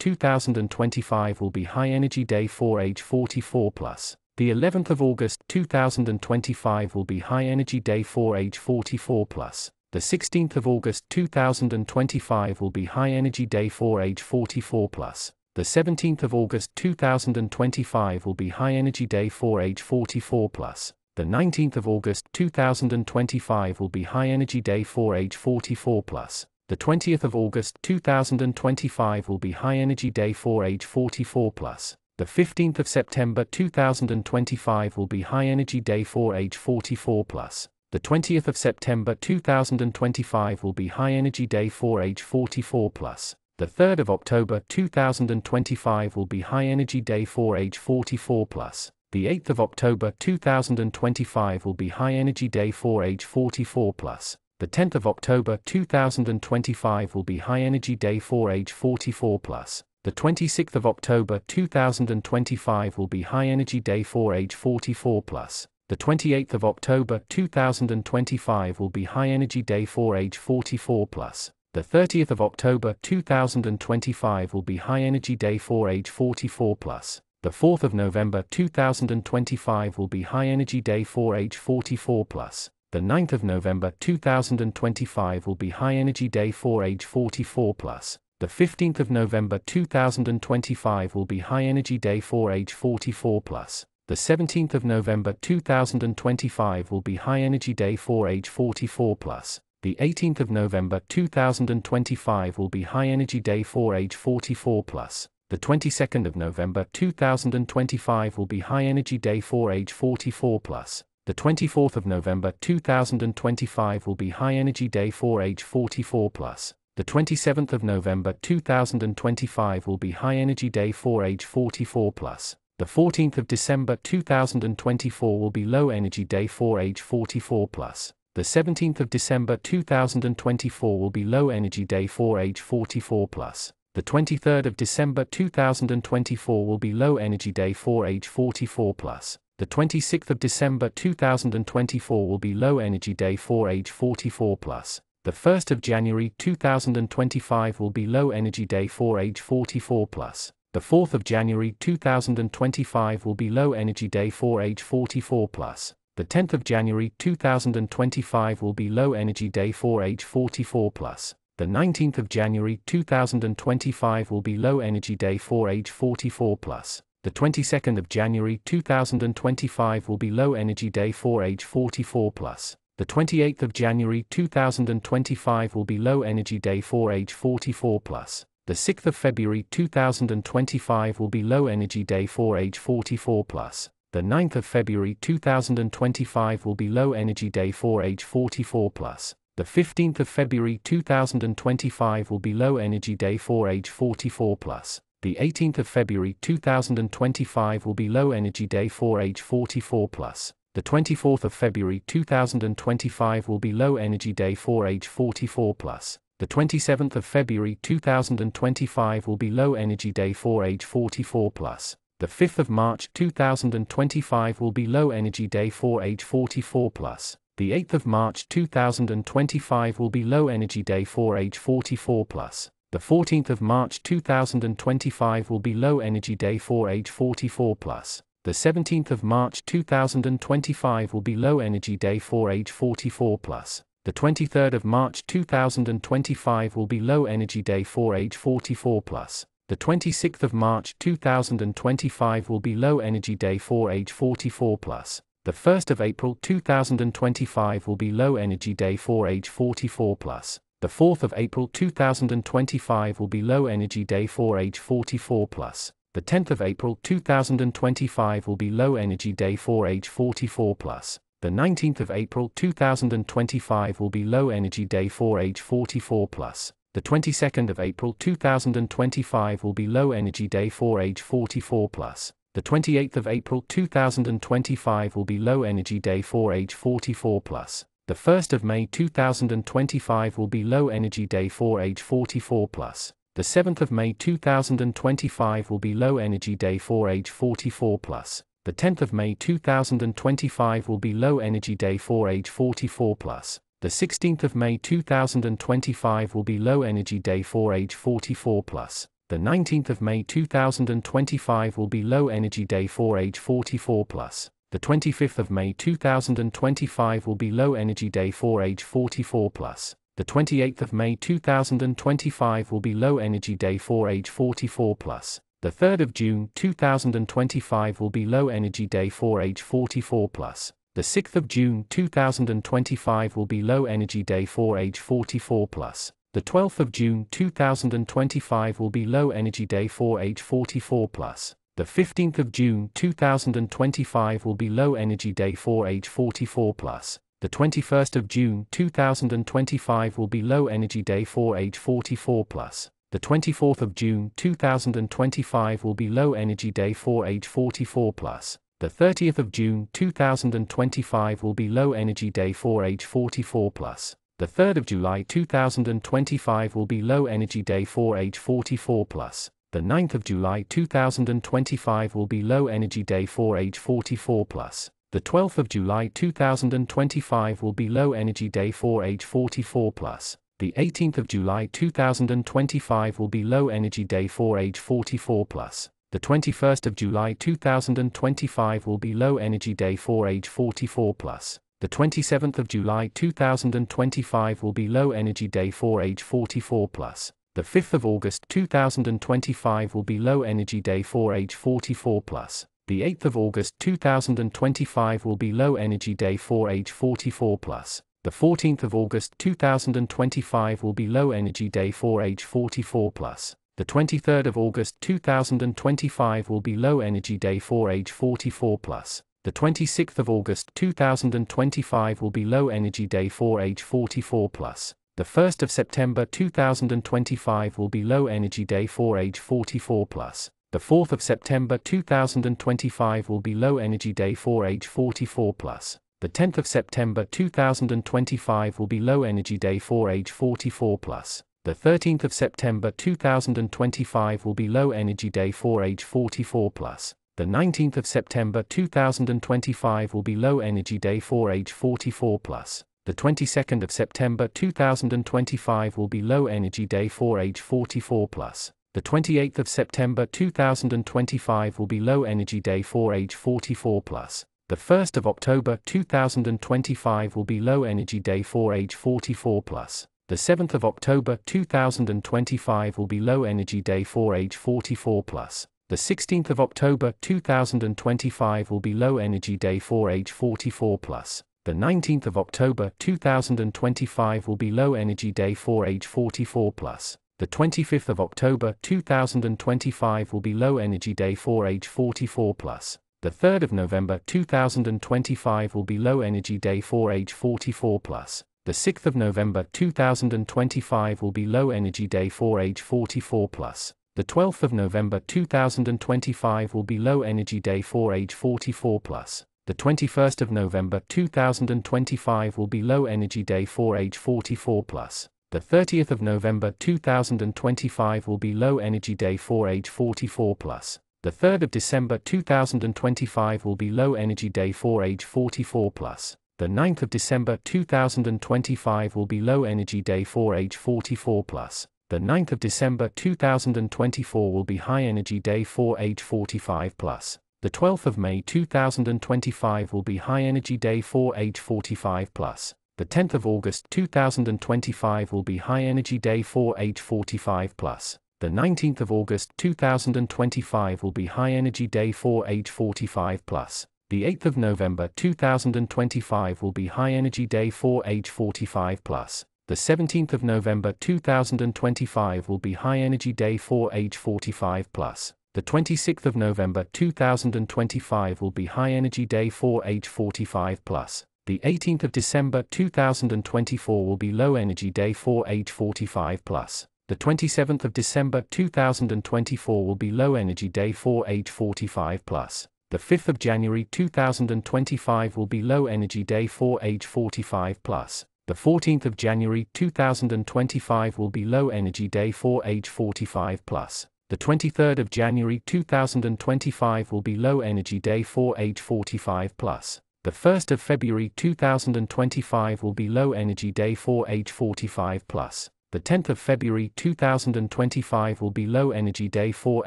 2025 will be High Energy Day for age 44 plus. The 11th of August 2025 will be High Energy Day for age 44 plus. The 16th of August 2025 will be High Energy Day for age 44 plus. The 17th of August 2025 will be High Energy Day for age 44 plus. The 19th of August 2025 will be High Energy Day for age 44 plus. The 20th of August 2025 will be High Energy Day for age 44 plus. The 15th of September 2025 will be High Energy Day for age 44 plus. The 20th of September 2025 will be High Energy Day for age 44 plus. The 3rd of October 2025 will be High Energy Day for age 44 plus. The 8th of October 2025 will be High Energy Day for age 44 plus. The 10th of October 2025 will be High Energy Day for age 44 plus. The 26th of October 2025 will be High Energy Day for age 44 plus. The 28th of October 2025 will be High Energy Day for age 44 plus. The 30th of October 2025 will be High Energy Day for age 44 plus. The 4th of November 2025 will be High Energy Day for age 44 plus. The 9th of November 2025 will be High Energy Day for age 44 plus. The 15th of November 2025 will be High Energy Day for age 44 plus. The 17th of November 2025 will be High Energy Day for age 44 plus. The 18th of November 2025 will be High Energy Day for age 44 plus. The 22nd of November 2025 will be High Energy Day for age 44 plus. The 24th of November 2025 will be High Energy Day for age 44 plus. The 27th of November 2025 will be High Energy Day for age 44 plus. The 14th of December 2024 will be Low Energy Day for age 44 plus. The 17th of December 2024 will be Low Energy Day for age 44 plus. The 23rd of December 2024 will be Low Energy Day for age 44 plus. The 26th of December 2024 will be Low Energy Day for age 44 plus. The 1st of January 2025 will be Low Energy Day for age 44 plus. The 4th of January 2025 will be Low Energy Day for age 44 plus. The 10th of January 2025 will be Low Energy Day for age 44 plus. The 19th of January 2025 will be Low Energy Day for age 44 plus. The 22nd of January 2025 will be Low Energy Day for age 44 plus. The 28th of January 2025 will be Low Energy Day for age 44 plus. The 6th of February 2025 will be Low Energy Day for age 44 plus. The 9th of February 2025 will be Low Energy Day for age 44 plus. The 15th of February 2025 will be Low Energy Day for age 44 plus. The 18th of February 2025 will be low energy day for age 44 plus. The 24th of February 2025 will be low energy day for age 44 plus. The 27th of February 2025 will be low energy day for age 44 plus. The 5th of March 2025 will be low energy day for age 44 plus. The 8th of March 2025 will be low energy day for age 44 plus. The 14th of March 2025 will be low energy day for age 44 plus. The 17th of March 2025 will be low energy day for age 44 plus. The 23rd of March 2025 will be low energy day for age 44 plus. The 26th of March 2025 will be low energy day for age 44 plus. The 1st of April 2025 will be low energy day for age 44 plus. The 4th of April 2025 will be low energy day for age 44 plus. The 10th of April 2025 will be low energy day for age 44 plus. The 19th of April 2025 will be low energy day for age 44 plus. The 22nd of April 2025 will be low energy day for age 44 plus. The 28th of April 2025 will be low energy day for age 44 plus. The 1st of May 2025 will be low energy day for age 44 plus. The 7th of May 2025 will be low energy day for age 44 plus. The 10th of May 2025 will be low energy day for age 44 plus. The 16th of May 2025 will be low energy day for age 44 plus. The 19th of May 2025 will be low energy day for age 44 plus. The 25th of May 2025 will be low energy day for age 44 plus. The 28th of May 2025 will be low energy day for age 44 plus. The 3rd of June 2025 will be low energy day for age 44 plus. The 6th of June 2025 will be low energy day for age 44 plus. The 12th of June 2025 will be low energy day for age 44 plus. The 15th of June 2025 will be low energy day for age 44 plus. The 21st of June 2025 will be low energy day for age 44 plus. The 24th of June 2025 will be low energy day for age 44 plus. The 30th of June 2025 will be low energy day for age 44 plus. The 3rd of July 2025 will be low energy day for age 44 plus. The 9th of July 2025 will be low energy day for age 44 plus. The 12th of July 2025 will be low energy day for age 44 plus the 18th of July 2025 will be low energy day for age 44 plus. The 21st of July 2025 will be low energy day for age 44 plus. The 27th of July 2025 will be low energy day for age 44 plus. The 5th of August 2025 will be low energy day for age 44 plus. The 8th of August 2025 will be low energy day for age 44 plus. The 14th of August 2025 will be low energy day for age 44 plus. The 23rd of August 2025 will be low energy day for age 44 plus. The 26th of August 2025 will be low energy day for age 44 plus. The 1st of September 2025 will be low energy day for age 44 plus. The 4th of September 2025 will be low energy day for age 44 plus. The 10th of September 2025 will be low energy day for age 44 plus. The 13th of September 2025 will be low energy day for age 44 plus. The 19th of September 2025 will be low energy day for age 44 plus. The 22nd of September 2025 will be low energy day for age 44 plus. The 28th of September 2025 will be low energy day for age 44 plus. The 1st of October 2025 will be low energy day for age 44 plus. The 7th of October 2025 will be low energy day for age 44 plus. The 16th of October 2025 will be low energy day for age 44 plus. The 19th of October 2025 will be low energy day for age 44 plus. The 25th of October 2025 will be low energy day for age 44 plus. The 3rd of November 2025 will be low energy day for age 44 plus. The 6th of November 2025 will be low energy day for age 44 plus. The 12th of November 2025 will be low energy day for age 44 plus. The 21st of November 2025 will be low energy day for age 44 plus. The 30th of November 2025 will be low energy day for age 44 plus. The 3rd of December 2025 will be low energy day for age 44 plus. The 9th of December 2025 will be low energy day for age 44 plus. The 9th of December 2024 will be High Energy Day for age 45 plus. The 12th of May 2025 will be High Energy Day for age 45 plus. The 10th of August 2025 will be High Energy Day for age 45 plus. The 19th of August 2025 will be High Energy Day for age 45 plus. The 8th of November 2025 will be High Energy Day for age 45 plus. The 17th of November 2025 will be High Energy Day for age 45 plus. The 26th of November 2025 will be High Energy Day for age 45 plus. The 18th of December 2024 will be Low Energy Day for age 45 plus. The 27th of December 2024 will be Low Energy Day for age 45 plus. The 5th of January 2025 will be Low Energy Day for age 45 plus. The 14th of January 2025 will be Low Energy Day for age 45 plus. The 23rd of January 2025 will be Low Energy Day for age 45 plus. The 1st of February 2025 will be Low Energy Day for age 45 plus. The 10th of February 2025 will be Low Energy Day for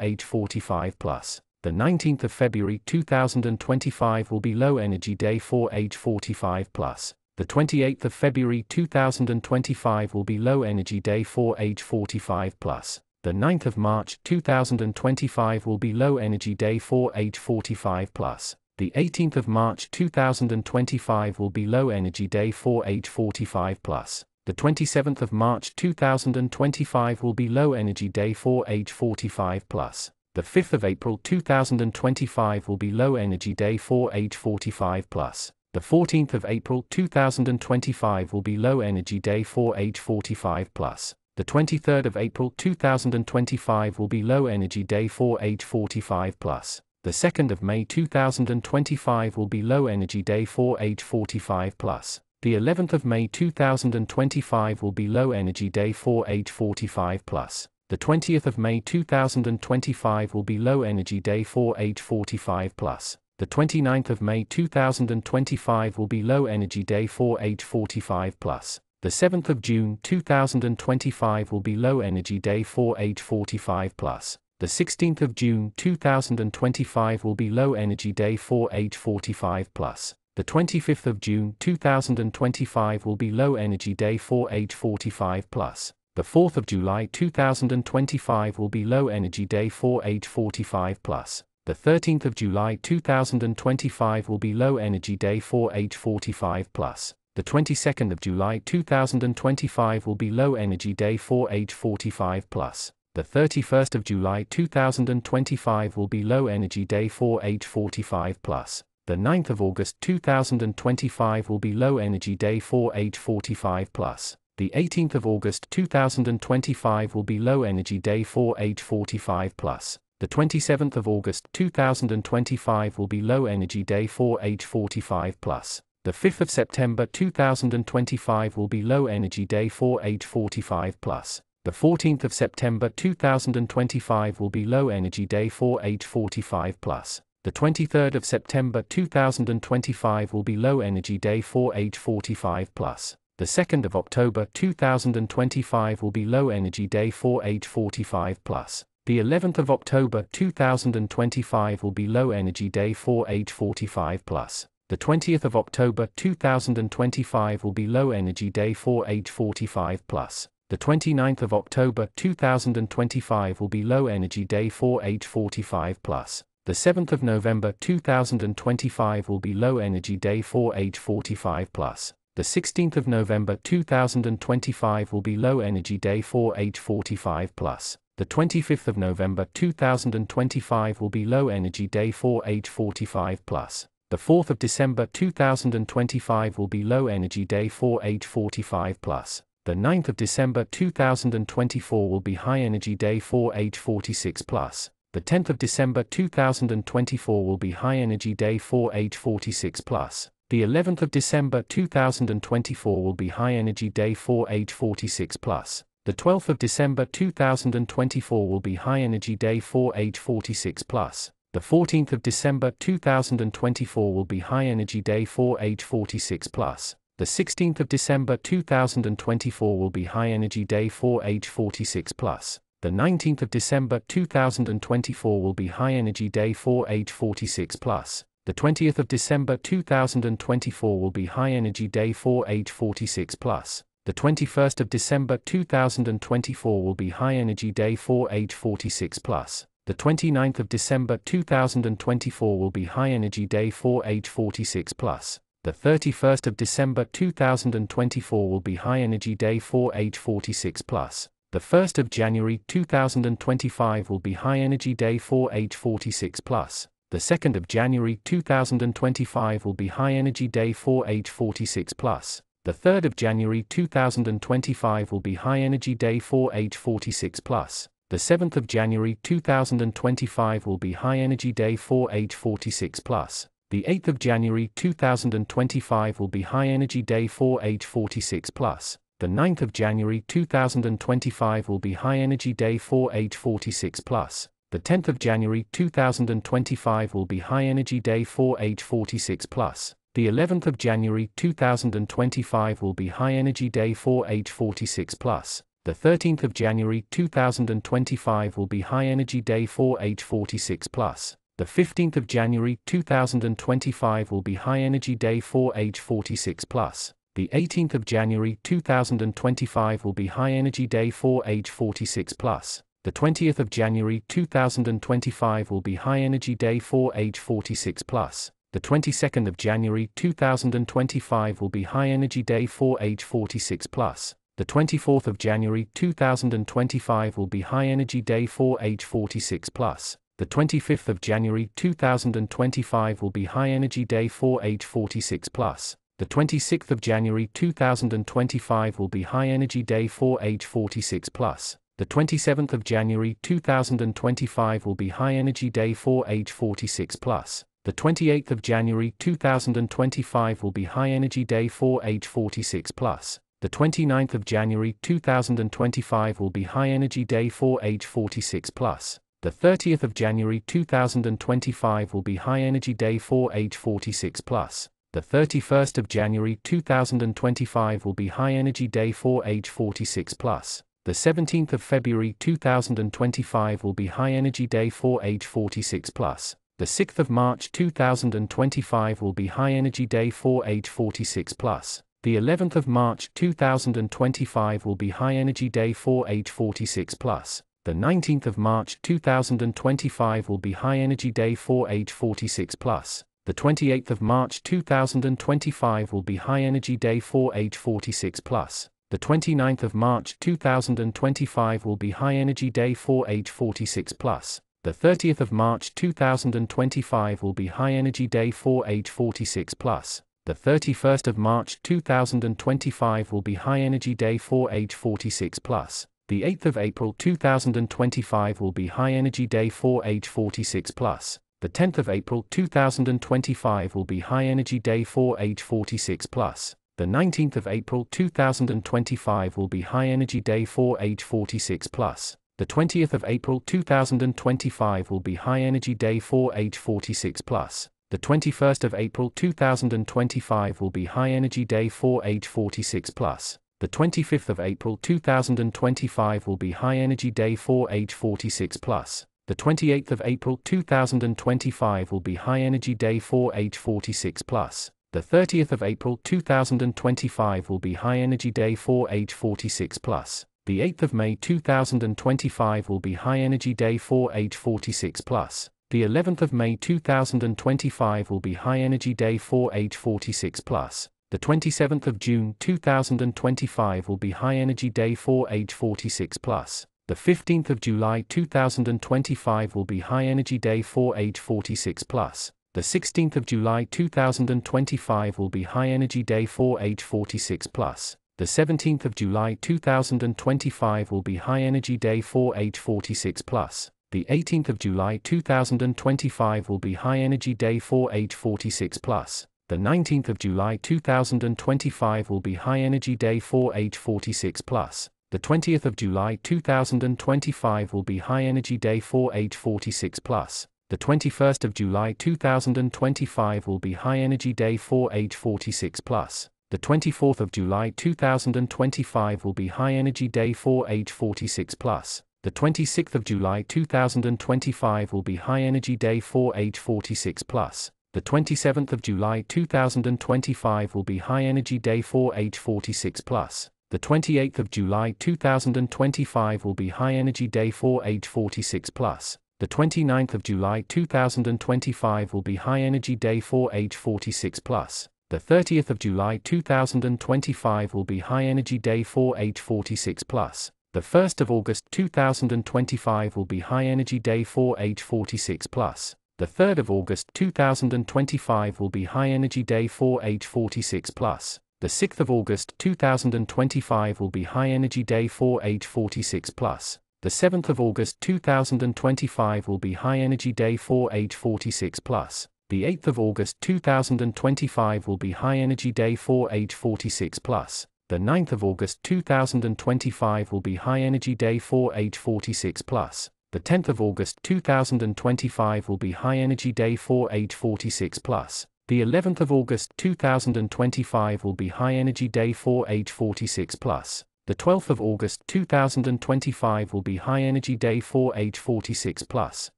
age 45 plus. The 19th of February 2025 will be Low Energy Day for age 45 plus. The 28th of February 2025 will be Low Energy Day for age 45 plus. The 9th of March 2025 will be Low Energy Day for age 45 plus. The 18th of March 2025 will be Low Energy Day for age 45 plus. The 27th of March 2025 will be Low Energy Day for age 45 plus. The 5th of April 2025 will be Low Energy Day for age 45 plus. The 14th of April 2025 will be Low Energy Day for age 45 plus. The 23rd of April 2025 will be Low Energy Day for age 45 plus. The 2nd of May 2025 will be Low Energy Day for age 45 plus. The 11th of May 2025 will be Low Energy Day for age 45 plus. The 20th of May 2025 will be Low Energy Day for age 45 plus. The 29th of May 2025 will be Low Energy Day for age 45 plus. The 7th of June 2025 will be Low Energy Day for age 45 plus. The 16th of June 2025 will be Low Energy Day for age 45 plus. The 25th of June 2025 will be Low Energy Day for age 45 plus. The 4th of July 2025 will be Low Energy Day for age 45 plus. The 13th of July 2025 will be Low Energy Day for age 45 plus. The 22nd of July 2025 will be Low Energy Day for age 45 plus. The 31st of July 2025 will be Low Energy Day for age 45 plus. The 9th of August 2025 will be Low Energy Day for age 45 plus. The 18th of August 2025 will be Low Energy Day for age 45 plus. The 27th of August 2025 will be Low Energy Day for age 45 plus. The 5th of September 2025 will be Low Energy Day for age 45 plus. The 14th of September 2025 will be Low Energy Day for age 45 plus. The 23rd of September 2025 will be Low Energy Day for age 45 plus. The 2nd of October 2025 will be Low Energy Day for age 45 plus. The 11th of October 2025 will be Low Energy Day for age 45 plus. The 20th of October 2025 will be Low Energy Day for age 45 plus. The 29th of October 2025 will be Low Energy Day for age 45 plus. The 7th of November 2025 will be Low Energy Day for age 45 plus. The 16th of November 2025 will be Low Energy Day for age 45 plus. The 25th of November 2025 will be Low Energy Day for age 45 plus. The 4th of December 2025 will be Low Energy Day for age 45 plus. The 9th of December 2024 will be High Energy Day for age 46 plus. The 10th of December 2024 will be High Energy Day for age 46 plus. The 11th of December 2024 will be High Energy Day for age 46 plus. The 12th of December 2024 will be High Energy Day for age 46 plus. The 14th of December 2024 will be High Energy Day for age 46 plus. The 16th of December 2024 will be High Energy Day for age 46 plus. The 19th of December 2024 will be High Energy Day for age 46 plus. The 20th of December 2024 will be High Energy Day for age 46 plus. The 21st of December 2024 will be High Energy Day for age 46 plus. The 29th of December 2024 will be High Energy Day for age 46 plus. The 31st of December 2024 will be High Energy Day for age 46 plus. The 1st of January 2025 will be High Energy Day for age 46 plus. The 2nd of January 2025 will be High Energy Day for age 46 plus. The 3rd of January 2025 will be High Energy Day for age 46 plus. The 7th of January 2025 will be High Energy Day for age 46 plus. The 8th of January 2025 will be High Energy Day for age 46 plus. The 9th of January 2025 will be High Energy Day for age 46 plus. The 10th of January 2025 will be High Energy Day for age 46 plus. The 11th of January 2025 will be High Energy Day for age 46 plus. The 13th of January 2025 will be High Energy Day for age 46 plus. The 15th of January 2025 will be High Energy Day for age 46 plus. The 18th of January 2025 will be High Energy Day for age 46 plus. The 20th of January 2025 will be High Energy Day for age 46 plus. The 22nd of January 2025 will be High Energy Day for age 46 plus. The 24th of January 2025 will be High Energy Day for age 46 plus. The 25th of January 2025 will be High Energy Day for age 46 plus. The 26th of January 2025 will be High Energy Day for age 46 plus. The 27th of January 2025 will be High Energy Day for age 46 plus. The 28th of January 2025 will be High Energy Day for age 46 plus. The 29th of January 2025 will be High Energy Day for age 46 plus. The 30th of January 2025 will be High Energy Day for age 46 plus. The 31st of January 2025 will be High Energy Day for age 46 plus. The 17th of February 2025 will be High Energy Day for age 46 plus. The 6th of March 2025 will be High Energy Day for age 46 plus. The 11th of March 2025 will be High Energy Day for age 46 plus. The 19th of March 2025 will be High Energy Day for age 46 plus. The 28th of March 2025 will be High Energy Day for age 46 plus. The 29th of March 2025 will be High Energy Day for age 46 plus. The 30th of March 2025 will be High Energy Day for age 46 plus. The 31st of March 2025 will be High Energy Day for age 46 plus. The 8th of April 2025 will be High Energy Day for age 46 plus. The 10th of April 2025 will be High Energy Day for age 46 plus. The 19th of April 2025 will be High Energy Day for age 46 plus. The 20th of April 2025 will be High Energy Day for age 46 plus. The 21st of April 2025 will be High Energy Day for age 46 plus. The 25th of April 2025 will be High Energy Day for age 46 plus. The 28th of April 2025 will be High Energy Day for age 46 plus. The 30th of April 2025 will be High Energy Day for age 46 plus. The 8th of May 2025 will be High Energy Day for age 46 plus. The 11th of May 2025 will be High Energy Day for age 46 plus. The 27th of June 2025 will be High Energy Day for age 46 plus. The 15th of July 2025 will be High Energy Day for age 46 plus. The 16th of July 2025 will be High Energy Day for age 46 plus. The 17th of July 2025 will be High Energy Day for age 46 plus. The 18th of July 2025 will be High Energy Day for age 46 plus. The 19th of July 2025 will be High Energy Day for age 46 plus. The 20th of July 2025 will be High Energy Day for age 46 plus. The 21st of July 2025 will be High Energy Day for age 46 plus. The 24th of July 2025 will be High Energy Day for age 46 plus. The 26th of July 2025 will be High Energy Day for age 46 plus. The 27th of July 2025 will be High Energy Day for age 46 plus. The 28th of July 2025 will be High Energy Day for age 46 plus. The 29th of July 2025 will be High Energy Day for age 46 plus. The 30th of July 2025 will be High Energy Day for age 46 plus. The 1st of August 2025 will be High Energy Day for age 46 plus. The 3rd of August 2025 will be High Energy Day for age 46 plus. The 6th of August 2025 will be High Energy Day for age 46 plus. The 7th of August 2025 will be High Energy Day for age 46 plus. The 8th of August 2025 will be High Energy Day for age 46 plus. The 9th of August 2025 will be High Energy Day for age 46 plus. The 10th of August 2025 will be High Energy Day for age 46 plus. The 11th of August 2025 will be High Energy Day for age 46 plus. The 12th of August 2025 will be High Energy Day for age 46 plus.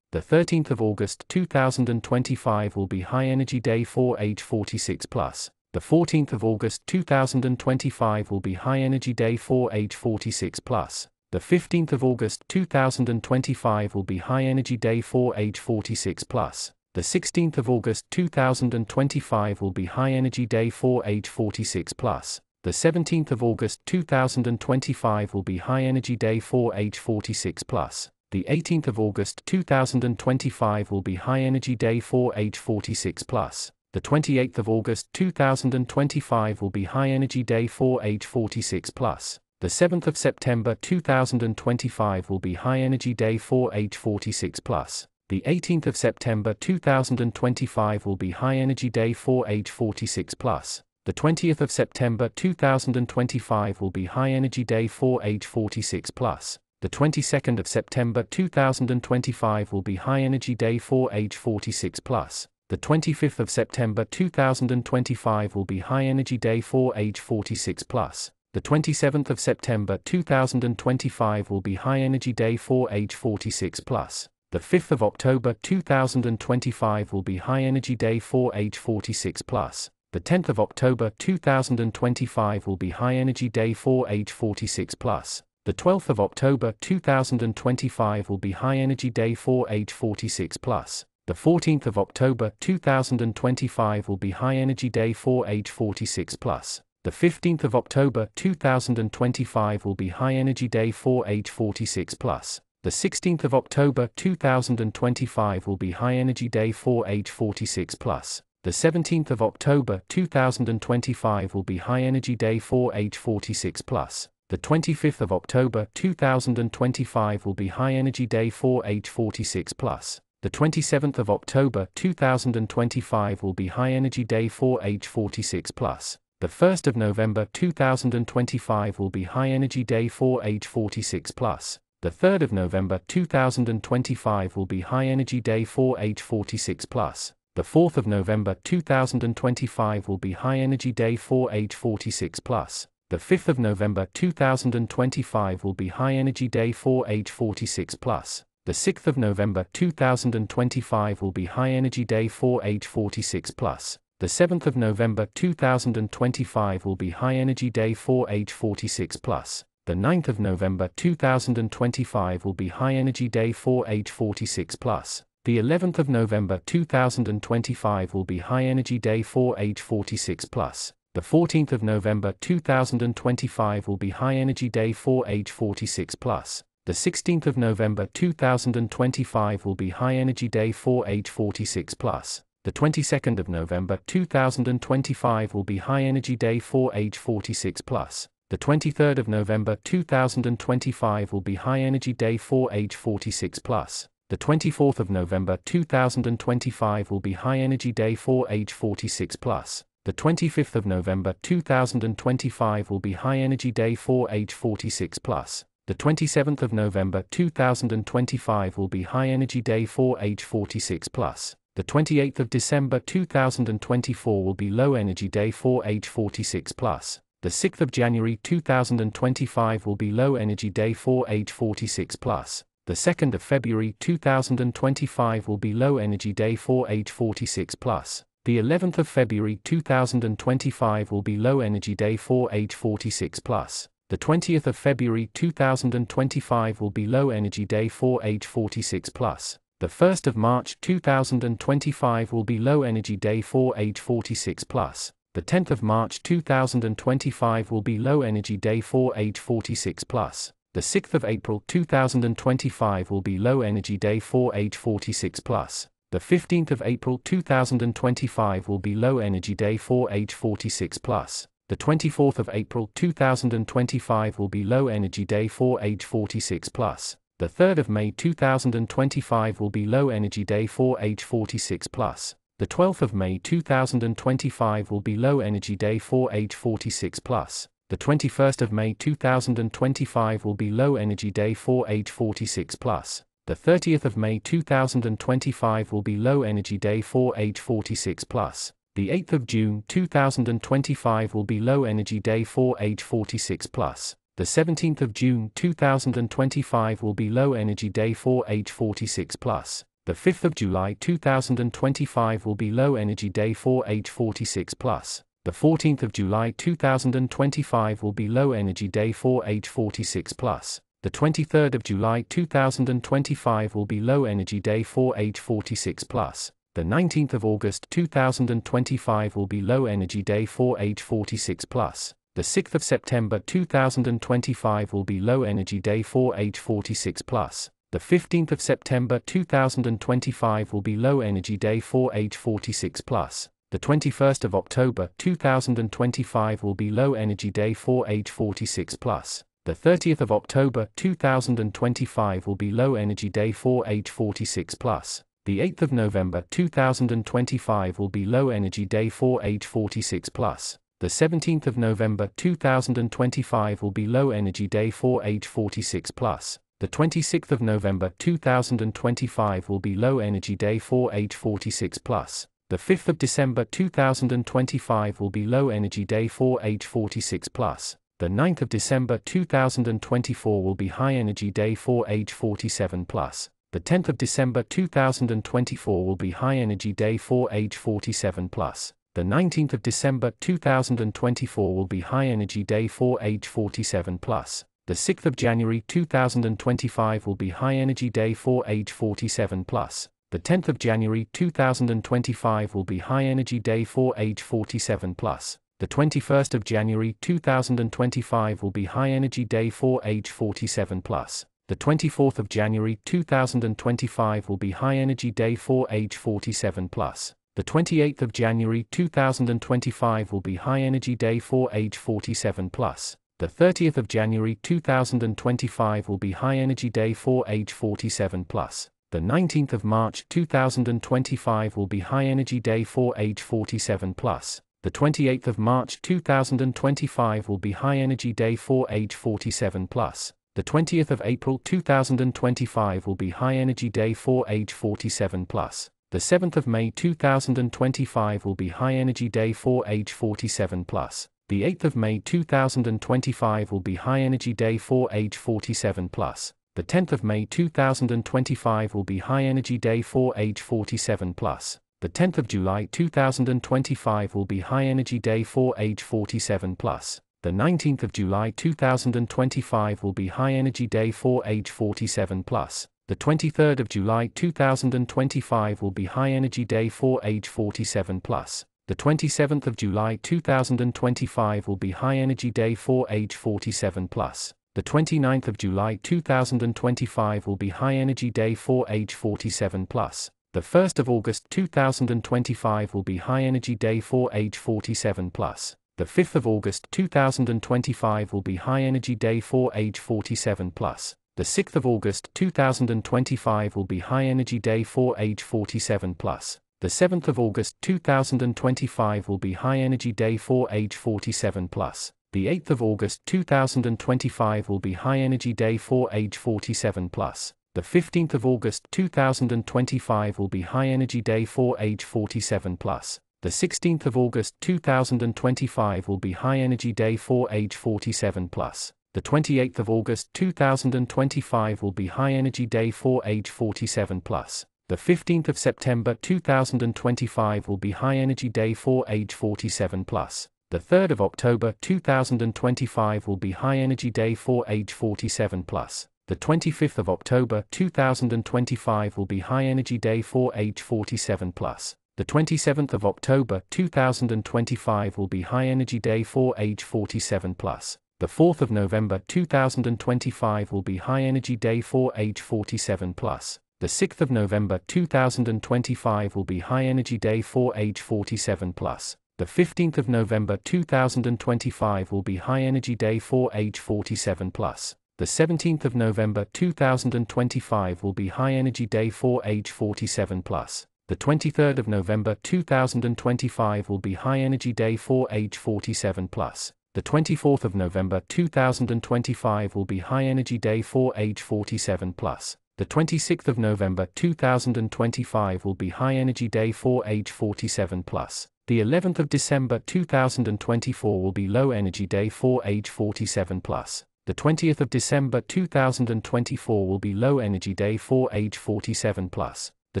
The 13th of August 2025 will be High Energy Day for age 46 plus. The 14th of August 2025 will be High Energy Day for age 46 plus. The 15th of August 2025 will be High Energy Day for age 46 plus. The 16th of August 2025 will be High Energy Day for age 46 plus. The 17th of August 2025 will be High Energy Day for age 46 plus. The 18th of August 2025 will be High Energy Day for age 46 plus. The 28th of August 2025 will be High Energy Day for age 46 plus. The 7th of September 2025 will be High Energy Day for age 46 plus. The 18th of September 2025 will be High Energy Day for age 46 plus. The 20th of September 2025 will be High Energy Day for age 46 plus. The 22nd of September 2025 will be High Energy Day for age 46 plus. The 25th of September 2025 will be High Energy Day for age 46 plus. The 27th of September 2025 will be High Energy Day for age 46 plus. The 5th of October 2025 will be High Energy Day for age 46 plus. The 10th of October 2025 will be High Energy Day for age 46 plus. The 12th of October 2025 will be High Energy Day for age 46 plus. The 14th of October 2025 will be High Energy Day for age 46 plus. The 15th of October 2025 will be High Energy Day for age 46 plus. The 16th of October 2025 will be High Energy Day for age 46 plus. The 17th of October 2025 will be High Energy Day for age 46 plus. The 25th of October 2025 will be High Energy Day for age 46 plus. The 27th of October 2025 will be High Energy Day for age 46 plus. The 1st of November 2025 will be High Energy Day for age 46 plus. The 3rd of November 2025 will be High Energy Day for age 46 plus. The 4th of November 2025 will be High Energy Day for age 46 plus. The 5th of November 2025 will be High Energy Day for age 46 plus. The 6th of November 2025 will be High Energy Day for age 46 plus. The 7th of November 2025 will be High Energy Day for age 46 plus. The 9th of November 2025 will be High Energy Day for age 46 plus. The 11th of November 2025 will be High Energy Day for age 46 plus. The 14th of November 2025 will be High Energy Day for age 46 plus. The 16th of November 2025 will be High Energy Day for age 46 plus. The 22nd of November 2025 will be High Energy Day for age 46 plus. The 23rd of November 2025 will be High Energy Day for age 46 plus. The 24th of November 2025 will be High Energy Day for age 46 plus. The 25th of November 2025 will be High Energy Day for age 46 plus. The 27th of November 2025 will be High Energy Day for age 46 plus. The 28th of December 2024 will be Low Energy Day for age 46 plus. The 6th of January 2025 will be Low Energy Day for age 46 plus. The 2nd of February 2025 will be Low Energy Day for age 46 plus. The 11th of February 2025 will be Low Energy Day for age 46 plus. The 20th of February 2025 will be Low Energy Day for age 46 plus. The 1st of March 2025 will be Low Energy Day for age 46 plus. The 10th of March 2025 will be Low Energy Day for age 46 plus. The 6th of April 2025 will be Low Energy Day for age 46 plus. The 15th of April 2025 will be Low Energy Day for age 46 plus. The 24th of April 2025 will be Low Energy Day for age 46 plus. The 3rd of May 2025 will be Low Energy Day for age 46 plus. The 12th of May 2025 will be Low Energy Day for age 46 plus. The 21st of May 2025 will be Low Energy Day for age 46 plus. The 30th of May 2025 will be Low Energy Day for age 46 plus. The 8th of June 2025 will be Low Energy Day for age 46 plus. The 17th of June 2025 will be Low Energy Day for age 46 plus. The 5th of July 2025 will be Low Energy Day for age 46 plus. The 14th of July 2025 will be Low Energy Day for age 46 plus. The 23rd of July 2025 will be Low Energy Day for age 46 plus. The 19th of August 2025 will be Low Energy Day for age 46 plus. The 6th of September 2025 will be Low Energy Day for age 46 plus. The 15th of September 2025 will be Low Energy Day for age 46 plus. The 21st of October 2025 will be Low Energy Day for age 46 plus. The 30th of October 2025 will be Low Energy Day for age 46 plus. The 8th of November 2025 will be Low Energy Day for age 46 plus. The 17th of November 2025 will be Low Energy Day for age 46 plus. The 26th of November 2025 will be Low Energy Day for age 46 plus. The 5th of December 2025 will be Low Energy Day for age 46 plus. The 9th of December 2024 will be High Energy Day for age 47 plus. The 10th of December 2024 will be High Energy Day for age 47 plus. The 19th of December 2024 will be High Energy Day for age 47 plus. The 6th of January 2025 will be High Energy Day for age 47 plus. The 10th of January 2025 will be High Energy Day for age 47 plus. The 21st of January 2025 will be High Energy Day for age 47 plus. The 24th of January 2025 will be High Energy Day for age 47 plus. The 28th of January 2025 will be High Energy Day for age 47 plus. The 30th of January 2025 will be High Energy Day for age 47 plus. The 19th of March 2025 will be High Energy Day for age 47 plus. The 28th of March 2025 will be High Energy Day for age 47 plus. The 20th of April 2025 will be High Energy Day for age 47 plus. The 7th of May 2025 will be High Energy Day for age 47 plus. The 8th of May 2025 will be High Energy Day for age 47 plus. The 10th of May 2025 will be High Energy Day for age 47 plus. The 10th of July 2025 will be High Energy Day for age 47 plus. The 19th of July 2025 will be High Energy Day for age 47 plus. The 23rd of July 2025 will be High Energy Day for age 47 plus. The 27th of July 2025 will be High Energy Day for age 47 plus. The 29th of July 2025 will be High Energy Day for age 47 plus. The 1st of August 2025 will be High Energy Day for age 47 plus. The 5th of August 2025 will be High Energy Day for age 47 plus. The 6th of August 2025 will be High Energy Day for age 47 plus. The 7th of August 2025 will be High Energy Day for age 47 plus. The 8th of August 2025 will be High Energy Day for age 47 plus. The 15th of August 2025 will be High Energy Day for age 47 plus. The 16th of August 2025 will be High Energy Day for age 47 plus. The 28th of August 2025 will be High Energy Day for age 47 plus. The 15th of September 2025 will be High Energy Day for age 47 plus. The 3rd of October 2025 will be High Energy Day for age 47 plus. The 25th of October 2025 will be High Energy Day for age 47 plus. The 27th of October 2025 will be High Energy Day for age 47 plus. The 4th of November 2025 will be High Energy Day for age 47 plus. The 6th of November 2025 will be High Energy Day for age 47 plus. The 15th of November 2025 will be High Energy Day for age 47 plus. The 17th of November 2025 will be High Energy Day for age 47 plus. The 23rd of November 2025 will be High Energy Day for age 47 plus. The 24th of November 2025 will be High Energy Day for age 47 plus. The 26th of November 2025 will be High Energy Day for age 47 plus. The 11th of December 2024 will be Low Energy Day for age 47 plus. The 20th of December 2024 will be Low Energy Day for age 47 plus. The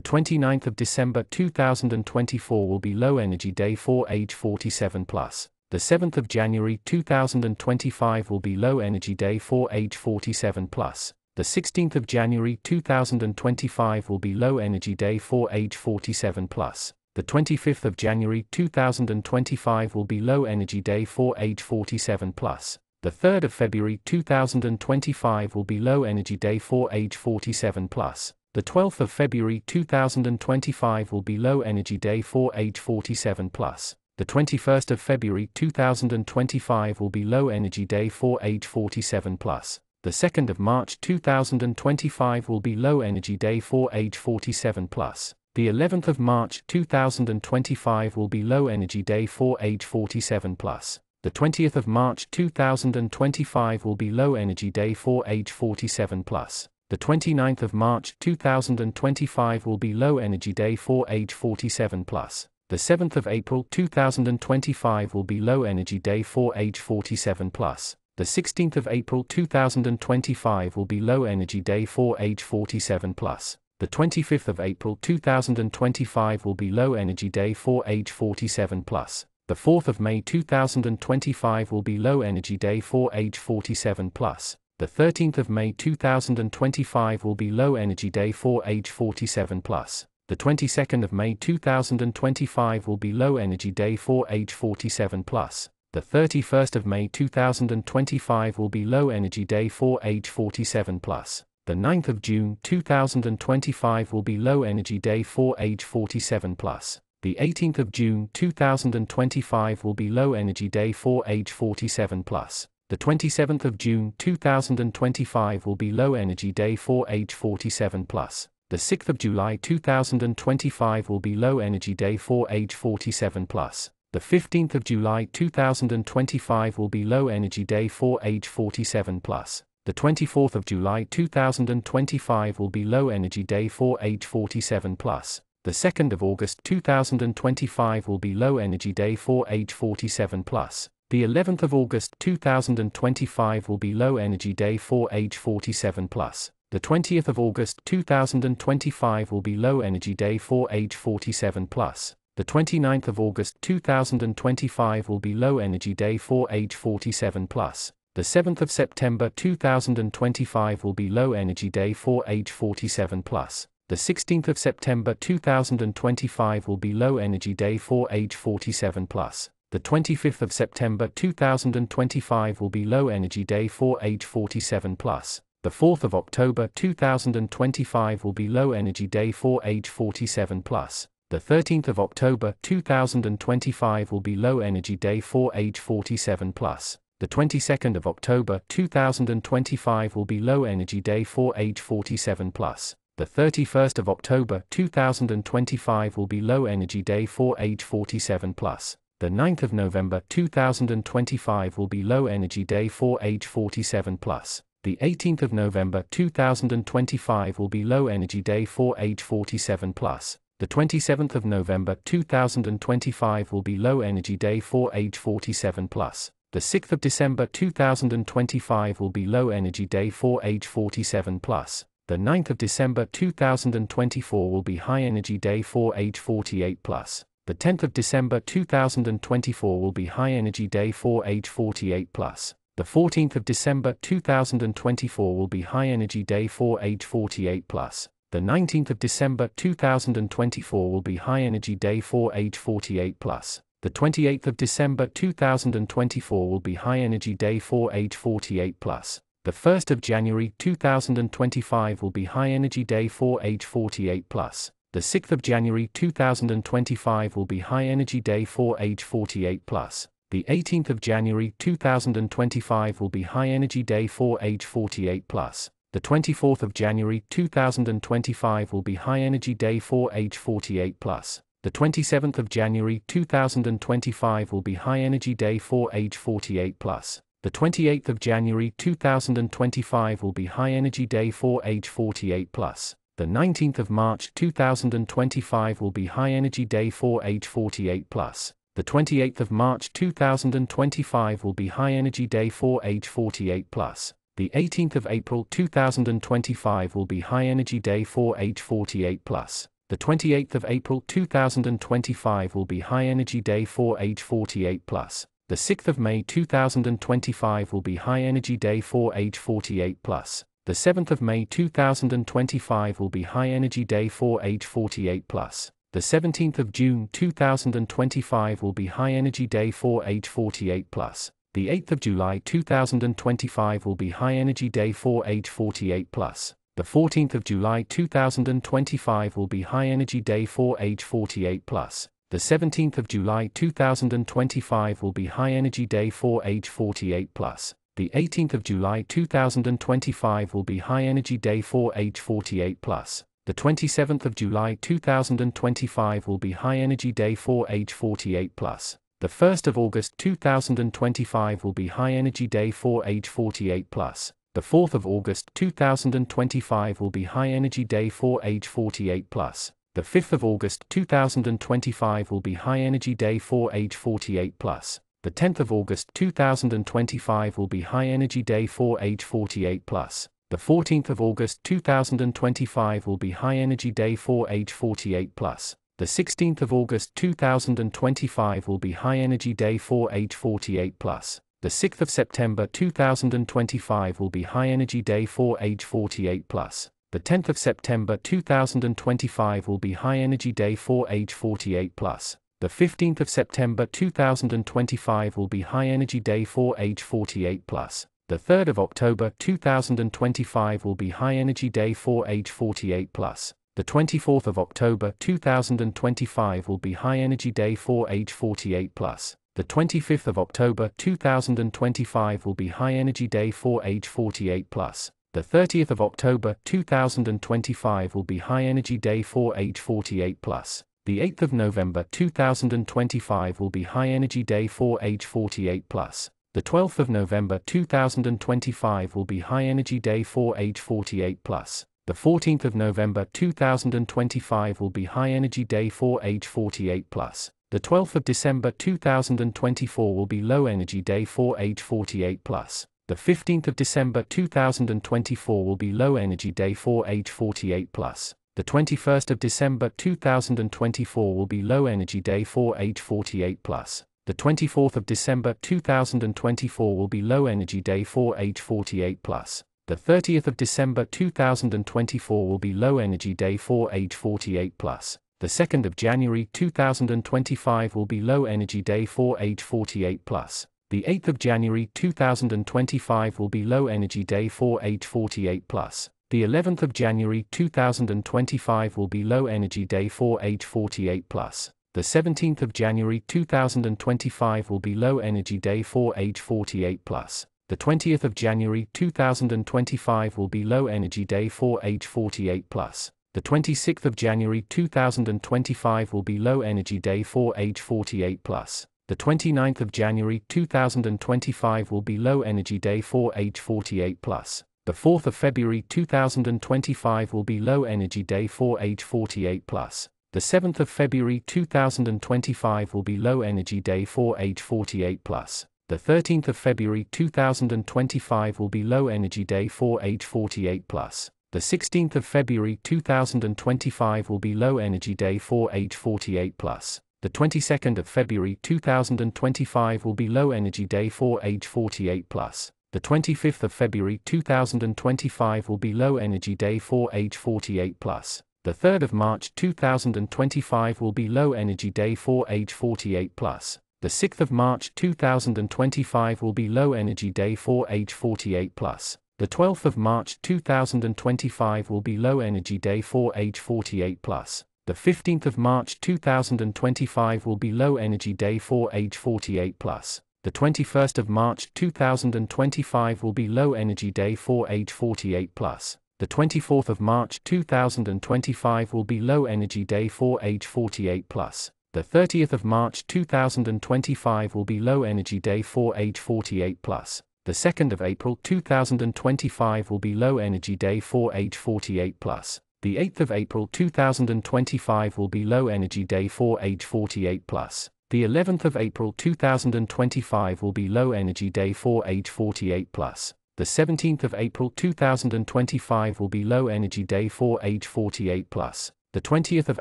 29th of December 2024 will be Low Energy Day for age 47 plus. The 7th of January 2025 will be Low Energy Day for age 47 plus. The 16th of January 2025 will be Low Energy Day for age 47 plus. The 25th of January 2025 will be Low Energy Day for age 47 plus. The 3rd of February 2025 will be Low Energy Day for age 47 plus. The 12th of February 2025 will be Low Energy Day for age 47 plus. The 21st of February 2025 will be Low Energy Day for age 47 plus. The 2nd of March 2025 will be Low Energy Day for age 47 plus. The 11th of March 2025 will be Low Energy Day for age 47 plus. The 20th of March 2025 will be Low Energy Day for age 47 plus. The 29th of March 2025 will be Low Energy Day for age 47 plus. The 7th of April 2025 will be Low Energy Day for age 47 plus. The 16th of April 2025 will be Low Energy Day for age 47 plus. The 25th of April 2025 will be Low Energy Day for age 47 plus. The 4th of May 2025 will be Low Energy Day for age 47 plus. The 13th of May 2025 will be Low Energy Day for age 47 plus. The 22nd of May 2025 will be Low Energy Day for age 47 plus. The 31st of May 2025 will be Low Energy Day for age 47 plus. The 9th of June 2025 will be Low Energy Day for age 47 plus. The 18th of June 2025 will be Low Energy Day for age 47 plus. The 27th of June 2025 will be Low Energy Day for age 47 plus. The 6th of July 2025 will be Low Energy Day for age 47 plus. The 15th of July 2025 will be Low Energy Day for age 47 plus. The 24th of July 2025 will be Low Energy Day for age 47 plus. The 2nd of August 2025 will be Low Energy Day for age 47 plus. The 11th of August 2025 will be Low Energy Day for age 47 plus. The 20th of August 2025 will be Low Energy Day for age 47 plus. The 29th of August 2025 will be Low Energy Day for age 47 plus. The 7th of September 2025 will be Low Energy Day for age 47 plus. The 16th of September 2025 will be Low Energy Day for age 47 plus. The 25th of September 2025 will be Low Energy Day for age 47 plus. The 4th of October 2025 will be Low Energy Day for age 47 plus. The 13th of October 2025 will be Low Energy Day for age 47 plus. The 22nd of October 2025 will be Low Energy Day for age 47 plus. The 31st of October 2025 will be Low Energy Day for age 47 plus. The 9th of November 2025 will be Low Energy Day for age 47 plus. The 18th of November 2025 will be Low Energy Day for age 47 plus. The 27th of November 2025 will be Low Energy Day for age 47 plus. The 6th of December 2025 will be Low Energy Day for age 47 plus. The 9th of December 2024 will be High Energy Day for age 48 plus. The 10th of December 2024 will be High Energy Day for age 48 plus. The 14th of December 2024 will be High Energy Day for age 48 plus. The 19th of December 2024 will be High Energy Day for age 48 plus. The 28th of December 2024 will be High Energy Day for age 48 plus. The 1st of January 2025 will be High Energy Day for age 48 plus. The 6th of January 2025 will be High Energy Day for age 48 plus. The 18th of January 2025 will be High Energy Day for age 48 plus. The 24th of January 2025 will be High Energy Day for age 48 plus. The 27th of January 2025 will be High Energy Day for age 48 plus. The 28th of January 2025 will be High Energy Day for age 48 plus. The 19th of March 2025 will be High Energy Day for age 48 plus. The 28th of March 2025 will be High Energy Day for age 48 plus. The 18th of April 2025 will be High Energy Day for age 48 plus. The 28th of April 2025 will be High Energy Day for age 48 plus. The 6th of May 2025 will be High Energy Day for age 48 plus. The 7th of May 2025 will be High Energy Day for age 48 plus. The 17th of June 2025 will be High Energy Day for age 48 plus. The 8th of July 2025 will be High Energy Day for age 48 plus. The 14th of July 2025 will be High Energy Day for age 48 plus. The 17th of July 2025 will be High Energy Day for age 48 plus. The 18th of July 2025 will be High Energy Day for age 48 plus. The 27th of July 2025 will be High Energy Day for age 48 plus. The 1st of August 2025 will be High Energy Day for age 48 plus. The 4th of August 2025 will be High Energy Day for age 48 plus. The 5th of August 2025 will be High Energy Day for age 48 plus. The 10th of August 2025 will be High Energy Day for age 48 plus. The 14th of August 2025 will be High Energy Day for age 48 plus. The 16th of August 2025 will be High Energy Day for age 48 plus. The 6th of September 2025 will be High Energy Day for age 48 plus. The 10th of September 2025 will be High Energy Day for age 48 plus. The 15th of September 2025 will be High Energy Day for age 48 plus. The 3rd of October 2025 will be High Energy Day for age 48 plus. The 24th of October 2025 will be High Energy Day for age 48 plus. The 25th of October 2025 will be High Energy Day for age 48 plus. The 30th of October 2025 will be High Energy Day for age 48 plus. The 8th of November 2025 will be High Energy Day for age 48 plus. The 12th of November 2025 will be High Energy Day for age 48 plus. The 14th of November 2025 will be High Energy Day for age 48 plus. The 12th of December 2024 will be Low Energy Day for age 48 plus. The 15th of December 2024 will be Low Energy Day for age 48 plus. The 21st of December 2024 will be Low Energy Day for age 48 plus. The 24th of December 2024 will be Low Energy Day for age 48 plus. The 30th of December 2024 will be Low Energy Day for age 48 plus. The 2nd of January 2025 will be Low Energy Day for age 48 plus. The 8th of January 2025 will be Low Energy Day for age 48 plus. The 11th of January 2025 will be low energy day for age 48 plus. The 17th of January 2025 will be low energy day for age 48 plus. The 20th of January 2025 will be low energy day for age 48 plus. The 26th of January 2025 will be low energy day for age 48 plus. The 29th of January 2025 will be low energy day for age 48 plus. The 4th of February 2025 will be low energy day for age 48 plus. The 7th of February 2025 will be low energy day for age 48 plus. The 13th of February 2025 will be low energy day for age 48 plus. The 16th of February 2025 will be low energy day for age 48 plus. The 22nd of February 2025 will be low energy day for age 48 plus. The 25th of February 2025 will be Low Energy Day for age 48 plus. The 3rd of March 2025 will be Low Energy Day for age 48 plus. The 6th of March 2025 will be Low Energy Day for age 48 plus. The 12th of March 2025 will be Low Energy Day for age 48 plus. The 15th of March 2025 will be Low Energy Day for age 48 plus the 21st of March 2025 will be low energy day for age 48 plus. The 24th of March 2025 will be low energy day for age 48 plus. The 30th of March 2025 will be low energy day for age 48 plus. The 2nd of April 2025 will be low energy day for age 48 plus. The 8th of April 2025 will be low energy day for age 48 plus. The 11th of April 2025 will be low energy day for age 48 plus. The 17th of April 2025 will be low energy day for age 48 plus. The 20th of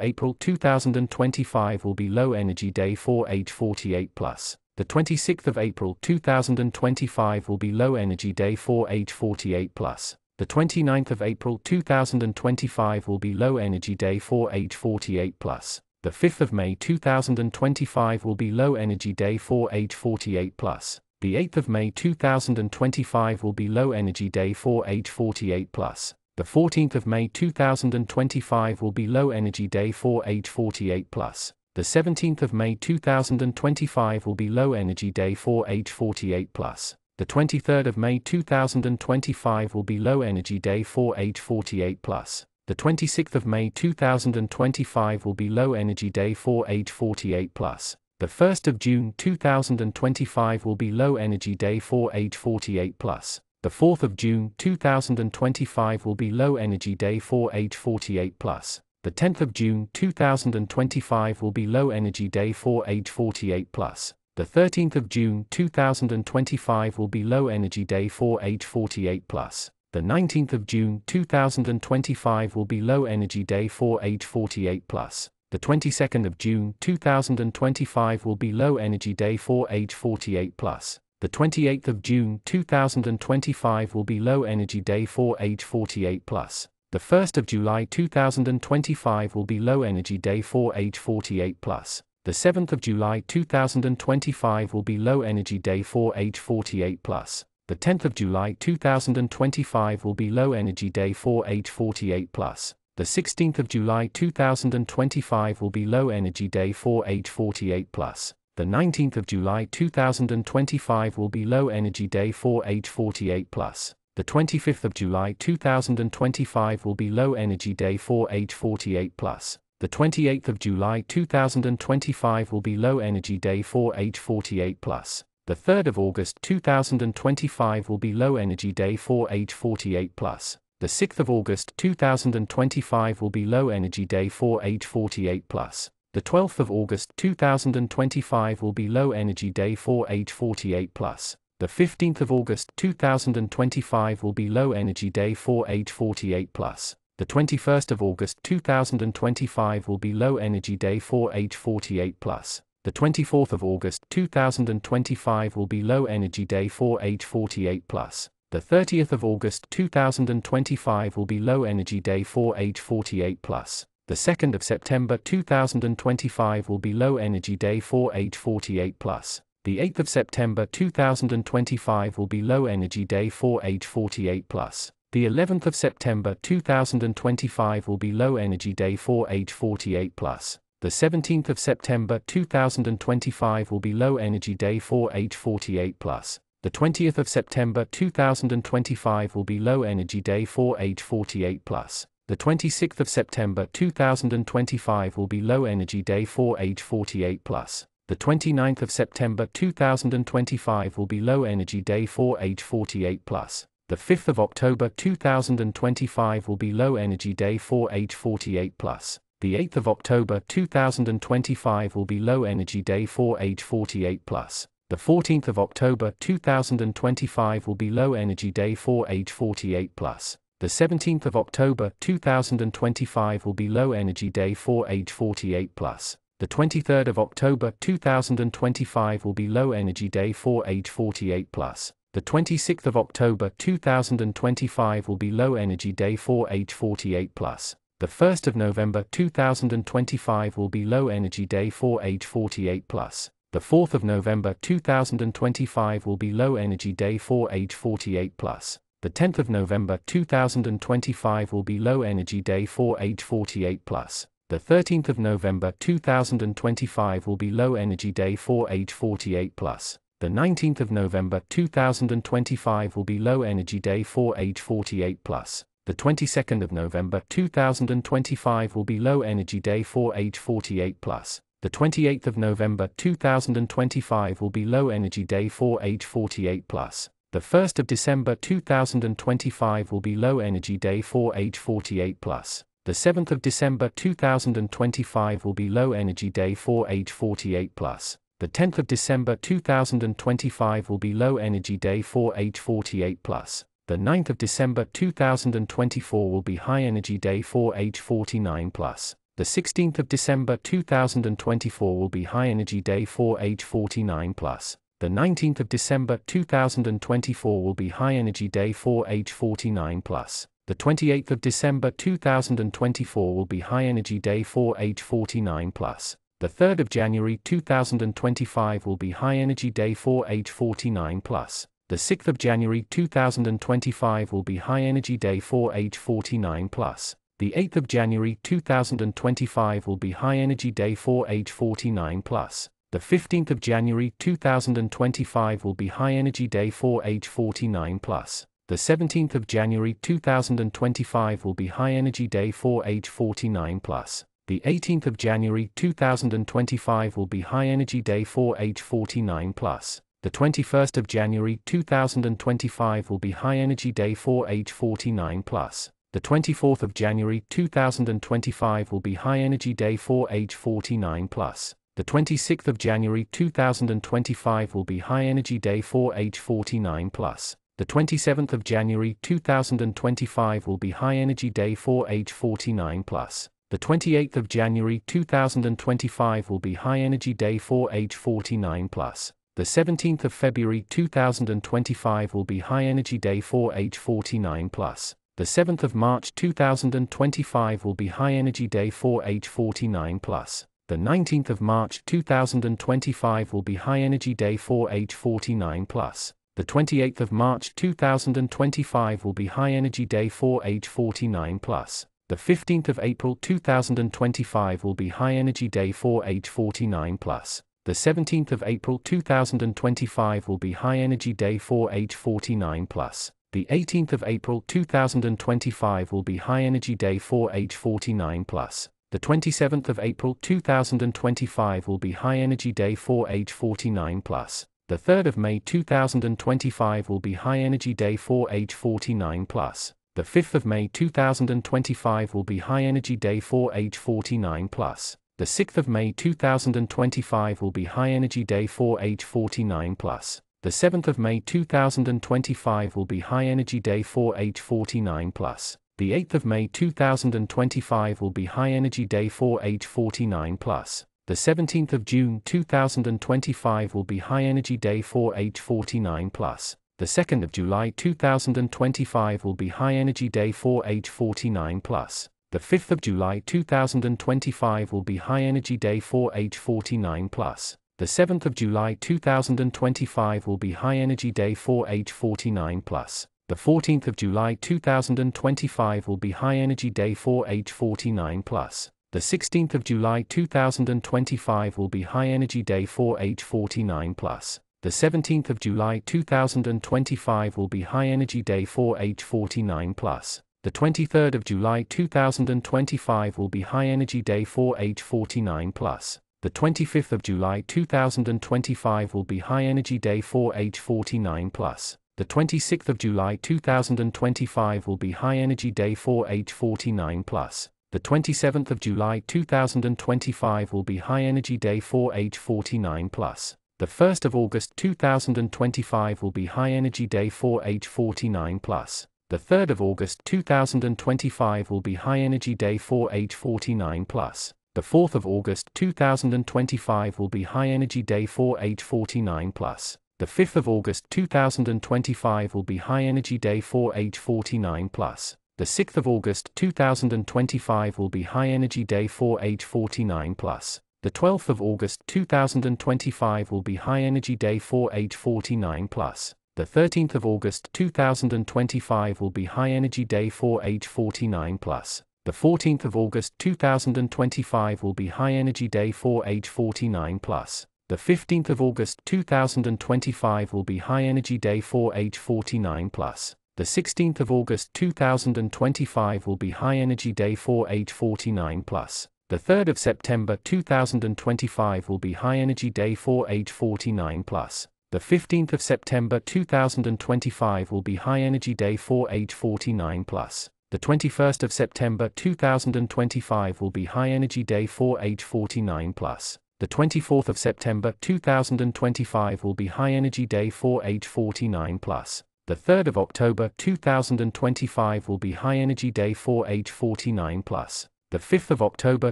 April 2025 will be low energy day for age 48 plus. The 26th of April 2025 will be low energy day for age 48 plus. The 29th of April 2025 will be low energy day for age 48 plus. The 5th of May 2025 will be low energy day for age 48 plus. The 8th of May 2025 will be low energy day for age 48 plus. The 14th of May 2025 will be low energy day for age 48 plus. The 17th of May 2025 will be low energy day for age 48 plus. The 23rd of May 2025 will be low energy day for age 48 plus. The 26th of May 2025 will be low energy day for age 48 plus. The 1st of June 2025 will be low energy day for age 48 plus. The 4th of June 2025 will be low energy day for age 48 plus. The 10th of June 2025 will be low energy day for age 48 plus. The 13th of June 2025 will be low energy day for age 48 plus. The 19th of June 2025 will be low energy day for age 48 plus. The 22nd of June 2025 will be low energy day for age 48 plus. The 28th of June 2025 will be low energy day for age 48 plus. The 1st of July 2025 will be low energy day for age 48 plus. The 7th of July 2025 will be low energy day for age 48 plus. The 10th of July 2025 will be low energy day for age 48 plus. The 16th of July 2025 will be low energy day for age 48 plus. The 19th of July 2025 will be low energy day for age 48 plus. The 25th of July 2025 will be low energy day for age 48 plus. The 28th of July 2025 will be low energy day for age 48 plus. The 3rd of August 2025 will be low energy day for age 48 plus. The 6th of August 2025 will be low energy day for age 48 plus. The 12th of August 2025 will be low energy day for age 48 plus. The 15th of August 2025 will be low energy day for age 48 plus. The 21st of August 2025 will be low energy day for age 48 plus. The 24th of August 2025 will be low energy day for age 48 plus. The 30th of August 2025 will be low energy day for age 48 plus. The 2nd of September 2025 will be low energy day for age 48 plus. The 8th of September 2025 will be low energy day for age 48 plus. The 11th of September 2025 will be Low Energy Day for age 48 plus. The 17th of September 2025 will be Low Energy Day for age 48 plus. The 20th of September 2025 will be Low Energy Day for age 48 plus. The 26th of September 2025 will be Low Energy Day for age 48 plus. The 29th of September 2025 will be Low Energy Day for age 48 plus. The 5th of October 2025 will be Low Energy Day for age 48 plus. The 8th of October 2025 will be Low Energy Day for age 48 plus. The 14th of October 2025 will be Low Energy Day for age 48 plus. The 17th of October 2025 will be Low Energy Day for age 48 plus. The 23rd of October 2025 will be Low Energy Day for age 48 plus. The 26th of October 2025 will be Low Energy Day for age 48 plus. The 1st of November 2025 will be Low Energy Day for age 48 plus. The 4th of November 2025 will be Low Energy Day for age 48 plus. The 10th of November 2025 will be Low Energy Day for age 48 plus. The 13th of November 2025 will be Low Energy Day for age 48 plus. The 19th of November 2025 will be Low Energy Day for age 48 plus. The 22nd of November 2025 will be Low Energy Day for age 48 plus. The 28th of November 2025 will be Low Energy Day for age 48 plus. The 1st of December 2025 will be Low Energy Day for age 48 plus. The 7th of December 2025 will be Low Energy Day for age 48 plus. The 10th of December 2025 will be Low Energy Day for age 48 plus. The 9th of December 2024 will be High Energy Day for age 49 plus. The 16th of December 2024 will be High Energy Day for age 49 plus. The 19th of December 2024 will be High Energy Day for age 49 plus. The 28th of December 2024 will be High Energy Day for age 49 plus. The 3rd of January 2025 will be High Energy Day for age 49 plus. The 6th of January 2025 will be High Energy Day for age 49 plus. The 8th of January 2025 will be High Energy Day for age 49 plus. The 15th of January 2025 will be High Energy Day for age 49 plus. The 17th of January 2025 will be High Energy Day for age 49 plus. The 18th of January 2025 will be High Energy Day for age 49 plus. The 21st of January 2025 will be High Energy Day for age 49 plus. The 24th of January 2025 will be High Energy Day for age 49 plus. The 26th of January 2025 will be High Energy Day for age 49 plus. The 27th of January 2025 will be High Energy Day for age 49 plus. The 28th of January 2025 will be High Energy Day for age 49 plus. The 17th of February 2025 will be High Energy Day for age 49 plus. The 7th of March 2025 will be High Energy Day for age 49 plus. The 19th of March 2025 will be High Energy Day for age 49 plus. The 28th of March 2025 will be High Energy Day for age 49 plus. The 15th of April 2025 will be High Energy Day for age 49 plus. The 17th of April 2025 will be High Energy Day for age 49 plus. The 18th of April 2025 will be High Energy Day for age 49 plus. The 27th of April 2025 will be High Energy Day for age 49 plus. The 3rd of May 2025 will be High Energy Day for age 49 plus. The 5th of May 2025 will be High Energy Day for age 49 plus. The 6th of May 2025 will be High Energy Day for age 49 plus. The 7th of May 2025 will be High Energy Day for age 49 plus. The 8th of May 2025 will be High Energy Day for age 49 plus. The 17th of June 2025 will be High Energy Day for age 49 plus. The 2nd of July 2025 will be High Energy Day for age 49 plus. The 5th of July 2025 will be High Energy Day for age 49 plus. The 7th of July 2025 will be High Energy Day for age 49 plus. The 14th of July 2025 will be High Energy Day for age 49 plus. The 16th of July 2025 will be High Energy Day for age 49 plus. The 17th of July 2025 will be High Energy Day for age 49 plus. The 23rd of July 2025 will be High Energy Day for age 49 plus. The 25th of July 2025 will be High Energy Day for age 49 plus. The 26th of July 2025 will be High Energy Day for age 49 plus. The 27th of July 2025 will be High Energy Day for age 49 plus. The 1st of August 2025 will be High Energy Day for age 49 plus. The 3rd of August 2025 will be High Energy Day for age 49 plus. The 4th of August 2025 will be High Energy Day for age 49 plus. The 5th of August 2025 will be High Energy Day for age 49 plus. The 6th of August 2025 will be High Energy Day for age 49 plus. The 12th of August 2025 will be High Energy Day for age 49 plus. The 13th of August 2025 will be High Energy Day for age 49 plus. The 14th of August 2025 will be High Energy Day for age 49 plus. The 15th of August 2025 will be High Energy Day for age 49 plus. The 16th of August 2025 will be High Energy Day for age 49 plus. The 3rd of September 2025 will be High Energy Day for age 49 plus. The 15th of September 2025 will be High Energy Day for age 49 plus. The 21st of September 2025 will be High Energy Day for age 49 plus. The 24th of September 2025 will be High Energy Day for age 49 plus. The 3rd of October 2025 will be High Energy Day for age 49 plus. The 5th of October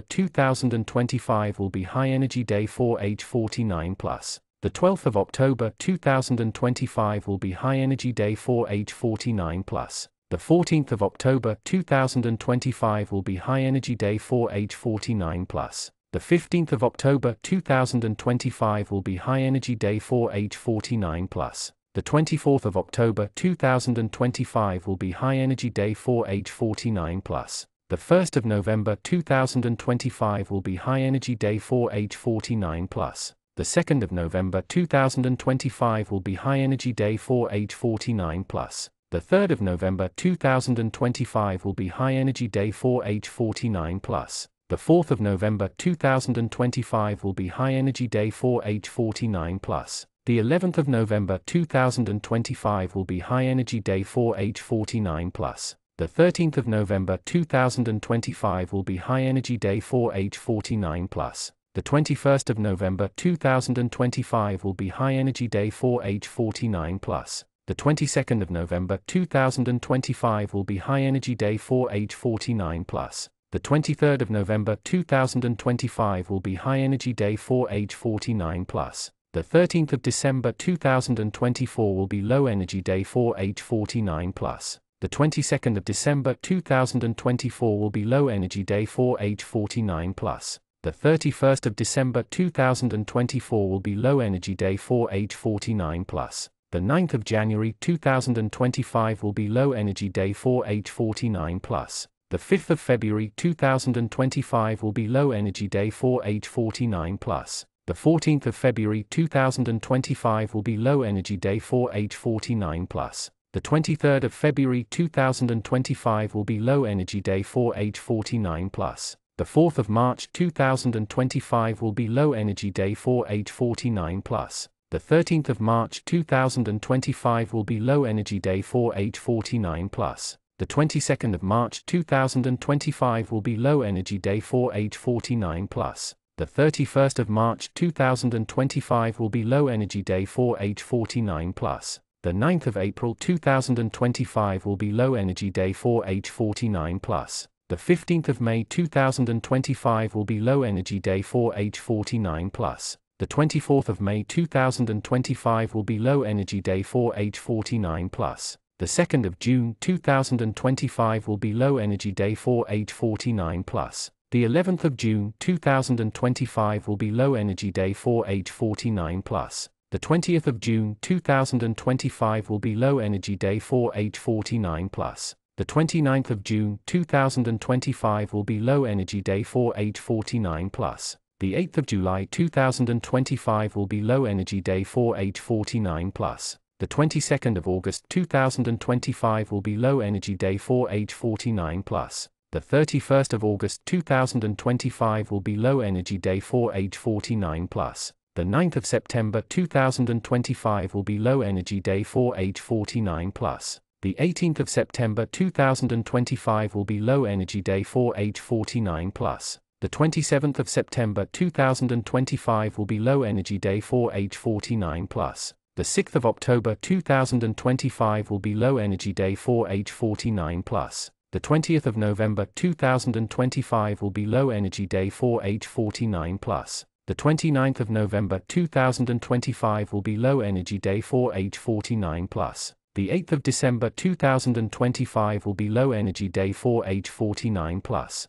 2025 will be High Energy Day for age 49 plus. The 12th of October 2025 will be High Energy Day for age 49 plus. The 14th of October 2025 will be High Energy Day for age 49 plus. The 15th of October 2025 will be High Energy Day for age 49 plus. The 24th of October 2025 will be High Energy Day for age 49 plus. The 1st of November 2025 will be High Energy Day for age 49 plus. The 2nd of November 2025 will be High Energy Day for age 49 plus. The 3rd of November 2025 will be High Energy Day for age 49 plus. The 4th of November 2025 will be High Energy Day for age 49 plus. The 11th of November 2025 will be High Energy Day for age 49 plus. The 13th of November 2025 will be High Energy Day for age 49 plus. The 21st of November 2025 will be High Energy Day for age 49 plus. The 22nd of November 2025 will be High Energy Day for age 49 plus. The 23rd of November 2025 will be High Energy Day for age 49 plus. The 13th of December 2024 will be Low Energy Day for age 49 plus. The 22nd of December 2024 will be Low Energy Day for age 49 plus. The 31st of December 2024 will be Low Energy Day for age 49 plus. The 9th of January 2025 will be Low Energy Day for age 49 plus. The 5th of February 2025 will be Low Energy Day for age 49 plus. The 14th of February 2025 will be Low Energy Day for age 49 plus. The 23rd of February 2025 will be Low Energy Day for age 49 plus. The 4th of March 2025 will be Low Energy Day for age 49 plus. The 13th of March 2025 will be Low Energy Day for age 49 plus. The 22nd of March 2025 will be Low Energy Day for age 49 plus. The 31st of March 2025 will be Low Energy Day for age 49 plus. The 9th of April 2025 will be Low Energy Day for age 49 plus. The 15th of May 2025 will be Low Energy Day for age 49 plus. The 24th of May 2025 will be Low Energy Day for age 49 plus. The 2nd of June 2025 will be Low Energy Day for age 49 plus. The 11th of June 2025 will be Low Energy Day for age 49 plus. The 20th of June 2025 will be low energy day for age 49 plus. The 29th of June 2025 will be low energy day for age 49 plus. The 8th of July 2025 will be low energy day for age 49 plus. The 22nd of August 2025 will be low energy day for age 49 plus. The 31st of August 2025 will be low energy day for age 49 plus. The 9th of September 2025 will be low energy day for age 49 plus. The 18th of September 2025 will be low energy day for age 49 plus. The 27th of September 2025 will be low energy day for age 49 plus. The 6th of October 2025 will be low energy day for age 49 plus. The 20th of November 2025 will be low energy day for age 49 plus. The 29th of November 2025 will be low energy day for age 49 plus. The 8th of December 2025 will be low energy day for age 49 plus.